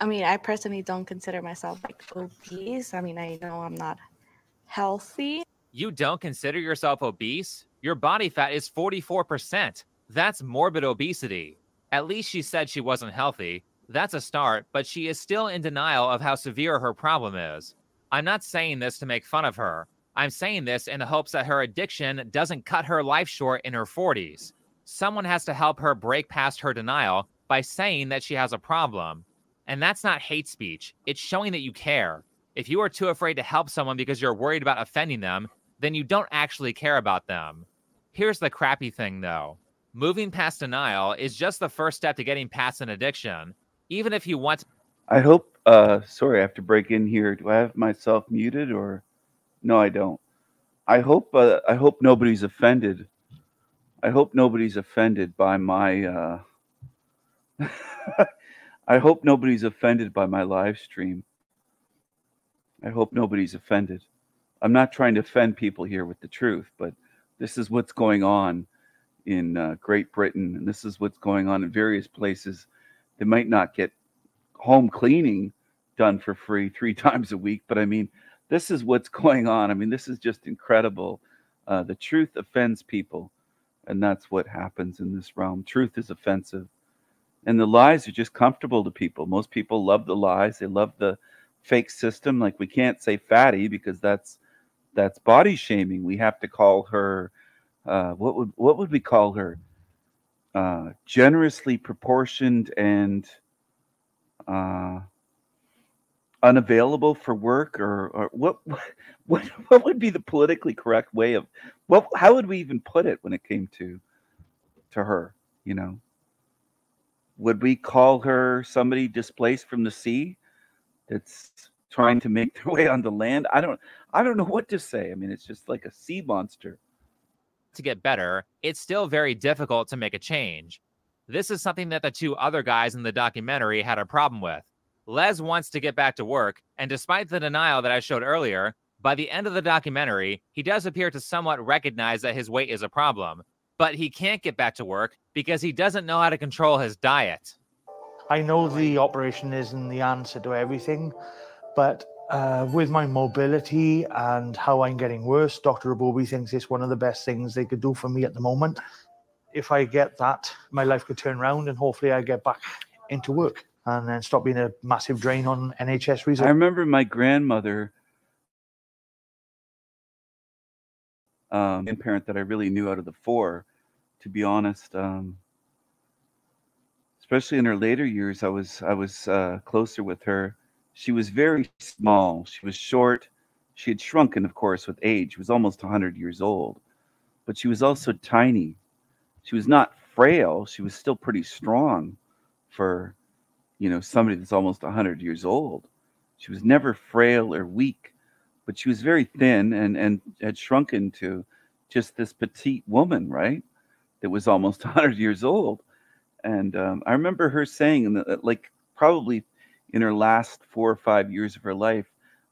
I mean, I personally don't consider myself like obese. I mean, I know I'm not healthy. You don't consider yourself obese? Your body fat is 44%. That's morbid obesity. At least she said she wasn't healthy. That's a start, but she is still in denial of how severe her problem is. I'm not saying this to make fun of her. I'm saying this in the hopes that her addiction doesn't cut her life short in her 40s. Someone has to help her break past her denial by saying that she has a problem. And that's not hate speech, it's showing that you care. If you are too afraid to help someone because you're worried about offending them, then you don't actually care about them. Here's the crappy thing though moving past denial is just the first step to getting past an addiction. Even if you want I hope. Uh, sorry, I have to break in here. Do I have myself muted or? No, I don't. I hope. Uh, I hope nobody's offended. I hope nobody's offended by my. Uh, *laughs* I hope nobody's offended by my live stream. I hope nobody's offended. I'm not trying to offend people here with the truth, but this is what's going on in uh, Great Britain, and this is what's going on in various places. They might not get home cleaning done for free three *laughs* times a week, but I mean, this is what's going on. I mean, this is just incredible. Uh, the truth offends people, and that's what happens in this realm. Truth is offensive, and the lies are just comfortable to people. Most people love the lies. They love the fake system. Like we can't say fatty because that's that's body shaming. We have to call her. Uh, what would what would we call her? Uh, generously proportioned and uh, unavailable for work or, or what *laughs* what what would be the politically correct way of what how would we even put it when it came to to her you know would we call her somebody displaced from the sea that's trying to make their *laughs* way on the land i don't i don't know what to say i mean it's just like a sea monster to get better, it's still very difficult to make a change. This is something that the two other guys in the documentary had a problem with. Les wants to get back to work, and despite the denial that I showed earlier, by the end of the documentary, he does appear to somewhat recognize that his weight is a problem, but he can't get back to work because he doesn't know how to control his diet. I know the operation isn't the answer to everything, but uh, with my mobility and how I'm getting worse, Dr. Abobi thinks it's one of the best things they could do for me at the moment. If I get that, my life could turn around and hopefully I get back into work and then stop being a massive drain on NHS resources. I remember my grandmother, um, parent that I really knew out of the four, to be honest. Um, especially in her later years, I was I was uh, closer with her. She was very small. She was short. She had shrunken, of course, with age. She was almost 100 years old, but she was also tiny. She was not frail. She was still pretty strong for, you know, somebody that's almost 100 years old. She was never frail or weak, but she was very thin and and had shrunken to just this petite woman, right? That was almost *laughs* 100 years old. And um, I remember her saying, in like probably in her last four or five years of her life,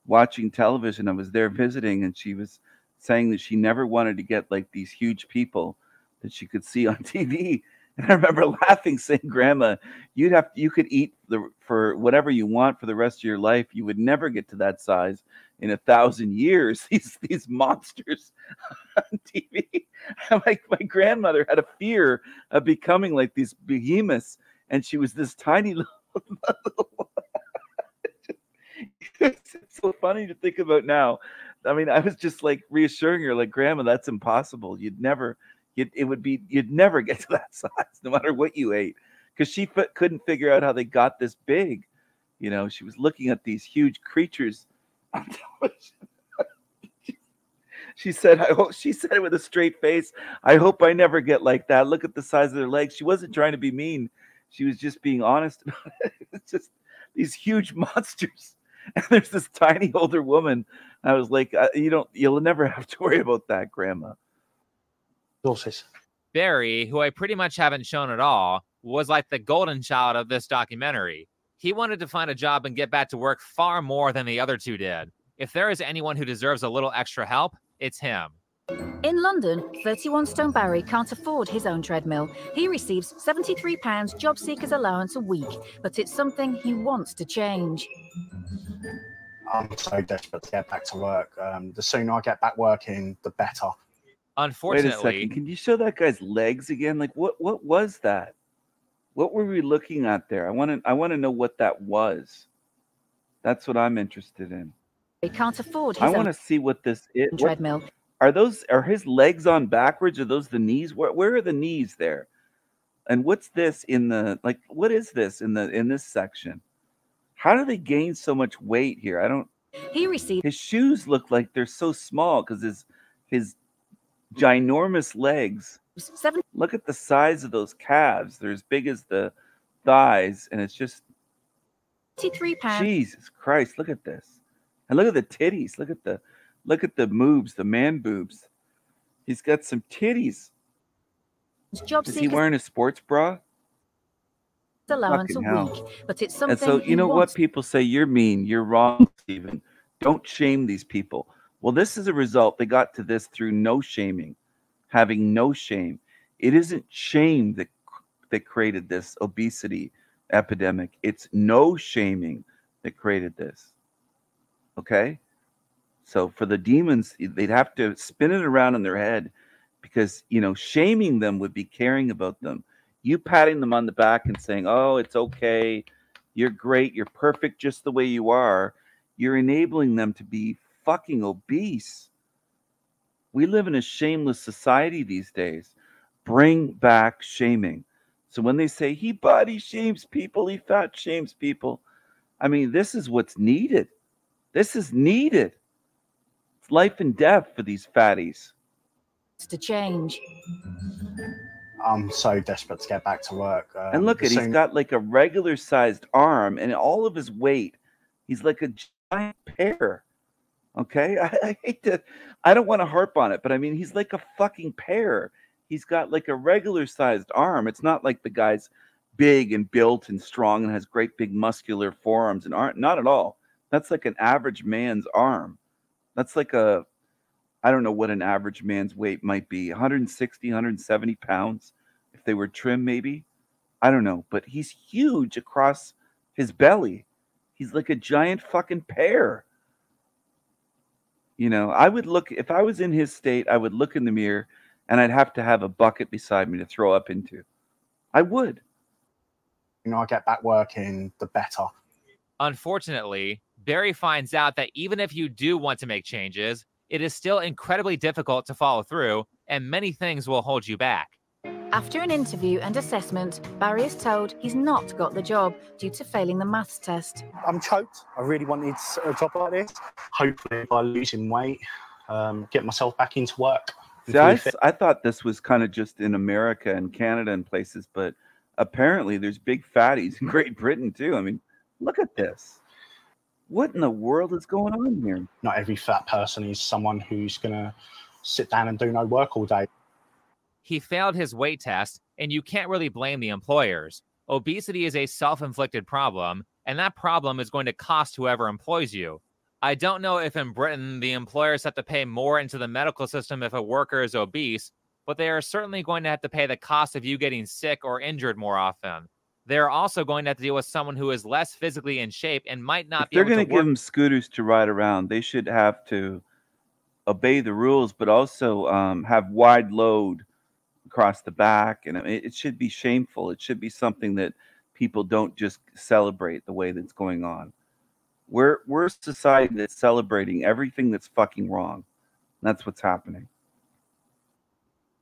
watching television. I was there visiting, and she was saying that she never wanted to get like these huge people that she could see on *laughs* TV. And *laughs* I remember laughing, saying, "Grandma, you'd have you could eat the for whatever you want for the rest of your life. You would never get to that size in a thousand years. *laughs* These these monsters *laughs* on TV. My my grandmother had a fear of becoming like these behemoths, and she was this tiny little it's so funny to think about now. I mean, I was just like reassuring her, like, Grandma, that's impossible. You'd never, you'd, it would be, you'd never get to that *laughs* size, no matter what you ate, because she f- couldn't figure out how they got this big. You know, she was looking at these huge creatures *laughs* on television. *laughs* she said, "I hope." She said it with a straight face. I hope I never get like that. Look at the size of their legs. She wasn't trying to be mean. She was just being honest about it. It's just these huge monsters. And there's this tiny older woman. I was like, uh, you don't, you'll never have to worry about that, Grandma. Doses. Barry, who I pretty much haven't shown at all, was like the golden child of this documentary. He wanted to find a job and get back to work far more than the other two did. If there is anyone who deserves a little extra help, it's him. In London, 31 Stone Barry can't afford his own treadmill. He receives £73 job seekers allowance a week, but it's something he wants to change. I'm so desperate to get back to work. Um, the sooner I get back working, the better. Wait Unfortunately, a second. Can you show that guy's legs again? Like what what was that? What were we looking at there? I want to I want to know what that was. That's what I'm interested in. He can't afford his I want to see what this is. What, treadmill. are those are his legs on backwards? Are those the knees? Where where are the knees there? And what's this in the like what is this in the in this section? How do they gain so much weight here? I don't He received his shoes look like they're so small because his his ginormous legs. seven Look at the size of those calves. They're as big as the thighs, and it's just Fifty-three pounds. Jesus Christ, look at this. And look at the titties. Look at the look at the boobs, the man boobs. He's got some titties. Job Is he wearing a sports bra? allowance a Fucking hell. week, but it's something. And so you know what people say you're mean, you're wrong, Stephen. Don't shame these people. Well, this is a result. They got to this through no shaming, having no shame. It isn't shame that that created this obesity epidemic. It's no shaming that created this. Okay? So for the demons, they'd have to spin it around in their head because, you know, shaming them would be caring about them. You patting them on the back and saying, "Oh, it's okay. You're great. You're perfect just the way you are." You're enabling them to be fucking obese. We live in a shameless society these days. Bring back shaming. So when they say he body shames people, he fat shames people, I mean, this is what's needed. This is needed. It's life and death for these fatties. It's to change. I'm so desperate to get back to work. Um, And look the at he's sooner- got like a regular sized arm and all of his weight. He's like a giant pear. Okay. *laughs* I, I hate to I don't want to harp on it, but I mean he's like a fucking pear. He's got like a regular sized arm. It's not like the guy's big and built and strong and has great big muscular forearms and aren't not at all. That's like an average man's arm. That's like a I don't know what an average man's weight might be 160, 170 pounds if they were trim, maybe. I don't know, but he's huge across his belly. He's like a giant fucking pear. You know, I would look, if I was in his state, I would look in the mirror and I'd have to have a bucket beside me to throw up into. I would. You know, I get back working, the better. Unfortunately, Barry finds out that even if you do want to make changes, it is still incredibly difficult to follow through, and many things will hold you back. After an interview and assessment, Barry is told he's not got the job due to failing the maths test. I'm choked. I really wanted a job like this. Hopefully, by losing weight, um, get myself back into work. See, I, fully s- fit. I thought this was kind of just in America and Canada and places, but apparently there's big fatties in *laughs* Great Britain too. I mean, look at this. What in the world is going on here? Not every fat person is someone who's going to sit down and do no work all day. He failed his weight test, and you can't really blame the employers. Obesity is a self inflicted problem, and that problem is going to cost whoever employs you. I don't know if in Britain the employers have to pay more into the medical system if a worker is obese, but they are certainly going to have to pay the cost of you getting sick or injured more often. They're also going to have to deal with someone who is less physically in shape and might not If be they're going to to work give them scooters to ride around, they should have to obey the rules, but also um, have wide load across the back. And I mean, it should be shameful. It should be something that people don't just celebrate the way that's going on. We're we're a society that's celebrating everything that's fucking wrong. That's what's happening.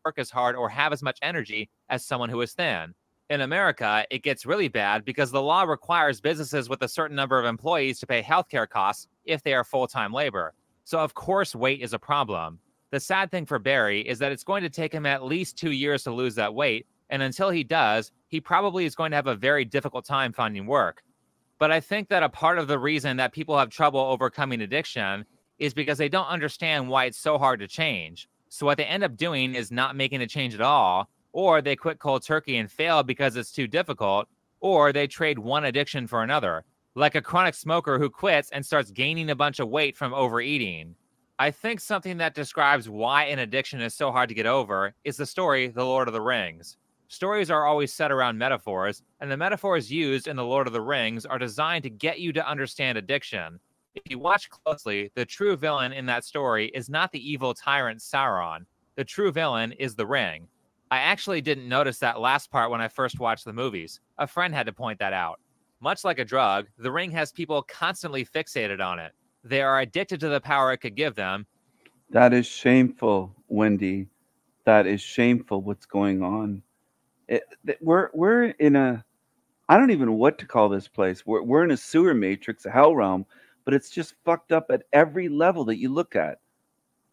work as hard or have as much energy as someone who is thin. In America, it gets really bad because the law requires businesses with a certain number of employees to pay healthcare costs if they are full time labor. So, of course, weight is a problem. The sad thing for Barry is that it's going to take him at least two years to lose that weight, And until he does, he probably is going to have a very difficult time finding work. But I think that a part of the reason that people have trouble overcoming addiction is because they don't understand why it's so hard to change. So what they end up doing is not making a change at all, or they quit cold turkey and fail because it's too difficult, or they trade one addiction for another, like a chronic smoker who quits and starts gaining a bunch of weight from overeating. I think something that describes why an addiction is so hard to get over is the story The Lord of the Rings. Stories are always set around metaphors, and the metaphors used in The Lord of the Rings are designed to get you to understand addiction. If you watch closely, the true villain in that story is not the evil tyrant Sauron. The true villain is the ring. I actually didn't notice that last part when I first watched the movies. A friend had to point that out. Much like a drug, the ring has people constantly fixated on it. They are addicted to the power it could give them. That is shameful, Wendy. That is shameful. What's going on? It, we're we're in a. I don't even know what to call this place. We're we're in a sewer matrix, a hell realm, but it's just fucked up at every level that you look at.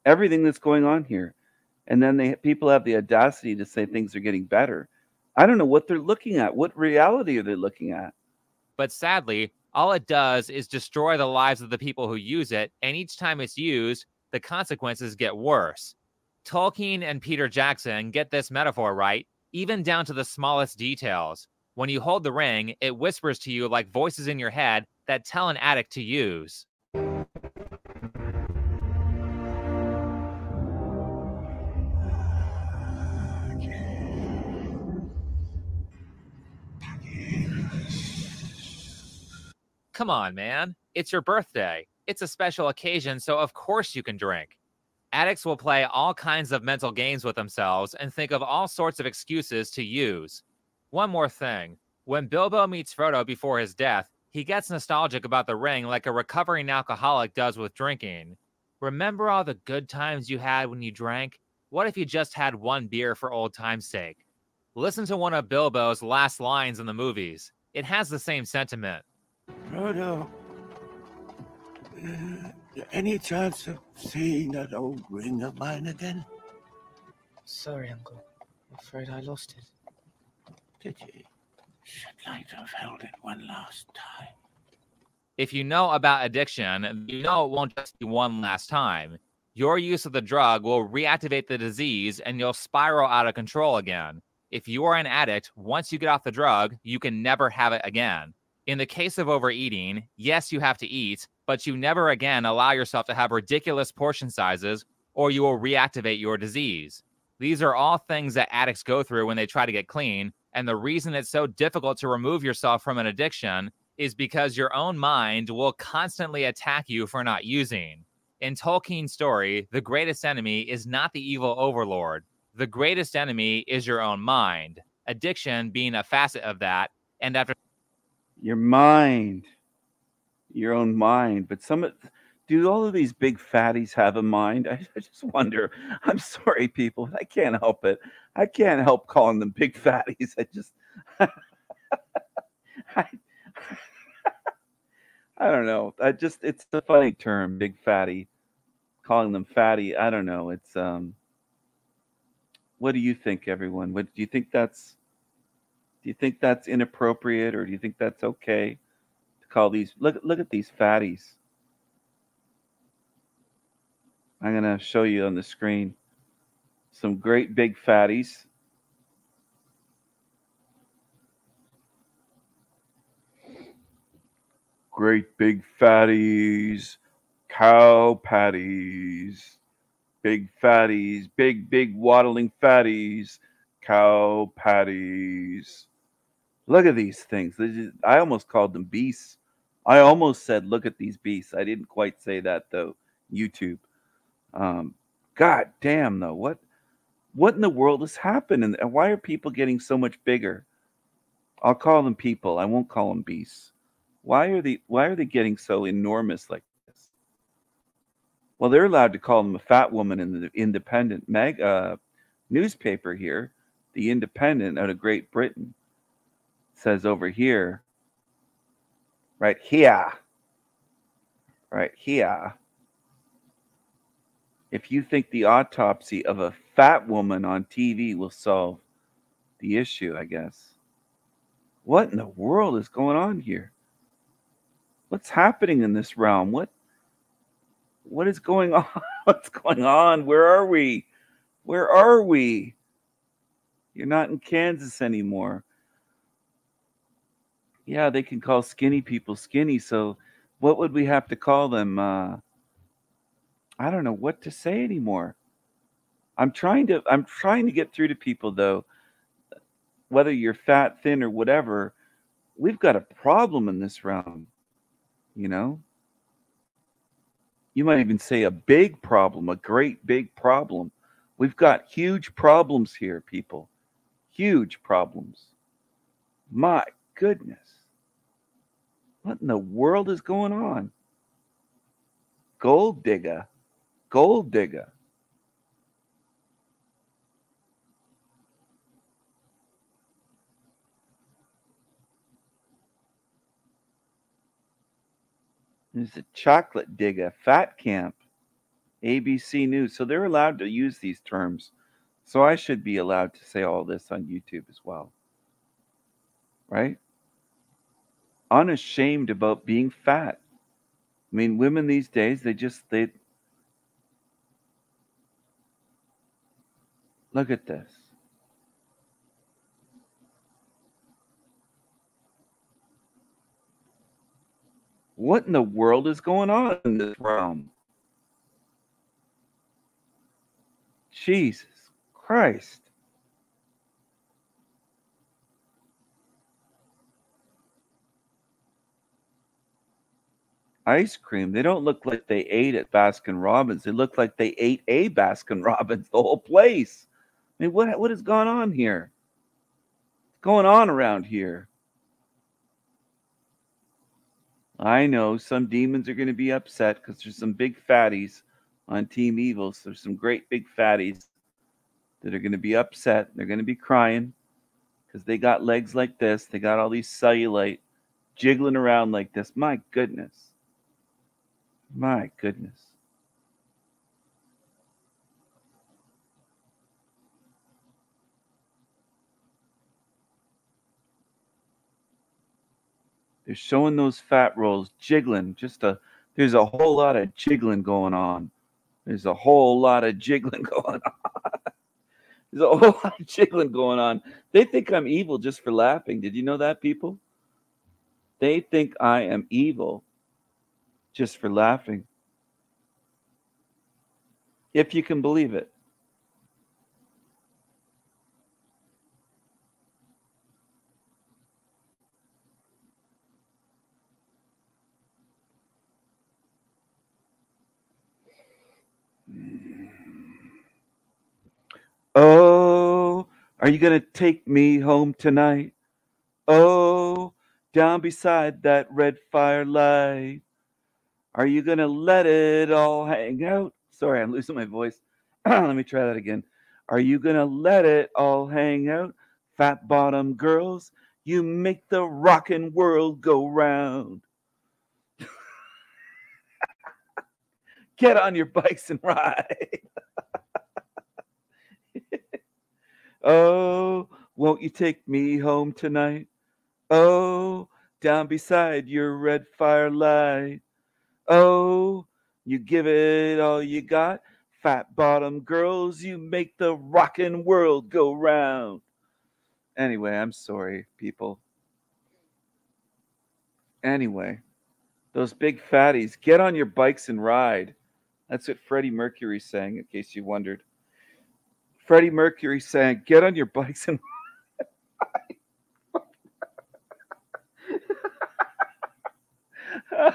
Everything that's going on here, and then they people have the audacity to say things are getting better. I don't know what they're looking at. What reality are they looking at? But sadly, all it does is destroy the lives of the people who use it, and each time it's used, the consequences get worse. Tolkien and Peter Jackson get this metaphor right, even down to the smallest details. When you hold the ring, it whispers to you like voices in your head that tell an addict to use. Come on, man. It's your birthday. It's a special occasion, so of course you can drink. Addicts will play all kinds of mental games with themselves and think of all sorts of excuses to use. One more thing when Bilbo meets Frodo before his death, he gets nostalgic about the ring like a recovering alcoholic does with drinking. Remember all the good times you had when you drank? What if you just had one beer for old time's sake? Listen to one of Bilbo's last lines in the movies. It has the same sentiment. Frodo, uh, any chance of seeing that old ring of mine again? Sorry, Uncle. I'm afraid I lost it. Did you? Should like to have held it one last time. If you know about addiction, you know it won't just be one last time. Your use of the drug will reactivate the disease and you'll spiral out of control again. If you are an addict, once you get off the drug, you can never have it again. In the case of overeating, yes, you have to eat, but you never again allow yourself to have ridiculous portion sizes or you will reactivate your disease. These are all things that addicts go through when they try to get clean. And the reason it's so difficult to remove yourself from an addiction is because your own mind will constantly attack you for not using. In Tolkien's story, the greatest enemy is not the evil overlord. The greatest enemy is your own mind, addiction being a facet of that. And after your mind, your own mind. But some, of- do all of these big fatties have a mind? I, I just wonder. *laughs* I'm sorry, people. I can't help it. I can't help calling them big *laughs* fatties. I just, *laughs* I, I don't know. I just, it's a funny term, big fatty. Calling them fatty. I don't know. It's, um, what do you think, everyone? What do you think that's? Do you think that's inappropriate, or do you think that's okay to call these? Look, look at these fatties. I'm gonna show you on the screen some great big fatties. Great big fatties, cow patties, big fatties, big, big waddling fatties, cow patties. Look at these things. I almost called them beasts. I almost said, look at these beasts. I didn't quite say that though. YouTube. Um, God damn though. What what in the world has happened? And why are people getting so much bigger? I'll call them people. I won't call them beasts. Why are they why are they getting so enormous like this? Well, they're allowed to call them a fat woman in the independent mag uh, newspaper here, the Independent out of Great Britain says over here, right here, right here. If you think the autopsy of a fat woman on TV will solve the issue, I guess. What in the world is going on here? What's happening in this realm? What what is going *laughs* on? What's going on? Where are we? Where are we? You're not in Kansas anymore. Yeah, they can call skinny people skinny. So, what would we have to call them? Uh, I don't know what to say anymore. I'm trying to. I'm trying to get through to people though. Whether you're fat, thin, or whatever, we've got a problem in this realm. You know, you might even say a big problem, a great big problem. We've got huge problems here, people. Huge problems. My goodness. What in the world is going on? Gold digger. Gold digger. There's a chocolate digger, fat camp, ABC News. So they're allowed to use these terms. So I should be allowed to say all this on YouTube as well. Right? Unashamed about being fat. I mean, women these days, they just, they, look at this. What in the world is going on in this realm? Jesus Christ. Ice cream. They don't look like they ate at Baskin Robbins. They look like they ate a Baskin Robbins, *laughs* the whole place. I mean, what what has gone on here? What's going on around here? I know some demons are going to be upset because there's some big fatties on Team Evil. So there's some great big fatties that are going to be upset. They're going to be crying because they got legs like this. They got all these cellulite jiggling around like this. My goodness. My goodness. They're showing those fat rolls jiggling. Just a there's a whole lot of jiggling going on. There's a whole lot of jiggling *laughs* going on. There's a *laughs* whole lot of jiggling going on. They think I'm evil just for laughing. Did you know that, people? They think I am evil just for laughing. If you can believe it. Oh, are you going to take me home tonight? Oh, down beside that red firelight. Are you going to let it all hang out? Sorry, I'm losing my voice. *clears throat* let me try that again. Are you going to let it all hang out? Fat bottom girls, you make the rockin' world go round. *laughs* Get on your bikes and ride. *laughs* Oh, won't you take me home tonight? Oh, down beside your red firelight. Oh, you give it all you got. Fat bottom girls, you make the rockin' world go round. Anyway, I'm sorry, people. Anyway, those big fatties, get on your bikes and ride. That's what Freddie Mercury's saying, in case you wondered. Freddie Mercury saying, "Get on your bikes and *laughs*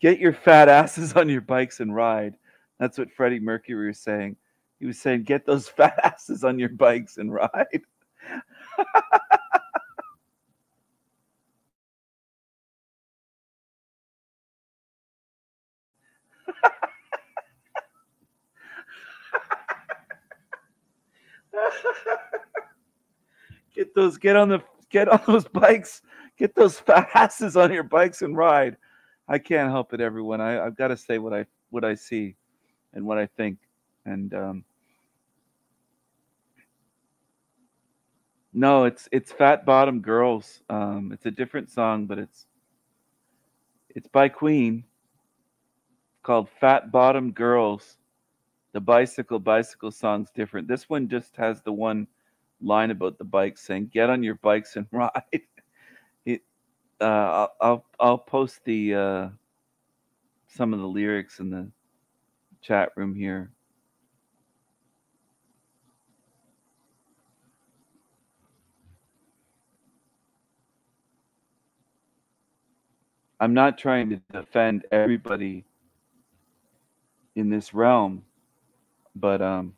get your fat asses on your bikes and ride." That's what Freddie Mercury was saying. He was saying, "Get those fat *laughs* asses on your bikes and ride." *laughs* *laughs* get those get on the get on those bikes get those fat asses on your bikes and ride i can't help it everyone I, i've got to say what i what i see and what i think and um No, it's it's Fat Bottom Girls. Um, it's a different song, but it's it's by Queen called Fat Bottom Girls. The bicycle bicycle song's different. This one just has the one line about the bike saying "Get on your bikes and *laughs* ride." It, uh, I'll, I'll I'll post the uh, some of the lyrics in the chat room here. I'm not trying to defend everybody in this realm, but um,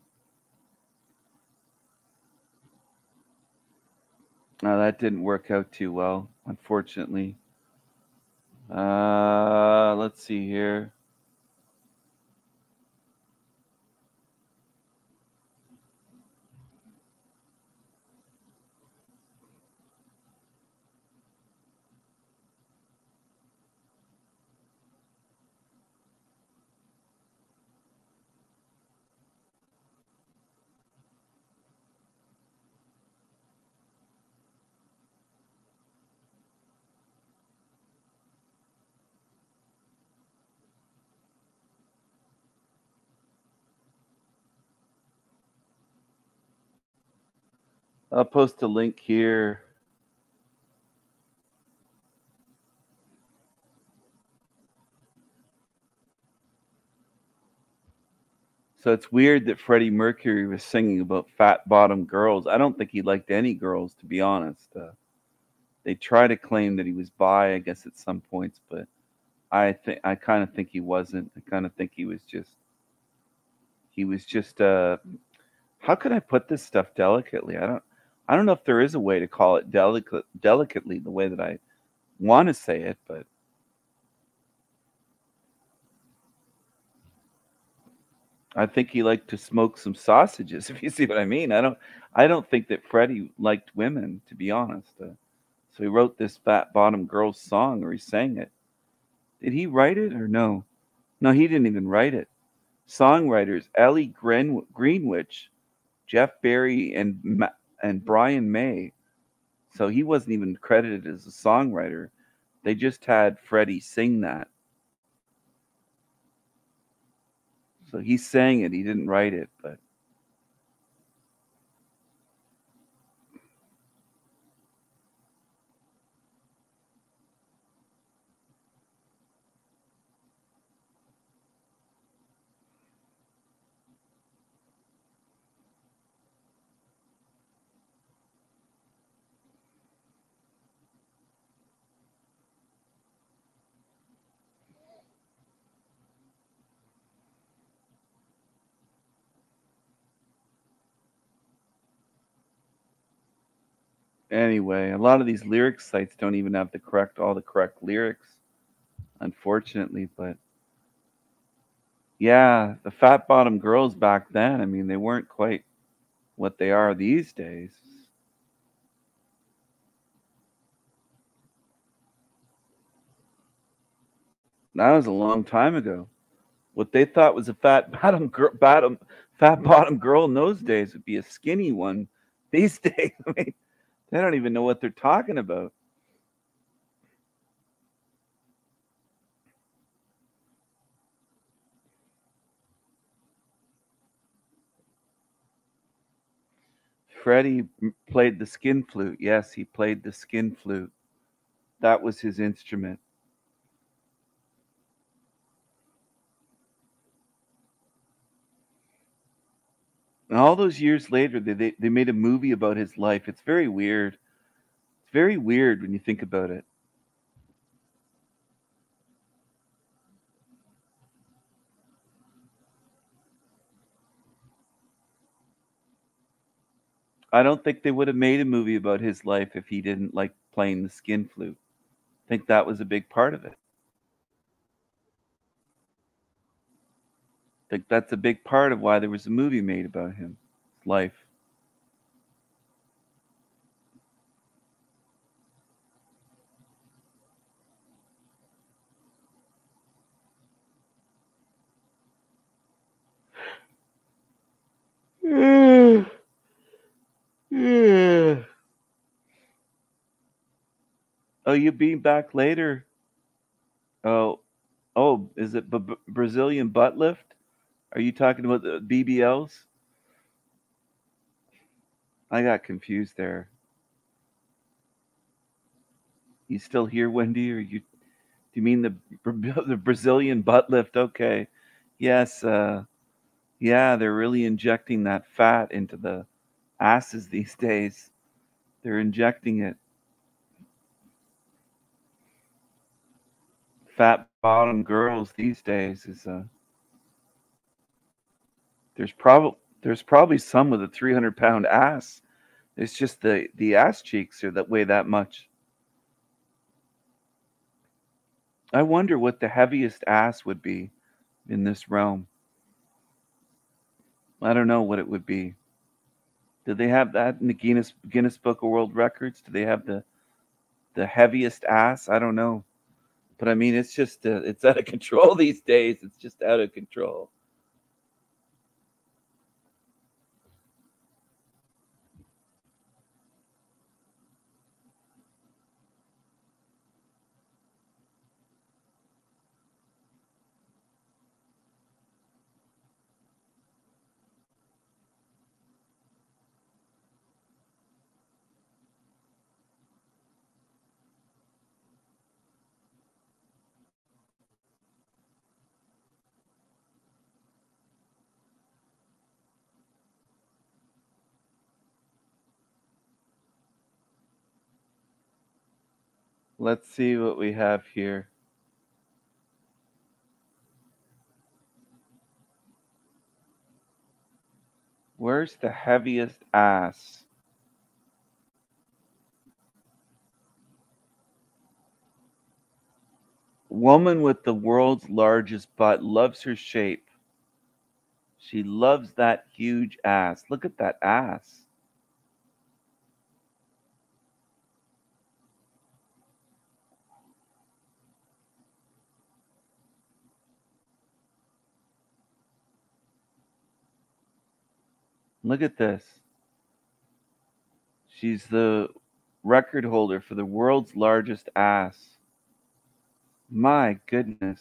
no, that didn't work out too well, unfortunately. Uh, let's see here. I'll post a link here. So it's weird that Freddie Mercury was singing about fat bottom girls. I don't think he liked any girls, to be honest. Uh, they try to claim that he was bi, I guess, at some points, but I think I kind of think he wasn't. I kind of think he was just he was just uh how could I put this stuff delicately? I don't I don't know if there is a way to call it delicate delicately the way that I want to say it, but I think he liked to smoke some sausages, *laughs* if you see what I mean. I don't I don't think that Freddie liked women, to be honest. Uh, so he wrote this fat bottom girls song or he sang it. Did he write it or no? No, he didn't even write it. Songwriters Ellie Greenwich, Jeff Barry, and and Brian May. So he wasn't even credited as a songwriter. They just had Freddie sing that. So he sang it. He didn't write it, but anyway, a lot of these lyric sites don't even have the correct all the correct lyrics, unfortunately. But yeah, the fat bottom girls back then, I mean, they weren't quite what they are these days. That was a long time ago. What they thought was a fat *laughs* bottom girl, bottom, fat bottom girl in those days would be a skinny one. These *laughs* days, I mean, they don't even know what they're talking about. Freddie played the skin flute. Yes, he played the skin flute. That was his instrument. And all those years later, they, they, they made a movie about his life. It's very weird. It's very weird when you think about it. I don't think they would have made a movie about his life if he didn't like playing the skin flute. I think that was a big part of it. Think that's a big part of why there was a movie made about him, life. Yeah. Oh, you being back later? Oh, oh, is it B- Brazilian butt lift? Are you talking about the BBLs? I got confused there. You still here, Wendy? Or you? Do you mean the *laughs* the Brazilian butt lift? Okay, yes. Uh, yeah, they're really injecting that fat into the asses *laughs* these days. They're injecting it. Fat bottom girls these days is uh there's probably there's probably some with a 300 pound ass. It's just the the ass cheeks are that weigh that much. I wonder what the heaviest ass would be in this realm. I don't know what it would be. Do they have that in the Guinness Guinness Book of World Records? Do they have the the heaviest ass? I don't know. But I mean, it's just uh, it's out of control *laughs* these days. It's just out of control. Let's see what we have here. Where's the heaviest ass? Woman with the world's largest butt loves her shape. She loves that huge ass. Look at that ass. Look at this. She's the record holder for the world's largest ass. My goodness.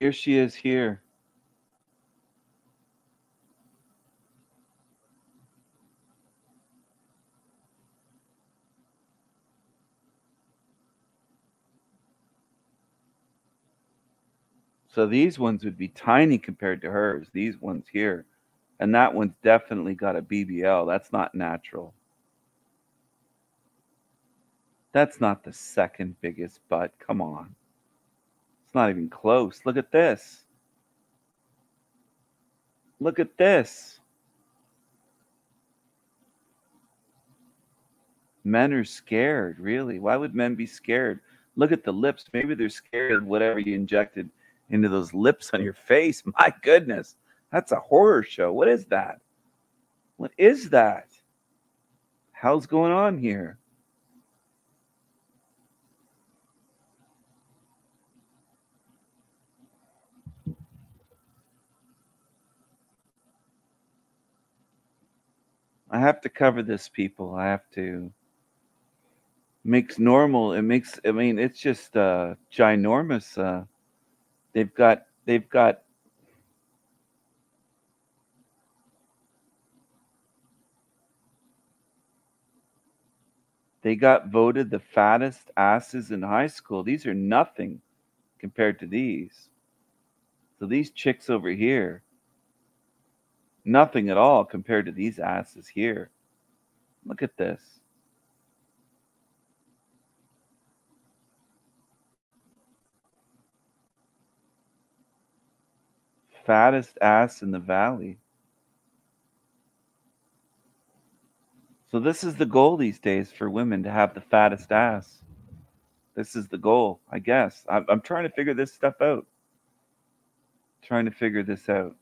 Here she is here. So these ones would be tiny compared to hers. These ones here. And that one's definitely got a BBL. That's not natural. That's not the second biggest butt. Come on. It's not even close. Look at this. Look at this. Men are scared, really. Why would men be scared? Look at the lips. Maybe they're scared of whatever you injected into those lips on your face. *laughs* My goodness. That's a horror show. What is that? What is that? Hell's going on here? I have to cover this, people. I have to. Makes normal. It makes. I mean, it's just uh, ginormous. Uh, they've got. They've got. They got voted the fattest asses in high school. These are nothing compared to these. So these chicks over here, nothing at all compared to these asses here. Look at this. Fattest ass in the valley. So this is the goal these days for women to have the fattest ass. This is the goal, I guess. I'm, I'm trying to figure this stuff out. Trying to figure this out.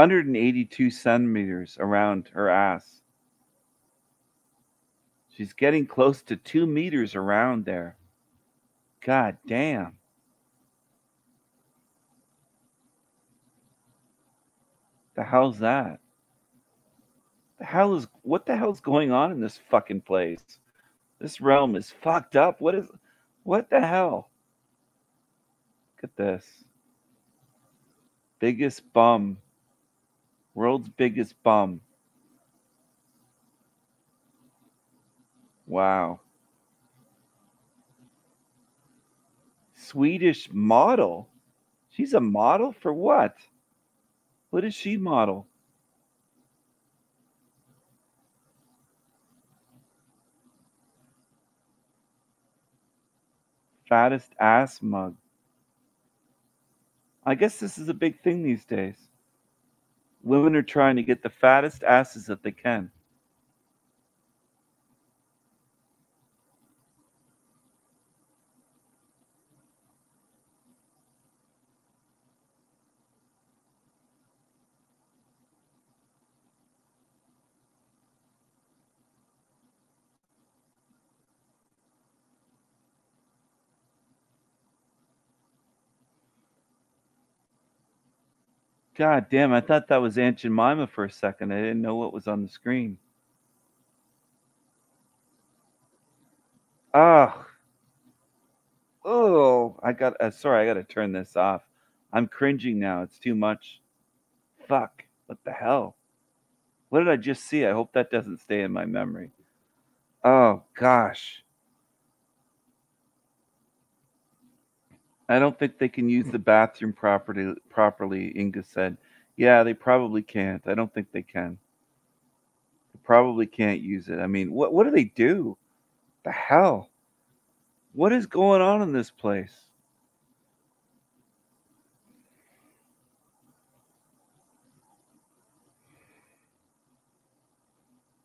182 centimeters around her ass. She's getting close to two meters around there. God damn. The hell's that? The hell is what the hell's going on in this fucking place? This realm is fucked up. What is what the hell? Look at this. Biggest bum. World's biggest bum. Wow. Swedish model. She's a model for what? What does she model? Fattest ass mug. I guess this is a big thing these days. Women are trying to get the fattest asses that they can. God damn, I thought that was Aunt Jemima for a second. I didn't know what was on the screen. Oh. Oh, I got uh, sorry, I got to turn this off. I'm cringing now. It's too much. Fuck. What the hell? What did I just see? I hope that doesn't stay in my memory. Oh gosh. I don't think they can use the bathroom properly. Properly, Inga said. Yeah, they probably can't. I don't think they can. They probably can't use it. I mean, what what do they do? The hell? What is going on in this place?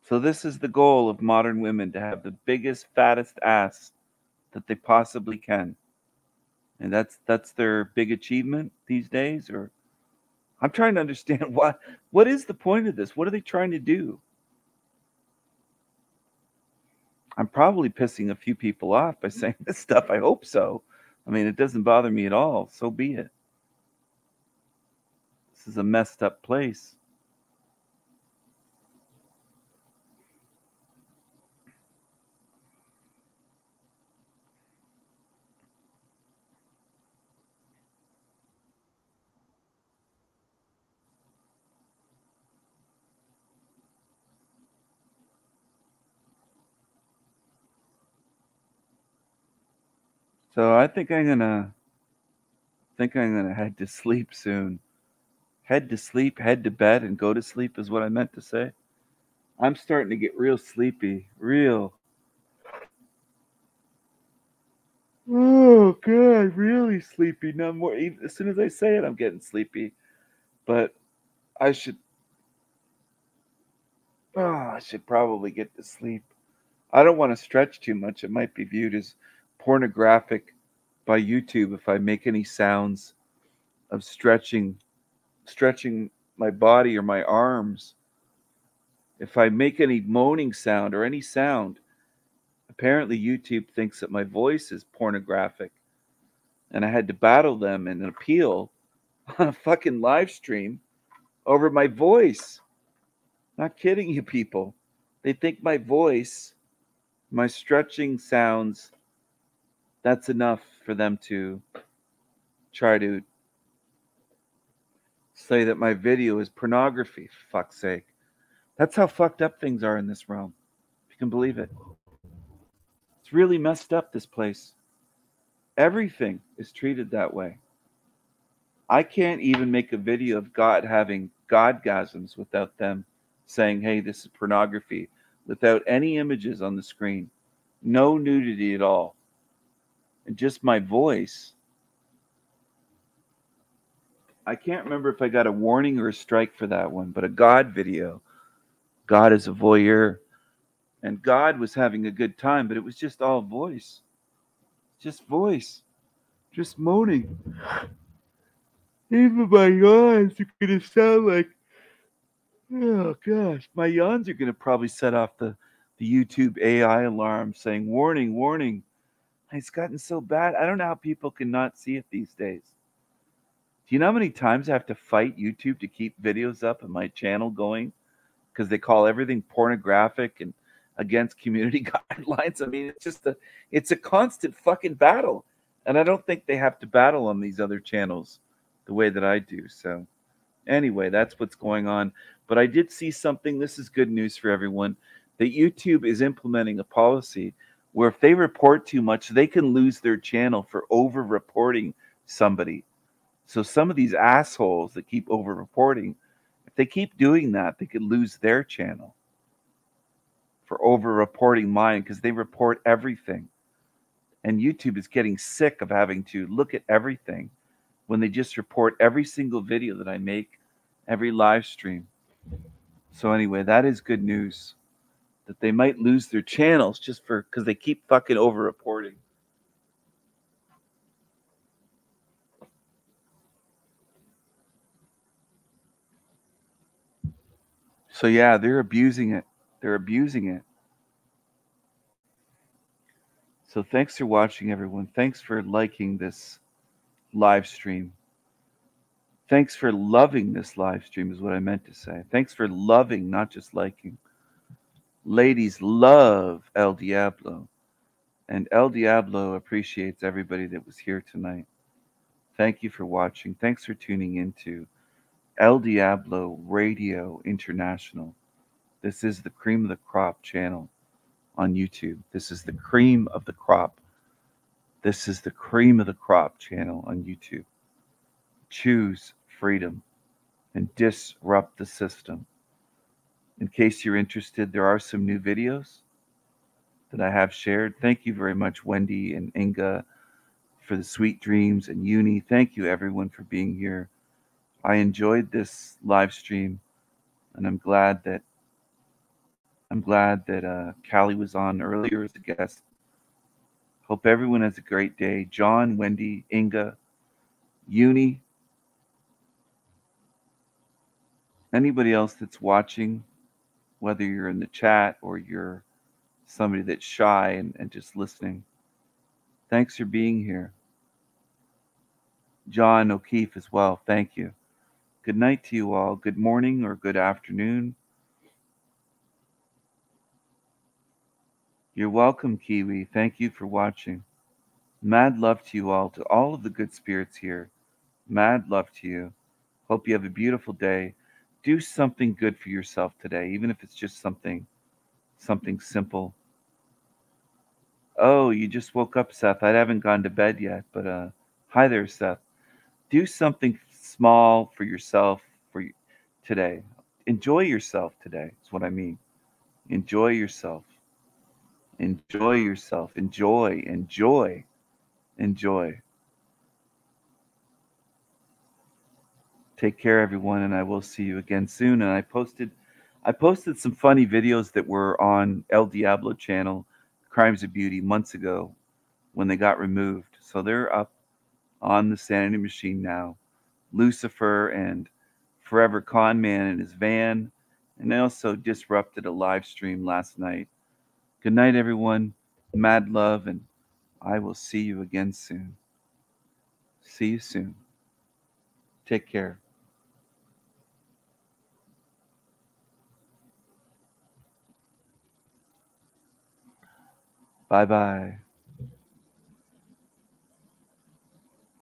So this is the goal of modern women to have the biggest, fattest ass that they possibly can. And that's that's their big achievement these days or I'm trying to understand *laughs* what what is the point of this? What are they trying to do? I'm probably pissing a few people off by *laughs* saying this stuff. I hope so. I mean, it doesn't bother me at all. So be it. This is a messed up place. So I think I'm gonna think I'm gonna head to sleep soon. Head to sleep, head to bed, and go to sleep is what I meant to say. I'm starting to get real sleepy, real. Oh god, really sleepy. No more. Even, as soon as I say it, I'm getting sleepy. But I should. Oh, I should probably get to sleep. I don't want to stretch too much. It might be viewed as pornographic by YouTube if I make any sounds of stretching stretching my body or my arms. If I make any moaning sound or any sound, apparently YouTube thinks that my voice is pornographic. And I had to battle them in an appeal *laughs* on a fucking live stream over my voice. Not kidding you people. They think my voice, my stretching sounds that's enough for them to try to say that my video is pornography, fuck's sake. That's how fucked up things are in this realm. If you can believe it. It's really messed up, this place. Everything is treated that way. I can't even make a video of God having Godgasms without them saying, hey, this is pornography, without any images on the screen. No nudity at all just my voice. I can't remember if I got a warning or a strike for that one, but a God video. God is a voyeur. And God was having a good time, but it was just all voice. Just voice. Just moaning. Even my yawns are going to sound like Oh gosh, my yawns are gonna probably set off the the YouTube AI alarm saying warning, warning. It's gotten so bad. I don't know how people cannot see it these days. Do you know how many times I have to fight YouTube to keep videos up and my channel going? Because they call everything pornographic and against *laughs* community guidelines. I mean, it's just a it's a constant fucking battle. And I don't think they have to battle on these other channels the way that I do. So anyway, that's what's going on. But I did see something. This is good news for everyone that YouTube is implementing a policy where if they report too much, they can lose their channel for over reporting somebody. So some of these assholes that keep over reporting, if they keep doing that, they could lose their channel for over reporting mine because they report everything. And YouTube is getting sick of having to look at everything when they just report every single video that I make, every live stream. So anyway, that is good news that they might lose their channels just for because they keep fucking over reporting. So yeah, they're abusing it. They're abusing it. So thanks for watching, everyone. Thanks for liking this live stream. Thanks for loving this live stream, is what I meant to say. Thanks for loving, not just liking. Ladies love El Diablo, and El Diablo appreciates everybody that was here tonight. Thank you for watching. Thanks for tuning into El Diablo Radio International. This is the cream of the crop channel on YouTube. This is the cream of the crop. This is the cream of the crop channel on YouTube. Choose freedom and disrupt the system. In case you're interested, there are some new videos that I have shared. Thank you very much, Wendy and Inga, for the sweet dreams, and Uni. Thank you, everyone, for being here. I enjoyed this live stream, and I'm glad that I'm glad that uh, Callie was on earlier as a guest. Hope everyone has a great day. John, Wendy, Inga, Uni, anybody else that's watching, whether you're in the chat or you're somebody that's shy and, and just listening, thanks for being here. John O'Keefe as well, thank you. Good night to you all. Good morning or good afternoon. You're welcome, Kiwi. Thank you for watching. Mad love to you all, to all of the good spirits here. Mad love to you. Hope you have a beautiful day. Do something good for yourself today, even if it's just something something simple. Oh, you just woke up, Seth. I haven't gone to bed yet, but uh hi there, Seth. Do something small for yourself for today. Enjoy yourself today. Is what I mean. Enjoy yourself. Enjoy yourself. Enjoy, enjoy, enjoy. Take care, everyone, and I will see you again soon. And I posted, I posted some funny videos that were on El Diablo channel, Crimes of Beauty, months ago, when they got removed. So they're up on the Sanity Machine now. Lucifer and Forever Con Man in his van, and I also disrupted a live stream last night Good night, everyone. Mad love, and I will see you again soon. See you soon. Take care. 拜拜。